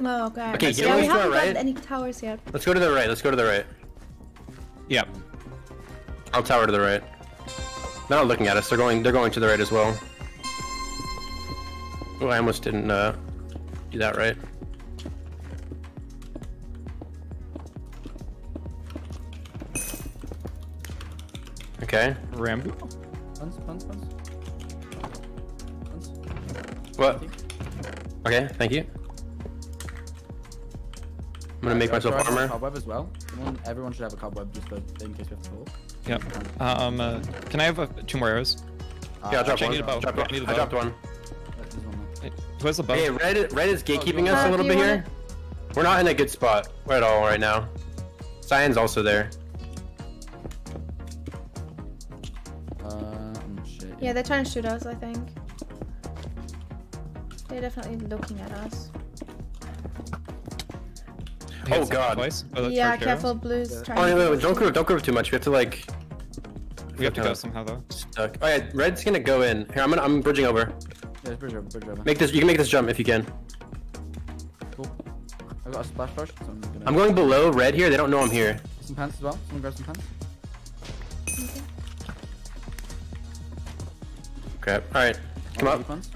Oh, okay. Okay, yeah, get we over to our haven't right. gotten any towers yet. Let's go to the right. Let's go to the right. Yeah. I'll tower to the right. They're not looking at us. They're going. They're going to the right as well. Oh, I almost didn't uh, do that right. Okay. Ranboo. Punz, Punz, Punz. What? Okay. Thank you. I'm gonna make myself try armor. Cobweb as well. Everyone, everyone should have a cobweb just in case we have to talk. Yep. Um. Uh, can I have uh, two more arrows? Yeah, I'll drop Actually, I one. need a bow. Drop I one. need a I bow. dropped one. Who has the bow? Hey, red. Red is gatekeeping you us a little Uh, bit do you here. We're not in a good spot at all right now. Cyan's also there. Um, shit. Yeah, they're trying to shoot us, I think. They're definitely looking at us. Oh god. Twice? Oh, yeah, careful, arrows? blues. trying Oh, wait, to wait, get wait, us. don't group, don't group too much. We have to like. We have to go somehow though. Stuck. Oh yeah, red's gonna go in. Here, I'm gonna, I'm bridging over. Yeah, bridge over, bridge over. Make this. You can make this jump if you can. Cool. I've got a splash brush, so I'm gonna. I'm going below red here. They don't know I'm here. Some pants as well. Someone grab some pants. Crap. All right, come One up. pants.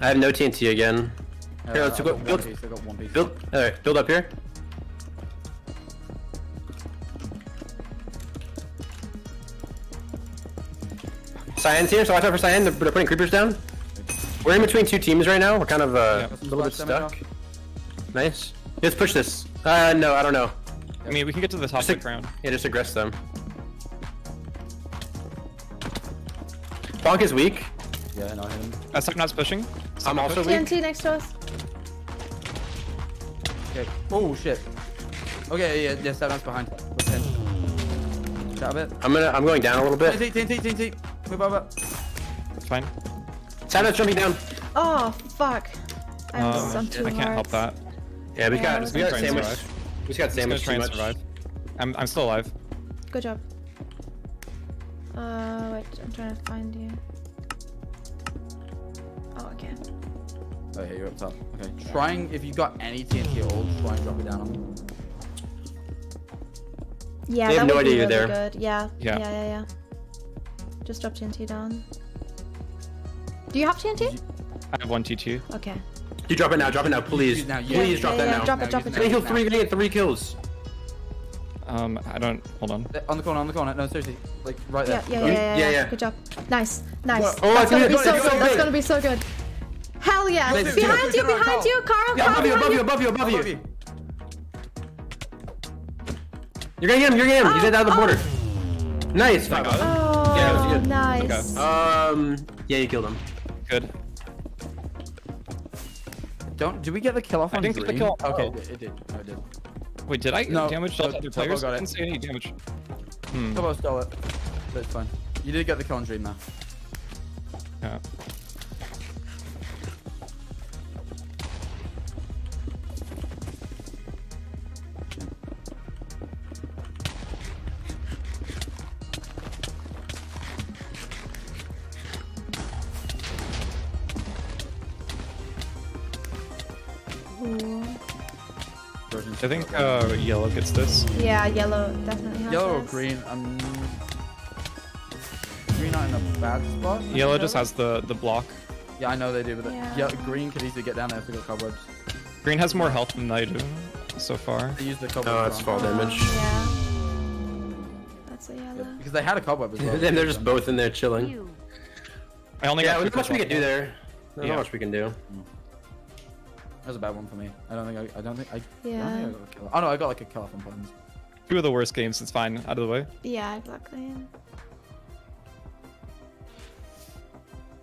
I have no TNT again. Here, let's I've go. got Build. piece, I've got one piece. Build. All right, build up here. Cyan's here, so watch out for Cyan. They're, they're putting creepers down. We're in between two teams right now. We're kind of uh, a little bit stuck. Nice. Let's push this. Uh, no, I don't know. I mean, we can get to the top Just of ag- the crown. Yeah, just aggress them. Bonk is weak. Yeah, no, I hit him. Uh, Psychonauts pushing. I'm also weak. TNT next to us. Okay. Oh shit. Okay, yeah, yeah, seven behind. We're ten. Chat a bit. I'm gonna. I'm going down a little bit. TNT, TNT, TNT. Move over. It's fine. Cyan's jumping down. Oh, fuck. I'm, Um, I'm too I can't help that. Yeah, we Yeah, got. We got gonna try and sandwich. survive. We just got I'm just gonna sandwich too much. survive. I'm, I'm still alive. Good job. Uh, wait, I'm trying to find you. Oh, okay. Oh yeah, you're up top. Okay. Trying if you got any TNT at all, try and drop it down on them. Yeah, They that have no would be idea you're there. good. Yeah. Yeah. Yeah, yeah, yeah. Just drop TNT down. Do you have TNT? I have one T2. Okay. You drop it now. Drop it now, please. now, Please yeah, drop yeah, that yeah, now. drop it, Now, drop use it, it They drop kill it. three. They get three kills. Um, I don't. Hold on. Uh, On the corner, on the corner. No, seriously. Like right there. yeah, yeah, yeah, yeah, Yeah, yeah. Good job. Nice, nice. Oh, That's it's gonna be so good, good. That's gonna be so good. Hell yeah! Let's do Behind you, behind you, Karl, Yeah, Karl, above you, behind above you, above you, above you. You're gonna get him. You're gonna get him. He's out of the border. Nice. I got it. Oh, Yeah, that was good. nice. Um. Yeah, you killed him. Good. Don't. Did we get the kill off I on didn't get the kill- Okay, oh. it did. It did. No, it did. Wait, did I No, damage Topo- to other players? got I didn't see any damage. Hmm. Topo stole it. But it's fine. You did get the kill on Dream though. Yeah. Ooh. I think uh, yellow gets this. Yeah, yellow definitely has Yellow or this. green? Um, green not in a bad spot. Yellow just has the the block. Yeah, I know they do, but Yeah. yeah. green could easily get down there if they got cobwebs. Green has more health than I do so far. They use the cobwebs. Oh, that's fall damage. Yeah. That's a yellow. Because they had a cobweb as well. then they're just both in there chilling. I only yeah, got there's not much we kills can do there. There's Yeah. not much we can do. That was a bad one for me. I don't think I. I don't think I. I don't Yeah. think I got a kill. Oh no, I got like a kill off on Punz. Two of the worst games. It's fine. Out of the way. Yeah, exactly.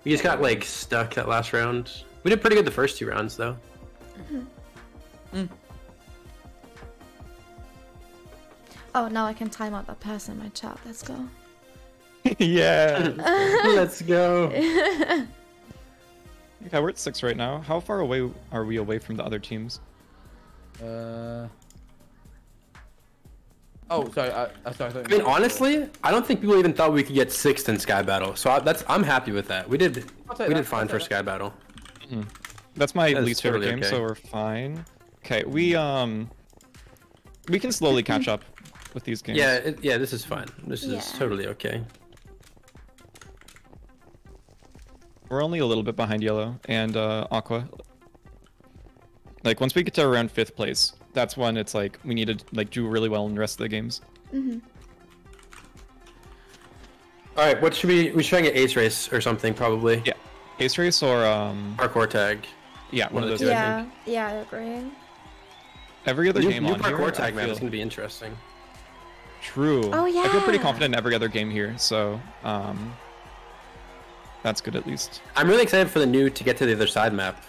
We just got like stuck that last round. We did pretty good the first two rounds though. Mm-hmm. Mm. Oh, now I can time out that person in my chat. Let's go. yeah. Let's go. Okay, we're at six right now. How far away are we away from the other teams? Uh. Oh, sorry. I, I, sorry, I, I mean, honestly, I don't think people even thought we could get sixth in Sky Battle. So I, that's I'm happy with that. We did I'll we that, did fine for take Sky Battle. Mhm. That's my That's least favorite game, okay. so we're fine. Okay, we um, we can slowly catch up with these games. Yeah, it, yeah, this is fine. This is Yeah. totally okay. We're only a little bit behind Yellow and uh, Aqua. Like once we get to around fifth place, that's when it's like we need to like do really well in the rest of the games. Mm-hmm. All right, what should we we should try and get Ace Race or something probably. Yeah, Ace Race or um, Parkour Tag. yeah, one of those. two, Yeah, think. yeah, I agree. Every other new, game new on Parkour here, Tag I map feel- is gonna be interesting. True. Oh, yeah. I feel pretty yeah. confident in every other game here, so um, that's good at least. I'm really excited for the new to get to the other side map.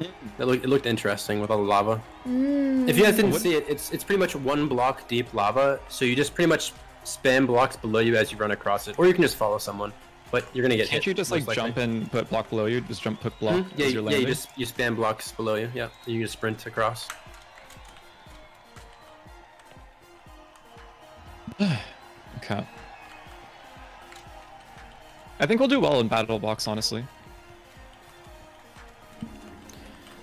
It, look, it looked interesting with all the lava. Mm. If you guys didn't What- see it, it's it's pretty much one block deep lava. So you just pretty much spam blocks below you as you run across it, or you can just follow someone. But you're gonna get Can't hit. you just like likely. jump and put block below you? Just jump, put block Mhm. Yeah, as you- you're yeah. You just you spam blocks below you. Yeah, you just sprint across. Okay. I think we'll do well in battle box, honestly.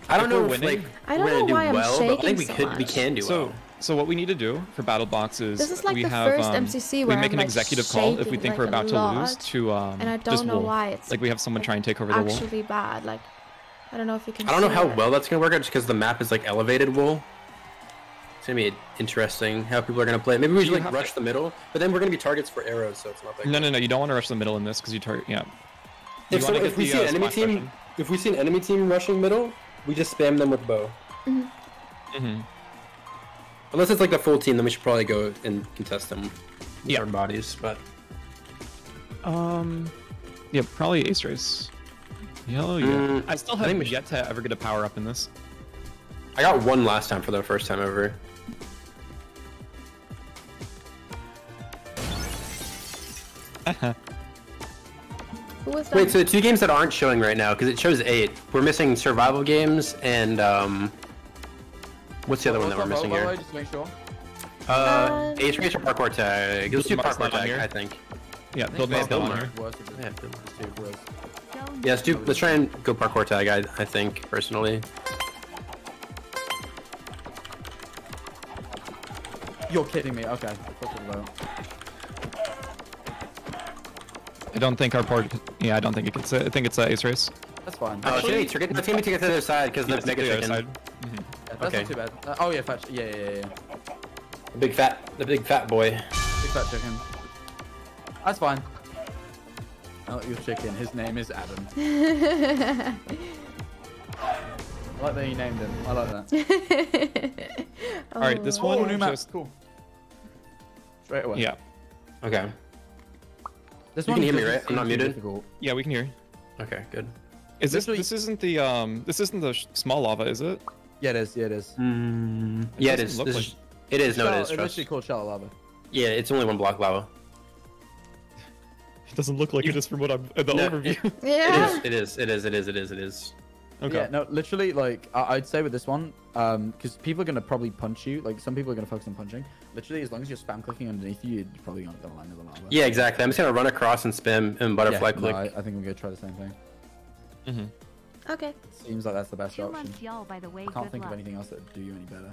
I don't If know we're if winning- like I don't we're know gonna do why I'm well, but I think we shaking so could we can do So, well. so what we need to do for battle box is This is like we the have first um, MCC we make I'm, an like, executive call if we think like, we're a about to lose lot, to um and I don't know wool. why it's like we have someone try and take over the wall. actually bad. Like, I don't know if you can. I don't know how it. well that's gonna work out just because the map is like elevated wool. It's gonna be interesting how people are gonna play. Maybe we Do should like have rush the middle, but then we're gonna be targets for arrows, so it's not that. No, no, no. You don't want to rush the middle in this because you target. Yeah. You If, so, if we the, see uh, an enemy team, potion. if we see an enemy team rushing middle, we just spam them with bow. Mm-hmm. Unless it's like the full team, then we should probably go and contest them with Yeah. our bodies. But Um, yeah, probably ace race. Yellow, yeah. Mm, I still I have think we should- yet to ever get a power up in this. I got one last time for the first time ever. Wait, so the two games that aren't showing right now, because it shows eight, we're missing survival games and um, what's the other one that we're By the missing way, here? Just to make sure. Uh, Ace Race or Parkour Tag? Let's do Parkour Tag. I think. Yeah, build Yeah, Mark build on Mark. here. Worse if it's Yeah, build Mark. Yeah, let's do. Let's try and go Parkour Tag. I I think personally. You're kidding me. Okay. Fuck it, though. I don't think our port. Yeah, I don't think it gets. I think it's uh, ace race. That's fine. Oh, it's gonna be tricky. That's gonna get to the other side because Yeah, the it's mega chicken. side. Mhm. Yeah, that's Okay. not too bad. Uh, oh yeah, fetch. Yeah, yeah, yeah, yeah. The big fat, the big fat boy. Big fat chicken. That's fine. Oh, your chicken. His name is Adam. I like that you named him. I like that. All right, this Oh. one Oh, new map. just Cool. straight away. Yeah. Okay. This you one can hear me, right? I'm not muted. difficult. Yeah, we can hear. Okay, good. Is this this isn't the um this isn't the small lava, is it? Yeah, it is. Yeah, it is. Mm, yeah, it doesn't is. look This like- is- It is. No, it Shallow- is. It's Trust. literally called shallow lava. Yeah, it's only one block lava. It doesn't look like it is from what I'm uh, the No, overview. Yeah. It is. It is. It is. It is. It is. It is. Okay. Yeah, no, literally, like I- I'd say with this one, um, because people are gonna probably punch you. Like some people are gonna focus on punching. Literally, as long as you're spam clicking underneath you, you're probably not gonna land in the lava. Yeah, exactly. I'm just gonna run across and spam and butterfly Yeah, no, click. I, I think we're gonna try the same thing. Mm-hmm. Okay. Seems like that's the best Two option. months, y'all, by the way. I can't Good think luck. of anything else that would do you any better.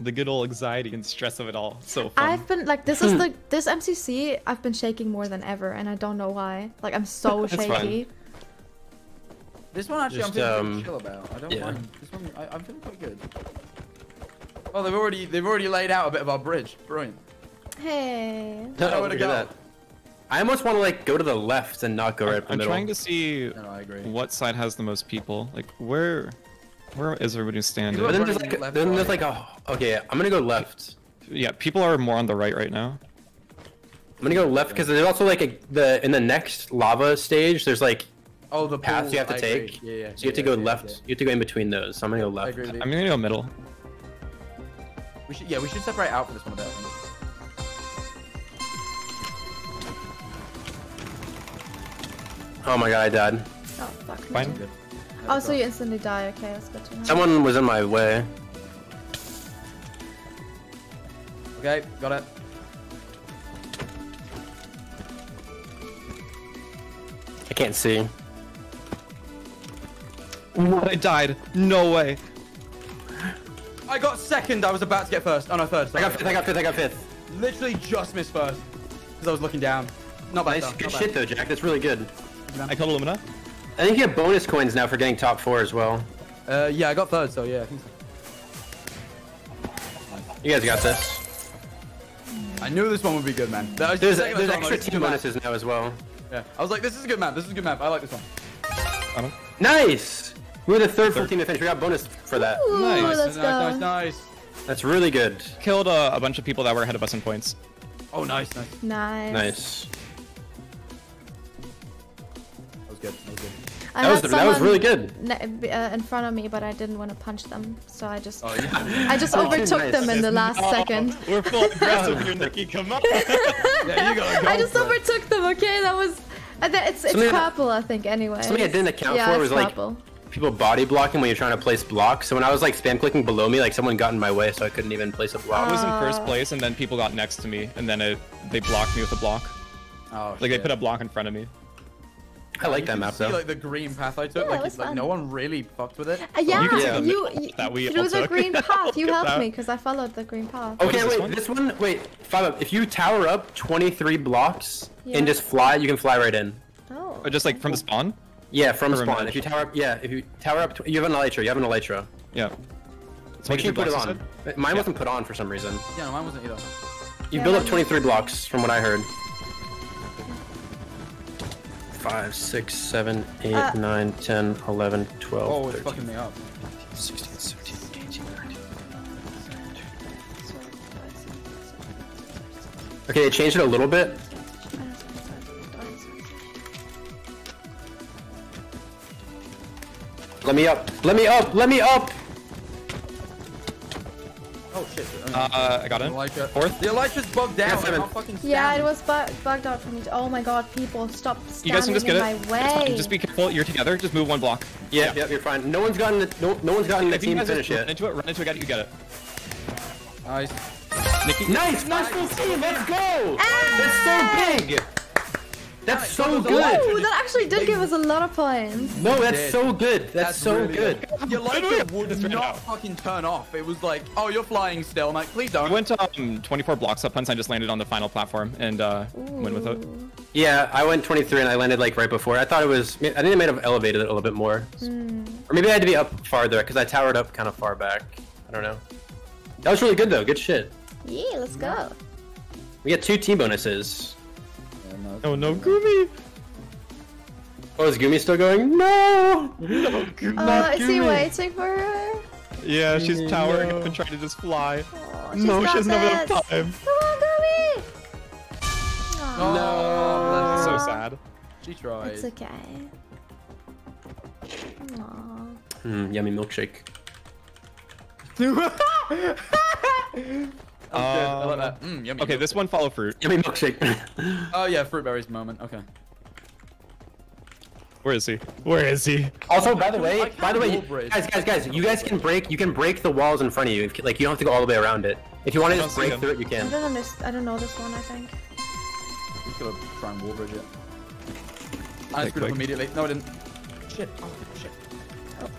The good old anxiety and stress of it all. So fun. I've been like this is the this MCC I've been shaking more than ever and I don't know why. Like I'm so That's fine. Shaky. This one actually, Just, I'm feeling um, pretty chill about. I don't yeah. mind. This one, I, I'm feeling quite good. Oh, they've already they've already laid out a bit of our bridge. Brilliant. Hey. I know look at that. I almost want to like go to the left and not go right up the I'm middle. trying to see No, I agree. what side has the most people. Like where where is everybody standing? But then there's like left then or there's right? like a okay. I'm gonna go left. Yeah, people are more on the right right now. I'm gonna go left because there's also like a, the in the next lava stage. There's like Oh, the paths you have to I agree. take. Yeah, yeah. So you have to go yeah, left. yeah. You have to go in between those. So I'm gonna go left. agree. I'm gonna go middle. We should yeah we should separate out for this one a bit. Oh my god, I died. Oh fuck. Fine. too. Oh, so you instantly die. Okay, that's good to know. Someone was in my way. Okay, got it. I can't see. What? I died. No way. I got second. I was about to get first. Oh no, third. I Sorry. got fifth. I got fifth. I got fifth. Literally just missed first because I was looking down. Not bad. Nice, though, good not bad. shit though, Jack. That's really good. I killed Illumina. I think you have bonus coins now for getting top four as well. Uh, yeah, I got third, so yeah, so. You guys got this. I knew this one would be good, man. That was- There's there's one, I was extra like, team good map. bonuses now as well. Yeah, I was like, this is a good map. This is a good map. I like this one. Nice. We were the third full team to finish. We got bonus for that. Ooh, Nice. let's nice, go. nice, nice. That's really good. Killed uh, a bunch of people that were ahead of us in points. Oh, nice, nice. Nice. Nice. That was good. That was good. I That was- had that was really good. ne- uh, in front of me, but I didn't want to punch them, so I just Oh yeah. I just Oh, overtook nice. them in the last second. We're full aggressive here, Nikki. Come on. yeah, you gotta go. I just for it. overtook them. Okay, that was. uh, that- It's it's Something purple, I think. Anyway. Something I didn't account yeah, for was it's like purple. People body blocking when you're trying to place blocks. So when I was like spam clicking below me, like someone got in my way, so I couldn't even place a block. I was in first place, and then people got next to me, and then it, they blocked me with a block. Oh, Like they put a block in front of me. I like You that can map see, though. like the green path I took. Yeah, it like, was it's, like fun. no one really fucked with it. Uh, yeah, you can see you, you, that we through all the took. green path, you helped that. me because I followed the green path. Okay, is this wait, one? this one, wait, 5up. If you tower up 23 blocks Yeah. and just fly, you can fly right in. Oh. Or just like from the spawn. Yeah, from Or spawn. image. If you tower up, yeah, if you tower up, you have an elytra. You have an elytra. Yeah. Make sure you put it on. you Mine Yeah. wasn't put on for some reason. Yeah, no, mine wasn't either. You Yeah, build up 23 blocks, from what I heard. 5, 6, 7, 8, Uh, 9, 10, 11, 12, Oh, it's 13, fucking me up. 16, 17, 18, 19. Okay, they changed it a little bit. Let me up. Let me up. Let me up. Oh shit. Uh, I got in. Elytra. Fourth. The Elytra's bugged down. Yeah, I seven. can't fucking Yeah, it it. was bu- bugged out for me. Oh my god, people, stop standing You guys can standing just get in it. my It's way. Just be careful. You're together. Just move one block. Yeah, yeah, you're fine. No one's gotten the no, no one's gotten the If you team finish just run yet. into it, run into it, get it, you get it. Nice. Nikki. Nice, nice full team. Let's go. That's so big. That's so Ooh, good. that actually did give us a lot of points. No, that's so good. That's, so really good. The Elytra would not fucking turn off. It was like, oh, you're flying still. I'm like, please don't. We went um 24 blocks up once. I just landed on the final platform and uh went with it. Yeah, I went 23 and I landed like right before. I thought it was. I think I might have elevated it a little bit more, Hmm. or maybe I had to be up farther because I towered up kind of far back. I don't know. That was really good though. Good shit. Yeah, let's go. We got two team bonuses. Oh no, Gumi! Oh, is Gumi still going? No. Uh, is he waiting for her? Yeah, she's towering up and trying to just fly. Oh, no, she's she doesn't got have enough time. Come on, No. So sad. She tried. It's okay. Aww. Hmm, yummy milkshake. Good. I like that. Um, Mm, yummy okay, this one follow fruit. Yummy milkshake. Oh yeah, fruit berries moment. Okay. Where is he? Where is he? Also, by the way, by the way, can't wall bridge. guys, guys, guys, you guys can break, you can break the walls in front of you. If, like, you don't have to go all the way around it. If you want to just break him. through it, you can. I can. don't understand. I don't know this one. I think. Just gotta try and wall bridge it. I Okay, screwed up immediately. No, I didn't. Shit. Oh shit. Oh,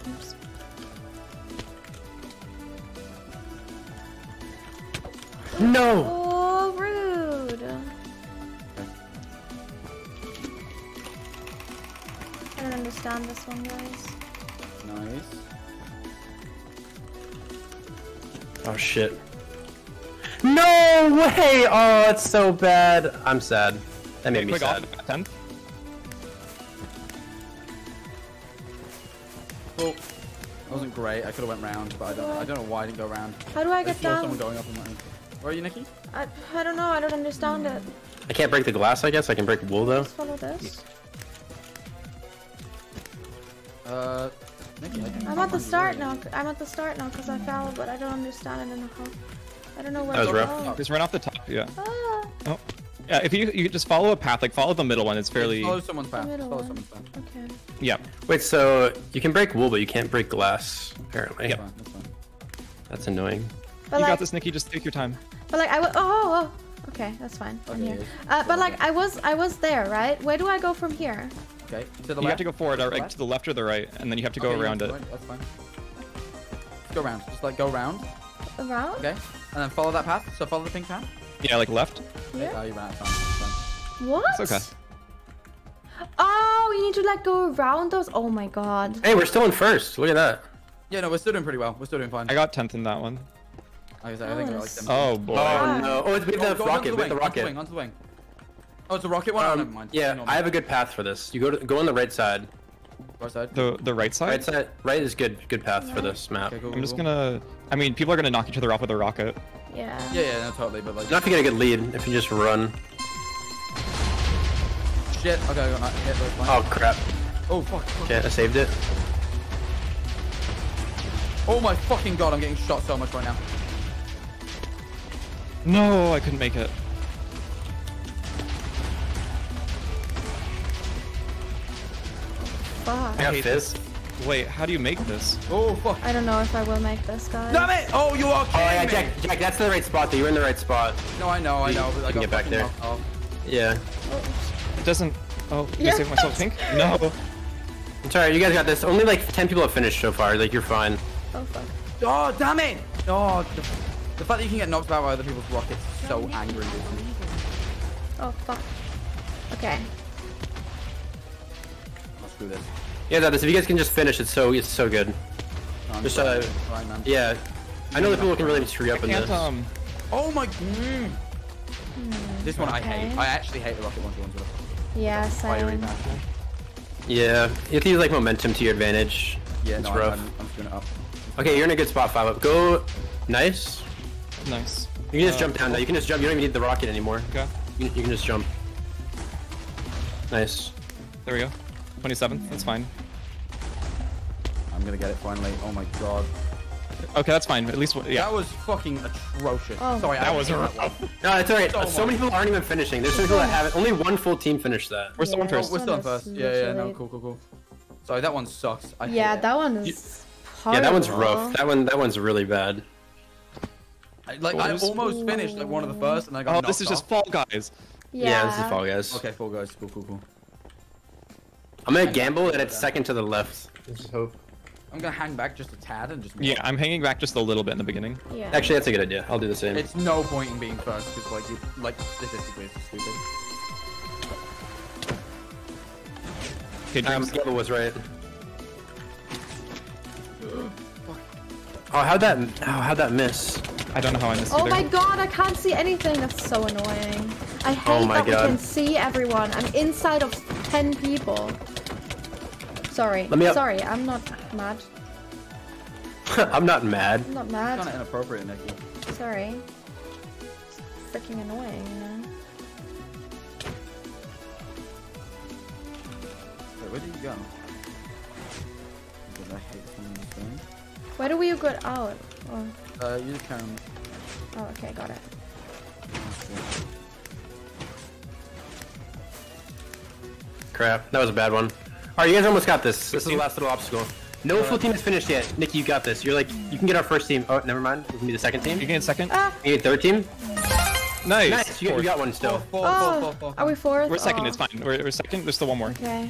No. Oh, rude. I don't understand this one, guys. Nice. Oh shit. No way! Oh, it's so bad. I'm sad. That made me Quick sad. off. Tenth. Oh, well, that wasn't great. I could have went round, but I don't. I don't know why I didn't go round. How do I I get saw down? someone going up on my. Where are you, Nikki? I, I don't know. I don't understand it. I can't break the glass, I guess. I can break wool, though. Just follow this. Uh, Nikki. I can I'm at the start now. I'm at the start now because I fell, but I don't understand. it don't know how. I don't know where That was to rough. go. Just run off the top. Yeah. Ah, Oh. Yeah. If you you just follow a path, like follow the middle one. It's fairly. Follow someone's path. middle Follow one. someone's path. okay. Yeah. Wait, so you can break wool, but you can't break glass, apparently. Yep. Fine, that's fine. That's annoying. But you like, got this, Nikki. Just take your time. But like I was. Oh, oh, okay, that's fine. I'm Okay, here. Uh, but like I was, I was there, right? Where do I go from here? Okay. To the You have to go forward, or, like, to the left or the right, and then you have to go Okay, around yeah, it. right, That's fine. Just go around. Just like go around. Around? Okay. And then follow that path. So follow the pink path. Yeah, like left. Okay. Here? Oh, you ran out of time. Fine. What? It's okay. Oh, you need to like go around those. Oh my god. Hey, we're still in first. Look at that. Yeah, no, we're still doing pretty well. We're still doing fine. I got tenth in that one. Like I said, I think we're like Nice. 17. Oh boy. Oh, no. Oh, it's we have the go onto rocket. We have wing, the onto rocket. wing, onto the wing. Oh, it's a rocket one? oh, Um, never mind. yeah, Ignore I have a good path for this. You go to go on the right side. Right side. The the right side. Right side. Right is good. Good path for this map. Okay, cool, I'm just cool. gonna. I mean, people are gonna knock each other off with a rocket. Yeah. Yeah, yeah, no, totally, but like. Not to get a good lead if you just run. Shit. Okay, I got that. Hit those fine. Oh crap. Oh, fuck. fuck. Okay, I saved it. Oh my fucking god, I'm getting shot so much right now. No, I couldn't make it. Fuck. I got hate fizz. Wait, how do you make this? Oh, fuck. I don't know if I will make this, guys. Damn it! Oh, you are Oh kidding yeah, me! Jack. Jack, that's the right spot. Though. You're in the right spot. No, I know, I know, but I you can get back there. knocked off. Yeah. It doesn't. Oh, did Yeah. I save myself pink? No. It's alright. You guys got this. Only like ten people have finished so far. Like you're fine. Oh fuck. Oh, damn it! Oh, the, the fact that you can get knocked out by other people's rockets is so angry. Oh fuck. Okay. Oh, screw this. Yeah, that is. If you guys can just finish, it's so it's so good. No, I'm Just sorry. uh, Sorry, man. yeah. I know that people can really screw up in this. um. Oh my. Mm. This one I hate. I actually hate the rocket ones. ones with Yeah, a fiery same. Yeah, you have to use like momentum to your advantage. Yeah, it's no, rough. I'm, I'm screwing it up. Okay, you're in a good spot, 5up. Go, nice. Nice. You can just Uh, jump down now. You can just jump. You don't even need the rocket anymore. Okay. You, you can just jump. Nice. There we go. 27th. That's fine. I'm gonna get it finally. Oh my god. Okay, that's fine. At least yeah. That was fucking atrocious. Oh. Sorry, That I was hate rough. one. No, it's alright. So So, many people aren't even finishing. There's so many people that haven't. Only one full team finished that. We're still on Yeah, first. We're still on This one first. is Yeah, yeah, no, cool, cool, cool. Sorry, that one sucks. I hate Yeah, it. that one is. Yeah, that one's rough. That one. That one's really bad. I, like, I almost finished like one of the first, and I got Oh, knocked this is just off. Fall Guys. Yeah, this is Fall Guys. Okay, Fall Guys. Cool, cool, cool. I'm gonna gamble and it's second to the left. Just hope. I'm gonna hang back just a tad and just. Yeah, I'm hanging back just a little bit in the beginning. Yeah. Actually, that's a good idea. I'll do the same. It's no point in being first because like you like statistically it's stupid. Okay, Um, James. Gable was right. Oh, how'd that? Oh, how'd that miss? I don't know how I missed. Oh either. my god, I can't see anything. That's so annoying. I oh hate oh that god. we can see everyone. I'm inside of ten people. Sorry. Let me up. Sorry, I'm not mad. I'm not mad. I'm not mad. Kind of inappropriate, Nikki. Sorry. It's freaking annoying, you know. Wait, where did you go? Where do we go out? Oh, Uh, you can. oh okay, got it. Crap, that was a bad one. Alright, you guys almost got this. This is the last little obstacle. No full team is finished yet. Nikki, you got this. You're like, you can get our first team. Oh, never mind. You can be the second team. You can get second. You get third team. Nice. Nice. You, you got one still. Oh, are we fourth? We're second. Oh. It's fine. We're, we're second. There's still one more. Okay.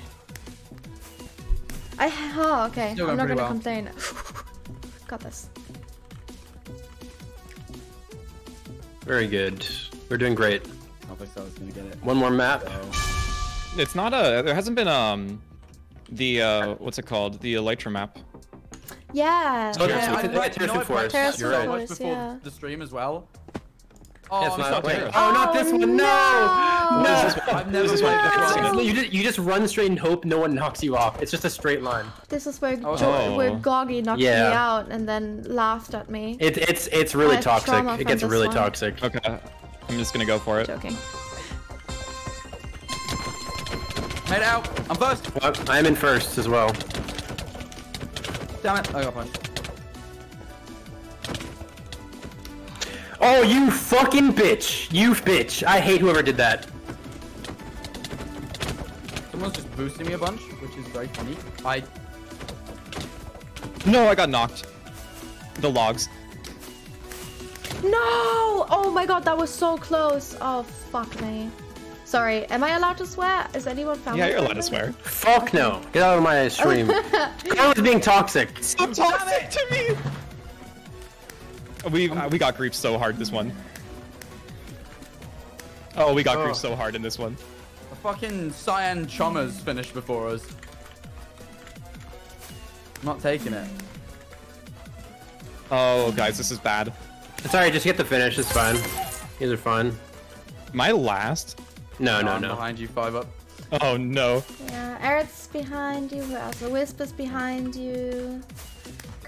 I oh okay. Still I'm not gonna well. complain. Got this. Very good. We're doing great. I thought I was gonna get it. One more map. It's not a. There hasn't been um, the uh, what's it called? The Elytra map. Yeah. Oh, yeah. there's- I, it's- I, it's you know Terrace I and Forest. practiced You're so right. much before yeah. the stream as well. Oh, Yes, not so Terrace. Oh, not this one. No. Oh, No. This is what- I've never is what- played this is this what- one. You just, you just run straight and hope no one knocks you off. It's just a straight line. This is where, Oh. jo- where Goggy knocked Yeah. me out and then laughed at me. It, it's it's really toxic. It gets really one. toxic. Okay. I'm just gonna go for it. Joking. Made it out. I'm first. Well, I'm in first as well. Damn it. I got punched. Oh, you fucking bitch! You bitch! I hate whoever did that. Someone's just boosting me a bunch, which is very funny. I No, I got knocked. The logs. No! Oh my god, that was so close. Oh fuck me. Sorry, am I allowed to swear? Is anyone family? Yeah, you're allowed to friendly? swear. Fuck no! Get out of my stream. Karl is being toxic. So toxic to me. We uh, we got grief so hard this one. Oh, we got Oh. grief so hard in this one. a fucking cyan chommers finished before us. I'm not taking it. Oh, guys, this is bad. It's alright. Just get the finish. It's fine. These are fun. My last. No, no, I'm no. Behind you, five up. Oh no. Yeah, Eric's behind you. Who else? The Wisp is behind you.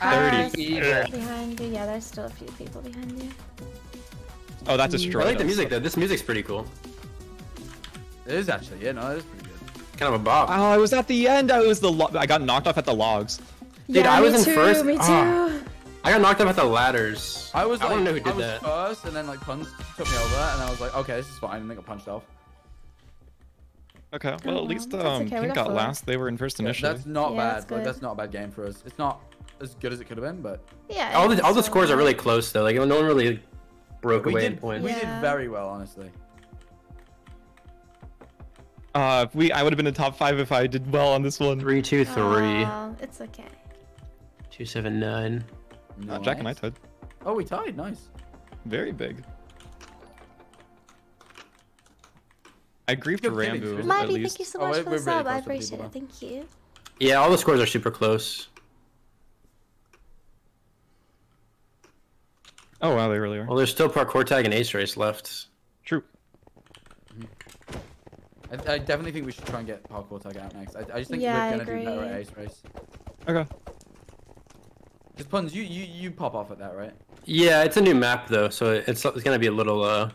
Thirty. Kara's behind you. Yeah, there's still a few people behind you. Oh, that's that I like the music though. This music's pretty cool. It is actually, yeah, no, it is pretty good. Kind of a bop. Oh, I was at the end. I was the. Lo- I got knocked off at the logs. Dude, yeah, I was me in too, first. Me too. Ah. I got knocked off at the ladders. I was I like, don't know who did I was that. first, and then like Punz took me over, and I was like, okay, this is fine, and then got punched off. Okay. Well, Oh, at least that's um, okay, we Pink got got last. They were in first initially. That's not Yeah, that's bad. Like that's not a bad game for us. It's not as good as it could have been, but Yeah. All the all the scores are really close though. Like no one really broke we away in did points. we did very well, honestly. Uh, if we I would have been in top five if I did well on this one. Three, two, three, Oh, it's okay. two, seven, nine. Uh, Jack and I Nice. tied. Oh, we tied. Nice. Very big. I grieved Good feelings, Rambo Chris. at Marty, least. thank you so Oh, much we're- for we're the really sub. I appreciate it. Thank you. Yeah, all the scores are super close. Oh wow, they really are. Well, there's still parkour tag and ace race left. True. I, I definitely think we should try and get parkour tag out next. I, I just think Yeah, we're gonna do better at ace race. Okay. Just Punz, you you you pop off at that, right? Yeah, it's a new map though, so it's it's gonna be a little uh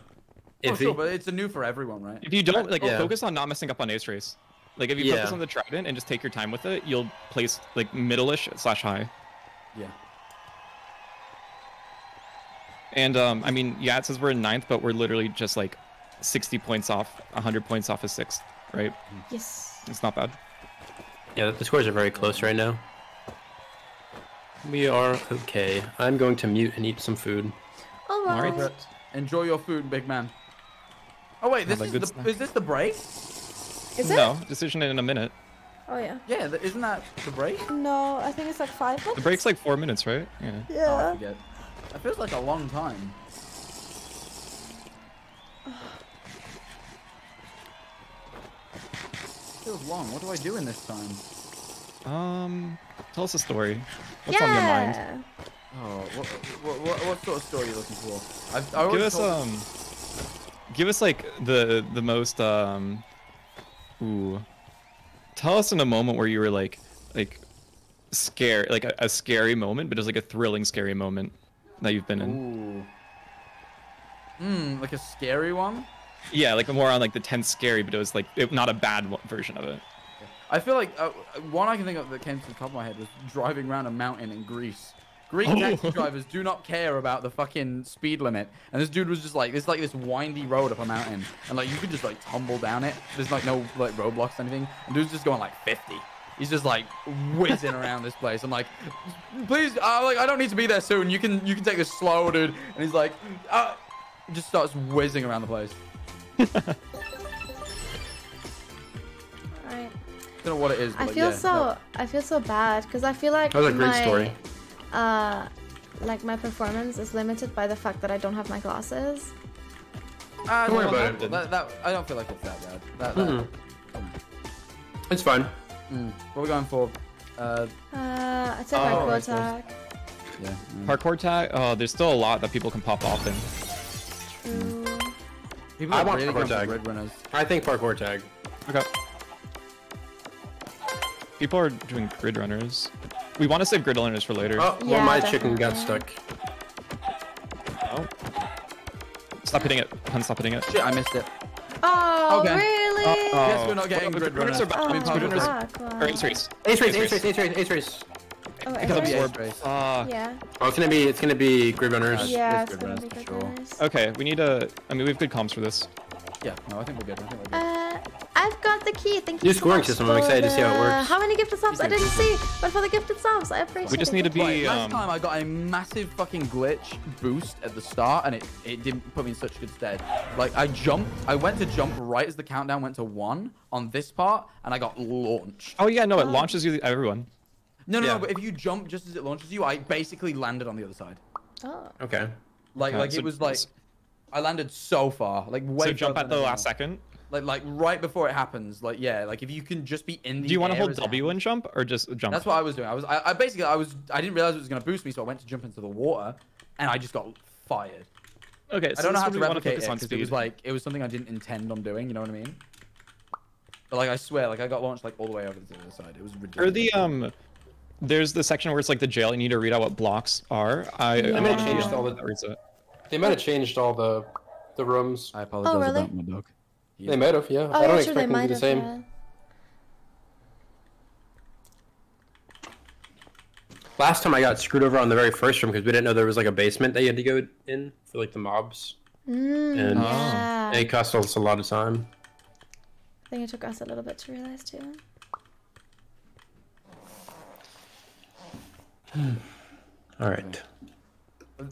Oh, sure, but it's a new for everyone, right? If you don't like Yeah. focus on not messing up on ace race. Like if you Yeah. focus on the trident and just take your time with it, you'll place like middle-ish slash high. Yeah. And um, I mean, yeah, it says we're in ninth, but we're literally just like 60 points off, 100 points off of sixth, right? Yes. It's not bad. Yeah, the scores are very close right now. We are okay. I'm going to mute and eat some food. All Alright. Enjoy your food, big man. Oh wait, this is the snack. is this the break? Is it? No, decision in a minute. Oh yeah. Yeah, isn't that the break? No, I think it's like five Minutes. The break's like four minutes, right? Yeah. Oh, I Yeah. forget. That feels like a long time. feels long. What do I do in this time? Um, tell us a story. What's on your mind? Oh, what, what, what, what sort of story are you looking for? I've, I Give us told- um, give us like the the most um, ooh. Tell us in a moment where you were like like scared, like a, a scary moment, but it was like a thrilling scary moment that you've been in. Hmm, like a scary one? Yeah, like more on like the tense scary, but it was like it, not a bad one, version of it. I feel like uh, one I can think of that came to the top of my head was driving around a mountain in Greece. Greek Oh. taxi drivers do not care about the fucking speed limit, and this dude was just like, it's like this windy road up a mountain, and like you could just like tumble down it. There's like no like roadblocks or anything, and dude's just going like 50. He's just like whizzing around this place. I'm like, please, uh, like I don't need to be there soon. You can you can take this slow, dude. And he's like, uh, just starts whizzing around the place. Alright. Don't know what it is. But I like, feel yeah, so no. I feel so bad because I feel like That was a great my, story. Uh, like my performance is limited by the fact that I don't have my glasses. Ah, Don't worry about that, it. That, that, I don't feel like it's that bad. That, that, Mhm. It's fine. Mm. What are we going for? Uh, Uh, I said Oh, my right, quote tag. yeah. Parkour tag. Oh, there's still a lot that people can pop off in. True. People I are want really parkour tag. grid runners. I think parkour tag. Okay. People are doing grid runners. We want to save grid runners for later. Oh, well, my chicken got stuck. Oh. Stop hitting it. Hun, stop hitting it. Shit, I missed it. Oh, Okay. really? Oh, Guess we're not getting the grid grid runners runners. are back. I mean, Oh, parkour Grid runners- fuck, wow. ace race. Ace race, ace race, ace race, ace race. Oh, It ace can race? Uh, Yeah. Oh, it's gonna be it's gonna be grid runners. Yeah, it's it's good gonna runners be for good sure. Okay, we need a. I mean, we have good comms for this. Yeah, no, I think we're good. I think we're good. Uh, I've got the key. Thank you New so scoring much system, I'm for excited to see how it works. How many gifted subs? I didn't see, but for the gifted subs, I appreciate We just it. need to be. Right, last Um, time I got a massive fucking glitch boost at the start, and it, it didn't put me in such good stead. Like, I jumped, I went to jump right as the countdown went to one on this part, and I got launched. oh yeah, no, it launches you everyone. No, no, Yeah. no, but if you jump just as it launches you, I basically landed on the other side. Oh. Okay. Like, Okay, like so it was like, I landed so far, like way So jump at the last second. Like, like right before it happens. Like, yeah, like if you can just be in the Do you want to hold W and jump or just jump? That's what I was doing. I was, I, I basically, I was, I didn't realize it was gonna boost me, so I went to jump into the water, and I just got fired. Okay, I don't know how to replicate it because it was like it was something I didn't intend on doing. You know what I mean? But like I swear, like I got launched like all the way over to the other side. It was ridiculous. Or the um, there's the section where it's like the jail. You need to read out what blocks are. I. They I might want have to changed all the. Reads it. They might have changed all the the rooms. I apologize really? about my dog. They might have, yeah. Oh, I don't yeah, sure, expect they them to be the same. yeah. Last time I got screwed over on the very first room because we didn't know there was like a basement that you had to go in for like the mobs, Mm, and yeah. it cost us a lot of time. I think it took us a little bit to realize too. All right,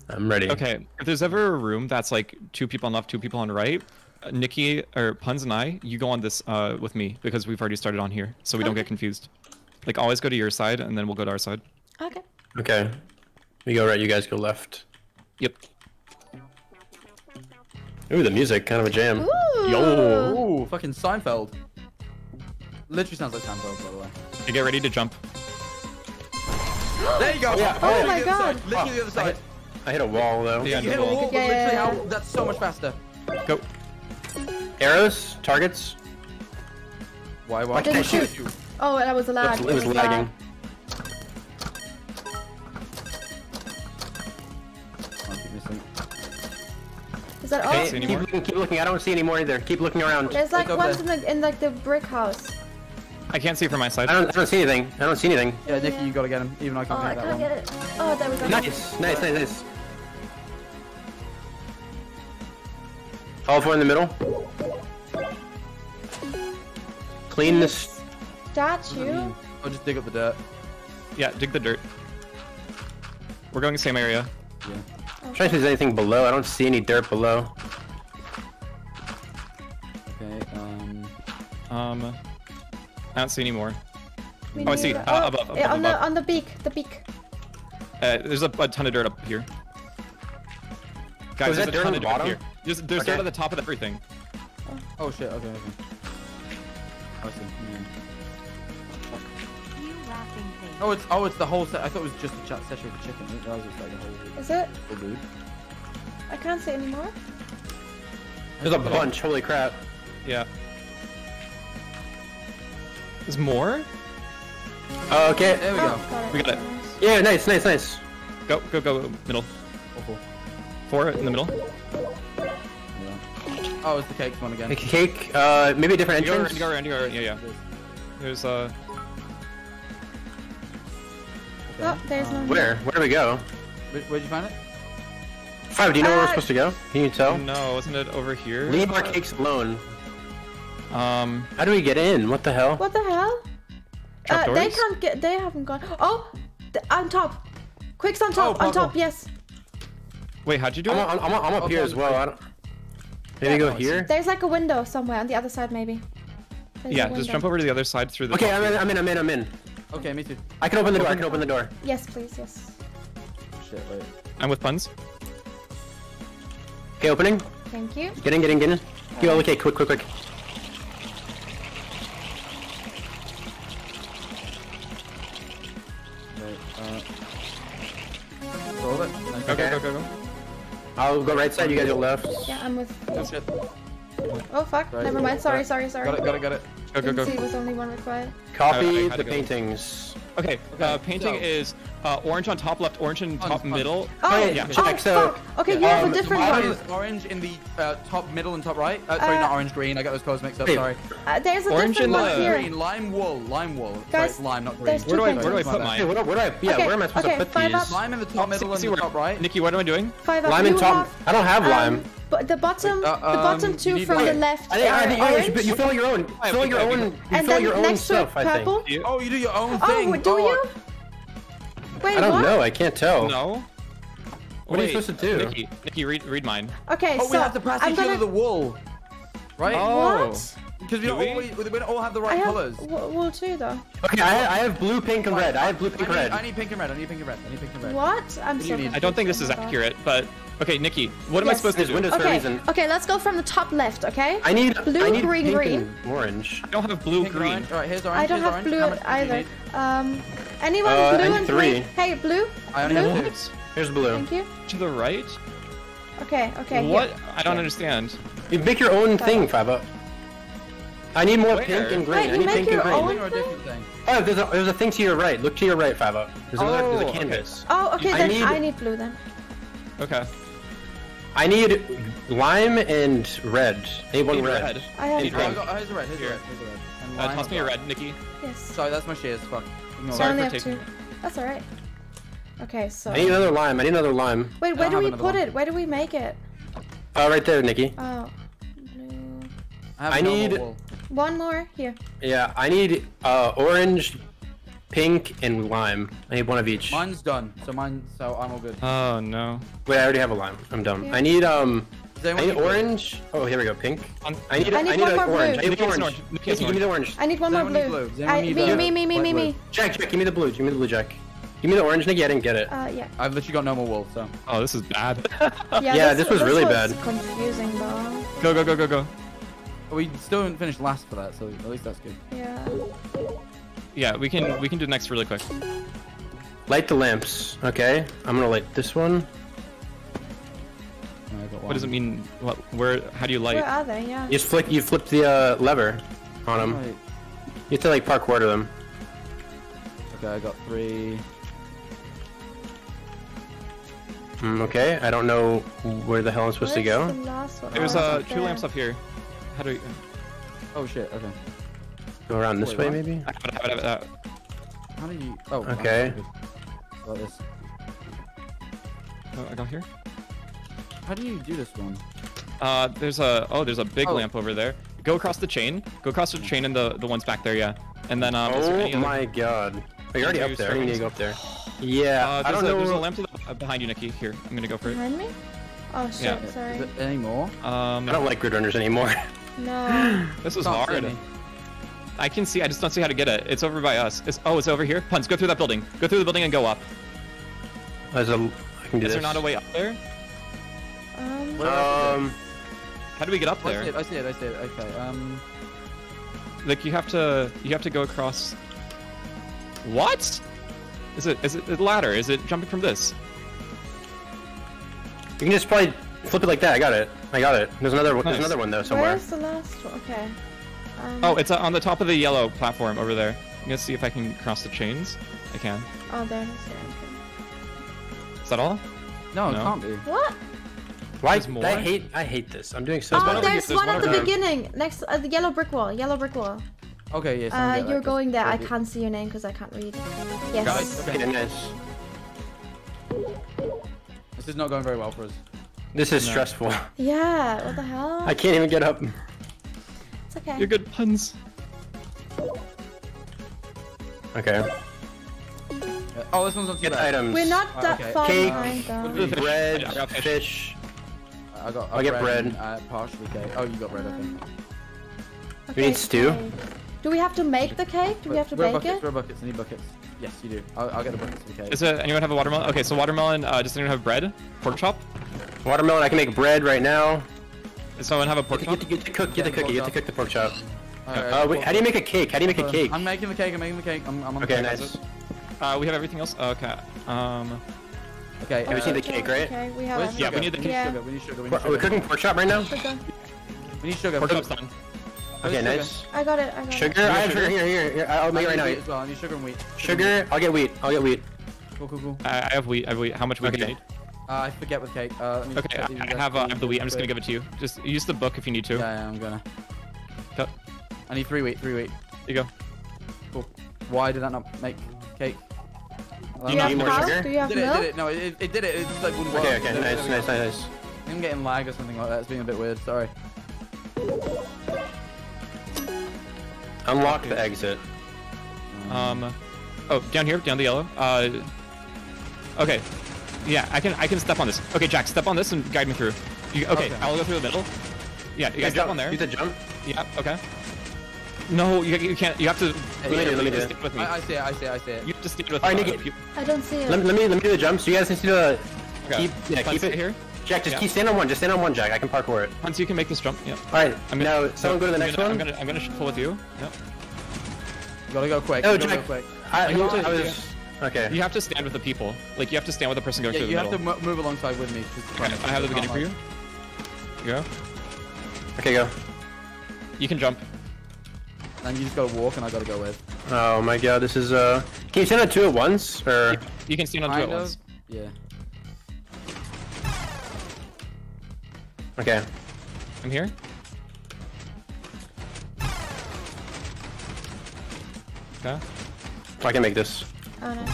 I'm ready. Okay, if there's ever a room that's like two people on left, two people on right, uh, Nikki or Punz and I, you go on this uh, with me because we've already started on here, so we don't get confused. Like always go to your side and then we'll go to our side. Okay. Okay, we go right. You guys go left. Yep. Ooh, the music, kind of a jam. Ooh. Yo. Ooh, fucking Seinfeld. Literally sounds like Seinfeld, by the way. Okay, get ready to jump. There you go. Yeah. Oh Literally my the other God. side, Literally the other side. I hit a wall though. Yeah, You hit a wall, wall. Yeah, literally yeah, how yeah. that's so much faster. Go. Arrows, targets. Why? Why? didn't shoot. Oh, that was a lag. It was lagging. I keep missing. Is that all? see keep looking, keep looking. I don't see any more either. Keep looking around. There's like Look over ones in the in like the brick house. I can't see from my side. I don't, I don't see anything. I don't see anything. Yeah, Nikki, you gotta get him. Even though I Oh, can't I get that can't one. get it. Oh, there we go. Nice, nice, nice, nice. All four in the middle. Clean this. Statue. I'll just dig up the dirt. Yeah, dig the dirt. We're going the same area. yeah I'm trying to see if there's anything below. I don't see any dirt below. Okay. Um. Um, I don't see any more. We Oh, I see. need- Uh, above, above, yeah, on the on the beak, the beak. Uh, there's a, a ton of dirt up here. Guys, is there's a ton of dirt bottom? here. There's, there's Okay. dirt at the top of everything. Oh shit. Okay. Okay. I see. Yeah. You laughing face. Oh, it's oh, it's the whole set. I thought it was just the chat session with the chicken. I didn't realize it was like the whole. Is it? whole dude. I can't see anymore. There's a bunch. Holy crap. Yeah. There's more? Oh, okay. There we go. Oh, got. We got it. Yeah, nice, nice, nice. Go, go, go, middle. Awful. Four in the middle. Yeah. Oh, it's the cakes one again. Make a cake. Uh, maybe a different You go around, you go around, you go around. Yeah, yeah. There's uh. Oh, there's no. Where? Where do we go? Where, where'd you find it? Five, do you know where we're Uh, supposed to go? Can you tell? No, wasn't it over here? Leave our cakes alone. Um. How do we get in? What the hell? What the hell? Trap Uh, they doors? can't get. They haven't gone. Oh, on top. Quick's on top. Oh, on top. Yes. Wait, how'd you do I'm, it? I'm, I'm, I'm up here as well. I don't. Maybe go here. There's like a window somewhere on the other side, maybe. There's Yeah, just jump over to the other side through the. Okay, I'm in. I'm in. I'm in. I'm in. Okay, me too. I can open the door. I can open the door. Yes, please. Yes. Shit, wait. I'm with Punz. Okay, opening. Thank you. Get in. Get in. Get in. Yo, okay, quick, quick, quick. Wait, uh... Roll it. Nice. Okay. Go, go, go. I'll go right side. You guys go left. Yeah, I'm with. That's it. Oh fuck. Right. Never mind. Sorry. Sorry. Sorry. Got it, got it, got it. Go, go, Didn't go. see it was only one required. Copy I- I the to go. paintings. Okay, uh, painting so- is uh, orange on top left, orange in top Punz. middle. Oh, yeah. oh, check, so- fuck. Okay, you have a different why one. is- Is orange in the uh, top middle and top right? Uh, sorry, Uh, not orange, green. I got those colors mixed up. Sorry. Uh, there's a Orange different in one the- here. Green, lime wool, lime wool. Sorry, Guys, it's lime, not green. Where do I where do I put My mine? Hey, what, do- what do I? Yeah, Okay, where am I supposed okay, to put five these? up. Lime in the top middle and See the top right. Nikki, what am I doing? 5up. Lime you and top. have, I don't have um, lime. But the bottom, Uh, the bottom um, two you from one. the left I think, I are think yeah, you, orange. should- you fill your own. I Fill your own. You And fill then your own next to it, stuff. I think. Oh, you do your own thing. Oh, do oh, you? Wait, I don't what? know. I can't tell. No. What are you supposed to do? Nikki, Nikki, read read mine. Okay, Oh, so we have to pass I'm each gonna. other the wool. Right? Oh. What? Because we Do don't we? always, we don't all have the I right have colors. w- wool too, though. Okay, I, I have blue, pink, and red. I have blue, pink, I need, red. I need pink and red. I need pink and red. I need pink and red. What? I'm do so you need? confused. I don't think this is my God. accurate, but okay, Nikki, what am I supposed to do? windows for a Okay, reason. okay, let's go from the top left, okay? I need Blue, I need green, pink green. and orange. I don't have blue, pink, green. orange. All right, here's orange. I don't here's have orange. blue How much do you either. Um, anyone Uh, I blue need and three. green? Hey, blue. I only blue? have two. What? Here's blue. Thank you. To the right? Okay, okay. what? Here. I don't Here. understand. You make your own thing, Faba. I need more Where? pink and green. Wait, I you need make pink your and green. own Thing or a different thing? Oh, there's a, there's a thing to your right. Look to your right, Faba. There's, a, there's Oh, a okay. canvas. Oh, okay. I then need- I need blue then. Okay. I need lime and red. I need one Need red. red. I have Need I red. got, here's a red. Here's a Here. red. Here's a red. And Uh, toss me a red, Nikki. Yes. Sorry, that's my shears. Fuck. Ignore Sorry only for have taking- two. That's alright. Okay, so. I need another lime. I need another lime. Wait, where do we put another it? Where do we make it? Oh, right there, Nikki. Oh, blue. I, have I need- wool. One more here. Yeah, I need uh, orange, pink, and lime. I need one of each. Mine's done. So mine. So I'm all good. Oh no. Wait, I already have a lime. I'm done. Yeah. I need um. Does I anyone need blue? orange. Oh, here we go. Pink. I need. I I need need, one a more blue. orange. I need orange. orange. Nikki Nikki, give me the orange. I need one more blue. blue? Does I, me, uh, me, me, me, me, me. Jack, Jack, give me the blue. Give me the blue, Jack. Give me the orange, Nikki. I didn't get it. Uh, yeah. I've literally got no more wool. So. Oh, this is bad. Yeah, Yeah, this was really bad. confusing though. go, go, go, go, go. We still haven't finished last for that, so at least that's good. Yeah. Yeah, we can we can do next really quick. Light the lamps. Okay. I'm gonna light this one. What does it mean? What? Where? How do you light? Where are they? Yeah. You just flick. You flip the uh, lever on them. Right. You have to like parkour to them. Okay, I got three. Mm, okay. I don't know where the hell I'm supposed to go. The last one? There's Oh, uh two there. lamps up here. How do we? Oh shit. Okay. Go around this Wait, way, what? maybe. I have it, I have it, I have it. How do you? Oh. Okay. good. Like this. Oh, I got here. How do you do this one? Uh, there's a oh, there's a big Oh. lamp over there. Go across the chain. Go across the chain and the the ones back there, yeah. And then um, is there Oh any other- my god. Oh, you're already up you there. I starting need to to- go up there. Yeah. Uh, I there's, don't a, know. there's a lamp the, uh, behind you, Nikki. Here, I'm gonna go for it. Behind me? Oh shit! Yeah. Sorry. Is it any more? Um, I don't like grid runners anymore. No. this is Can't hard. any. I can see. I just don't see how to get it. It's over by us. It's oh, it's over here. Punz, go through that building. Go through the building and go up. There's a. I can do Is this. there not a way up there? Um. Where Um. How do we get up it? I see there? it. I see it. I see it. Okay. Um. Like you have to you have to go across. What? Is it is it a ladder? Is it jumping from this? You can just probably flip it like that. I got it. I got it. There's another. one. There's another one though somewhere. Where's the last one? Okay. Um, Oh, it's uh, on the top of the yellow platform over there. I'm gonna see if I can cross the chains. I can. Oh, there it is. Yeah, Is that all? No, it can't be. What? Why? There's more? I hate. I hate this. I'm doing so Oh, bad. over there's there's one one at the over there. beginning, next uh, the yellow brick wall. Yellow brick wall. Okay, yes. Uh, you're going there. I can't see your name because I can't read. Yes. Guys, okay. nice. This is not going very well for us. This is No. stressful. Yeah. What the hell? I can't even get up. It's okay. You're good Punz. Okay. Oh, this one's not too Get bad. items. We're not that okay. far Cake, behind though. bread, I got fish. fish. I got. I'll get bread. and, Uh, partially cake. Oh, you got bread. Okay. We need stew. cake. Do we have to make the cake? Do we have to Where are bake buckets? it? Where are buckets? I need buckets. Yes, you do. I'll, I'll get the buckets for the cake. Does uh, anyone have a watermelon? Okay, so watermelon. Uh, does anyone have bread? Pork chop? Watermelon. I can make bread right now. Does someone have a pork Get, chop? get, get to cook. Get the cookie. Get to cook the pork chop. Alright, Uh, wait, how do you make a cake? How do you make a cake? I'm making the cake. I'm making the cake. I'm, I'm on Okay, the cake. nice. Uh, we have everything else. Okay. Um. Okay. We need the cake, right? Okay, we have. Where's Yeah, we need the we need Yeah. sugar. We need sugar. We need Are we cooking pork chop right now? Sugar. We need sugar. Pork chop's done. Okay, sugar? nice. I got it. I got Sugar. it. Sugar? I have sugar here. Here. here. I'll make it right now. as well. I need sugar and wheat. Sugar. I'll get wheat. I'll get wheat. Cool, cool, cool. I, I have wheat. I have wheat. How much wheat do you need? Uh, I forget with cake. Uh, let me Okay, check I, I have. Uh, I have the wheat. I'm just gonna give it to you. Just use the book if you need to. Yeah, yeah, I'm gonna. Cut. I need three wheat. Three wheat. Here you go. Cool. Why did that not make cake? Do you have need more milk? sugar? Do you have Did it, did it? No, it, it, it did it. It just like wouldn't. Okay. Okay. Nice. Nice. Nice. Nice. I'm getting lag or something like that. It's being a bit weird. Sorry. Unlock the exit. Um. Oh, down here, down the yellow. Uh. Okay. Yeah, I can. I can step on this. Okay, Jack, step on this and guide me through. You, okay, Okay. I'll go through the middle. Yeah, you Yeah, guys jump on there. You the jump. Yeah. Okay. No, you, you can't. You have to. Let me do let me do. Stick with me. I, I see it. I see it. I see it. You have to stick with Alright, me. Nikki. You- I don't see it. Let me, let me let me do the jump. So you guys need to uh, Okay. keep yeah Fun, keep it here. Jack, just Yeah. keep stand on one. Just stand on one, Jack. I can parkour it. Once you can make this jump. Yeah. All right. I'm gonna, now someone go to the I'm next gonna, one. I'm gonna. I'm gonna shuffle with you. Yep. You gotta go quick. No, you gotta Jack. go quick. I, I need to- I was okay. You have to stand with the people. Like you have to stand with the person going Yeah, through you have to middle. move alongside with me. Okay, I have the beginning for you. You go. Okay, go. You can jump. And you just gotta walk, and I gotta go with. Oh my god, this is uh. Can you stand on two at once or? You can stand on two at Kind of. once. Yeah. Okay. I'm here. Okay. I can make this. Oh no.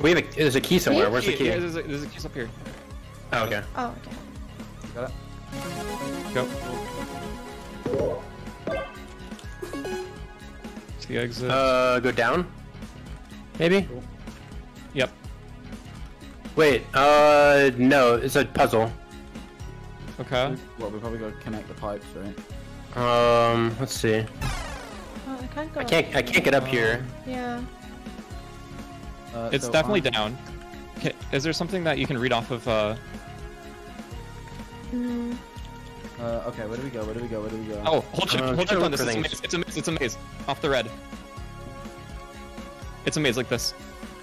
We have a. There's a key somewhere. Where's the key? Yeah, there's a, there's a key up here. Oh, okay. Oh okay. Got it. Go. To the exit. Uh, go down. Maybe. Yep. Wait. Uh, no. It's a puzzle. Okay. Well, we probably gotta connect the pipes, right? Um, let's see. Oh, I can't go. I can't. I can't get up here. Yeah. Uh, It's so definitely I'm- down. Okay, is there something that you can read off of? Uh... Mm. Uh, okay, where do we go? Where do we go? Where do we go? Oh, hold shift, Uh, hold shift on this. for It's a, maze. it's a maze. It's a maze. Off the red. It's a maze like this.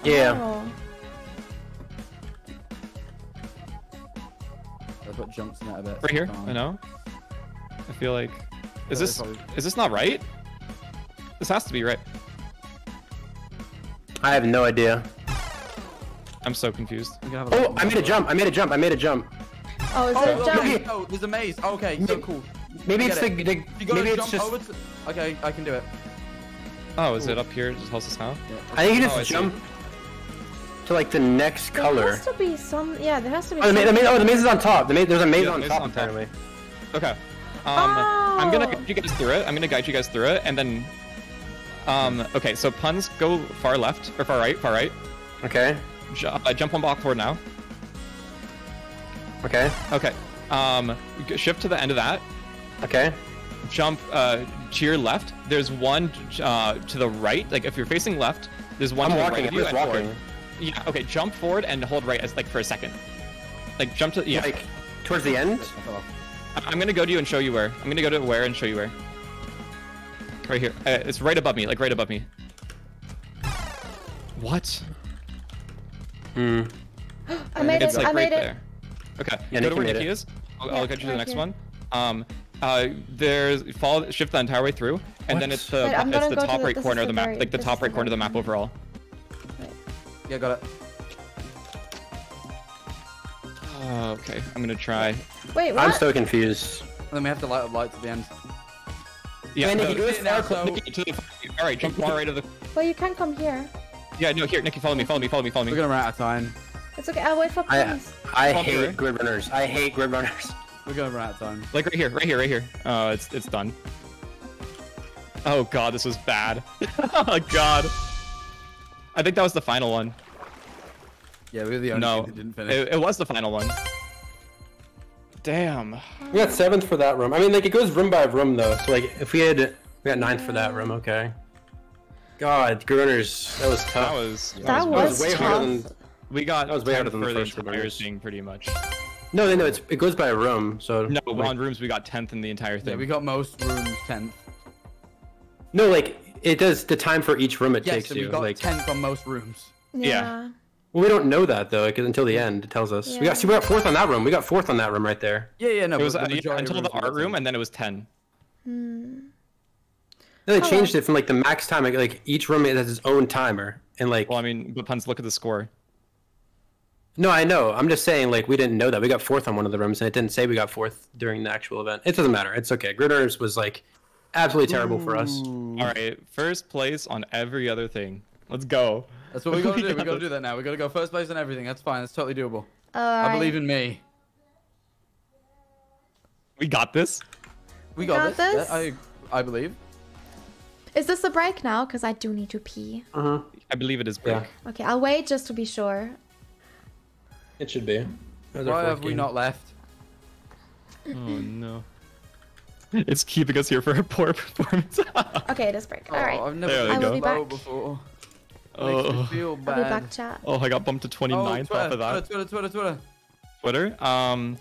Yeah. Oh. That's what jumps in that a bit. Right here. I know. I feel like. Is Yeah, this probably- is this not right? This has to be right. I have no idea. I'm so confused. we can have a Oh, look. I made a jump. I made a jump. I made a jump. Oh, is Oh, it a jump? okay. Oh, there's a maze. Okay, so cool. Maybe it's get the, it. the You gotta maybe it's jump just. over to... Okay, I can do it. Oh, is it up here? Just tells us how. I think you Oh, just I see. jump to like the next There color. There has to be some. Yeah, there has to be. Oh, the, ma- the, something. ma- oh, the maze is on top. The ma- there's a maze Yeah, on maze top on top. apparently. Okay. Um, I'm gonna Oh. guide you guys through it. I'm gonna guide you guys through it, and then. Um. Okay. So Punz go far left or far right. Far right. Okay. Ju- uh, jump one block forward now. Okay. Okay. Um. Shift to the end of that. Okay. Jump. Uh. To your left. There's one. Uh. To the right. Like if you're facing left, there's one I'm to walking, the right of I'm you just forward. walking. Yeah. Okay. Jump forward and hold right as like for a second. Like jump to yeah. Like towards the end. I'm gonna go to you and show you where. I'm gonna go to where and show you where. Right here. Uh, it's right above me, like right above me. What? Hmm. I made it's it. like I right made it. Okay. Yeah, go to where made Nikki it. is. I'll, Yeah, I'll get you to the next here. one. Um, uh, there's follow shift the entire way through, and then it's the Wait, it's the go to top the- right corner of the the map, very- like the top right corner of the map overall. Yeah, got it. Uh, okay, I'm gonna try. Wait, what? I'm so confused. then we have to light up lights at the end. Yeah, Man, no, Nikki, go as now, so- Nikki, to the all right, jump far right of the. Well, you can come here. Yeah, no, here, Nikki, follow me, follow me, follow me, follow me. We're gonna run out of time. It's okay. I'll wait for I police. I Come hate through. grid runners. I hate grid runners. We're gonna run out of time. Like right here, right here, right here. Oh, it's it's done. Oh god, this was bad. oh god. I think that was the final one. Yeah, we were the only No, team that didn't finish. it, it was the final one. Damn. We got seventh for that room. I mean, like it goes room by room though. So like, if we had we got ninth for that room, okay. God, grid runners, that was tough. That was That was way tough. harder than. we got That was way harder than the for the first entire runners. thing, pretty much. No, no, no. It's it goes by a room. So No, like- on rooms we got 10th in the entire thing. Yeah, thing. we got most rooms 10th. no, like it does the time for each room it Yes, takes so we you. got Like, 10th on most rooms. Yeah. Well, we don't know that though, because until the end it tells us. We got see, we got fourth on that room. We got fourth on that room right there. Yeah, yeah, no, it was but uh, the yeah, majority of until the rooms we got art room, and then it was 10. Hmm. Then they Oh, changed it from like the max time. Like, like each room has its own timer, and like. Well, I mean, but Punz, look at the score. No, I know. I'm just saying, like, we didn't know that. We got fourth on one of the rooms, and it didn't say we got fourth during the actual event. It doesn't matter. It's okay. Gridders was, like, absolutely terrible for us. All right, first place on every other thing. Let's go. That's what we gotta do. We got gotta do that now. We gotta go first place on everything. That's fine. That's totally doable. I Alright. believe in me. We got this. We We got, got this. this? I I believe. Is this a break now? Because I do need to pee. Uh huh. I believe it is break. Yeah, Okay, I'll wait just to be sure. it should be. That was our Why fourth have we not left? Oh no. It's keeping us here for a poor performance. Okay, it is break. Oh, Alright. I've never There we been go. will be back. before. Makes me oh. feel I'll be back, chat. oh, I got bumped to 29th Oh, off Twitter, of that. Twitter, Twitter, Twitter, Twitter. Twitter. Um,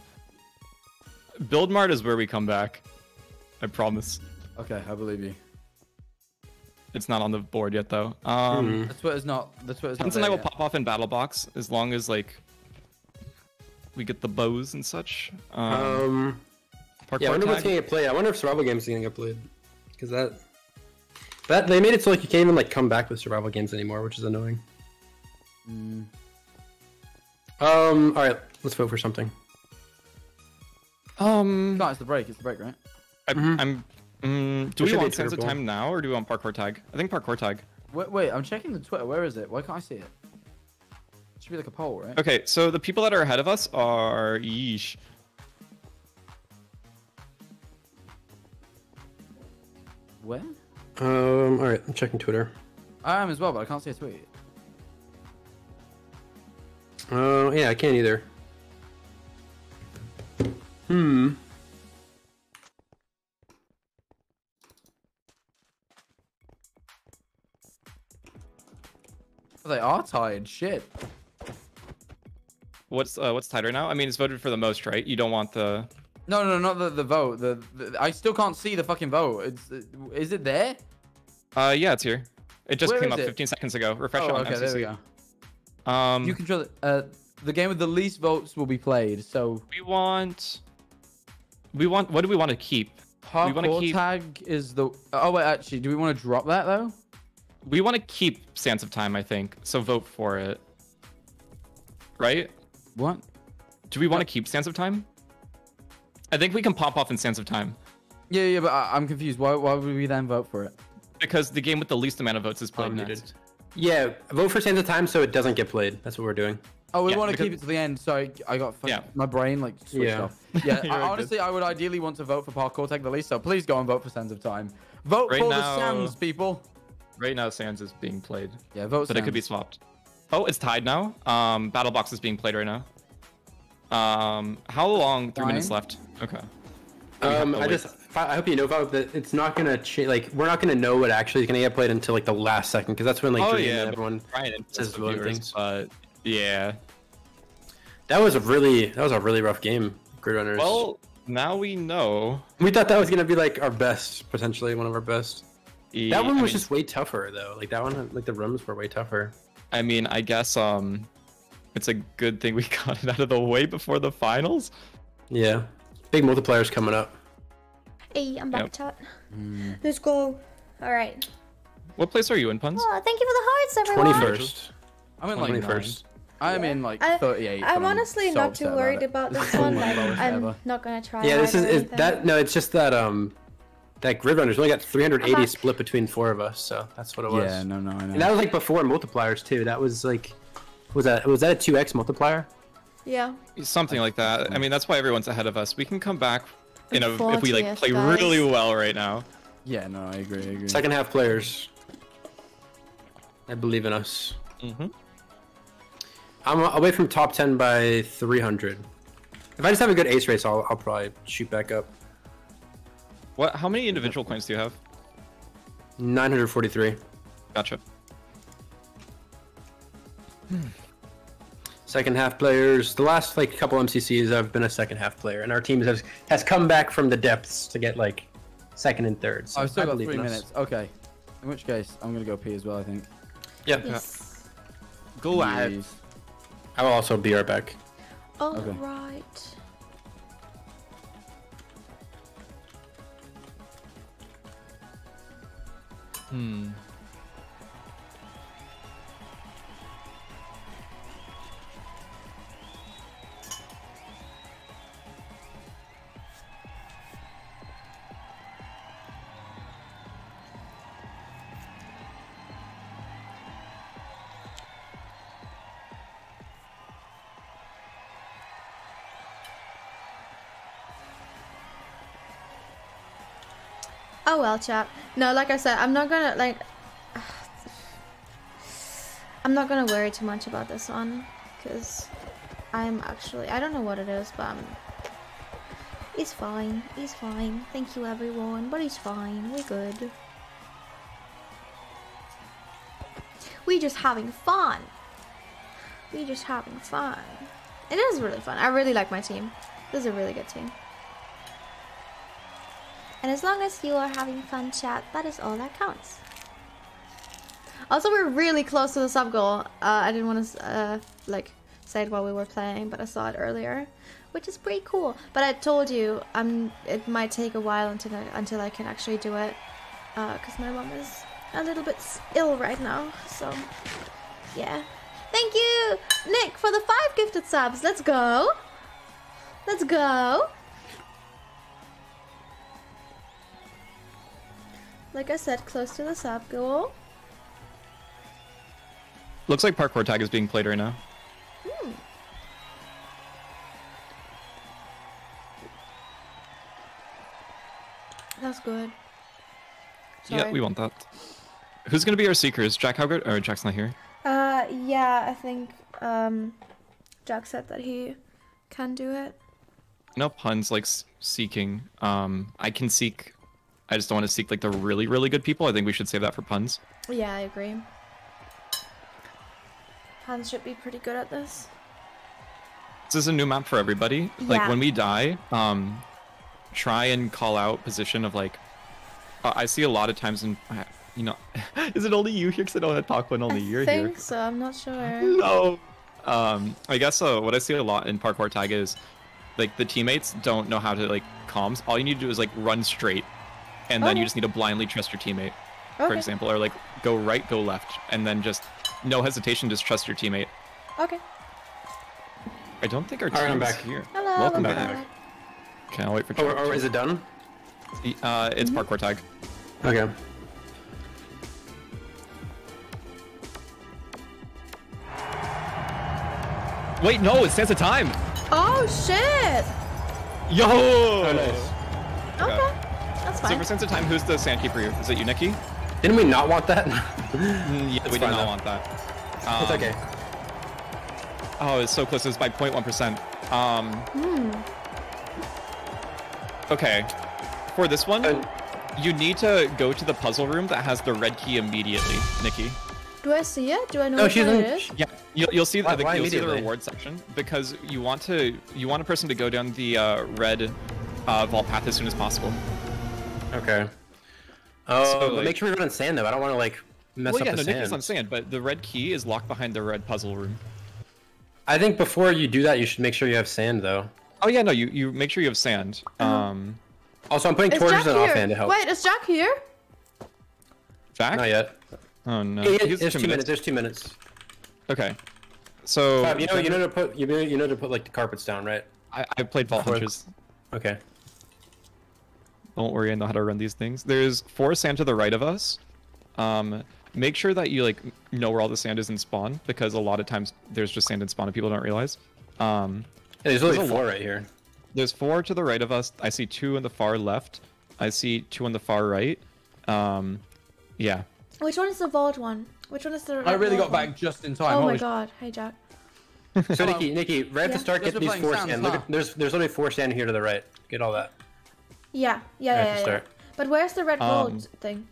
Build Mart is where we come back. I promise. Okay, I believe you. It's not on the board yet though. Um, The Twitter's not. The Twitter's not. And I will yet. pop off in Battle Box as long as like we get the bows and such. Um, Um, yeah, I wonder what's gonna get played. I wonder if survival games is gonna get played, because that that they made it so like you can't even like come back with survival games anymore, which is annoying. Mm. Um, all right, let's vote for something. Um, No, it's the break. It's the break, right? I, I'm. Mm, do There we should be a want Sands of Time now, or do we want parkour tag? I think parkour tag. Wait, wait. I'm checking the Twitter. Where is it? Why can't I see it? Should be like a poll, right? Okay, so the people that are ahead of us are yeesh. Where? Um, all right, I'm checking Twitter. I am as well, but I can't see a tweet. Uh, yeah, I can't either. Hmm. Oh, they are tied. Shit. What's uh, what's tighter now? I mean, it's voted for the most, right? You don't want the. No, no, not the the vote. The, the I still can't see the fucking vote. It's uh, is it there? Uh, yeah, it's here. It just Where came up it? 15 seconds ago. Refresh oh, it on okay, MCC. there we go. Um, You control. Uh, the game with the least votes will be played. So we want. We want. What do we want to keep? hardcore keep. tag is the. Oh wait, actually, do we want to drop that though? We want to keep Sands of Time, I think. So vote for it. Right? What? Do we want to keep Sands of Time? I think we can pop off in Sands of Time Yeah, yeah, but I, I'm confused. Why, why would we then vote for it? because the game with the least amount of votes is played next. Yeah, vote for Sands of Time so it doesn't get played. That's what we're doing. Oh, we Yeah, want to because- keep it to the end. Sorry, I got fuck- Yeah. my brain like switched Yeah. off. Yeah, I, all honestly, I would ideally want to vote for Parkour Tag the least. So please go and vote for Sands of Time. Vote Right for now- the Sands, people. Right now, Sands is being played, Yeah, vote. but it could be swapped. Oh, it's tied now. Um, Battle Box is being played right now. Um, how long? Three minutes left. Okay. Um, I wait. just, I hope you know, Vogue, that it's not gonna change. Like, we're not gonna know what actually is gonna get played until like the last second, because that's when like oh Dream yeah, and everyone and says voting things. but yeah. That was a really, that was a really rough game, Grid Runners. Well, now we know. we thought that was gonna be like our best, potentially one of our best. Yeah, That one I was mean- just way tougher though. Like that one, like the rooms were way tougher. I mean, I guess um, it's a good thing we got it out of the way before the finals. Yeah, big multipliers coming up. Hey, I'm back, Yep. chat. Let's go. Alright. What place are you in, Punz? Oh, thank you for the hearts, everyone. Twenty first. I'm in Twenty like first. nine. I'm in like I- 38. I'm honestly so not too worried it. about this one. Like, I'm ever. not gonna try. Yeah, this is, is that no, it's just that um that grid runner's only got 380 split between four of us, so that's what it was. Yeah, no, no, I know. And that was like before multipliers too. That was like, was that was that a 2x multiplier? Yeah. Something like that. I mean, that's why everyone's ahead of us. We can come back in a if we like play guys. really well right now. Yeah, no, I agree. I agree. Second half players. I believe in us. Mm-hmm. I'm away from top 10 by 300. If I just have a good ace race, I'll, I'll probably shoot back up. What? How many individual coins do you have? 943. Gotcha. Second half players. The last like couple MCCs, I've been a second half player, and our team has has come back from the depths to get like second and third. So I've still I got three in us. minutes. Okay. In which case, I'm gonna go pee as well. I think. Yep. Yes. Go ahead. I will also be right back. All Okay. right. Hmm. Oh well, chap. No, like I said, I'm not gonna like. I'm not gonna worry too much about this one, cause I'm actually I don't know what it is, but um, I'm. He's fine. He's fine. Thank you, everyone. But he's fine. We're good. We're just having fun. We're just having fun. It is really fun. I really like my team. This is a really good team. And as long as you are having fun, chat, that is all that counts. Also, we're really close to the sub goal. Uh, I didn't want to uh, like say it while we were playing, but I saw it earlier, which is pretty cool. But I told you, um, it might take a while until I, until I can actually do it, because my mom is a little bit ill right now. So, yeah. Thank you, Nick, for the five gifted subs. Let's go. Let's go. Like I said, close to the sub goal. Looks like parkour tag is being played right now. Hmm. That's good. Yeah, we want that. Who's gonna be our seekers? Jack Howgard? Or Jack's not here. Uh, yeah, I think um, Jack said that he can do it. No Punz like seeking. Um, I can seek. I just don't want to seek like the really really good people. I think we should save that for Punz. Yeah, I agree. Punz should be pretty good at this. This is a new map for everybody. Like when we die, um, try and call out position of like. Uh, I see a lot of times in, you know, is it only you here? Because I don't want to talk when only you're I here. think so. I'm not sure. No. Um, I guess uh, what I see a lot in parkour tag is, like the teammates don't know how to like comms. All you need to do is like run straight, and then you just need to blindly trust your teammate, for Okay. example, or like go right, go left, and then just no hesitation, just trust your teammate. Okay. I don't think our All right, I'm back. here. Hello. Welcome I'm back. back. Okay, I'll wait for. Oh, Jack. oh, is it done? Uh, it's Mm-hmm. parkour tag. Okay. Wait, no, it stands a time. Oh shit! Yo. Okay, that's So fine. for Sands of Time, who's the sand sandkeeper Is it you, Nikki? Didn't we not want that? Mm, yeah, we did not though. want that. it's Um, okay. Oh, it's so close. It's by 0.1%. Um, Hmm. okay. For this one, you need to go to the puzzle room that has the red key immediately, Nikki. Do I see it? Do I know No, which she's one in- it is? Yeah, you'll, you'll see Why- the why you'll see the reward section because you want to you want a person to go down the uh, red uh, vault path as soon as possible. Okay. Oh, So, but like- make sure we run on sand though. I don't want to like mess well, up yeah, the no, Nikki's sand. on sand, but the red key is locked behind the red puzzle room. I think before you do that, you should make sure you have sand though. Oh yeah, no, you you make sure you have sand. Um, Also, I'm putting Is torches Jack and here? offhand to help. Wait, is Jack here? Jack? Not yet. Oh no. Yeah, yeah, there's two two minutes. There's two minutes. Okay. So Fab, you know, you know to put, you know, you know to put like the carpets down, right? I, I played Vault Before- Hunters. Okay. Don't worry, I know how to run these things. There's four sand to the right of us. Um, make sure that you like know where all the sand is in spawn because a lot of times there's just sand in spawn and people don't realize. Um, Yeah, there's only a four right here. There's four to the right of us. I see two on the far left. I see two on the far right. Um, yeah. Which one is the vault one? Which one is the? I really got one? back just in time. Oh my Holy sh- god! Hey Jack. So Nikki, Nikki, right at the start, Guess get these four sand. stand. Look, at, there's there's only four sand here to the right. Get all that. Yeah, yeah, Right at yeah, yeah. But where's the red Um, vault thing?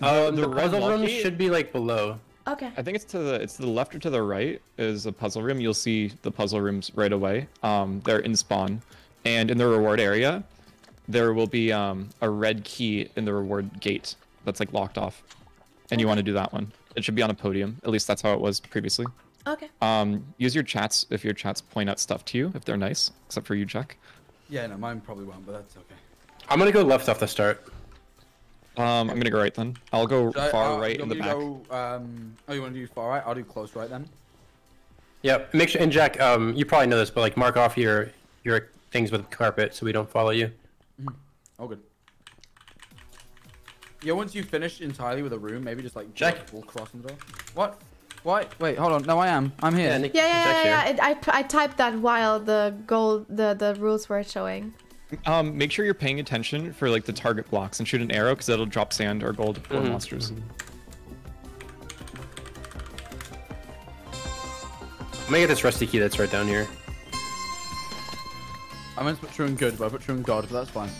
Um, the the, red puzzle room lucky- should be like below. Okay. I think it's to the it's to the left or to the right is a puzzle room. You'll see the puzzle rooms right away. Um, they're in spawn, and in the reward area, there will be um a red key in the reward gate that's like locked off, and you want to do that one. It should be on a podium. At least that's how it was previously. Okay. Um, use your chats if your chats point out stuff to you if they're nice, except for you, Jack. Yeah, no, mine probably won't, but that's okay. I'm gonna go left off the start. Um, I'm gonna go right then. I'll go Should I- far uh, right in the back. Go, um, oh, you want to do far right? I'll do close right then. Yep. Make sure and Jack, um, you probably know this, but like mark off your your things with carpet so we don't follow you. Oh, good. Yeah, once you finish entirely with a room, maybe just like Jack. full cross the door. What? Why? Wait, hold on. No, I am. I'm here. Yeah, Nick- Yeah, yeah, yeah, yeah. It, I I typed that while the goal the the rules were showing. Um, make sure you're paying attention for like the target blocks and shoot an arrow because that'll drop sand or gold or Mhm, monsters. I'm gonna get this rusty key that's right down here. I meant to put true and good, but I put true and god, but that's fine.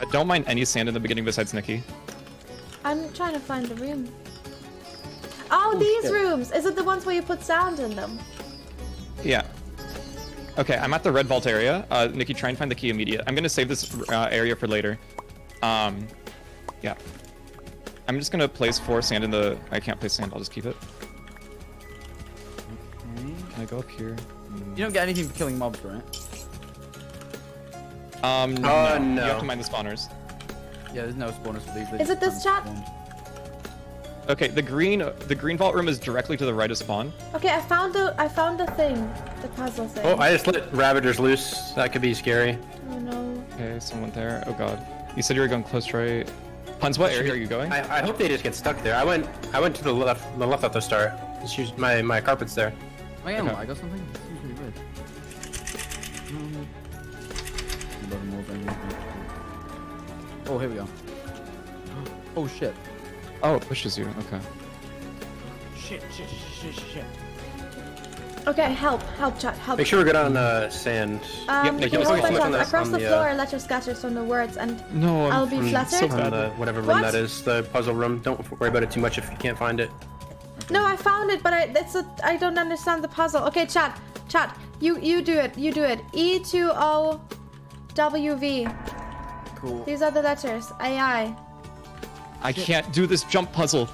I don't mind any sand in the beginning besides Nikki. I'm trying to find the room. Oh, these shit. rooms. Is it the ones where you put sound in them? Yeah. Okay, I'm at the red vault area. Uh, Nikki, try and find the key immediate. I'm gonna save this uh, area for later. Um, yeah. I'm just gonna place four sand in the. I can't place sand. I'll just keep it. Can I go up here? You don't get anything for killing mobs, right? Um, no, Uh, You have to mind the spawners. Yeah, there's no spawners for these. Is it this chat? of spawn. Okay, the green the green vault room is directly to the right of spawn. Okay, I found the I found the thing, the puzzle thing. Oh, I just let Ravagers loose. That could be scary. Oh no. Okay, someone there. Oh god. You said you were going close right. Punz, what area are you going? I, I hope they just get stuck there. I went I went to the left the left at the start. Just use my my carpet's there. Oh, Am I getting Okay. lag or something? This seems really weird. Eleven more things. Oh, here we go. Oh shit. Oh, it pushes you. Okay. Shit, shit, shit, shit, shit. Okay, help, help, chat, help. Make sure we're good on uh, sand. Um, Yep, you Nick, can you'll hold see that it on across the the, uh, floor and let your scatters on the words, and No, I'm I'll be I'm flattered. so on bad. the whatever room What? that is, the puzzle room. Don't worry about it too much if you can't find it. No, I found it, but I, it's a, I don't understand the puzzle. Okay, chat, chat, you you do it, you do it. E two O W V. Cool. These are the letters. AI. I can't do this jump puzzle.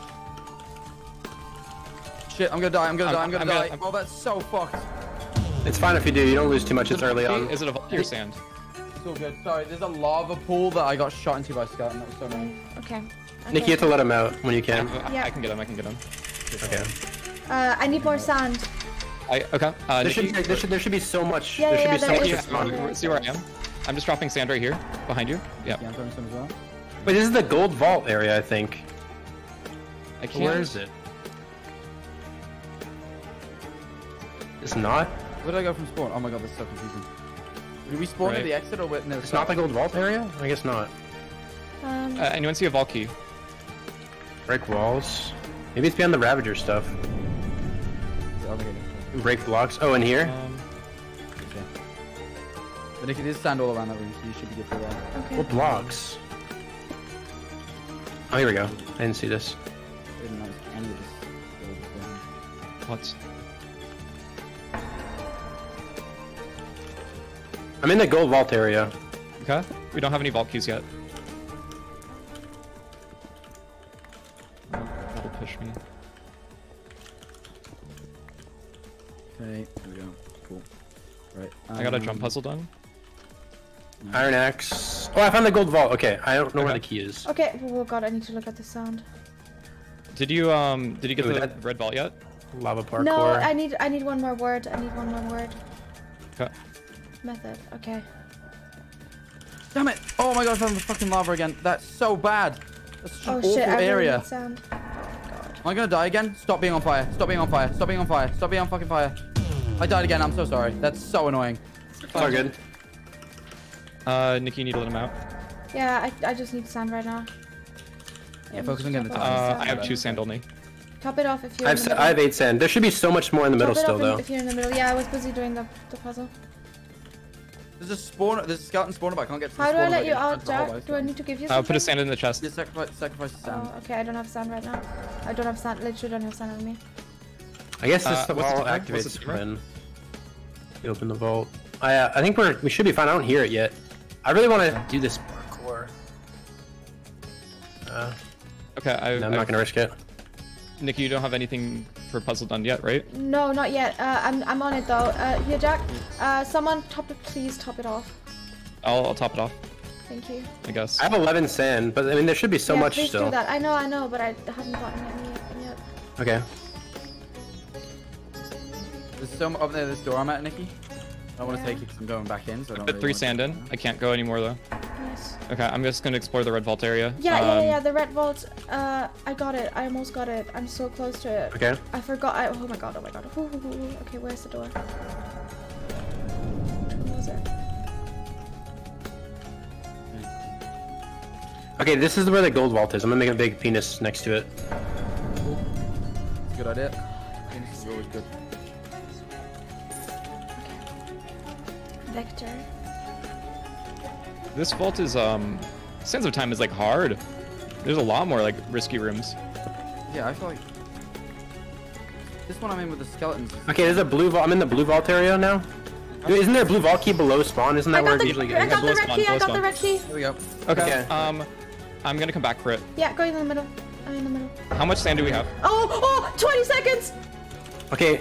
Shit, I'm gonna die, I'm gonna I'm- die, I'm gonna I'm die. gonna- Oh, that's so fucked. It's fine if you do. You don't lose too much. It's early on. Is it a vault or sand? It's all good. Sorry, there's a lava pool that I got shot into by Scout, and that was so annoying. Okay. Nick, you have to let him out when you can. I, Yeah. I can get him. I can get him. Okay. Uh, I need more sand. I okay. Uh, There should, there should there should be so much. Yeah, there should yeah, be so much. is. Yeah. see where I am? I'm just dropping sand right here behind you. Yeah. Yeah, I'm throwing some as well. Wait, this is the gold vault area, I think. I can't. Where is it? It's not. Where did I go from spawn? Oh my god, this is so confusing. Did we spawn Right. at the exit or wait, no? It's not the gold vault area. I guess not. Um, Uh, anyone see a vault key? Break walls. Maybe it's beyond the Ravager stuff. Over here. Break blocks. Oh, in here. Um, But if it is sand all around that room, so you should be good for that. okay. What blocks? Oh, here we go. I didn't see this. I didn't notice any of this. what? I'm in the gold vault area. Okay. We don't have any vault keys yet. That'll push me. Okay, there we go. Cool. Right. I got a um, jump puzzle done. Iron axe. Oh, I found the gold vault. Okay, I don't know where the key is. Okay. Oh god, I need to look at the sound. Did you um did you get Ooh, the that- red vault yet? Lava parkour. No, I need I need one more word. I need one more word. Okay. Method. Okay. Damn it! Oh my god, I found the fucking lava again. That's so bad. That's such Oh an awful shit! I really area. need sound. Am I gonna die again? Stop being on fire. Stop being on fire. Stop being on fire. Stop being on fucking fire. I died again. I'm so sorry. That's so annoying. It's all good. Uh, Nikki, you need to let him out. Yeah, I, I just need sand right now. Yeah, focus on getting the Top it time. off Uh, I have two sand only. Top it off if you're I in have, the middle. I have eight sand. There should be so much more in the middle Top it still, off in- though. If you're in the middle. Yeah, I was busy doing the, the puzzle. There's a spawn. There's a skeleton spawner, but I can't get to the How do I spawner let by you getting out, trapped the Jack? Do I need to give you Uh, something? put a sand in the chest. Yeah, sacrifice, sacrifice the sand. Oh, okay, I don't have sand right now. I don't have sand. Literally don't have sand on me. I guess this Uh, the what's the vault timer? What's activates timer? when you open the vault. I uh, I think we're we should be fine. I don't hear it yet. I really want to do this parkour. Uh, Okay, I, no, I'm not gonna risk it. Nikki, you don't have anything for puzzle done yet, right? No, not yet. Uh, I'm, I'm on it though. Uh, here, Jack. Uh, someone top it, please top it off. I'll, I'll top it off, Thank you. I guess. I have 11 sand, but I mean there should be so yeah, much please still. do that. I know, I know, but I haven't gotten any yet. Okay. There's some up there. This door I'm at, Nikki. I don't want to take it because I'm going back in. So I don't Put really three sand in. I can't go anymore though. Nice. Okay, I'm just gonna explore the red vault area. Yeah, yeah, Um, yeah, yeah. The red vault. Uh, I got it. I almost got it. I'm so close to it. Okay. I forgot. I, oh my god. Oh my god. Ooh, ooh, ooh, ooh. Okay, where's the door? Where was it? Okay, this is where the gold vault is. I'm gonna make a big penis next to it. Good idea. Penis is always good. Vector. This vault is um, Sands of Time is like hard. There's a lot more like risky rooms. Yeah, I feel like this one I'm in with the skeletons. Okay, there's a blue vault. I'm in the blue vault area now. Dude, isn't there a blue vault key below spawn? Isn't that I where got it the, usually I goes? got the red key. I got the red key. Here we go. Okay. Okay. Um, I'm gonna come back for it. Yeah, go in the middle. I'm in the middle. How much sand do we have? Oh, oh, 20 seconds. Okay.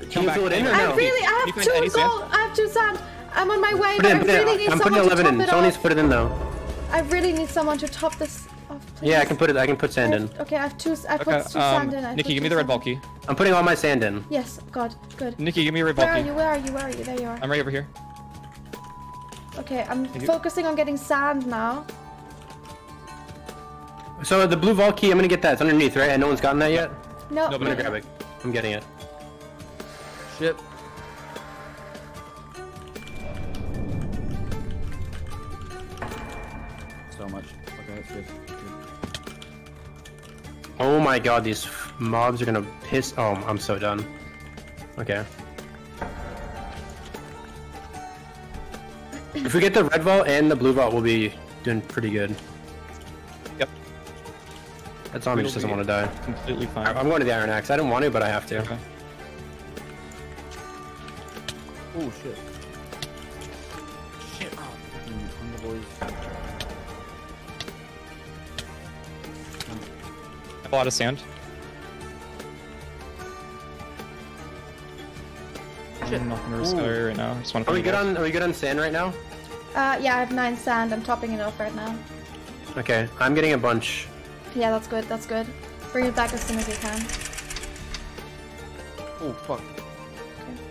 Can Come you back. fill it in or no? I really, I have find any two sand? gold. I have two sand. I'm on my way, Put but it I in, put it really need I'm someone putting to 11 top in. it Someone needs off. to put it in though. I really need someone to top this off. Please. Yeah, I can put it. I can put sand in. Okay, I have two. I put two Um, sand in. I Nikki, give me the red sand vault in. key. I'm putting all my sand in. Yes, God, good. Nikki, give me a red ball Where vault are you? Where are you? Where are you? There you are. I'm right over here. Okay, I'm Thank you. focusing on getting sand now. So the blue vault key, I'm gonna get that. It's underneath, right? And no one's gotten that yet. No. I'm gonna grab it. I'm getting it. Shit. Oh my god, these f- mobs are gonna piss. Oh, I'm so done. Okay. If we get the red vault and the blue vault, we'll be doing pretty good. Yep. That zombie We'll just doesn't want to die. Completely fine. I- I'm going to the Iron Axe. I don't want to, but I have to. Oh shit. Shit. A lot of sand. Shit. I'm not gonna risk Ooh. right now. I just want to. Are we good on? Are we good on sand right now? Uh, yeah, I have nine sand. I'm topping it off right now. Okay, I'm getting a bunch. Yeah, that's good. That's good. Bring it back as soon as you can. Oh fuck.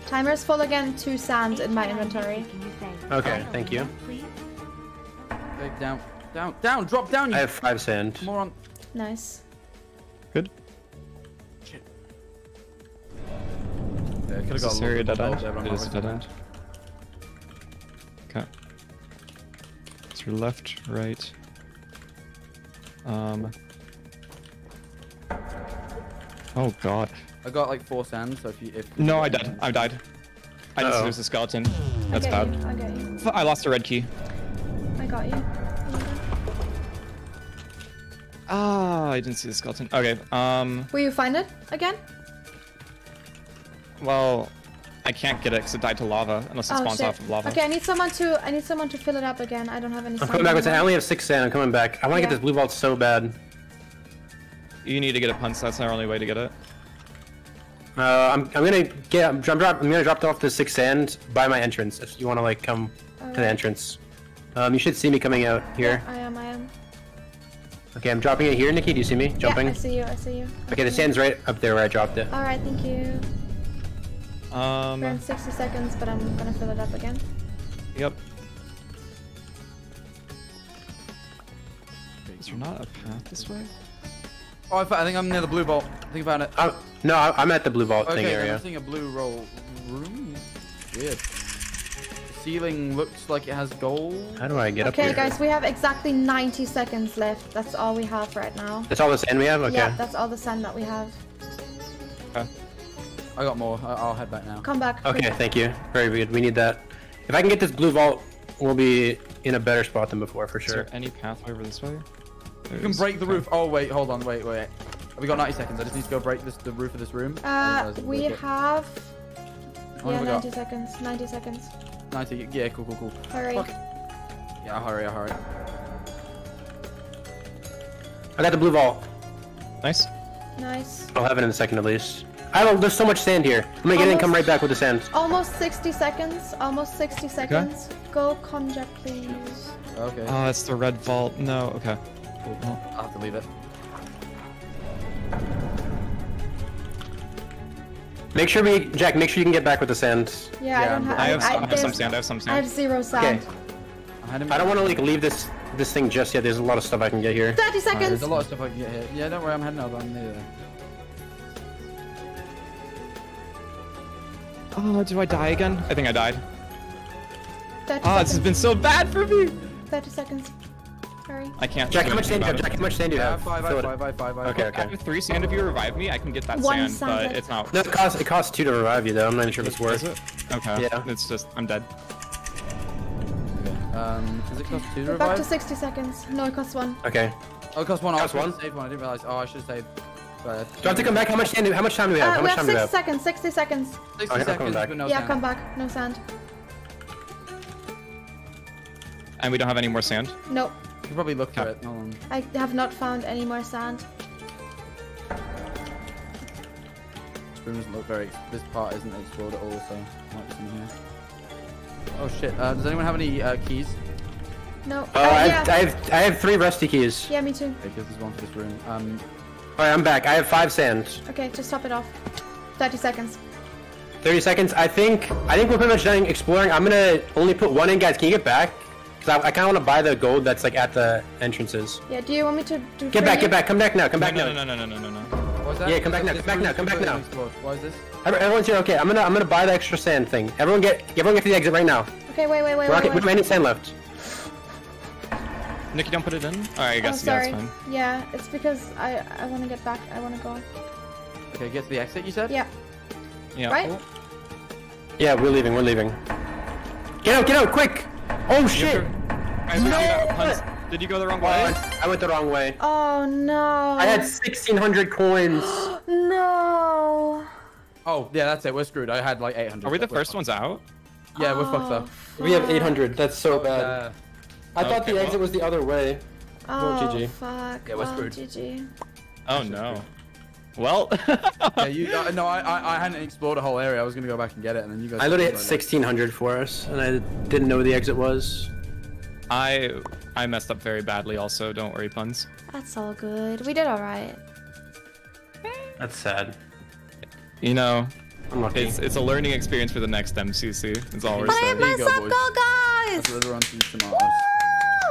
Timer's full again. Two sand in my inventory. Okay, thank you. Down, down, down. Drop down. You I have five sand. moron. Nice. Good. Yeah, I could have got this a area little dead end? there, It is a dead end. Okay. So left, right. Um. Oh god. I got like four sand, so if you if No, I died. I died. I just Uh-oh. there's a skeleton. That's I bad. you. I get you. F- I lost a red key. I got you. Ah, I didn't see the skeleton. Okay. Um. Will you find it again? Well, I can't get it because it died to lava unless it oh spawns shit. off of lava. Okay, I need someone to. I need someone to fill it up again. I don't have any. I'm sand coming back with sand. I only have six sand. I'm coming back. I want to Yeah. get this blue vault so bad. You need to get a punch. That's our only way to get it. Uh, I'm, I'm gonna get. I'm, drop, I'm gonna drop off the six sand by my entrance. If you want to like come to the entrance. Um, you should see me coming out here. I am, I am. Okay, I'm dropping it here, Nikki. Do you see me jumping? Yeah, I see you, I see you. Okay, the sand's right up there where I dropped it. Alright, thank you. Um. We're in 60 seconds, but I'm gonna fill it up again. Yep. Is there not a path this way? Oh, I, I think I'm near the blue vault. I think I found it. I'm, no, I- I'm at the blue vault okay, thing then area. I'm seeing a blue roll room. Weird. The ceiling looks like it has gold. How do I get up Okay, guys, we have exactly 90 seconds left. That's all we have right now. That's all the sand we have? Okay. Yeah, that's all the sand that we have. Okay. I got more. I- I'll head back now. Come back. Okay, quick. thank you. Very good. We need that. If I can get this blue vault, we'll be in a better spot than before, for Is sure. there any path over this way? You can break the roof. Oh wait, hold on, wait, wait. We got 90 seconds. I just need to go break this the roof of this room. Uh, we have... Yeah, 90 seconds. 90 seconds. 90. Yeah, cool, cool, cool. Hurry. Fuck. Yeah, I'll hurry, I'll hurry. I got the blue vault. Nice. Nice. I'll have it in a second at least. I don't. There's so much sand here. I'm gonna get in and come right back with the sand. Almost 60 seconds. Almost 60 seconds. Go conjure, please. Okay. Oh, that's the red vault. No, okay. Cool. I'll have to leave it. Make sure we, Jack. Make sure you can get back with the sand. Yeah, I don't have... I have, some, I have some sand. I have some sand. I have zero sand. Okay. I don't want to like leave this this thing just yet. There's a lot of stuff I can get here. 30 seconds. There's a lot of stuff I can get here. Yeah, don't worry, I'm heading over. I'm near there. Oh, do I die again? I think I died. 30 Oh, this has been so bad for me. 30 seconds. Hurry. I can't. Jack, how much sand do you have? anything Jack, how much sand do you have? five, Fill five, it. five, five, five, five. Okay, I okay. have three sand. If you revive me, I can get that One sand, sand but it's not. No, it costs it costs two to revive you though. I'm not even sure if it's worth Is it? Okay. Yeah. It's just I'm dead. Um, does it cost two to We're back to 60 seconds. No, it costs one. Okay. Oh, it costs one. Costs I one? one. Save one. I didn't realize. Oh, I should have saved. Right. Do I have to come back? How much sand? How much time do we have? Uh, how we have time do we have? seconds. 60 seconds. 60 Okay, seconds, back. no yeah, sand. come back. No sand. And we don't have any more sand. Nope. You can probably look for it. Hold on. I have not found any more sand. This room doesn't look very. This part isn't explored at all, so might be some here. Oh shit! Uh, does anyone have any uh, keys? No. Oh, Uh, I, yeah. have, I have I have three rusty keys. Yeah, me too. Okay, give this one for this room. Um, All right, I'm back. I have five sands. Okay, just top it off. 30 seconds. 30 seconds. I think I think we're pretty much done exploring. I'm gonna only put one in, guys. Can you get back? Cause I, I kind of want to buy the gold that's like at the entrances. Yeah, do you want me to do Get back, you? get back, come back now, come back now. no, now. no, no, no, no, no, no. what is that? Yeah, come back now, come back now, come back now. unexplored. Why is this? Every- Everyone's here. Okay, I'm gonna I'm gonna buy the extra sand thing. Everyone get everyone get to the exit right now. Okay, wait, wait, wait, We're not wait. get- we have any sand left. Nikki, don't put it in. All right, I Oh, guess yeah, sorry. it's fine. Yeah, it's because I I want to get back. I want to go. Okay, get to the exit. You said? Yeah. Yeah. Right? cool. Yeah, we're leaving. We're leaving. Get out! Get out! Quick! Oh shit! Guys, we got Huns- Did you go the wrong way? I went the wrong way. Oh no. I had 1,600 coins. no. Oh, yeah, that's it. We're screwed. I had like 800. Are we the We're first ones out? fucked. Yeah, we're fucked up. We have 800. That's so Oh, bad. yeah. I thought Okay, the exit well. was the other way. Oh, GG. fuck. Yeah, we're well, screwed. GG. Oh no. Well, yeah, you. Uh, no, I, I, I hadn't explored a whole area. I was gonna go back and get it, and then you guys. I literally had explored it. 1,600 for us, and I didn't know where the exit was. I I messed up very badly. Also, don't worry, Punz. That's all good. We did all right. That's sad. You know, Unlucky. it's it's a learning experience for the next MCC. It's all we're But I have saying. my you go, sub boys. goal, guys. That's where everyone's eating tomatoes.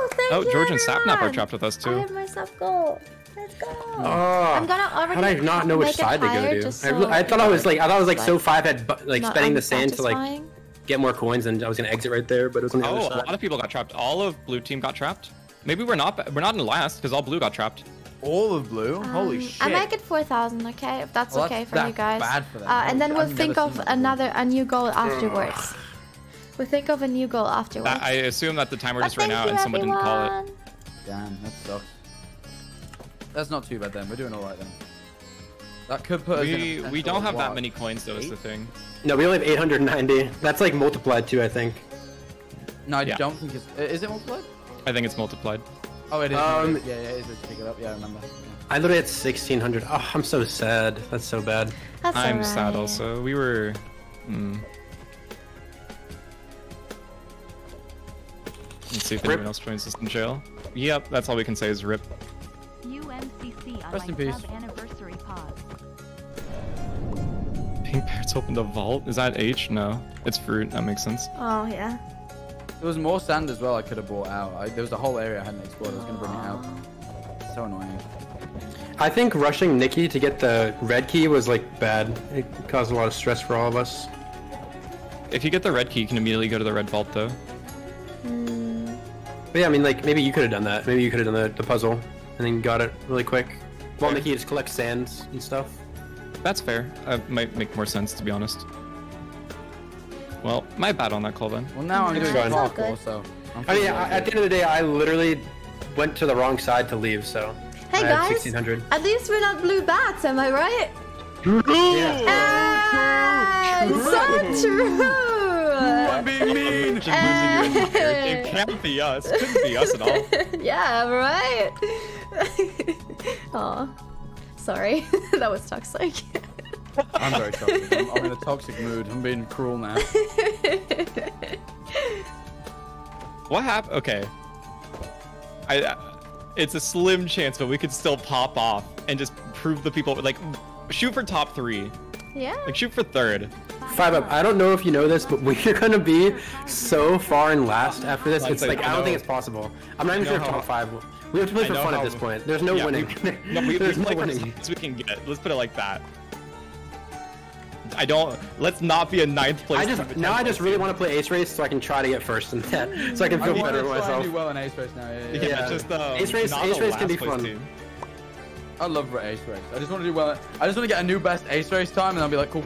Woo! Thank Oh, you, George and Sapnap are trapped with us too. I have my sub goal. Let's go. Oh, I'm gonna already How did I not know which side to go to? just I, so I thought I was like, I thought I was like so five had like not spending the sand to like get more coins, and I was gonna exit right there, but it was on the Oh, other a lot of people got trapped. All of blue team got trapped. Maybe we're not. We're not in last because all blue got trapped. All of blue? Holy Um, shit. I might get 4,000, okay? If that's Well, okay that's- for you that's guys. bad for them. Uh, and then I've we'll think of another a new goal afterwards. We'll think of a new goal afterwards. I I assume that the timer But just ran out you, and someone didn't call it. Damn, that sucks. That's not too bad then. We're doing all right then. That could put us in a We we don't of have that many coins though. Is the thing. No, we only have 890. That's like multiplied too, I think. No, I Yeah. don't think it's. uh, Is it multiplied? I think it's multiplied. Oh, it is. Um, yeah, yeah, it is. Let's pick it up. Yeah, I remember. I literally had 1600. Oh, I'm so sad. That's so bad. That's I'm sad also. We were. Hmm. Let's see if Rip. anyone else joins us in jail. Yep, that's all we can say is rip. UMCC on Rest in peace. anniversary pause. Pink Parrots opened a vault. Is that H? No. It's fruit. That makes sense. Oh yeah. There was more sand as well I could have brought out. I, there was a whole area I hadn't explored. I was going to bring it out. So annoying. I think rushing Nikki to get the red key was like bad. It caused a lot of stress for all of us. If you get the red key, you can immediately go to the red vault, though. But yeah, I mean, like maybe you could have done that. Maybe you could have done the, the puzzle and then got it really quick. While Fair. Nikki just collects sands and stuff. That's fair. That might make more sense, to be honest. Well, my bad on that call then. Well, now I'm It's doing fine. parkour, so. I'm I mean, I, at the end of the day, I literally went to the wrong side to leave, so Hey I had guys, 1600. at least we're not blue bats, am I right? Yeah. Ah, so true. I'm being mean. Just losing your It can't be us. It couldn't be us at all. yeah, right. Aw, sorry, that was toxic. I'm very toxic. I'm, I'm in a toxic mood. I'm being cruel now. What happened? Okay. I. uh, It's a slim chance, but we could still pop off and just prove the people like shoot for top three. Yeah. Like shoot for third. 5up. I don't know if you know this, but we're gonna be so far in last after this. Like, It's like I I don't know. think it's possible. I'm not even sure if top five. We have to play for know fun at this point. There's no Yeah, we- winning. no, we, we There's no for as winning. as we can get. Let's put it like that. I don't. Let's not be a ninth place. I just now I just really want to play Ace Race so I can try to get first in that, so I can feel I want better to about try and myself. do well in Ace Race now. Yeah, yeah, Yeah, yeah. just um, Ace Race- Ace Race can be fun. team. I love Ace Race. I just want to do well. I just want to get a new best Ace Race time, and I'll be like, cool.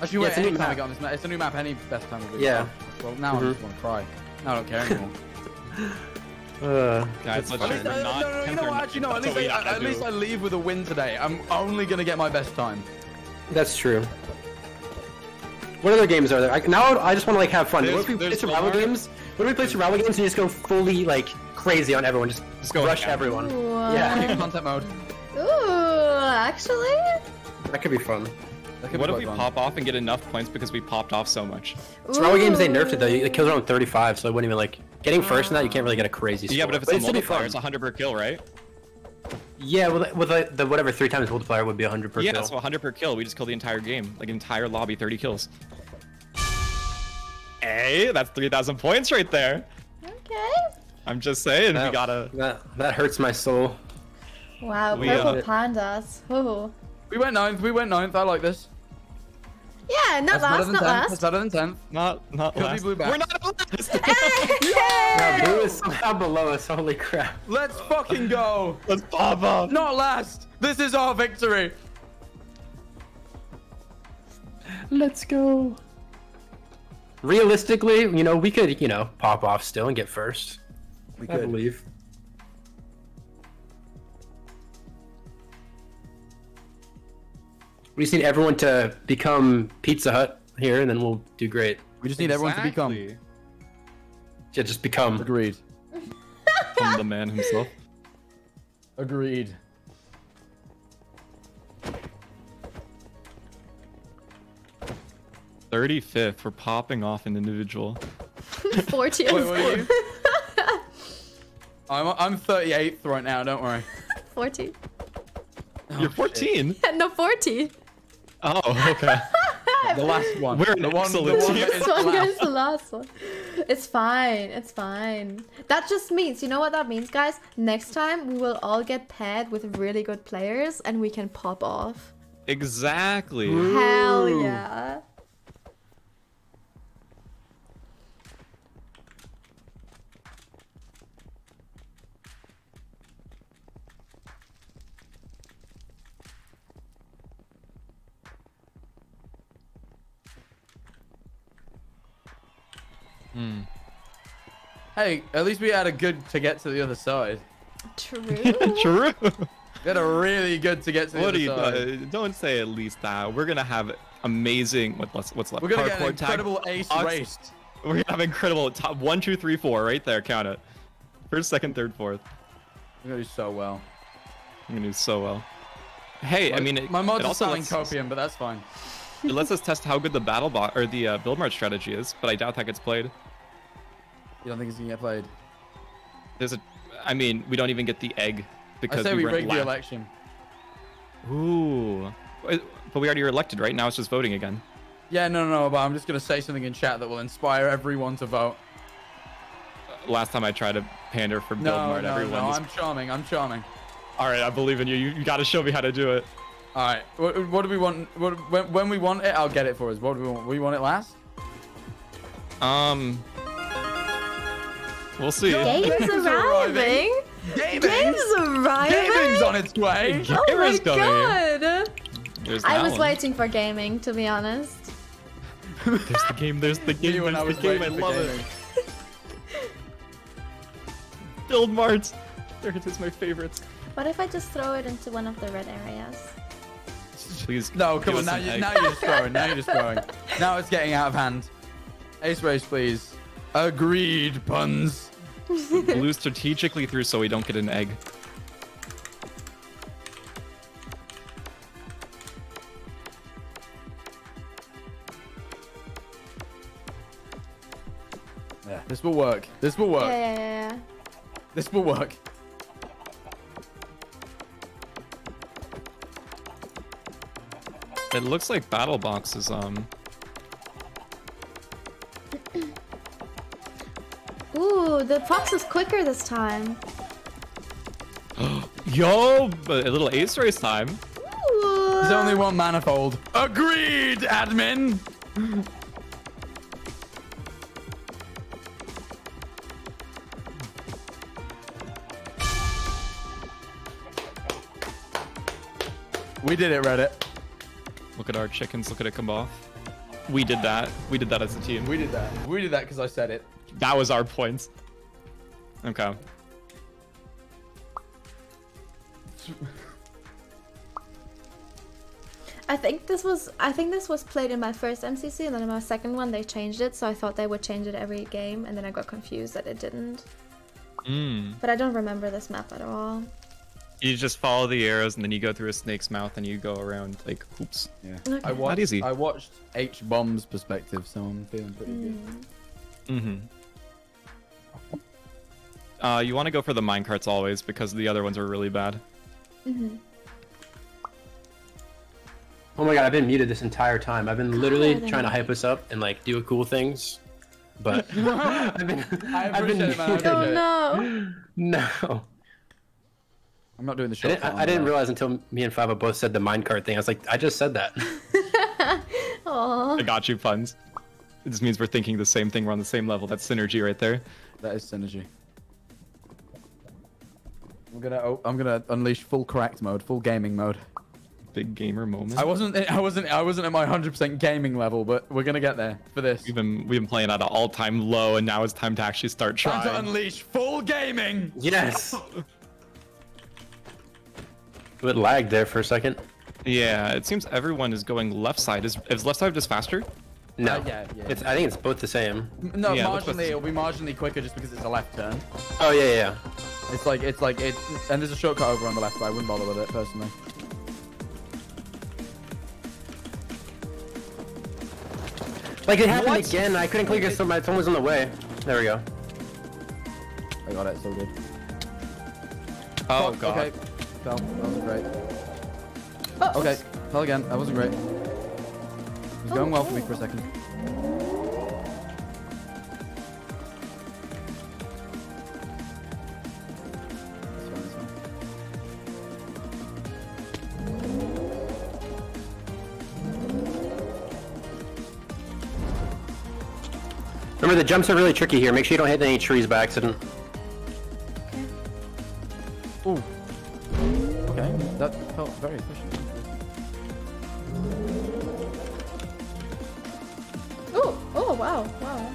Actually, Yeah, wait, it's a new any time I map. get on this map, it's a new map. Any best time will be. Yeah. Well, now I Mhm. just want to cry. Now I don't care anymore. Uh, Guys, let's At just least, I, not no, no, you know what? Actually, no. At least, I, gotta at least. I leave with a win today. I'm only gonna get my best time. That's true. What other games are there? I, now I just want to like have fun. There's- what if we play survival games? What if we play survival games and just go fully like crazy on everyone? Just, Just go rush everyone. Ooh, Yeah, uh, Content mode. Ooh, actually. that could be fun. That could What be if we fun. pop off and get enough points because we popped off so much? Survival games they nerfed it though. It kills around 35, so it wouldn't even like getting first in that. You can't really get a crazy. Yeah, but if it's a it'd still be multiplier, fun. it's 100 per kill, right? Yeah, with with the, the whatever three times multiplier would be 100 per yeah, kill. Yeah, so 100 per kill. We just kill the entire game, like entire lobby, 30 kills. Hey, that's 3,000 points right there. Okay. I'm just saying, we gotta. That that hurts my soul. Wow, We, purple uh, pandas. Ooh. We went ninth. We went ninth. I like this. Yeah, not That's last, not tenth. last. That's better than tenth. Not, not Could be last. blue back. We're not last. Yeah, blue is somehow below us. Holy crap! Let's fucking go. Let's pop up. Not last. This is our victory. Let's go. Realistically, you know, we could, you know, pop off still and get first. We I could. believe. We just need everyone to become Pizza Hut here, and then we'll do great. We just need everyone to become. Yeah, just become. Agreed. From the man himself. Agreed. Thirty-fifth for popping off an individual. 40 Wait, what are you? I'm I'm 38th right now. Don't worry. 40. You're 14. no, 40. Oh, okay. The last one. We're the one, the one that is This one last. is the last one. It's fine. It's fine. That just means, you know what that means, guys? Next time we will all get paired with really good players and we can pop off. Exactly. Hell yeah. Hmm. Hey, at least we had a good to get to the other side. True. True. We had a really good to get to the What other do you? side. Uh, don't say at least that. We're gonna have amazing. What, what's what's left? We're gonna get an Parkour tag incredible ace box. race. We're gonna have incredible top one, two, three, four right there. Count it. First, second, third, fourth. We're gonna do so well. I'm gonna do so well. Hey, I mean, it, my mod's it also selling copium, but that's fine. it lets us test how good the battle bot or the uh, build mart strategy is, but I doubt that gets played. You don't think it's gonna get played? There's a. I mean, we don't even get the egg I because say we, rigged the election. Ooh. But we already were elected, right? Now it's just voting again. Yeah, no, no, no, but I'm just gonna say something in chat that will inspire everyone to vote. Last time I tried to pander for No, Mart, no, everyone no, was- I'm charming. I'm charming. All right, I believe in you. You, you got to show me how to do it. All right. What, what do we want? What, when, when we want it, I'll get it for us. What do we want? We want it last. Um. We'll see. Games arriving. Gaming. Games arriving. Gaming's on its way. Oh my Gamer's coming. god. There's I was one. waiting for gaming, to be honest. There's the game. There's the game. when I was the game. I waiting for love gaming. it. Build Mart. There it is, my favorites. What if I just throw it into one of the red areas? Please. No, come on. Now, you, now you're just growing. Now you're just growing. Now it's getting out of hand. Ace race, please. Agreed, Punz. Blue strategically through so we don't get an egg. Yeah, this will work. This will work. Yeah, yeah, yeah, yeah. This will work. It looks like Battle Box is um. Ooh, the fox is quicker this time. Yo, a little ace race time. There's only one manifold. Agreed, admin. We did it, Reddit. Look at our chickens. Look at it come off. We did that. We did that as a team. We did that. We did that because I said it. That was our points. Okay. I think this was I think this was played in my first MCC, and then in my second one they changed it. So I thought they would change it every game, and then I got confused that it didn't. Mm. But I don't remember this map at all. You just follow the arrows and then you go through a snake's mouth and you go around like hoops. Yeah. Okay. I watched, Not easy. I watched HBomb's perspective, so I'm feeling pretty good. Mm. Uh, you want to go for the minecarts always because the other ones are really bad. Mm-hmm. Oh my god, I've been muted this entire time. I've been literally God, trying to hype us up and like do cool things, but I've been I I've been appreciate it. I muted. Oh no. No, I'm not doing the I didn't, I, I didn't realize until me and Fava both said the minecart thing. I was like, I just said that. Aw. I got you, Punz. It just means we're thinking the same thing. We're on the same level. That's synergy right there. That is synergy. I'm gonna oh, I'm gonna unleash full correct mode, full gaming mode. Big gamer moment. I wasn't I wasn't I wasn't at my 100% gaming level, but we're gonna get there for this. We've been we've been playing at an all time low, and now it's time to actually start Time to unleash full gaming. yes. It lagged there for a second. Yeah, it seems everyone is going left side. Is is left side just faster? No, Uh, yeah, yeah. it's. I think it's both the same. No, Yeah, marginally it'll be marginally quicker just because it's a left turn. Oh yeah, yeah. It's like it's like it and there's a shortcut over on the left, but I wouldn't bother with it personally. Like it happened What? again. I couldn't click it, so my phone was on the way. There we go. I got it, it's all good. Oh Fuck, god. Okay. Fell. That wasn't great. Oh, Okay. oops. Fell again. That wasn't great. It was going well for me for a second. Remember the jumps are really tricky here. Make sure you don't hit any trees by accident. Ooh. Okay. That felt very efficient. Oh, oh wow, wow.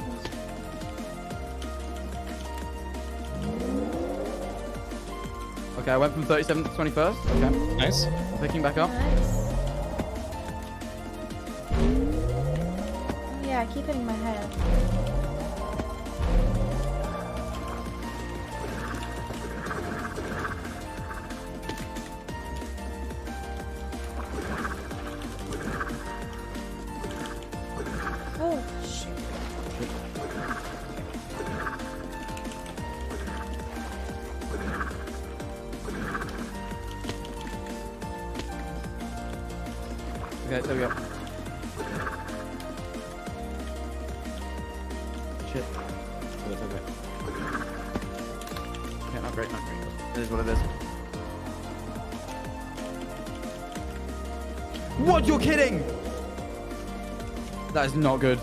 Okay, I went from 37th to 21st. Okay. Nice. Picking back up. Nice. Yeah, I keep hitting my head. That is not good.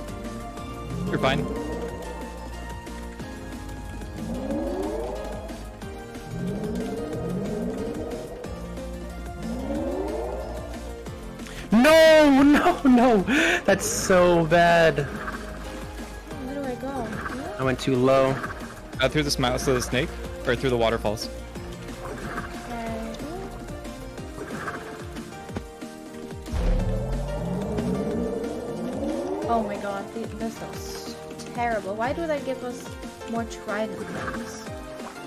You're fine. No, no, no. That's so bad. Where do I go? I went too low. Uh, through the mouse of the snake, or through the waterfalls. Why do they give us more trident things?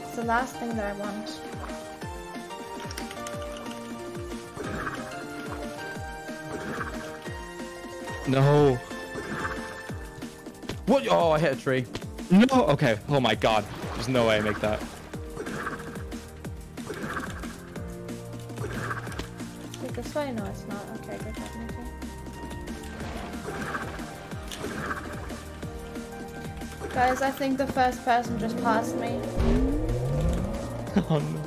It's the last thing that I want. No. What? Oh, I hit a tree. No. Okay. Oh my god. There's no way I make that. Guys, I think the first person just passed me. Oh no.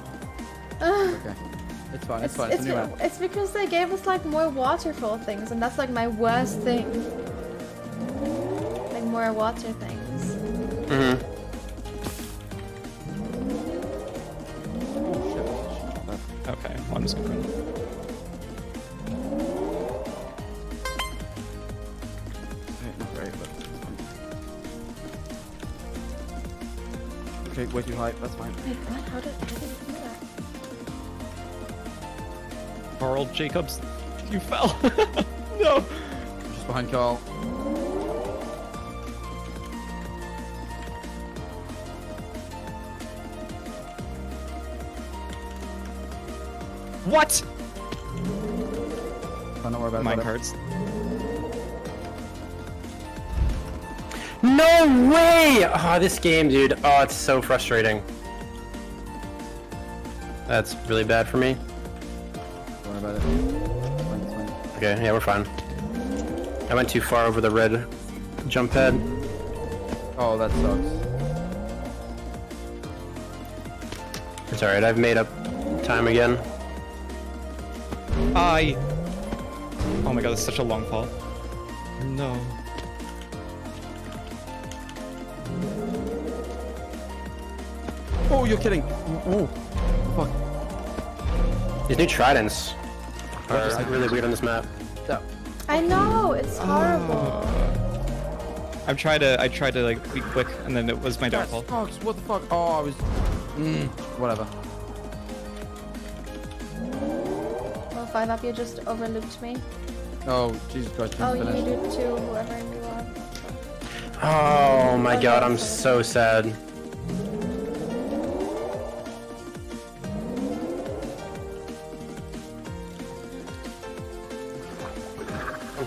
Ugh. Okay. It's fine, it's, It's, fine. It's, it's, a new map. it's because they gave us like more waterfall things, and that's like my worst thing. Like more water things. Mm-hmm. Okay. Jacobs, you fell. no. Just behind Karl. What? Fine, don't worry about. Mine cards. No way! Oh, this game, dude. Oh, it's so frustrating. That's really bad for me. Okay, yeah, we're fine. I went too far over the red jump pad. Oh, that sucks. It's alright, I've made up time again. I. Oh my god, that's such a long fall. No. Oh, you're kidding. Oh, fuck. These new tridents are really weird on this map. So. I know, it's horrible. I've tried to. I tried to like be quick, and then it was my That downfall. sucks. What the fuck? Oh, I was. Mm, whatever. Well, 5up, you just overlooked me. Oh, Jesus Christ. Oh, I'm you finished. do too, whoever you are. Oh my god, I'm so sad.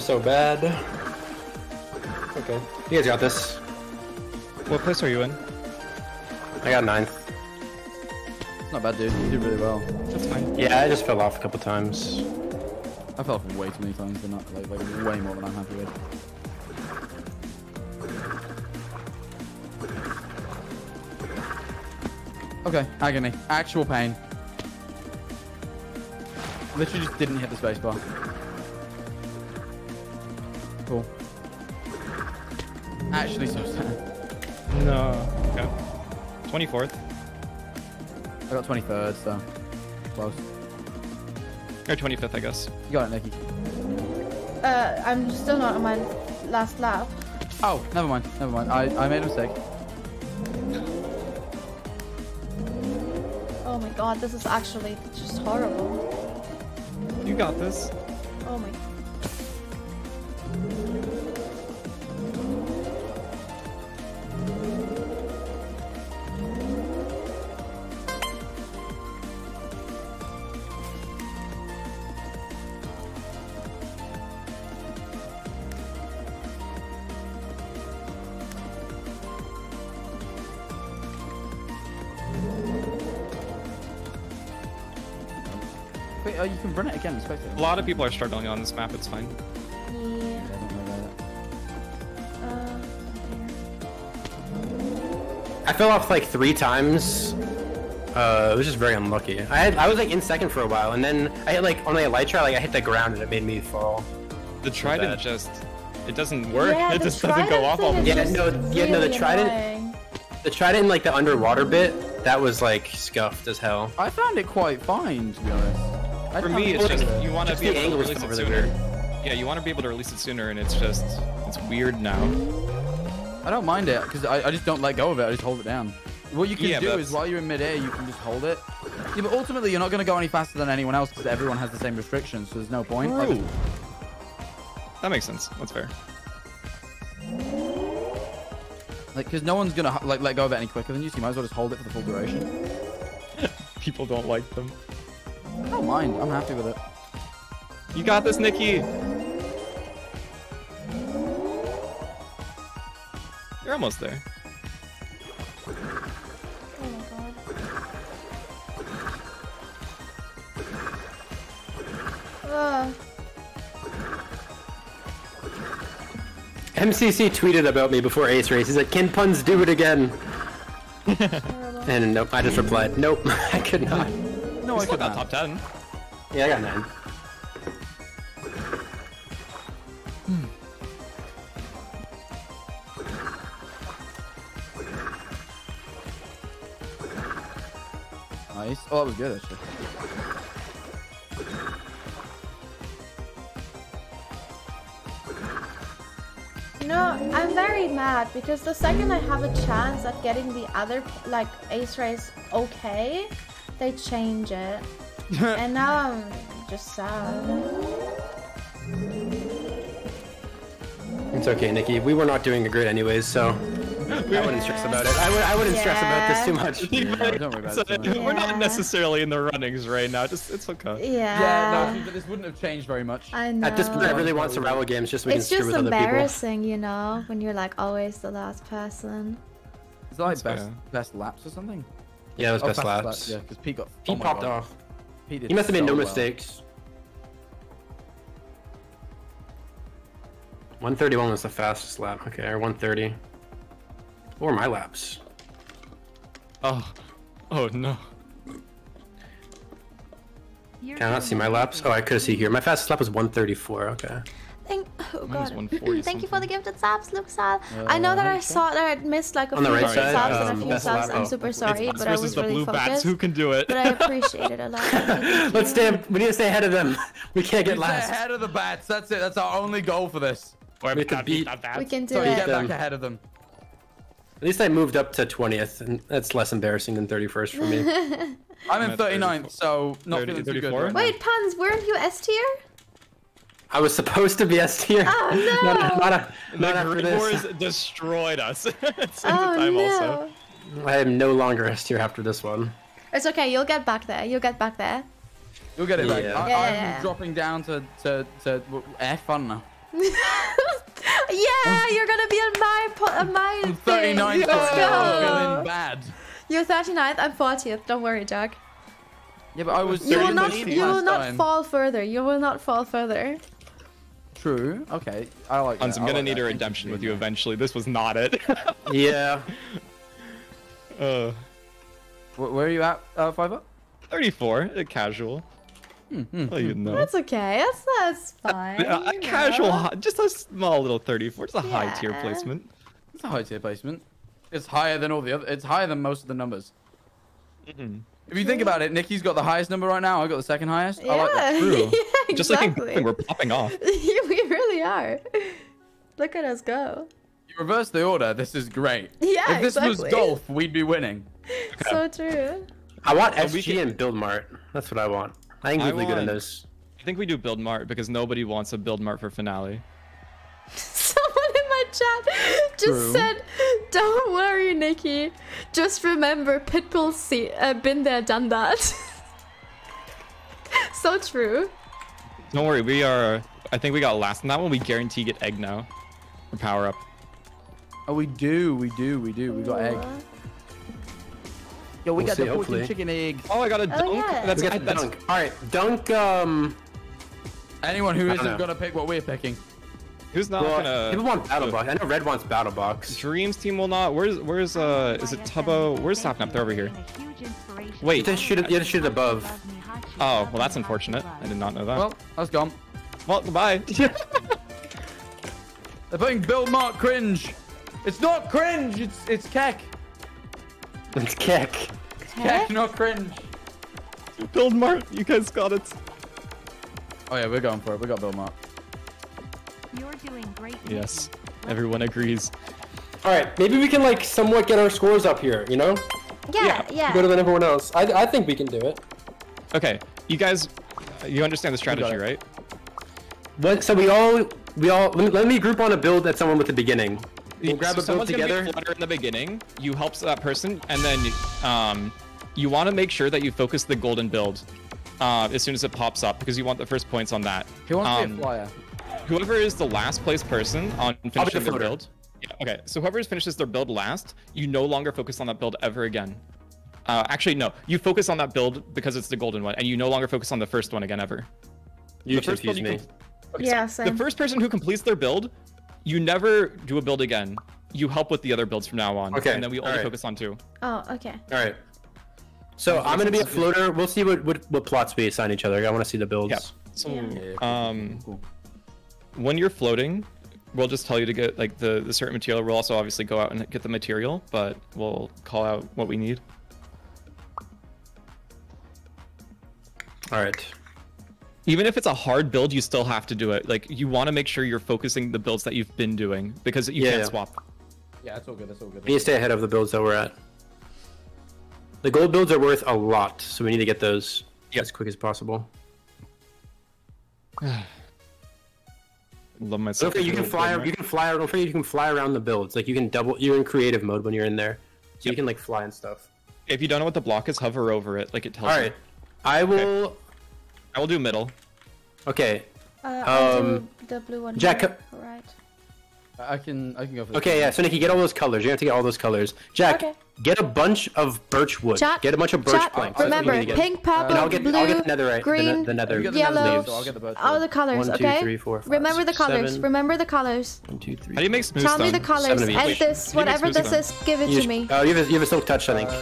So bad. Okay. You guys got this. What place are you in? I got ninth. It's not bad, dude. You did really well. That's fine. Yeah, I just fell off a couple times. I fell off way too many times, but not like, like way more than I'm happy with. Okay, agony. Actual pain. Literally just didn't hit the spacebar. Cool. Actually so sad. No. Okay. 24th. I got 23rd, so close. Or 25th, I guess. You got it, Nikki. Uh, I'm still not on my last lap. Oh, never mind, never mind. I, I made a mistake. Oh my god, this is actually just horrible. You got this. Run it again. Expect A lot of people are struggling on this map. It's fine. Yeah. I fell off like three times. Uh, it was just very unlucky. I had, I was like in second for a while, and then I hit like on the light try, like I hit the ground and it made me fall. The trident bad. just it doesn't work. Yeah, it just doesn't go off all the thing Yeah, no, just yeah, no, the trident, annoying. the trident in like the underwater bit, that was like scuffed as hell. I found it quite fine, to be honest. For me, it's just you want to be able to release it sooner. Yeah, you want to be able to release it sooner, and it's just it's weird now. I don't mind it because I, I just don't let go of it. I just hold it down. What you can Yeah, do is while you're in midair, you can just hold it. Yeah, but ultimately, you're not going to go any faster than anyone else because everyone has the same restrictions. So there's no point. Like, That makes sense. That's fair. like, because no one's gonna like let go of it any quicker than you. So you might as well just hold it for the full duration. People don't like them. I don't mind. I'm happy with it. You got this, Nikki. You're almost there. Oh my god. Ugh. MCC tweeted about me before Ace Race. He's like, "Can Punz do it again?" and nope, I just replied, "Nope, I could not." No, I Still could got not. top ten. Yeah, I got nine. Hmm. Nice. Oh, that was good actually. You know, I'm very mad because the second I have a chance at getting the other, like, Ace Race okay, they change it. and now I'm just sad. It's okay, Nikki. We were not doing a grid anyways, so I wouldn't stress about it. I, would, I wouldn't stress about this too much. don't worry about So, it. too much. We're not necessarily in the runnings right now. Just it's okay. Yeah. Yeah, no, but this wouldn't have changed very much. I know. At this point, I really want survival games just so we it's can screw just with other people. embarrassing, you know, when you're like always the last person. Is that like That's best fair. best laps or something? Yeah, it was Oh, best fastest laps. Yeah, because Pete got. He oh popped God. off. Pete did He must have made so no well. mistakes. 131 was the fastest lap. Okay, or 130. What were my laps? Oh, oh no. Can I not see my laps? Oh, I could see here. My fastest lap was 134. Okay. Thank, oh Mine god. 140 Thank you for the gifted subs, Luke Sal. I know that I saw that I missed like a On few right gifted side, subs um, and a few best subs. lap- I'm oh, super sorry, Us but I versus was the really blue focused. bats. Who can do it? But I appreciate it a lot. Let's stay. We need to stay ahead of them. We can't get Get last. ahead of the bats. That's it. That's our only goal for this. Or We have to beat. We can do So you it. get back ahead of them. At least I moved up to 20th, and that's less embarrassing than 31st for me. I'm in at 39th, so not 30 feeling too good. right. Wait, Punz, weren't you S tier? I was supposed to be S tier. Oh, no. not, not, a, The not after this. Wars destroyed us at the Oh time no. also. I am no longer S tier after this one. It's okay. You'll get back there. You'll get back there. You'll get it back. I, Yeah. I'm dropping down to to to F. I don't know. yeah, you're gonna be on my po- on my I'm thing. 39th Let's right. I'm go. feeling bad. You're 39th. I'm 40th. Don't worry, Jack. Yeah, but I was. You will not. You will not time. fall further. You will not fall further. True. Okay. I like. Hans, that. I'm gonna like need that. a Thank you redemption with doing you eventually. This was not it. Yeah. uh, that. Wh- Where are you at, uh, Fiverr? 34, uh, casual. Hmm, Oh, you know. That's okay. That's that's fine. Uh, a casual, know. just a small little 34. It's a high tier placement. It's a high tier placement. It's higher than all the other. It's higher than most of the numbers. Mhm. If you think about it, Nikki's got the highest number right now. I got the second highest. I like that. Yeah, True. yeah, Just like in exactly. We're popping off. we really are. Look at us go. You reverse the order. This is great. Yeah, If this was golf, we'd be winning. So true. I want we SG can- and Build Mart. That's what I want. I think I we'd be good in want- those. I think we do build mart because nobody wants a build mart for finale. Someone chat just True. said, "Don't worry, Nikki. Just remember, Pitbull see, uh, been there, done that." so true. Don't worry, we are. I think we got last in that one. We guarantee get egg now. Or power up. Oh, we do. We do. We do. We got egg. Yo, we We'll got see, the 14 hopefully. chicken egg. Oh, I got a Oh, dunk. yeah. That's, we got I, the that's dunk. All right, dunk. Um, Anyone who I don't isn't know. gonna pick what we're picking. Who's not well, gonna. people want battle box. I know red wants battle box. Dreams team will not. Where's where's uh is it Tubbo? Where's Sapnap? They're over here. You Wait. have to shoot it. You have to shoot it above. Oh well, that's unfortunate. I did not know that. Well, that's gone. well goodbye. They're putting Build Mart cringe. It's not cringe. It's it's keck. It's keck. Keck, not cringe. Build Mart, you guys got it. Oh yeah, we're going for it. We got Build Mart. You're doing great. Yes, everyone agrees. All right, maybe we can like somewhat get our scores up here. You know, Yeah, yeah. better than everyone else. I I think we can do it. Okay, you guys, you understand the strategy, right? What? So we all we all let me, let me group on a build at someone with the beginning. We'll grab So a build someone's gonna together. be flutter in the beginning. You help that person, and then um, you want to make sure that you focus the golden build uh, as soon as it pops up because you want the first points on that. Who wants to Um, be a flyer? Whoever is the last place person on the finishing their build. Yeah, okay, so whoever finishes their build last, you no longer focus on that build ever again. Uh, actually, no, you focus on that build because it's the golden one, and you no longer focus on the first one again ever. You The first build confuse me. com- Okay, so The first person who completes their build, you never do a build again. You help with the other builds from now on. Okay, And then we only alright. focus on two. Oh, okay. All right. So I'm gonna be a floater. We'll see what what, what plots we assign each other. I want to see the builds. Yeah. So, um, when you're floating, we'll just tell you to get like the the certain material. We'll also obviously go out and get the material, but we'll call out what we need. All right. Even if it's a hard build, you still have to do it. Like you want to make sure you're focusing the builds that you've been doing because you Yeah, can't yeah. swap. Yeah, that's all good. That's all good. We need to stay ahead of the builds that we're at. The gold builds are worth a lot, so we need to get those as quick as possible. Love Don't myself. forget, a you can fly. builder. You can fly. Don't forget, you can fly around the builds. Like you can double. You're in creative mode when you're in there, so you can like fly and stuff. If you don't know what the block is, hover over it like it tells All you. right. I will. I will do middle. Okay. Uh, I'll do Um, the blue one. Jack, here. Right. I can I can go for. Okay, yeah. So Nikki, get all those colors. You have to get all those colors. Jack, Okay. Get a bunch of birch wood. Chat, Get a bunch of birch chat, planks. That's what you remember, need to get. pink, purple, and I'll get, blue, I'll get the netherite, green, the, the nether the yellow, leaves, so I'll get the birch all the colors, One, two, okay? three, four, five, Remember the colors. seven. Remember the colors. One, two, three. How do you make smooth Tell me the colors. Seven of. And this, how do you make whatever this stone? is, give it You to me. just- Oh, you have a, you have a silk touch, I think. Uh,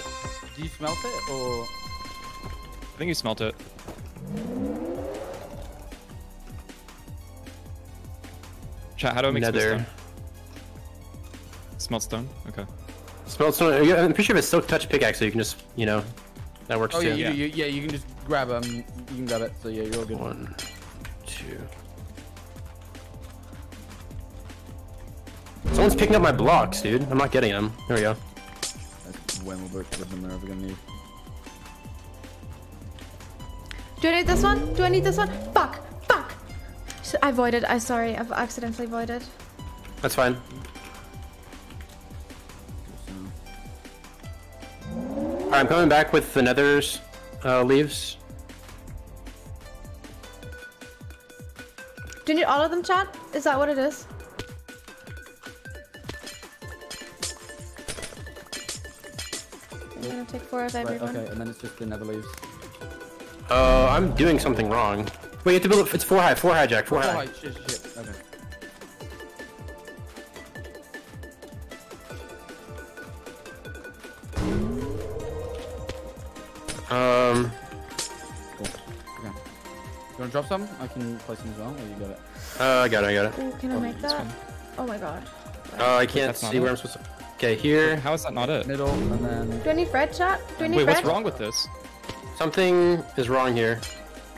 do you smelt it or? I think you smelt it. Chat, how do I make smooth Nether. stone? Smelt stone? Okay. Smell stone. I'm pretty sure if it's silk touch pickaxe, so you can just, you know, that works Oh too. yeah, you, you, yeah, you can just grab um, you can grab it. So yeah, you're all good. One, two. Someone's picking up my blocks, dude. I'm not getting them. There we go. That's way more birch wood than they're ever gonna need. Do I need this one? Do I need this one? Fuck! Fuck! I voided. I'm sorry. I've accidentally voided. That's fine. I'm coming back with the nether's uh, leaves. Do you need all of them, chat? Is that what it is? I'm gonna take four of Right, everyone. okay, and then it's just the nether leaves. Uh, I'm doing something wrong. Wait, you have to build it. It's four high, four high, Jack, four Oh, high. shit, shit, shit. Okay. Um, Cool. Okay. You wanna drop some? I can place them as well, or you got it? uh, I got it, I got it. Ooh, can I Oh, make that? one. Oh my god. Uh, I can't see where it? I'm supposed to. Okay, here. How is that not it? Middle, and then. Do I need red, chat? Do I need Wait, red? what's wrong with this? Something is wrong here.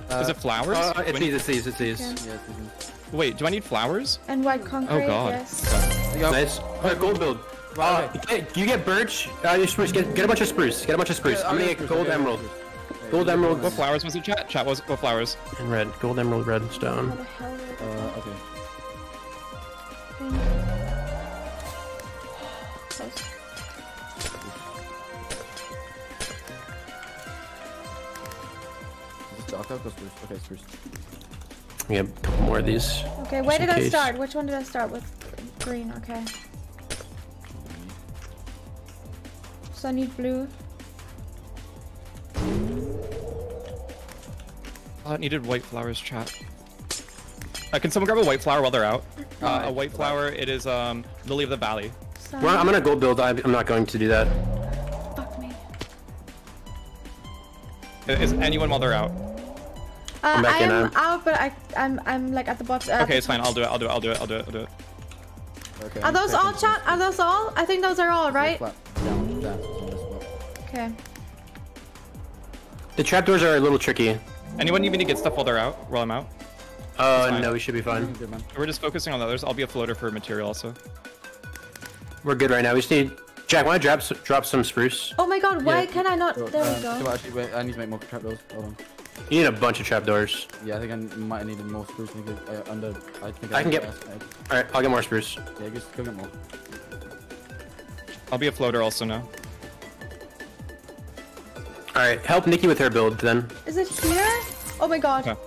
is it flowers? Uh, it's When- these, it's these, it's these. Yeah. Yeah, it's these ones. Wait, do I need flowers? And white concrete, Oh god. yes. Okay. There you go. Nice. Alright, gold build. Uh, get, you get birch, uh, you spruce, get, get a bunch of spruce, get a bunch of spruce. Yeah, I'm gonna get spruce, gold okay, emerald. Gold emerald What flowers was it, chat? Chat was what flowers? and red. Gold emerald, red stone. How the hell did it- Uh, okay. Close. Is this dark oak or spruce? Okay, spruce. We have a couple more of these. Okay, where Just in did I case. start? Which one did I start with? Green, okay. sunny blue. Oh, it needed white flowers, chat. Uh, can someone grab a white flower while they're out? Uh, a white flower, it is um, Lily of the Valley. Well, I'm gonna go build, I, am not going to do that. Fuck me. Is anyone while they're out? Uh, I'm I'm... Uh, out, but I, I'm, I'm like at the bottom. Uh, okay, it's fine, I'll do it, I'll do it, I'll do it, I'll do it, I'll do it. Okay, are those all, chat? Are those all? I think those are all, right? Down, down, Okay. The trapdoors are a little tricky. Anyone need me to get stuff while they're out? While I'm out? Uh, no, we should be fine. We're just focusing on the others. I'll be a floater for material also. We're good right now. We just need. Jack, wanna drop drop some spruce? Oh my god, why Yeah. can I not? So, There we uh, go. actually, wait, I need to make more trapdoors. Hold on. You need a bunch of trapdoors. Yeah, I think I might have needed more spruce. I think uh, under. I think I can get. underestimated. All right, I'll get more spruce. Yeah, just go get more. I'll be a floater also now. All right, help Nikki with her build then. Is it here? Oh my god. Okay.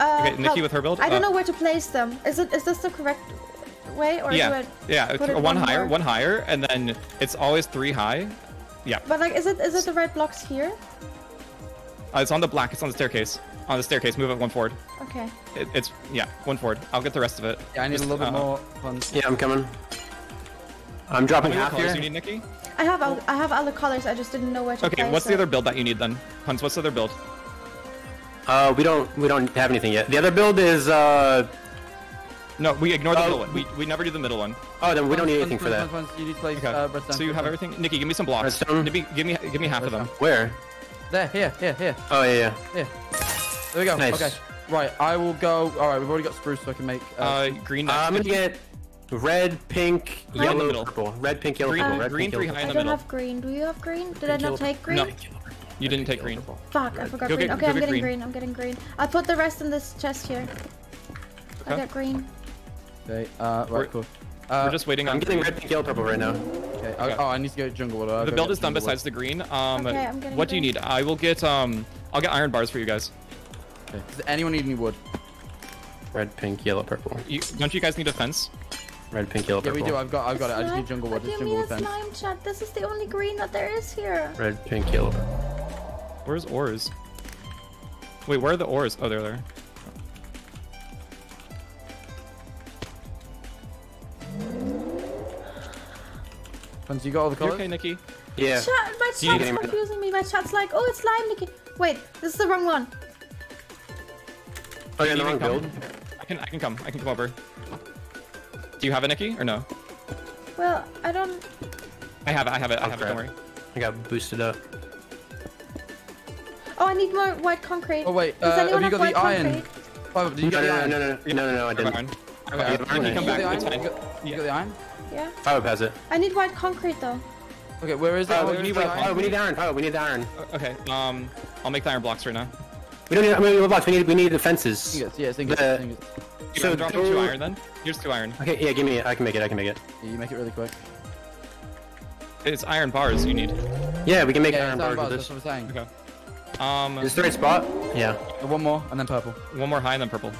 Uh, Okay, Nikki help. with her build? I don't Uh, know where to place them. Is it? Is this the correct way, or yeah, I yeah. put it one, higher, more? one higher, and then it's always three high. Yeah, But like, is it? Is it the right blocks here? uh, it's on the black. It's on the staircase. On the staircase. Move it one forward. Okay. It, it's yeah, one forward. I'll get the rest of it. Yeah, I need a Just, little bit uh, more funds. Yeah, I'm coming. I'm dropping How half colors here. you need, Nikki? I have all, I have all the colors. I just didn't know where to Okay, place what's the other build that you need then? Huns, what's the other build? Uh, we don't we don't have anything yet. The other build is uh. No, we ignore the Oh. middle one. We, we never do the middle one. Oh, then we don't need Funds, anything for that. funds, funds, You need place Okay. uh. So you have everything. Nikki, give me some blocks. Redstone? Nikki, give me give me half of them. Where? There, here, here, here, Oh yeah, yeah. here. There we go. Nice. Okay. Right, I will go. All right, we've already got spruce, so I can make. Uh, Uh, green. Uh, I'm gonna get red, pink, Green in the yellow, middle. purple. Red, pink, yellow, Green- purple. Red, green, pink, three yellow, high in I don't have green. Do you have green? Did I not take green? No, you didn't take green. Fuck, I forgot Go green. get- okay, I'm getting green. green. I'm getting green. I'll put the rest in this chest here. I got green. Okay. Uh, We're- right, cool. Uh, We're just waiting I'm on. getting green. red, pink, yellow, purple right now. Okay. I, oh, I need to go jungle water. I'll The build is done jungle water. besides the green. Um, Okay, I'm getting what do you need? I will get um, I'll get iron bars for you guys. Okay. Does anyone need any wood? Red, pink, yellow, purple. You, don't you guys need a fence? Red, pink, yellow, Yeah, we do. I've got. I've got it. I just need jungle wood. Give Just me jungle a wood fence. slime chat. This is the only green that there is here. Red, pink, yellow. Where's ores? Wait, where are the ores? Oh, they're there. Fence, you got all the You colors? okay, Nikki? Yeah. Chat, my Do you chat's any- confusing me. My chat's like, oh, it's slime, Nikki. Wait, this is the wrong one. Oh, yeah, You the need wrong me to come? build. I can I can come. I can come over. Do you have a Nikki or no? Well, I don't. I have it. I have it. I Oh, have it. Don't worry. I got boosted up. Oh, I need more white concrete. Oh wait. Does Uh, have you got the iron? Oh, did you No, get no, the no, iron? no, no, no, no, no, no, I didn't. Okay, Yeah, Nikki, come You back. got the It's iron? fine. You got, you got the iron? Yeah. Five has it. I need white concrete though. Okay, where is that? Oh, Where we need, wait, iron? oh, we need iron. Oh, we need iron. Okay. Um, I'll make the iron blocks right now. We don't need. I mean, we blocks. We need. We need the fences. Ingots, yeah, it's ingots, The- it's ingots. You So so drop two two- iron then. Here's two iron. Okay, yeah, give me. it. I can make it. I can make it. Yeah, you make it really quick. It's iron bars you need. Yeah, we can make Yeah, iron it's bars bars, with that's this. what I'm saying. Okay. Um, Is this the right spot? Yeah. Uh, One more, and then purple. one more high and then purple.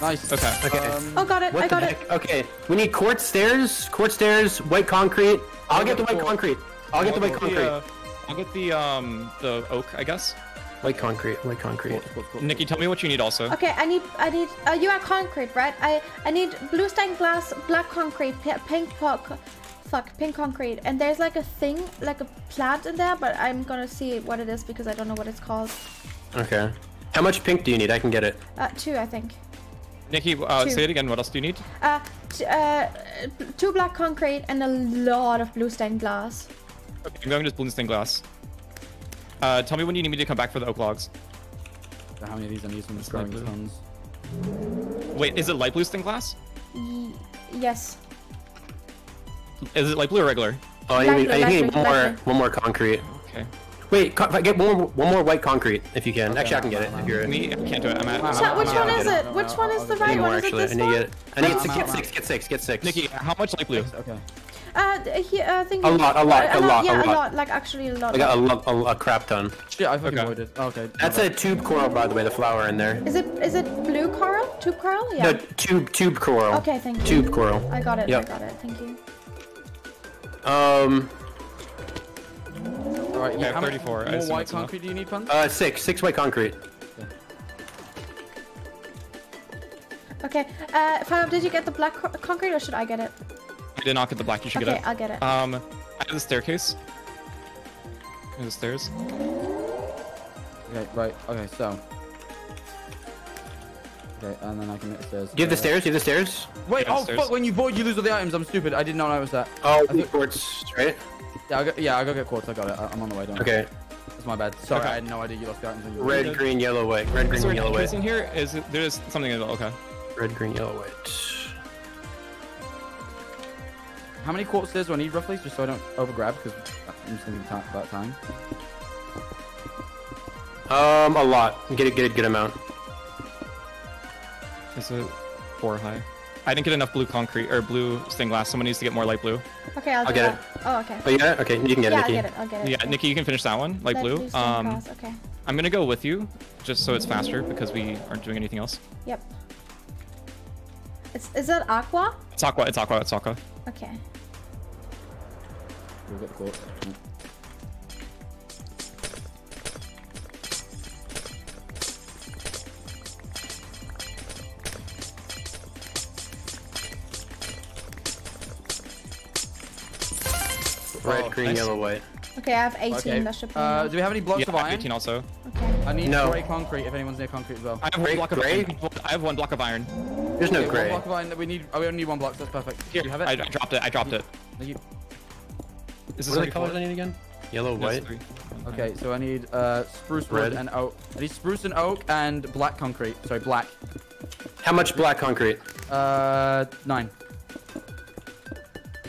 Nice. Okay. Okay. Um, Oh, got it. What I the got it. Okay, we need quartz stairs, quartz stairs, white concrete. I'll I'll get the white four. concrete. I'll get the white get concrete. uh, I'll get the um the oak, I guess. White concrete, white concrete. Nikki, tell me what you need also. Okay, I need, I need, uh, you are concrete, right? I, I need blue stained glass, black concrete, pi- pink poc, fuck, pink concrete, and there's like a thing, like a plant in there, but I'm gonna see what it is because I don't know what it's called. Okay. How much pink do you need? I can get it. Uh, two, I think. Nikki, uh, Two. say it again. What else do you need? Uh, t- uh, two black concrete and a lot of blue stained glass. Okay, I'm going to blue stained glass. Uh, tell me when you need me to come back for the oak logs. How many of these I need from the light growing blue. Wait, is it light blue stained glass? Y- yes. Is it light blue or regular? Oh, I need, I need one more, one more concrete. Okay. Wait, co- get one more, one more white concrete if you can. Actually, I can get it if you're. Me, I can't do it. I'm at. I'm Chat, at- which I'm one at- is it? Which one is the I right need one? more Is it actually. this I need one? to get. I need to get six. Get six. Get six. Nikki, how much light blue? Okay. Uh, he, uh, a lot, a lot, uh, a, lot, lot yeah, a lot. lot. Like actually a lot. I got a lot, a, a crap ton. Yeah, I fucking okay. avoided. Oh, okay. That's a tube coral, by the way. The flower in there. Is it is it blue coral? Tube coral? Yeah. No, tube tube coral. Okay, thank you. Tube coral. I got it. Yep. I got it. Thank you. Um. All right. Yeah, okay, 34. More white concrete enough. do you need, Pun? Uh, six, six white concrete. Okay. Uh, Fab, did you get the black concrete or should I get it? I did not get the black. You should Okay, get it. Okay, I'll get it. Um, I have the staircase. There's the stairs. Okay, right. Okay, so. Okay, and then I can hit the stairs. Give you have the Uh, stairs? Do you the stairs? Wait, Yeah, oh stairs. fuck! When you board, you lose all the items. I'm stupid. I did not notice that. Oh, I think- quartz, right? Yeah, I go, yeah, I go get quartz. I got it. I, I'm on the way. Don't worry. Okay. That's my bad. Sorry, Okay. I had no idea you lost the items. when you Red, green, yellow, white. Red, green, Is yellow, entrance white. in here? Is it, there is something in the okay. Red, green, yellow, white. How many quartz stairs do I need roughly, just so I don't overgrab? Because I'm just thinking ti- about time. Um, a lot. Get a get a good amount. Is it four high? I didn't get enough blue concrete or blue stained glass. Someone needs to get more light blue. Okay, I'll, I'll do get that. Oh, okay. Oh, you got it? Okay, you can get yeah, it, Nikki. I'll get it. I'll get it. Yeah, Nikki, you can finish that one, light Light blue. blue Um, okay. I'm gonna go with you, just so it's faster because we aren't doing anything else. Yep. It's, is that aqua? It's aqua. It's aqua. It's aqua. Okay. We'll get the quartz. Red, Oh, green, nice. yellow, white. Okay, I have 18. Okay. That should be Uh, do we have any blocks Yeah, of I have iron? 18 also. Okay. I need No. gray concrete if anyone's near concrete as well. I have one Gray- block of gray? iron. I have one block of iron. There's no Okay, gray. One block of iron that we need. Oh, we only need one block. So That's perfect. Here, you have it? I, I dropped it. I dropped it. Thank you. Is this What are the colors full? I need again? Yellow, No, white. three. Okay, so I need uh, spruce wood Red. and oak. I need spruce and oak and black concrete. Sorry, black. How much black concrete? Uh, nine.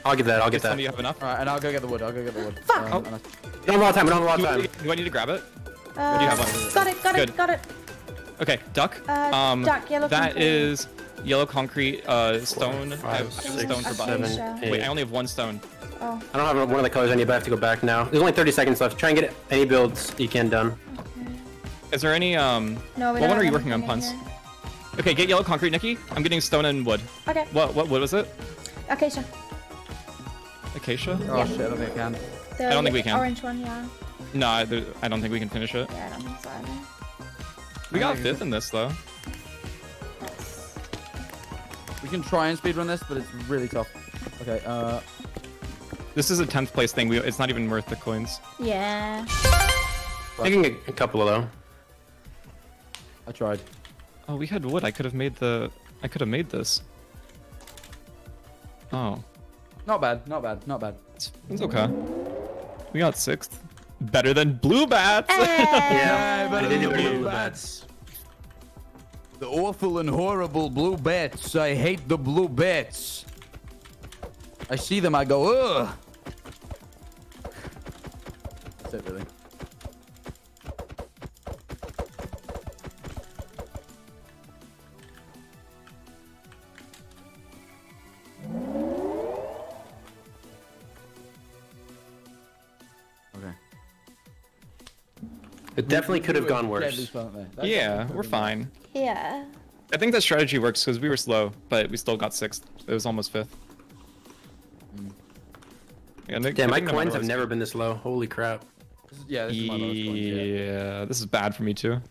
I'll get that. I'll get Some that. you have enough. All right, and I'll go get the wood. I'll go get the wood. Fuck. Um, unless- We don't have a lot of time. We don't have a lot of time. do I need to grab it? Uh, do you have one? Got it, got it, got it. Okay, duck. Uh, um, duck, yellow that concrete. is yellow concrete, uh, stone. I have, I have six, stone for seven, buttons. eight. Wait, I only have one stone. Oh. I don't have one of the colors I need, but I have to go back now. There's only 30 seconds left. Try and get any builds you can done. Okay. Is there any, um, No, we what one are you working on, anything in Okay, get yellow concrete, Nikki. I'm getting stone and wood. Okay. What, what wood was it? Acacia. Acacia? Oh shit, I don't think I can. The I don't think we can. Orange one, yeah. No, I, there- I don't think we can finish it. Yeah, I don't think so either. We got fifth in this, though. We can try and speedrun this, but it's really tough. Okay, uh, This is a 10th place thing. We, it's not even worth the coins. Yeah. I can get a couple of though. I tried. Oh, we had wood. I could have made the... I could have made this. Oh. Not bad, not bad, not bad. It's, it's okay. We got sixth. Better than blue bats. Yeah, but I did blue it with blue bats. The awful and horrible blue bats. I hate the blue bats. I see them, I go, ugh. That's it, really. It definitely could have gone worse. fun, mate. Eh? Yeah, we're fine. Yeah. I think that strategy works because we were slow, but we still got sixth. It was almost fifth. Mm. Yeah, Nick- Damn, my think no matter coins have never been this low. Holy crap. This is- Yeah, this is my. Yeah. Yeah, this is bad for me too.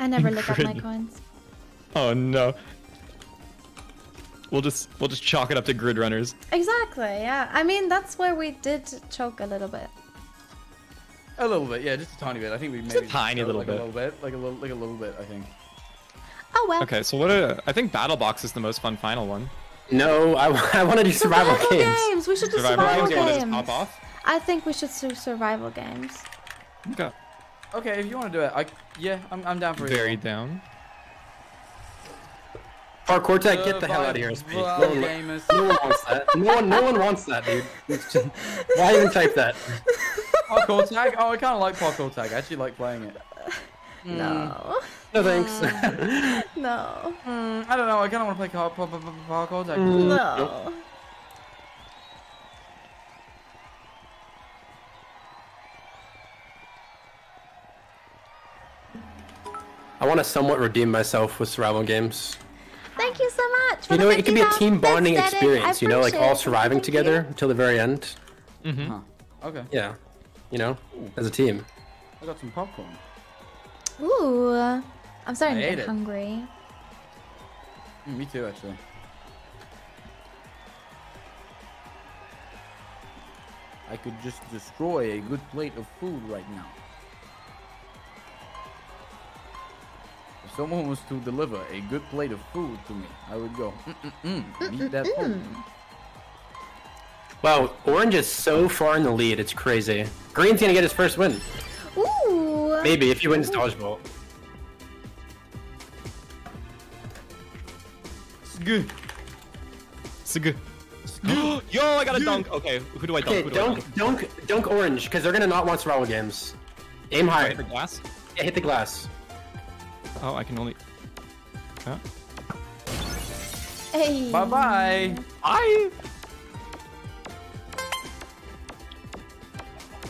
I never look up my coins. Oh no. We'll just we'll just chalk it up to grid runners. Exactly, yeah. I mean, that's where we did choke a little bit. A little bit, yeah, just a tiny bit. I think we a maybe tiny little like bit. a little bit, like a little, like a little bit. I think. Oh well. Okay, so what? A, I think Battle Box is the most fun final one. No, I, I want to do survival, games. games. We should do Survival survival, games, you wanna games. just pop off? I think we should do survival games. Okay. Okay, if you want to do it, I yeah, I'm, I'm down for it. Very down. Parkour tag, get the hell out of here. SP. No one, no one wants that. No one, no one wants that, dude. Just- why even type that? Parkour tag? Oh, I kind of like parkour tag. I actually like playing it. No. Hmm. No thanks. Hmm. No. Mm, I don't know. I kind of want to play parkour tag. Hmm. No. I want to somewhat redeem myself with survival games. Thank you so much. for You the know, it can be a team bonding experience. You know, like all surviving together you. until the very end. Mm-hmm. Huh. Okay. Yeah, you know, as a team. I got some popcorn. Ooh. I'm starting I to get it. hungry. Mm, me too, actually. I could just destroy a good plate of food right now. Someone was to deliver a good plate of food to me, I would go, mm mm mm, eat that food. Wow, orange is so far in the lead. It's crazy. Green's gonna get his first win. Ooh. Maybe if he wins dodgeball. It's good. It's good. Yo, I got a dunk. Okay, who do I dunk? Okay, Who do I dunk, dunk, dunk orange, because they're gonna not want survival games. Aim high. Hit the glass? Yeah, hit the glass. Oh, I can only. Huh? Hey. Bye bye. I.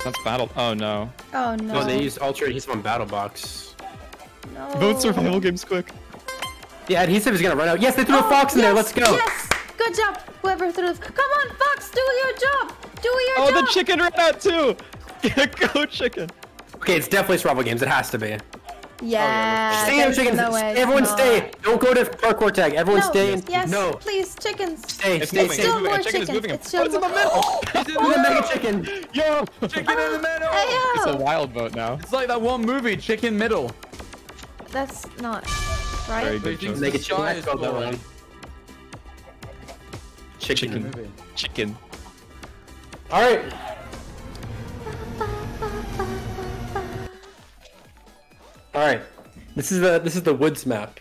That's battle. Oh no. Oh no. No, they use ultra adhesive on battle box. No. Vote survival games quick. Yeah, adhesive is gonna run out. Yes, they threw a oh, fox in there. Let's go. Oh, Yes. Good job. Whoever threw. Come on, Fox. Do your job. Do your Oh, job. Oh, the chicken ran out too. Go chicken. Okay, it's definitely survival games. It has to be. Yeah. Oh, stay in there's chickens. no Everyone not. stay. Don't go to parkour tag. Everyone no. stay. In... Yes. No. Please, chickens. Stay. It's Stay. moving, it's Still moving. more A chicken is chickens. moving. It's still Oh, it's in the more- middle. He's in the mega chicken. Yo, Chicken in the middle. it's a wild vote now. It's like that one movie, Chicken Middle. That's not Very right. good. Mega The chicken. is that falling. wrong. Chicken. Chicken. All right. All right. This is the this is the woods map.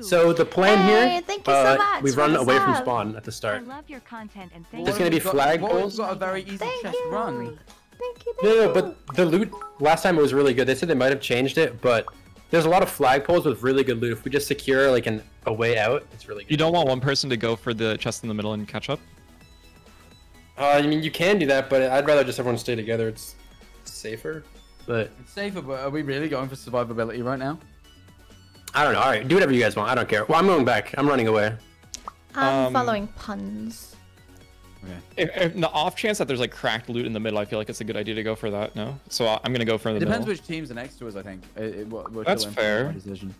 So the plan Hey, here, thank you so uh, much we for run the away from spawn at the I start. love your content and There's thank gonna be you. flag What poles. got a very easy Thank chest you. run. Thank you. Thank No, no, you. but the loot last time it was really good. They said they might have changed it, but there's a lot of flag poles with really good loot. If we just secure like an a way out, it's really good. You don't want one person to go for the chest in the middle and catch up. Uh, I mean, you can do that, but I'd rather just everyone stay together. It's safer. But It's safer, but are we really going for survivability right now? I don't know. All right, do whatever you guys want. I don't care. Well, I'm going back. I'm running away. I'm Um, following Punz. If, if the off chance that there's like cracked loot in the middle, I feel like it's a good idea to go for that. No, so I- I'm gonna go for the It depends middle. which teams are next to us, I think. It, it, what, what That's will influence fair. Decision.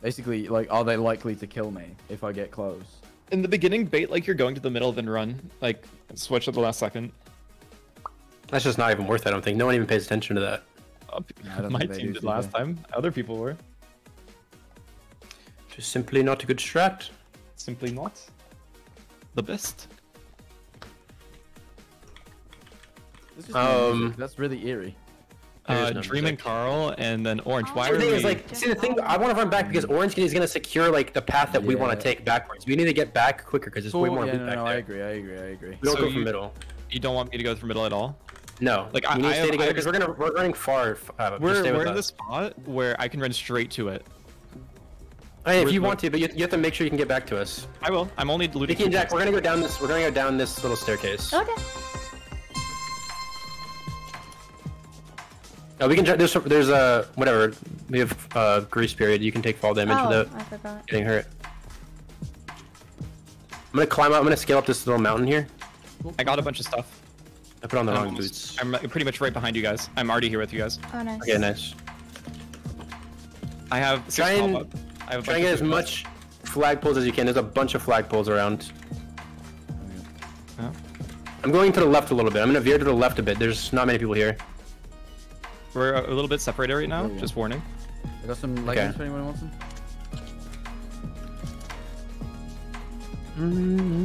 Basically, like, are they likely to kill me if I get close? In the beginning, bait like you're going to the middle, then run. Like switch at the last second. That's just not even worth it. I don't think. No one even pays attention to that. My team do did either. last time. Other people were Just simply not a good strat. simply not the best. This is Um. That's really eerie. Uh, Dream and. Karl, and then Orange. Why the are thing we? is, like, see, the thing, I want to run back because Orange is going to secure, like, the path that we want to take backwards. We need to get back quicker because there's way more yeah, loot no, back no, there. I agree, I agree, I agree. We don't So go you- for middle. you don't want me to go through middle at all? No. Like, we I- need to stay have- together because we're, gonna, we're running far. Uh, We're, stay with we're in us. the spot where I can run straight to it. Hey, if you want to, but you, you have to make sure you can get back to us. I will. I'm only looting. Vicky and Jack, we're gonna go down this. We're gonna go down this little staircase. Okay. Uh, we can. There's there's a whatever. We have uh, grease period. You can take fall damage Oh, without I forgot. getting hurt. I'm gonna climb up. I'm gonna scale up this little mountain here. I got a bunch of stuff. I put on the I'm wrong almost- boots. I'm pretty much right behind you guys. I'm already here with you guys. Oh, nice. Okay, nice. I have six Try and. I have a try bunch and get as much flagpoles as you can. There's a bunch of flagpoles around. Yeah. I'm going to the left a little bit. I'm gonna veer to the left a bit. There's not many people here. We're a little bit separated right now. Yeah, yeah. Just warning. I got some leggings for anyone who wants them.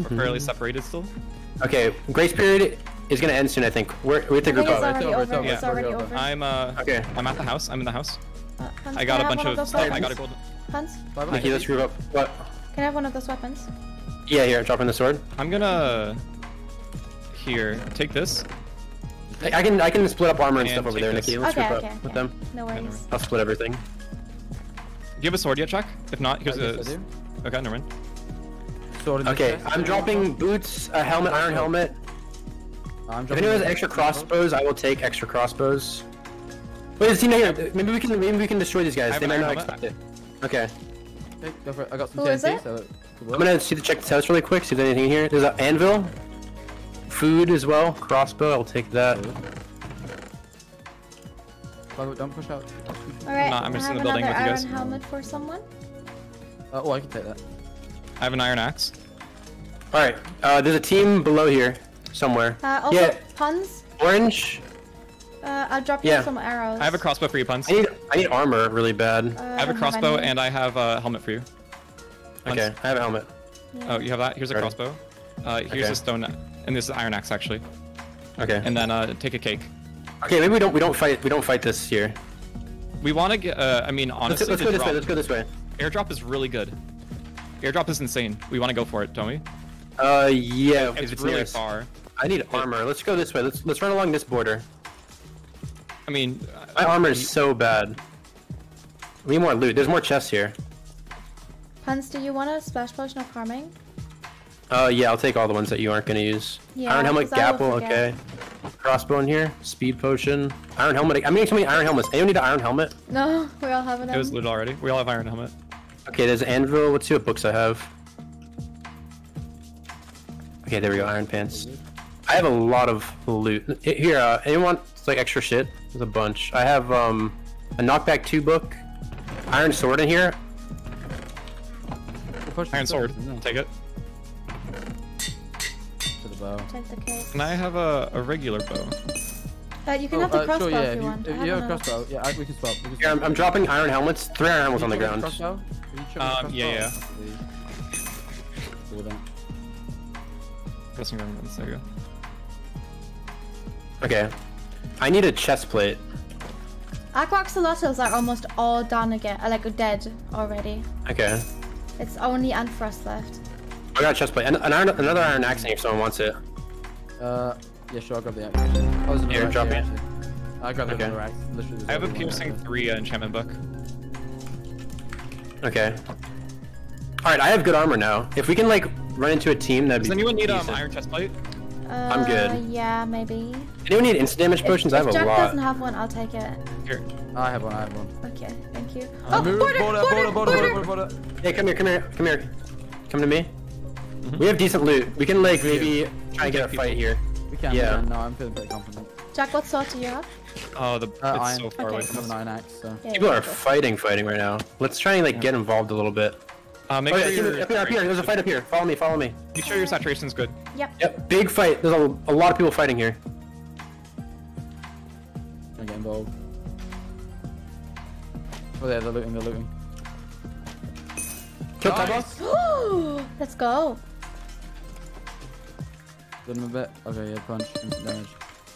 We're fairly separated still. Okay, grace period is gonna end soon. I think. We're, we have to group think it's already over, over. it's over, It's it's already over. over. I'm uh. Okay. I'm at the house. I'm in the house. Uh, Hans, I got a bunch one of stuff. I got a weapons? golden. Hans, Vicky, let's group up. What? can I have one of those weapons? Yeah, here. Dropping the sword. I'm gonna. Here, take this. I, I can I can split up armor and, And stuff over there, this. Nikki. Let's Okay, group okay, up with them. No worries. I'll split everything. Do you have a sword yet, Chuck? If not, here's I guess a. I do. Okay, never mind. Sword Okay. I'm dropping boots, a helmet, iron helmet. I'm If dropping anyone has extra crossbows, I will take extra crossbows. Wait, is he not here? Maybe we can maybe we can destroy these guys. They might not expect it. Okay. Okay, go for it. I got some Who is TNT, it? so it could work. I'm gonna see the check this house really quick. See if there's anything here. There's an anvil, food as well, crossbow. I'll take that. Wait, wait, don't push out. All right. not- I'm I just in have the building with you iron guys. helmet for someone. Uh, oh, I can take that. I have an iron axe. All right. Uh, there's a team below here somewhere. Uh, also, yeah, Punz. orange. Uh, I'll drop you Yeah. some arrows. I have a crossbow for you, Punz. I need I need armor really bad. Uh, I have I a don't have crossbow and I have a helmet for you. Punz. Okay, I have a helmet. Oh, you have that? Here's a Ready. crossbow. Uh, here's Okay. a stone, and this is iron axe actually. Okay. And then uh, take a cake. Okay, maybe we don't we don't fight we don't fight this here. We want to get. Uh, I mean, Let's, honestly, let's go this way. Let's go this way. Airdrop is really good. Airdrop is insane. We want to go for it, don't we? Uh, yeah. if It's, really near far. I need armor. Let's go this way. Let's let's run along this border. I mean, My armor is so bad. We need more loot. There's more chests here. Punz, do you want a splash potion of harming? Uh, yeah, I'll take all the ones that you aren't gonna use. Yeah, iron helmet, I gapple, okay. Crossbow in here. Speed potion. Iron helmet. I'm getting so many iron helmets. Anyone need an iron helmet? No, we all have them. it was looted already. We all have iron helmet. Okay, there's anvil. Let's see what books I have. Okay, there we go. Iron pants. I have a lot of loot. Here, uh, anyone want like extra shit? There's a bunch. I have um a knockback two book, iron sword in here. Iron sword. Take it. To the bow. Take the cake. And I have a, a regular bow. Uh, you can Oh, have the uh, crossbow sure, yeah, if if you you, want. I if you have a crossbow, yeah, I, we can swap. We can Here, I'm, I'm dropping iron helmets. Three iron helmets on the Can you chop ground. crossbow? Can you chop with Um, yeah, yeah. Please. Cool with that. Pressing remnants. There you go. Okay. I need a chest plate. Aqua Axolotls are almost all done again, uh, like dead already. Okay. It's only Antfrost left. I got a chest plate. An, an iron, another iron axe if someone wants it. Uh, yeah, sure, I'll grab the axe. Oh, there's another Here, axe drop here, it. actually. I grabbed Okay. another axe. Literally, I have a piercing axe. three uh, enchantment book. Okay. All right, I have good armor now. If we can like run into a team, that'd Does be. anyone need um, iron chest plate? Uh, I'm good. Yeah, maybe. Anyone need instant damage potions? If, I have if a Jack lot. doesn't have one, I'll take it. Here. I have one, I have one. Okay, thank you. Uh, oh, move, border, border, border, border, border, border. Hey, come here, come here, come here. Come to me. We have decent loot. We can like maybe try and get a fight here. We can, Yeah. we. No, I'm feeling pretty confident. Jack, what sword do you have? Oh, the Uh, it's iron. so far Okay. away I from have an iron axe, so. Yeah, People yeah, are go. fighting, fighting right now. Let's try and like get involved a little bit. Uh, make oh, sure yeah, your up here, up here. There's a fight up here. Follow me, follow me. make sure your saturation's good. Yep. Yep, big fight. There's a, a lot of people fighting here. Don't get involved. Oh, yeah, they're looting, they're looting. Kill Nice. Tybos? Let's go. Did him a bit. Okay, yeah, punch, instant damage.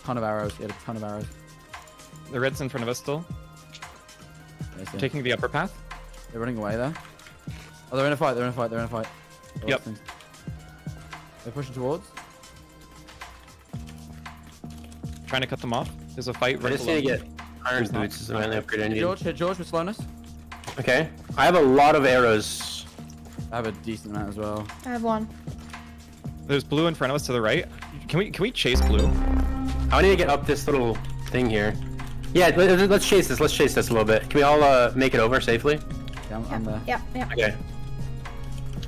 Ton of arrows, he had a ton of arrows. The red's in front of us still. Taking the upper path. They're running away there. Oh, they're in a fight, they're in a fight, they're in a fight. Oh, Yep. things. They're pushing towards. Trying to cut them off. There's a fight I right just need to get iron boots. Is the only upgrade I need. George, hit George with slowness. Okay. I have a lot of arrows. I have a decent amount as well. I have one. There's blue in front of us to the right. Can we can we chase blue? I need to get up this little thing here. Yeah, let- let's chase this. Let's chase this a little bit. Can we all uh, make it over safely? Yeah, I'm, I'm there. Yep, yep. Okay.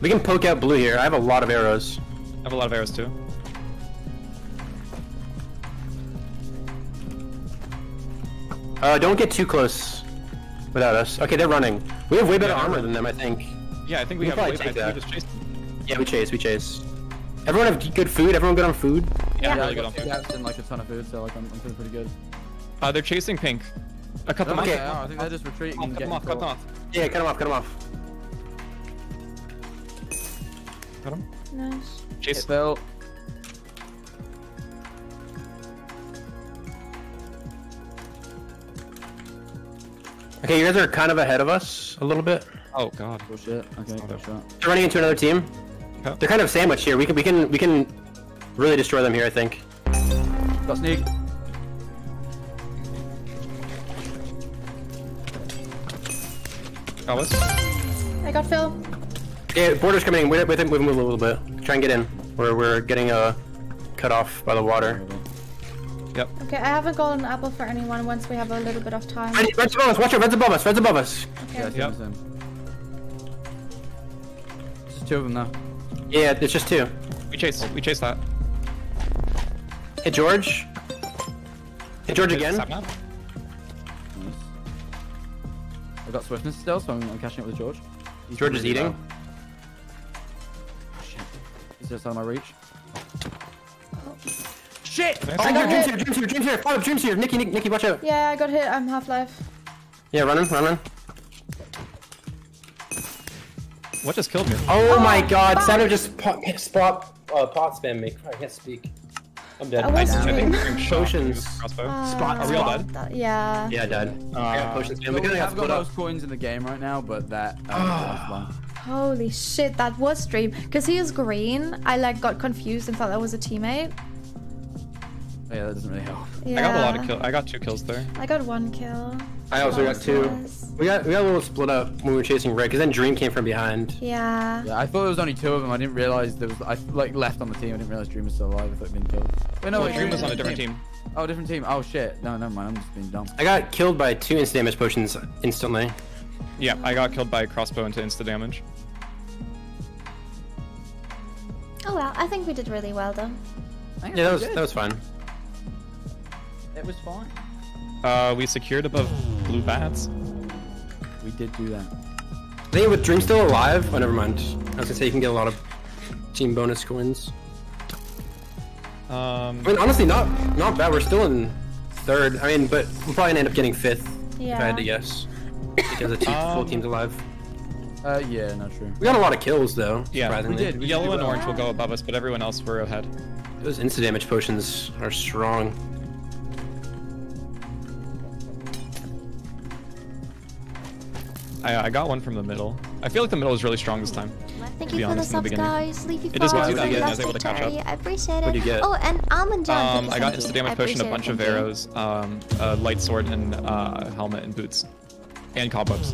We can poke out blue here. I have a lot of arrows. I have a lot of arrows too. Uh, don't get too close without us. Okay, they're running. We have way better armor than them, I think. Yeah, I think we, We have. probably I take think we that. just chased. Yeah, we chase, we chase. Everyone have good food? Everyone good on food? Yeah, Yeah, really good on got two food. gaps and like a ton of food, so like I'm, I'm feeling pretty good. Uh, they're chasing pink. I cut them Okay, off. I think they're just retreating Cut them off. Cut them off. Yeah, cut them off, cut them off. Cut them. Nice. Chase. Hit Bill. Okay, you guys are kind of ahead of us a little bit. Oh god. Oh shit. Okay, good shot. They're running into another team. Okay. They're kind of sandwiched here. We can we can we can really destroy them here, I think. Got Sneeg. Got. I got Phil. Yeah, border's coming in. Wait, wait, move, move a little bit. Try and get in. We're we're getting uh cut off by the water. Yep. Okay, I have a golden apple for anyone once we have a little bit of time. Red- Red's above us. Watch out. Red's above us. Red's above us. Yeah, Yep. him. Just two of them now. Yeah, it's just two. We chase. We chase that. Hey George. Hey George again. Sapnap. I got swiftness still, so I'm, I'm catching up with George. He's George is eating. low. Shit. He's just out of my reach. Shit! Oh, I got Dream's hit. here, Dream's here, Dream's here. Follow, Dream's here. Nikki, Nikki, Nikki, watch out. Yeah, I got hit. I'm half life. Yeah, run him, run him. What just killed me? Oh, my god, Sandra just pot, spot, uh, pot spam me. I can't speak. I'm dead. I was I doing- think potions. Crossbow. Spot, Uh, Are we all spot. dead? that- yeah. Yeah, I died. I got potions spam. So We we could have have got split up. most coins in the game right now, but that didn't last long. Holy shit, that was Dream. Because he is green, I like got confused and thought that was a teammate. Oh, yeah, that doesn't really help. Yeah. I got a lot of kill. I got two kills there. I got one kill. I also got two. Nice. We got we got a little split up when we were chasing Red, because then Dream came from behind. Yeah. Yeah, I thought there was only two of them. I didn't realize there was. I like left on the team. I didn't realize Dream was still alive. I thought he'd been killed. Wait, no, Well, wait, Dream was on a different team. Oh, different team. Oh shit. No, never mind. I'm just being dumb. I got killed by two instant damage potions instantly. Yeah, I got killed by a crossbow into insta damage. Oh well, I think we did really well though. Yeah, that was that was fun. It was fine. Uh, we secured above blue bats. We did do that. I think with Dream still alive. Oh, never mind. I was gonna say you can get a lot of team bonus coins. Um, I mean, honestly, not not bad. We're still in third. I mean, but we're probably gonna end up getting fifth. Yeah. If I had to guess, because the two full Um, team's alive. Uh, yeah, not true. We got a lot of kills though. yeah, we surprisingly. Yellow and orange will go above us, but everyone else we're ahead. Those instant damage potions are strong. I, I got one from the middle. I feel like the middle is really strong this time. Thank to be you for the honest, in the subs, guys. Leafy It is Falls good to and get- I was Lusty able to catch Cherry. up. I appreciate it. What'd you get? Oh, and Almond John. Um, thank you, I got thank insta you. I damage potion, a bunch of arrows, um, a light sword, and uh, helmet and boots, and cobwebs.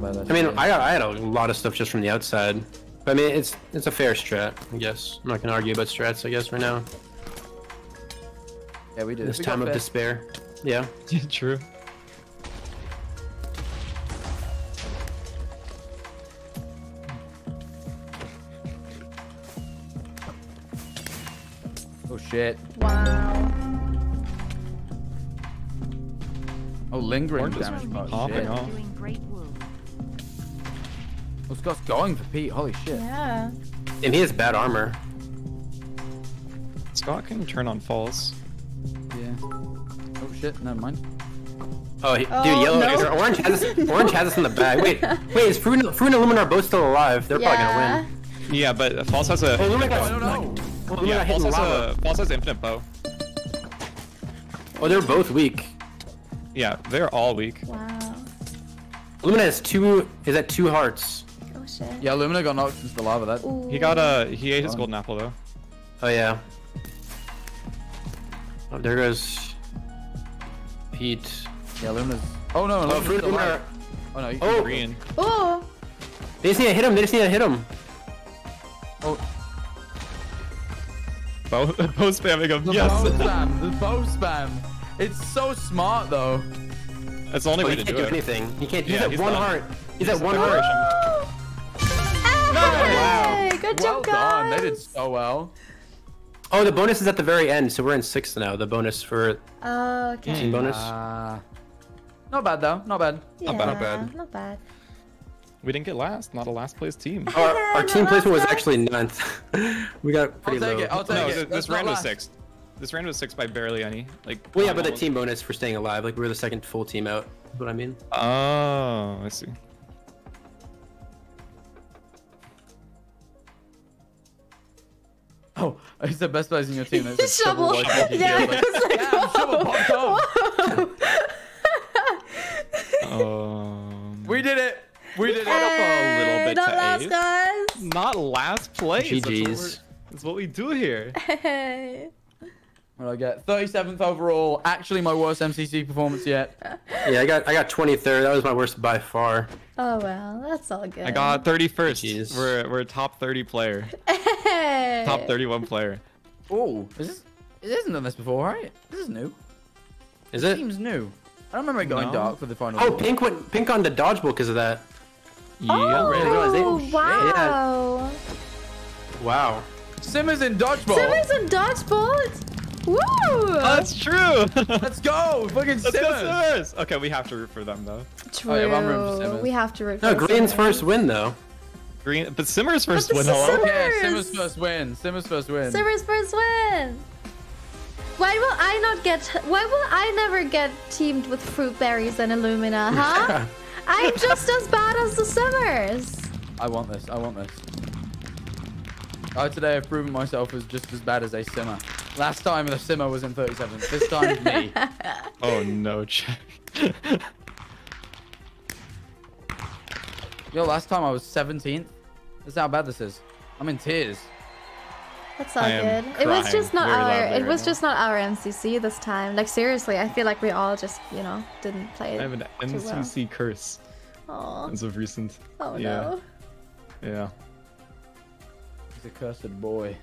Not bad. I mean, I I had a lot of stuff just from the outside. But I mean, it's it's a fair strat, I guess. I'm not gonna argue about strats, I guess, right now. Yeah, we did. This We time of despair. Yeah. True. Oh shit. Wow. Oh, lingering damage. Popping off. Doing great woo. Oh, Scott's going for Pete. Holy shit. Yeah. And he has bad armor. Scott can turn on falls. Yeah. Oh shit. Never mind. Oh, he, Oh, dude, yellow, no. or orange has us, orange has us in the bag. Wait, wait, is Fruit, Fruit and Illumina both still alive? They're yeah. probably gonna win. Yeah, but False has a. Oh, Illumina got, I don't oh, Illumina yeah, got hit falls in has lava. a falls has infinite bow. Oh, they're both weak. Yeah, they're all weak. Wow. Illumina has two, is at two hearts. Oh shit. Yeah, Lumina got knocked into the lava. That. Ooh. He got a he ate his golden apple though. Oh, yeah. Oh, there goes Pete. Yeah, Lumina's. Oh no, Oh, Lumina's Fruit still alive. Oh no, you Oh. Green. Oh. They just need to hit him, they just need to hit him. Oh, Bow, bow spamming him. the Yes. bow spam. The bow spam. It's so smart though. That's the only Oh, way he can't do do anything. He can't, he's Yeah, at he's one done. heart. He's at one done. heart. Oh. Hey, good well job, done. They did so well. Oh, the bonus is at the very end, so we're in sixth now. The bonus for Oh, okay. team bonus. Uh, not bad though. Not bad. Yeah, bad, not bad. Not bad. We didn't get last. Not a last place team. Our, our team placement was actually ninth. we got pretty I'll take low. it. I'll take no, it. th- this round was sixth. This round was six by barely any. Like. Well, yeah, but the almost- team bonus for staying alive, like we were the second full team out. Is what I mean. Oh, I see. Oh, it's the best players in your team. That's a Shovel. double like, Yeah, like, it's like, Damn, shovel popped off. Um, We did it. We did it. up a little Hey, bit not last, eighth. guys. Not last place. That's what we're- That's what we do here. Hey. What did I get? 37th overall. Actually, my worst MCC performance yet. Yeah, I got I got 23rd. That was my worst by far. Oh well, that's all good. I got 31st. Jeez. We're we're a top 30 player. Hey. Top 31 player. Oh, is this? It hasn't done this before, right? This is new. Is it? Seems new. I don't remember it going No. dark for the final. Oh, war. pink went pink on the dodgeball because of that. Yeah. Oh, Really realized they- wow. Wow. Simmers in dodgeball. Simmons in dodgeball. Woo! That's true. Let's go. Fucking Let's go Simmers. Simmers. Okay, we have to root for them though. True. Oh, yeah, I'm for we have to root For No, for Green's Simmers. first win though. Green, but Simmers first this win. is Hello. Simmers. Yeah, Simmers first win. Simmers first win. Simmers first win. Why will I not get? Why will I never get teamed with fruit berries and Illumina? Huh? I'm just as bad as the Simmers. I want this. I want this. I today have proven myself as just as bad as a simmer. Last time the simmer was in 37. This time me. Oh no, check. Yo, last time I was 17th. This is how bad this is. I'm in tears. That's all I good. It was just not our. It right was now. just not our MCC this time. Like seriously, I feel like we all just you know didn't play I have an too well. Curse Aw. as of recent. Oh yeah. no. Yeah, He's a cursed boy.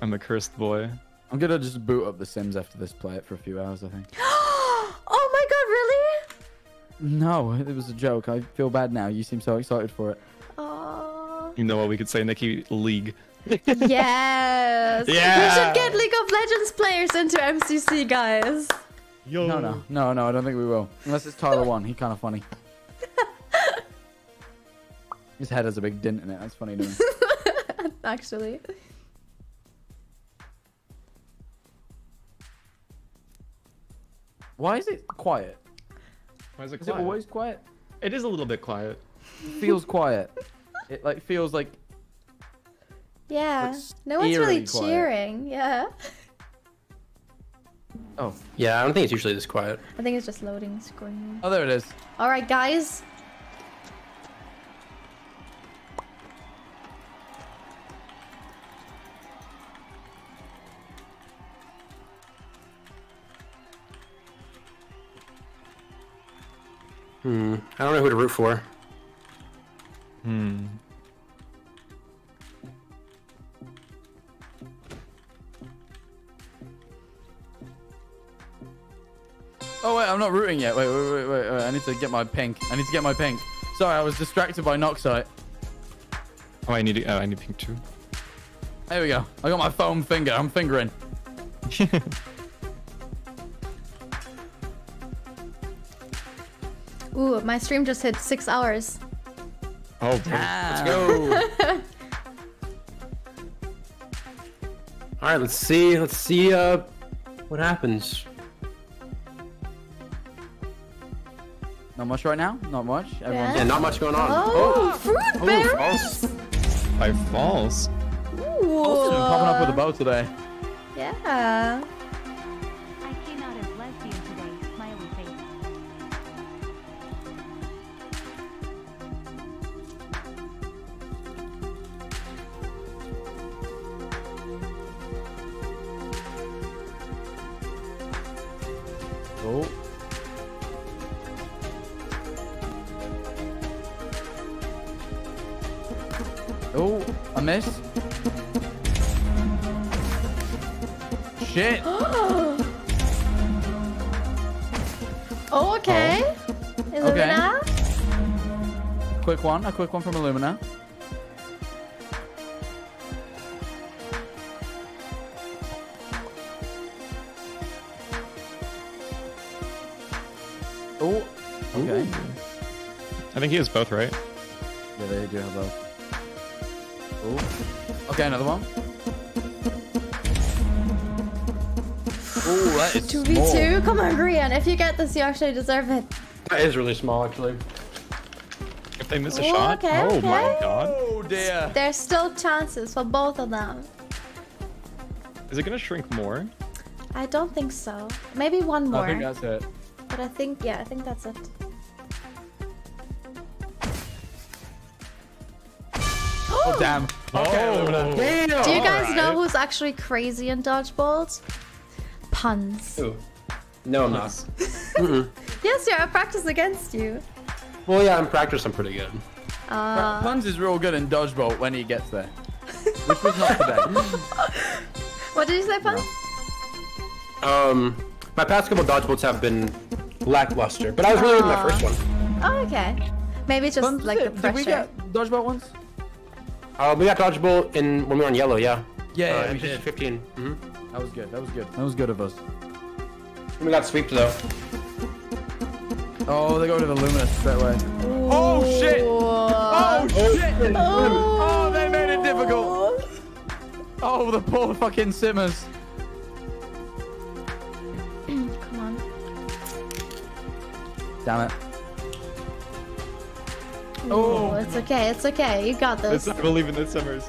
I'm a cursed boy. I'm gonna just boot up The Sims after this, play it for a few hours, I think. oh my god, really? No, it was a joke. I feel bad now. You seem so excited for it. Oh. You know what we could say, Nikki? League. Yes. Yeah. We should get League of Legends players into MCC, guys. Yo. No, no, no, no. I don't think we will. Unless it's Tyler one. He kind of funny. His head has a big dent in it. That's funny to me. Actually. Why is it quiet? Why is it Is it always quiet? It is a little bit quiet. feels quiet. It like feels like Yeah. Looks No one's really quiet. cheering. Yeah. Oh. Yeah, I don't think it's usually this quiet. I think it's just loading screen. Oh, there it is. All right, guys. Hmm. I don't know who to root for. Hmm. Oh wait, I'm not rooting yet. Wait, wait, wait, wait, wait. I need to get my pink. I need to get my pink. Sorry, I was distracted by Noxite. Oh, I need. Oh, I need pink too. There we go. I got my foam finger. I'm fingering. Ooh, my stream just hit six hours. Oh, let's go. All right, let's see. Let's see. Uh, what happens? Not much right now. Not much. Everyone's Yeah, not much going on. Oh, fruit Oh, berries. By falls. Ooh. Austin been popping up with a bow today. Yeah. Oh, I missed. Shit. oh, okay. Oh. Illumina? Quick one. A quick one from Illumina. Oh. Okay. I think he has both, right? Yeah, they do have both. Okay, another one. Oh, that is 2v2? Come on, Grian. If you get this, you actually deserve it. That is really small, actually. If they miss a Oh, shot. okay, oh my okay. god. Oh dear. There's still chances for both of them. Is it gonna shrink more? I don't think so. Maybe one more. I think that's it. But I think, yeah, I think that's it. Oh, damn. Okay, Illumina. Damn. Do you guys know who's actually crazy in dodgeballs? Punz. Who? No, I'm not. Yes, yeah, I practice against you. Well, yeah, in practice, I'm pretty good. Uh, Punz is real good in dodgeball when he gets there. Which was not today. what did you say, Punz? Um, my past couple dodgeballs have been lackluster, but I was really good in my first one. Oh, okay. Maybe just Punz, like the did pressure. we get dodgeball ones? Uh, we got dodgeball in when we were on yellow, yeah. Yeah, uh, yeah, we MCC did. 15. hmm That was good. That was good. That was good of us. We got sweep though. Oh, they go to the luminous that way. Oh shit! Oh shit! Oh, they made it difficult. Oh, the poor fucking simmers. Come on. Damn it. Oh, it's okay. It's okay. You got this. I believe in the Simmers.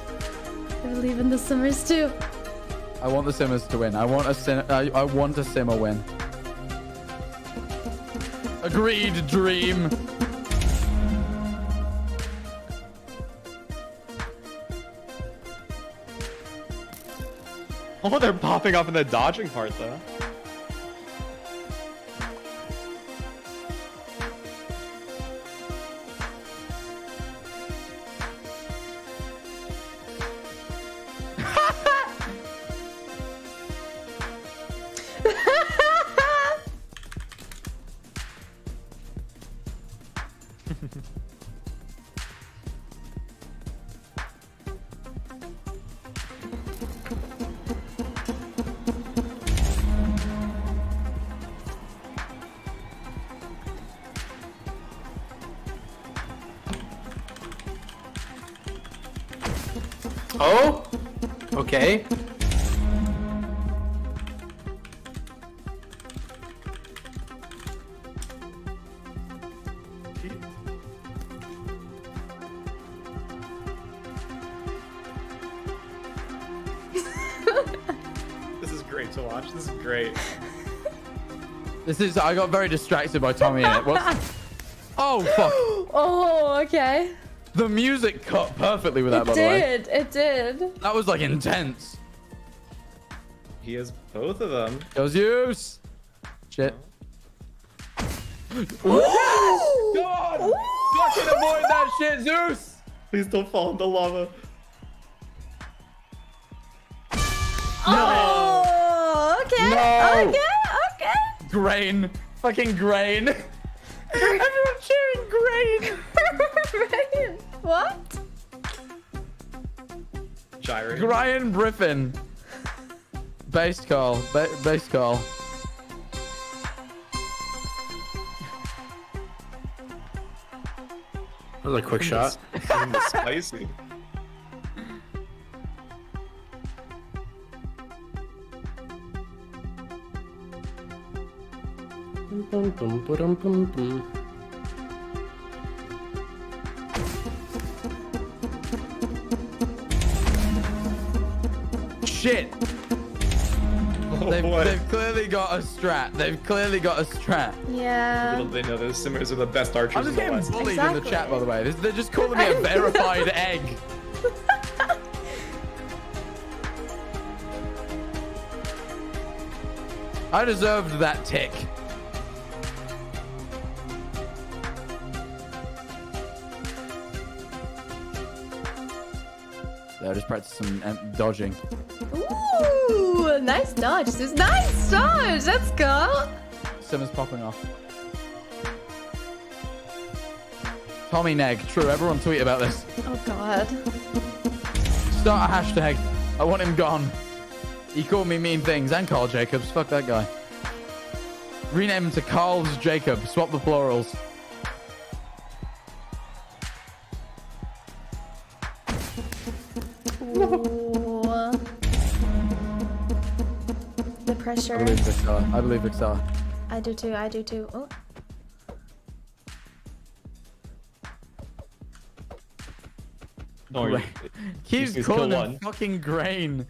I believe in the Simmers too. I want the simmers to win. I want a sim. I, I want a simmer win. Agreed, dream. Oh, they're popping off in the dodging part though. This is. I got very distracted by Tommy in it. What's... Oh fuck! Oh, okay. The music cut perfectly with that. It by the way, did. It did. that was like intense. He has both of them. Goes use. Shit. Oh! God! Fucking avoid that shit, Zeus! Please don't fall into lava. Oh, okay. No. Okay. Okay. Grain. Fucking grain. Everyone cheering grain. Right. What? Gyrating. Brian Griffin. Base call. Ba- base call. That was a quick shot. Spicy. Bum, bum, ba-dum, bum, bum. Shit. Oh, they've, they've clearly got a strat. They've clearly got a strat. Yeah. Little they know those Simmers are the best archers I'm just getting West. bullied in the chat, by the way. They're just calling me a verified egg. I deserved that tick. Yeah, just practice some um, dodging. Ooh, nice dodge. Sis. Nice dodge. Let's go. Simmons popping off. Tommy Neg. True, everyone tweet about this. Oh God. Start a hashtag. I want him gone. He called me mean things and Karl Jacobs. Fuck that guy. Rename him to Karl's Jacob. Swap the plurals. Ooh. The I pressure. believe Victor. I believe Victor. I do too. I do too. Oh. No, you- Grain. Keeps just calling him one. fucking grain.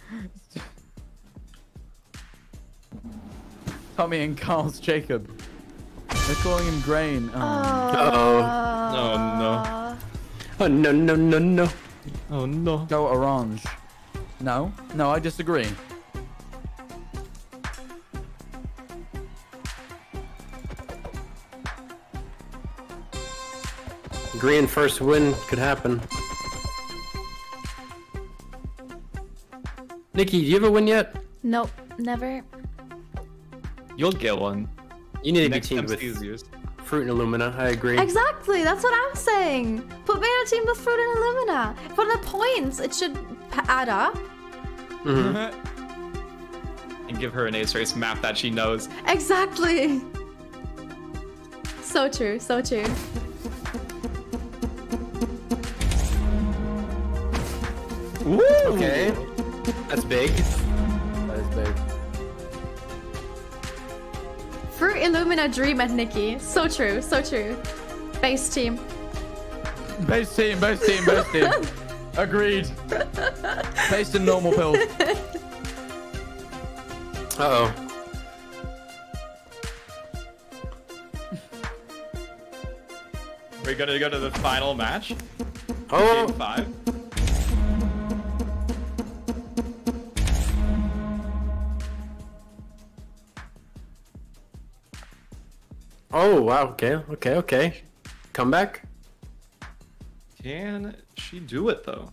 Tommy and Karl's Jacob. They're calling him grain. Oh. Uh-oh. Oh no. Oh no no no no. Oh no. Go orange. No, no, I disagree. Grian first win could happen. Nikki, do you have a win yet? Nope. Never. You'll get one. You need to Next be teamed with is yours. Fruit and Illumina. I agree. Exactly. That's what I'm saying. Put me on a team with Fruit and Illumina. For the points, it should p- add up. Mhm. and give her an Ace Race map that she knows. Exactly. So true, so true. Okay. That's big. Fruit Illumina Dream at Nikki. So true, so true. Base team. Base team, base team, base team. Agreed. Based in normal pills. Uh oh. We're gonna go to the final match. Oh. Game five. Oh wow. Okay. Okay. Okay. Comeback. Can she do it though?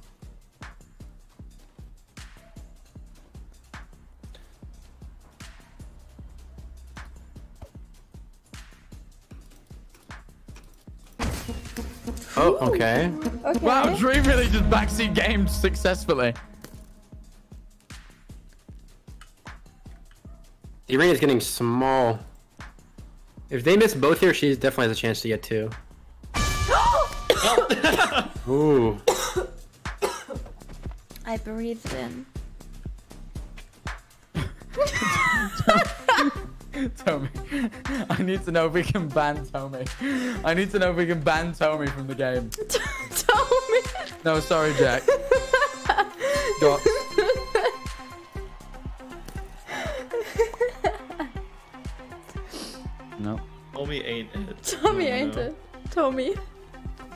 Oh. Okay. Okay. Wow, Dream really just backseat gamed successfully. The arena's getting small. If they miss both here, she definitely has a chance to get two. Ooh. I breathed in. Tommy, I need to know if we can ban Tommy. I need to know if we can ban Tommy from the game. Tommy. No, sorry, Jack. Got. No. Tommy ain't it. Tommy Oh, ain't no. it? Tommy.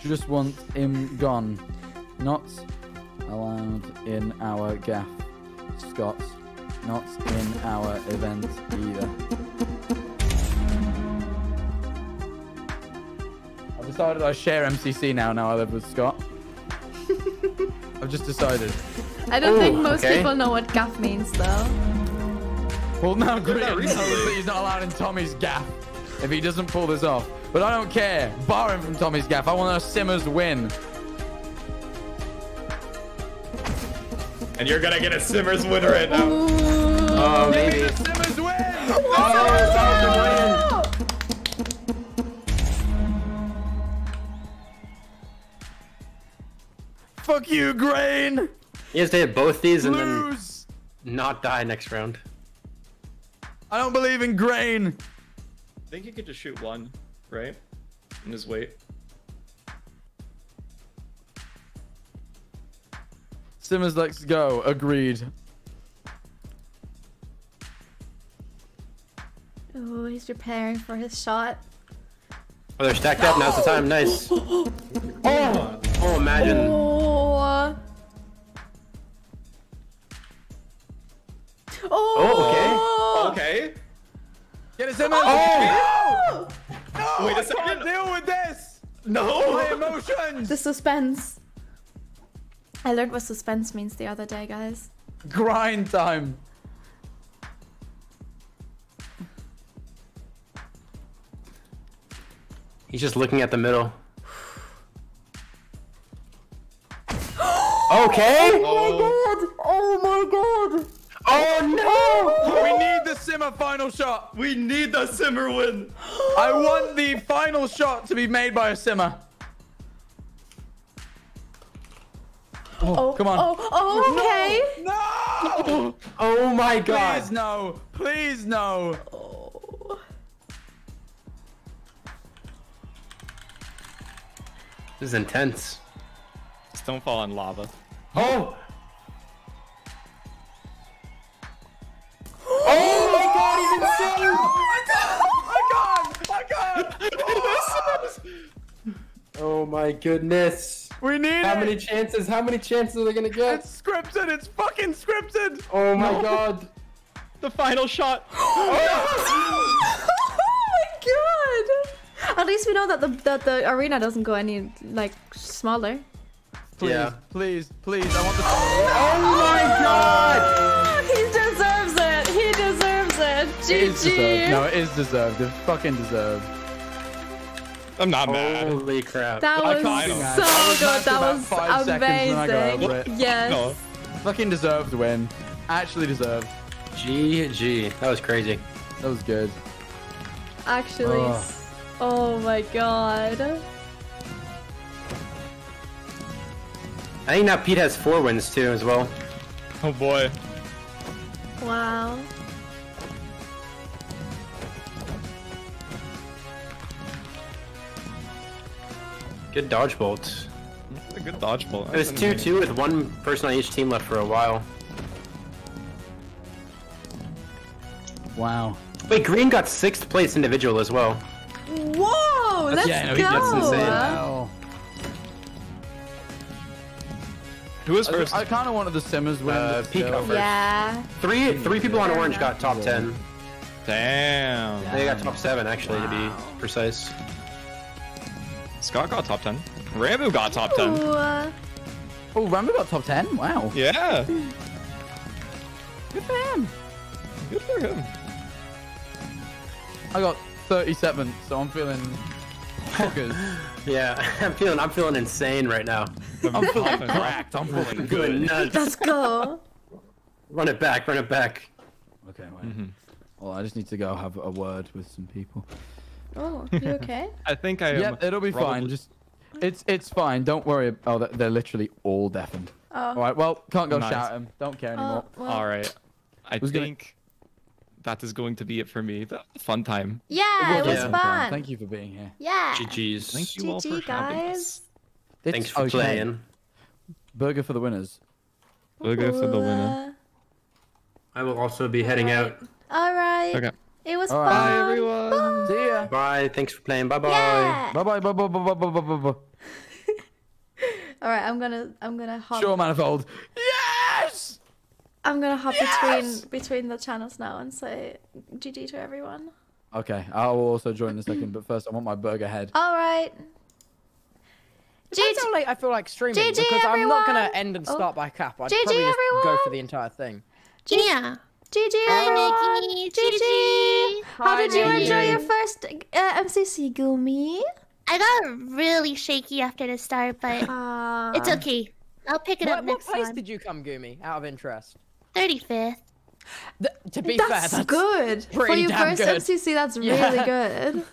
Just want him gone. Not allowed in our gaff. Scott. Not in our event either. I've decided I share MCC now. Now I live with Scott. I've just decided. I don't think most okay. people know what gaff means though. Well, now Green that knows recently. that he's not allowed in Tommy's gaff if he doesn't pull this off. But I don't care. Bar him from Tommy's gaff. I want a Simmers win. And you're gonna get a Simmers win right now. Oh, maybe. Simmers win! Oh, Fuck you, Grain! He has to hit both these and Lose! then not die next round. I don't believe in Grain. I think you could just shoot one, right? And just wait. Simmers let's go. Agreed. Oh, he's preparing for his shot. Oh, they're stacked up. Now's the time. Nice. Oh, oh, imagine. Oh. Oh, okay. Okay. Get it, Simmers! Oh! No! Wait a I can't second. deal with this! No! My emotions! The suspense. I learned what suspense means the other day, guys. Grind time. He's just looking at the middle. Okay. Oh my oh. god! Oh my god! Oh no! We need the Simmer final shot. We need the Simmer win. I want the final shot to be made by a Simmer. Oh, oh come on. Oh, oh okay. No! Oh my god. Please no. Please no. This is intense. Just don't fall in lava. Oh. Oh my god, he's insane! I can't! I can't! Oh my goodness. We need How it. many chances? How many chances are they gonna get? It's scripted. It's fucking scripted. Oh my No. god. The final shot. oh my god! At least we know that the that the arena doesn't go any like smaller. Please, Yeah. please, please. I want the. Oh my god! It. It is deserved. No, it is deserved. It's fucking deserved. I'm not mad. Holy crap. That I was can't be so. I was good. That was five seconds and I got over amazing. it. Yes. No. Fucking deserved win. Actually deserved. GG. That was crazy. That was good. Actually, Oh. oh my god. I think now Pete has four wins too as well. Oh boy. Wow. Good Dodgebolts. A good dodgeball. It was 2-2 with one person on each team left for a while. Wow. Wait, Grian got sixth place individual as well. Whoa, let's yeah, no, go. that's insane. Wow. Who was I- first? I, kind of wanted the Simmers win. Uh, but Pete got still. first. Yeah. Three three people on orange got top ten. Damn. They got top seven actually to be precise. Scott got top 10. Ranboo got top 10. Ooh, uh, Oh, Ranboo got top 10? Wow. Yeah. Good for him. Good for him. I got 37, so I'm feeling hookers. Yeah, I'm feeling I'm feeling insane right now. I'm feeling cracked. I'm feeling Good good. nuts. let's go. Run it back, run it back. Okay, wait. Well, I just need to go have a word with some people. Oh, you okay? I think I am. Yeah, it'll be fine. Just, it's it's fine. Don't worry. Oh, they're, they're literally all deafened. Oh. All right. Well, can't go Nice. shout at him. Don't care oh, anymore. Oh, well. All right. I Who's gonna- think that is going to be it for me. Fun time. Yeah, it was Yeah. fun. Thank you for being here. Yeah. GG's. Thank you all for GG, guys. us. It's Thanks for okay. playing. Burger for the winners. Burger for the Ooh, winner. I will also be heading out. All right. Okay. It was All fun. right. Bye, everyone. See ya. Bye. Thanks for playing. Bye bye. Yeah. Bye bye. Bye bye. Bye bye. Bye bye. Bye bye. All right, I'm gonna I'm gonna hop. Sure, manifold. Yes. I'm gonna hop Yes! between between the channels now and say GG to everyone. Okay, I will also join in a second, but first I want my burger head. All right. Depends how late I feel like streaming GG, because I'm not gonna end and Oh. start by cap. I'd GG, probably just go for the entire thing. Yeah. GG Hi, everyone. Nikki. GG. How did you enjoy your first uh, MCC, Gumi? I got really shaky after the start, but Uh, it's okay. I'll pick it What, up what next place time. did you come, Gumi? Out of interest. 35th. Th- to be that's, fair, that's good for your damn first good. MCC. That's Yeah. really good.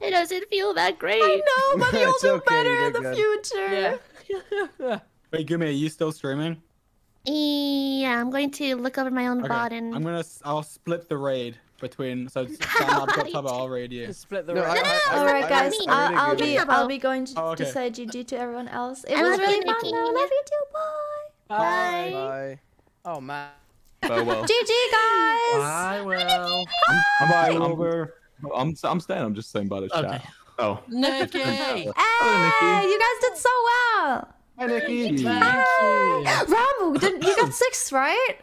It doesn't feel that great. I know, but you'll do okay, better in the good. future. Yeah. Wait, Gumi, are you still streaming? Yeah, I'm going to look over my own Okay. bot and. I'm gonna. I'll split the raid between. So Sam, I've got Tubbo. I'll raid you. Just split the No, right. I- I- All right, I- guys. I- I'll, I'll agree be with I'll you. be going to, Oh, to okay. say GG to everyone else. It I was love really you, fun. Nikki. though. Love you too. Bye. Bye. Bye. Oh man. Farewell. GG, guys. I will. I'm, I'm, over. I'm, I'm staying. I'm just saying by the chat. Okay. Oh. oh Nikki. Hey, you guys did so well. Hi, Nikki. Hi. Ranboo, did, you got sixth, right?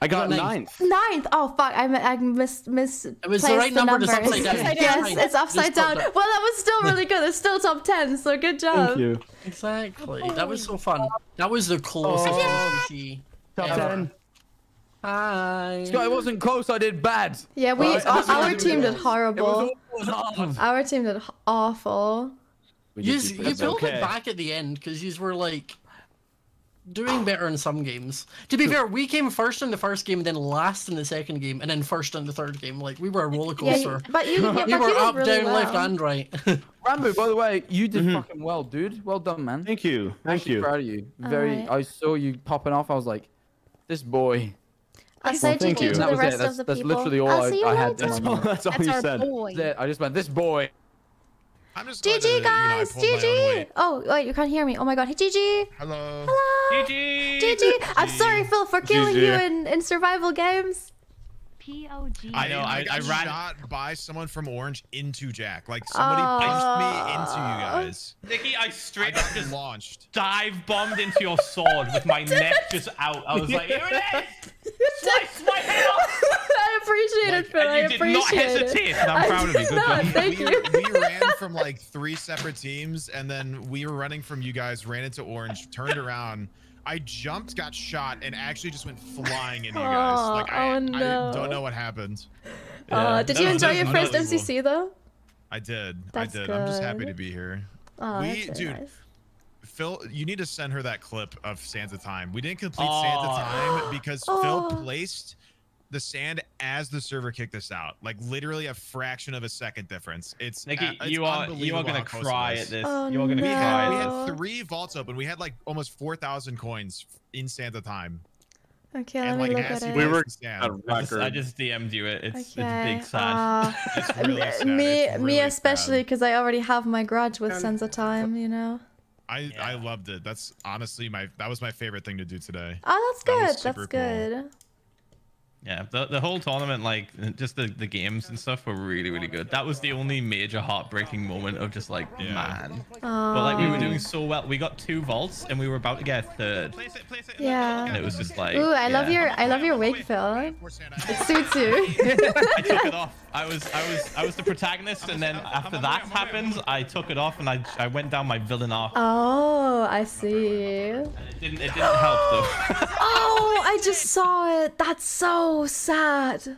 I got got ninth. Ninth. Oh fuck! I mi- I mis mis. It was the right number, just upside down. Yes, it's upside down. top Well, that was still really good. It's still top ten, so good job. Thank you. Exactly. That was so fun. That was the closest oh. MCC. Top ever. 10. Hi. Scott, it wasn't close. I did bad. Yeah, we Right. our, our team did It was horrible. awful. Our team did awful. You, you pretty built okay. it back at the end because you were like doing better in some games. To be fair, we came first in the first game, then last in the second game, and then first in the third game. Like we were a roller coaster. you- but you, yeah, but we you were did up, really down, well. left, and right. Ranboo, by the way, you did Mm-hmm. fucking well, dude. Well done, man. Thank you. Thank Actually you. Proud of you. Very. Alright. I saw you popping off. I was like, this boy. I'll say thank you. to the rest That's- of the that's people. literally all I'll I- see you had later. That's all, that's all That's you our said. boy. I just went, this boy. I'm just glad GG, that, you know, guys. pulled my own GG. Oh wait, you can't hear me. Oh my god. Hey, GG. Hello. Hello. GG. GG. I'm sorry, Phil, for killing GG. you in, in survival games. POG. I know, I- got I ran- shot by someone from Orange into Jack. Like somebody Aw. punched me into you guys. Nikki, I I straight up just launched. dive bombed into your sword with my neck just out. I was like, here it is! Slice my head off! I appreciate it, Phil. I And you did not appreciate it. hesitate, and I'm I proud of you. did Good not. job. Thank we, you. we ran from like three separate teams, and then we were running from you guys, ran into Orange, turned around. I jumped, got shot, and actually just went flying into you guys. Aw, Like I, oh I no. don't know what happened. Uh, did you was- enjoy your first. MCC though? I did. That's I did. I'm just happy to be here. Oh, we, that's really dude, nice. Phil, you need to send her that clip of Sands of Time. We didn't complete Oh. Sands of Time because Oh. Phil placed the sand as the server kicked us out. Like literally a fraction of a second difference. It's Nikki, uh, it's you are- you are gonna how close it cry at this. Oh, You are gonna we had, we had three vaults open. We had like almost four thousand coins in Sands of Time. Okay, And, let me like, look as at it. We were- I just, I just DM'd you it. It's, it's Okay, big sad. uh, me, me especially because I already have my grudge with Sands of Time, you know. I I loved it. That's honestly my that was my favorite thing to do today. Oh, that's That good. super That's cool. good. Yeah, the, the whole tournament, like just the, the games and stuff were really, really good. That was the only major heartbreaking moment of just like, man. But like we were doing so well. We got two vaults and we were about to get a third. Yeah. And it was just like Ooh, I love your I love your wig, Phil. It suits you. I took it off. I was I was I was the protagonist and then after that happened, I took it off and I I went down my villain arc. Oh, I see. It didn't it didn't help though. Oh, I just saw it. That's so sad.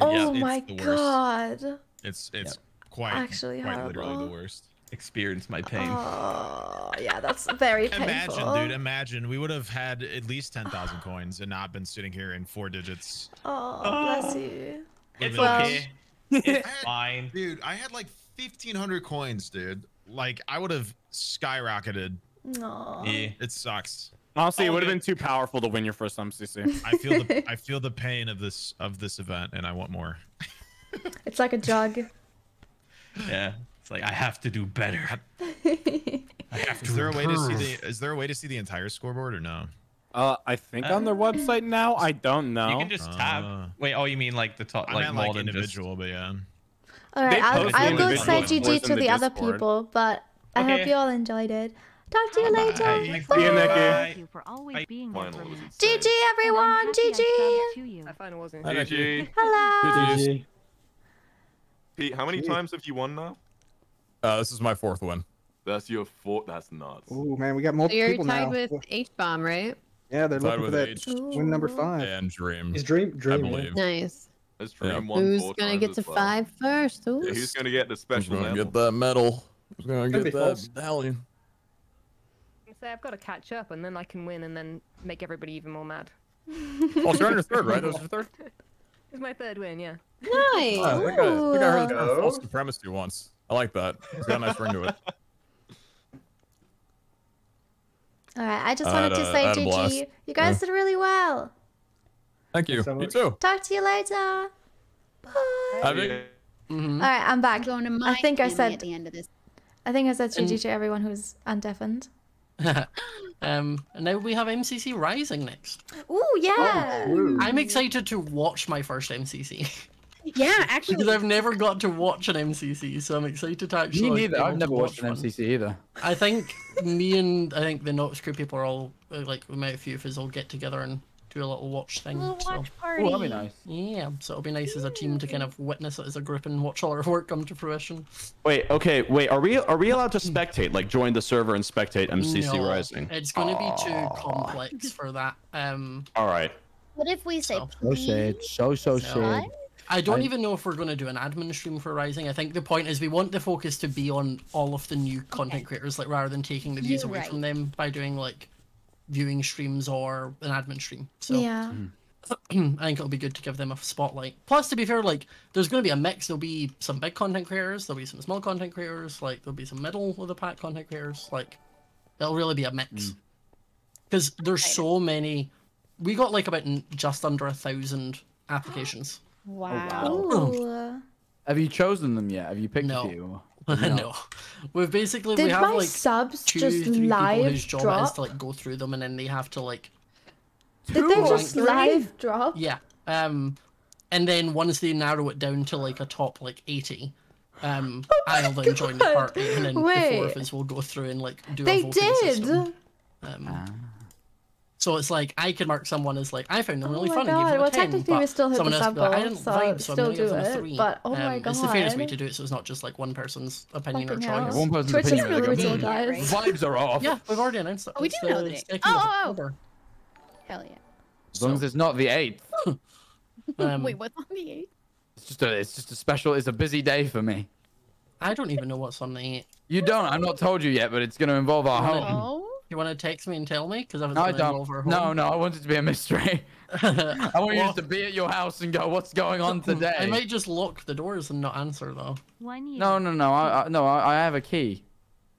Oh my god. It's it's quite Actually quite literally the worst. Experience my pain. Oh, yeah, that's very painful. Imagine, dude. Imagine we would have had at least ten thousand coins and not been sitting here in four digits. Oh, bless you. Would've Well- okay. I It's had- fine. Dude, I had like fifteen hundred coins, dude. Like I would have skyrocketed. Aw. Yeah. It sucks. Honestly, it oh, would have been too powerful to win your first MCC. I feel the I feel the pain of this of this event, and I want more. It's like a drug. Yeah. It's like I have to do better. I have to Is there a way to see the Is there a way to see the entire scoreboard or no? Uh, I think on their website now. I don't know. You can just tab. Uh, Wait, oh, you mean like the top, I like meant like than individual, but yeah. All right, I'll, I'll go say GG to the the other people, but I hope you all enjoyed it. Talk to you later. Thanks, Bye. See you, Nikki. Thank you for always being there for. GG everyone. GG. I finally wasn't. GG. Hello. Pete, how many times have you won now? Uh, this is my fourth one. That's your fourth. That's nuts. Oh man, we got multiple So multiple you're tied now. with HBomb, right? Yeah, they're Tied looking for that H. win number five. And Dream. Is Dream I Dream? yeah. believe. Nice. Let's Yeah. dream Who's gonna get as to well. five first? Ooh. Yeah, who's gonna get the special? Who's special gonna medal? get that medal? Who's gonna Could get be that false. medallion? Say I've got to catch up, and then I can win, and then make everybody even more mad. Oh, so you're on your third, right? That was your third? It's my third win, yeah. Nice. Oh, I think I, I, think I heard Ooh. false supremacy once. I like that. It's got a nice ring to it. All right, I just I wanted had to a- say I had a GG. blast. You guys Yeah. did really well. Thank you. so You too. Talk to you later. Bye. I think- All right, I'm back. Going to I think I said at the end of this. I think I said GG And- to everyone who's undeafened. um, and now we have MCC Rising next. Ooh, yeah. I'm excited to watch my first MCC. Yeah, actually. because I've never got to watch an MCC, so I'm excited to actually. Me neither. I've never watched an one. MCC either. I think me and I think the Noxcrew people are all uh, like we might a few of us all get together and do a little watch thing. Little so. watch party. Oh, that'd be nice. Yeah, so it'll be nice as a team to kind of witness it as a group and watch all our work come to fruition. Wait, okay, wait. Are we are we allowed to spectate? Like join the server and spectate MCC No, Rising? It's going to be too complex for that. Um, All right. What if we say So please? shade. So so shade. I don't I- even know if we're going to do an admin stream for Rising. I think the point is we want the focus to be on all of the new content creators, like rather than taking the views You're away right. from them by doing like viewing streams or an admin stream. So Yeah. I think it'll be good to give them a spotlight. Plus, to be fair, like there's going to be a mix. There'll be some big content creators. There'll be some small content creators. Like there'll be some middle of the pack content creators. Like it'll really be a mix. Mm. Because there's so many. We got like about just under a thousand applications. Wow. Ooh. Have you chosen them yet? Have you picked No. a few? no, we've basically we Did have my like subs two, just three people live whose job it is drop? to like go through them, and then they have to like Did they just Three? live drop? Yeah. Um, and then once they narrow it down to like a top like eighty, um, I'll then join the party, and then the four of us will go through and like do. They a voting did. System. Um, So it's like I could mark someone as like I found them Oh really my fun and give God. them a Well, 10, technically but we still hit someone the else would be like, I didn't goal, so vibe, I'd so I'm still gonna do a it, three. but oh my Um, It's the fairest way to do it, so it's not just like one person's opinion Fucking or hell. choice. One person's Twitch is opinion. they're brutal, guys. Vibes are off. Yeah, we've already announced it. Oh, we It's do know the the date. Oh, oh, oh. October. Hell yeah. As long as it's not the eighth. Um, Wait, what's on the 8th? It's just a it's just a special. It's a busy day for me. I don't even know what's on the eight. You don't. I've not told you yet, but it's going to involve our home. You want to text me and tell me? Because I was No, I don't. Over No, no, I want it to be a mystery. I want you to be at your house and go, "What's going on today?" I might just lock the doors and not answer though. One year. No, no, no. I, I no, I, I have a key.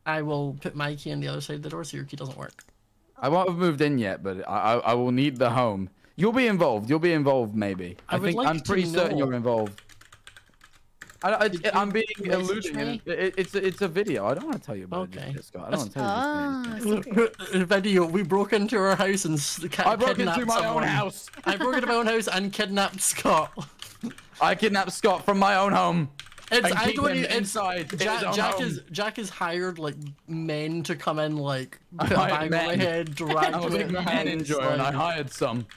I will put my key on the other side of the door so your key doesn't work. I won't have moved in yet, but I, I, I will need the home. You'll be involved. You'll be involved, maybe. I I, would think like I'm to pretty certain you're involved. I, I, I'm being message alluding. It, it, it's it's a video. I don't want to tell you about Okay. it, just, Scott. I don't want to tell Ah, you. this. Video. We broke into our house and ca- I broke into my own house. I broke into my own house and kidnapped Scott. I kidnapped Scott from my own home. It's I don't him e- inside. Jack, his Jack is Jack has hired like men to come in like put a hired bang on my head, drag I'm a me big man house, enjoyer, and I hired some.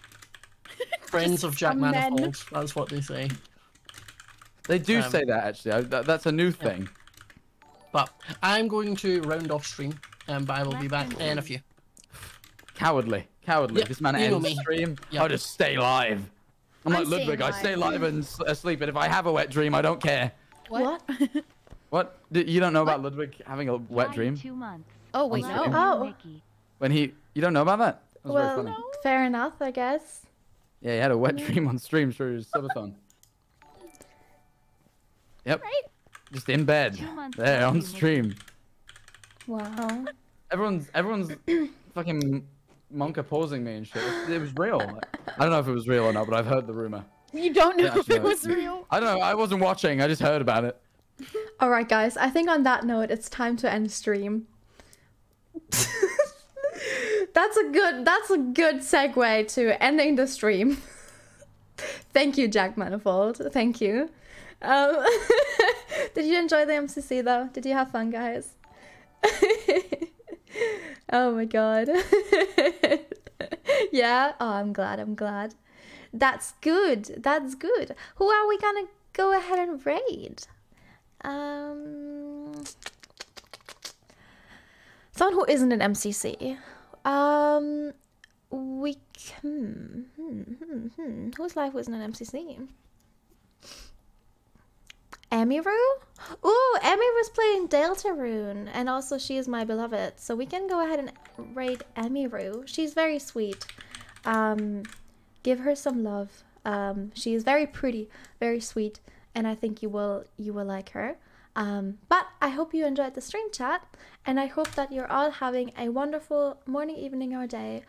friends of Jack some men. Manifold. That's what they say. They do Um, say that actually. I, that, that's a new thing. But I'm going to round off stream, um, but I will be back in a few. Cowardly, cowardly. Yep, This man you ends me. stream. Yep. I'll just stay live. I'm, I'm like Ludwig. I stay live. live and s- asleep, and if I have a wet dream, I don't care. What? What? You don't know about Ludwig having a wet Daddy, dream? Two months. Oh wait, Hello. no. Oh, When he, you don't know about that? That was very well, funny. fair enough, I guess. Yeah, he had a wet dream on stream through his subathon. Yep. Right? Just in bed, there on stream. Wow. Everyone's everyone's fucking monka posing me and shit. It was real. I don't know if it was real or not, but I've heard the rumor. You don't know Yeah, if it actually, was real. I don't know. I wasn't watching. I just heard about it. All right, guys. I think on that note, it's time to end stream. that's a good. That's a good segue to ending the stream. Thank you, Jack Manifold. Thank you. Um, did you enjoy the MCC though? Did you have fun, guys? oh my god. yeah. Oh, I'm glad. I'm glad. That's good. That's good. Who are we gonna go ahead and raid? Um, someone who isn't an MCC. Um, we can. Hmm, hmm, hmm. Whose life wasn't an MCC? Emiru? Ooh, Emiru's playing Deltarune, and also she is my beloved. So we can go ahead and raid Emiru. She's very sweet. Um, give her some love. Um, she is very pretty, very sweet, and I think you will you will like her. Um, but I hope you enjoyed the stream chat, and I hope that you're all having a wonderful morning, evening, or day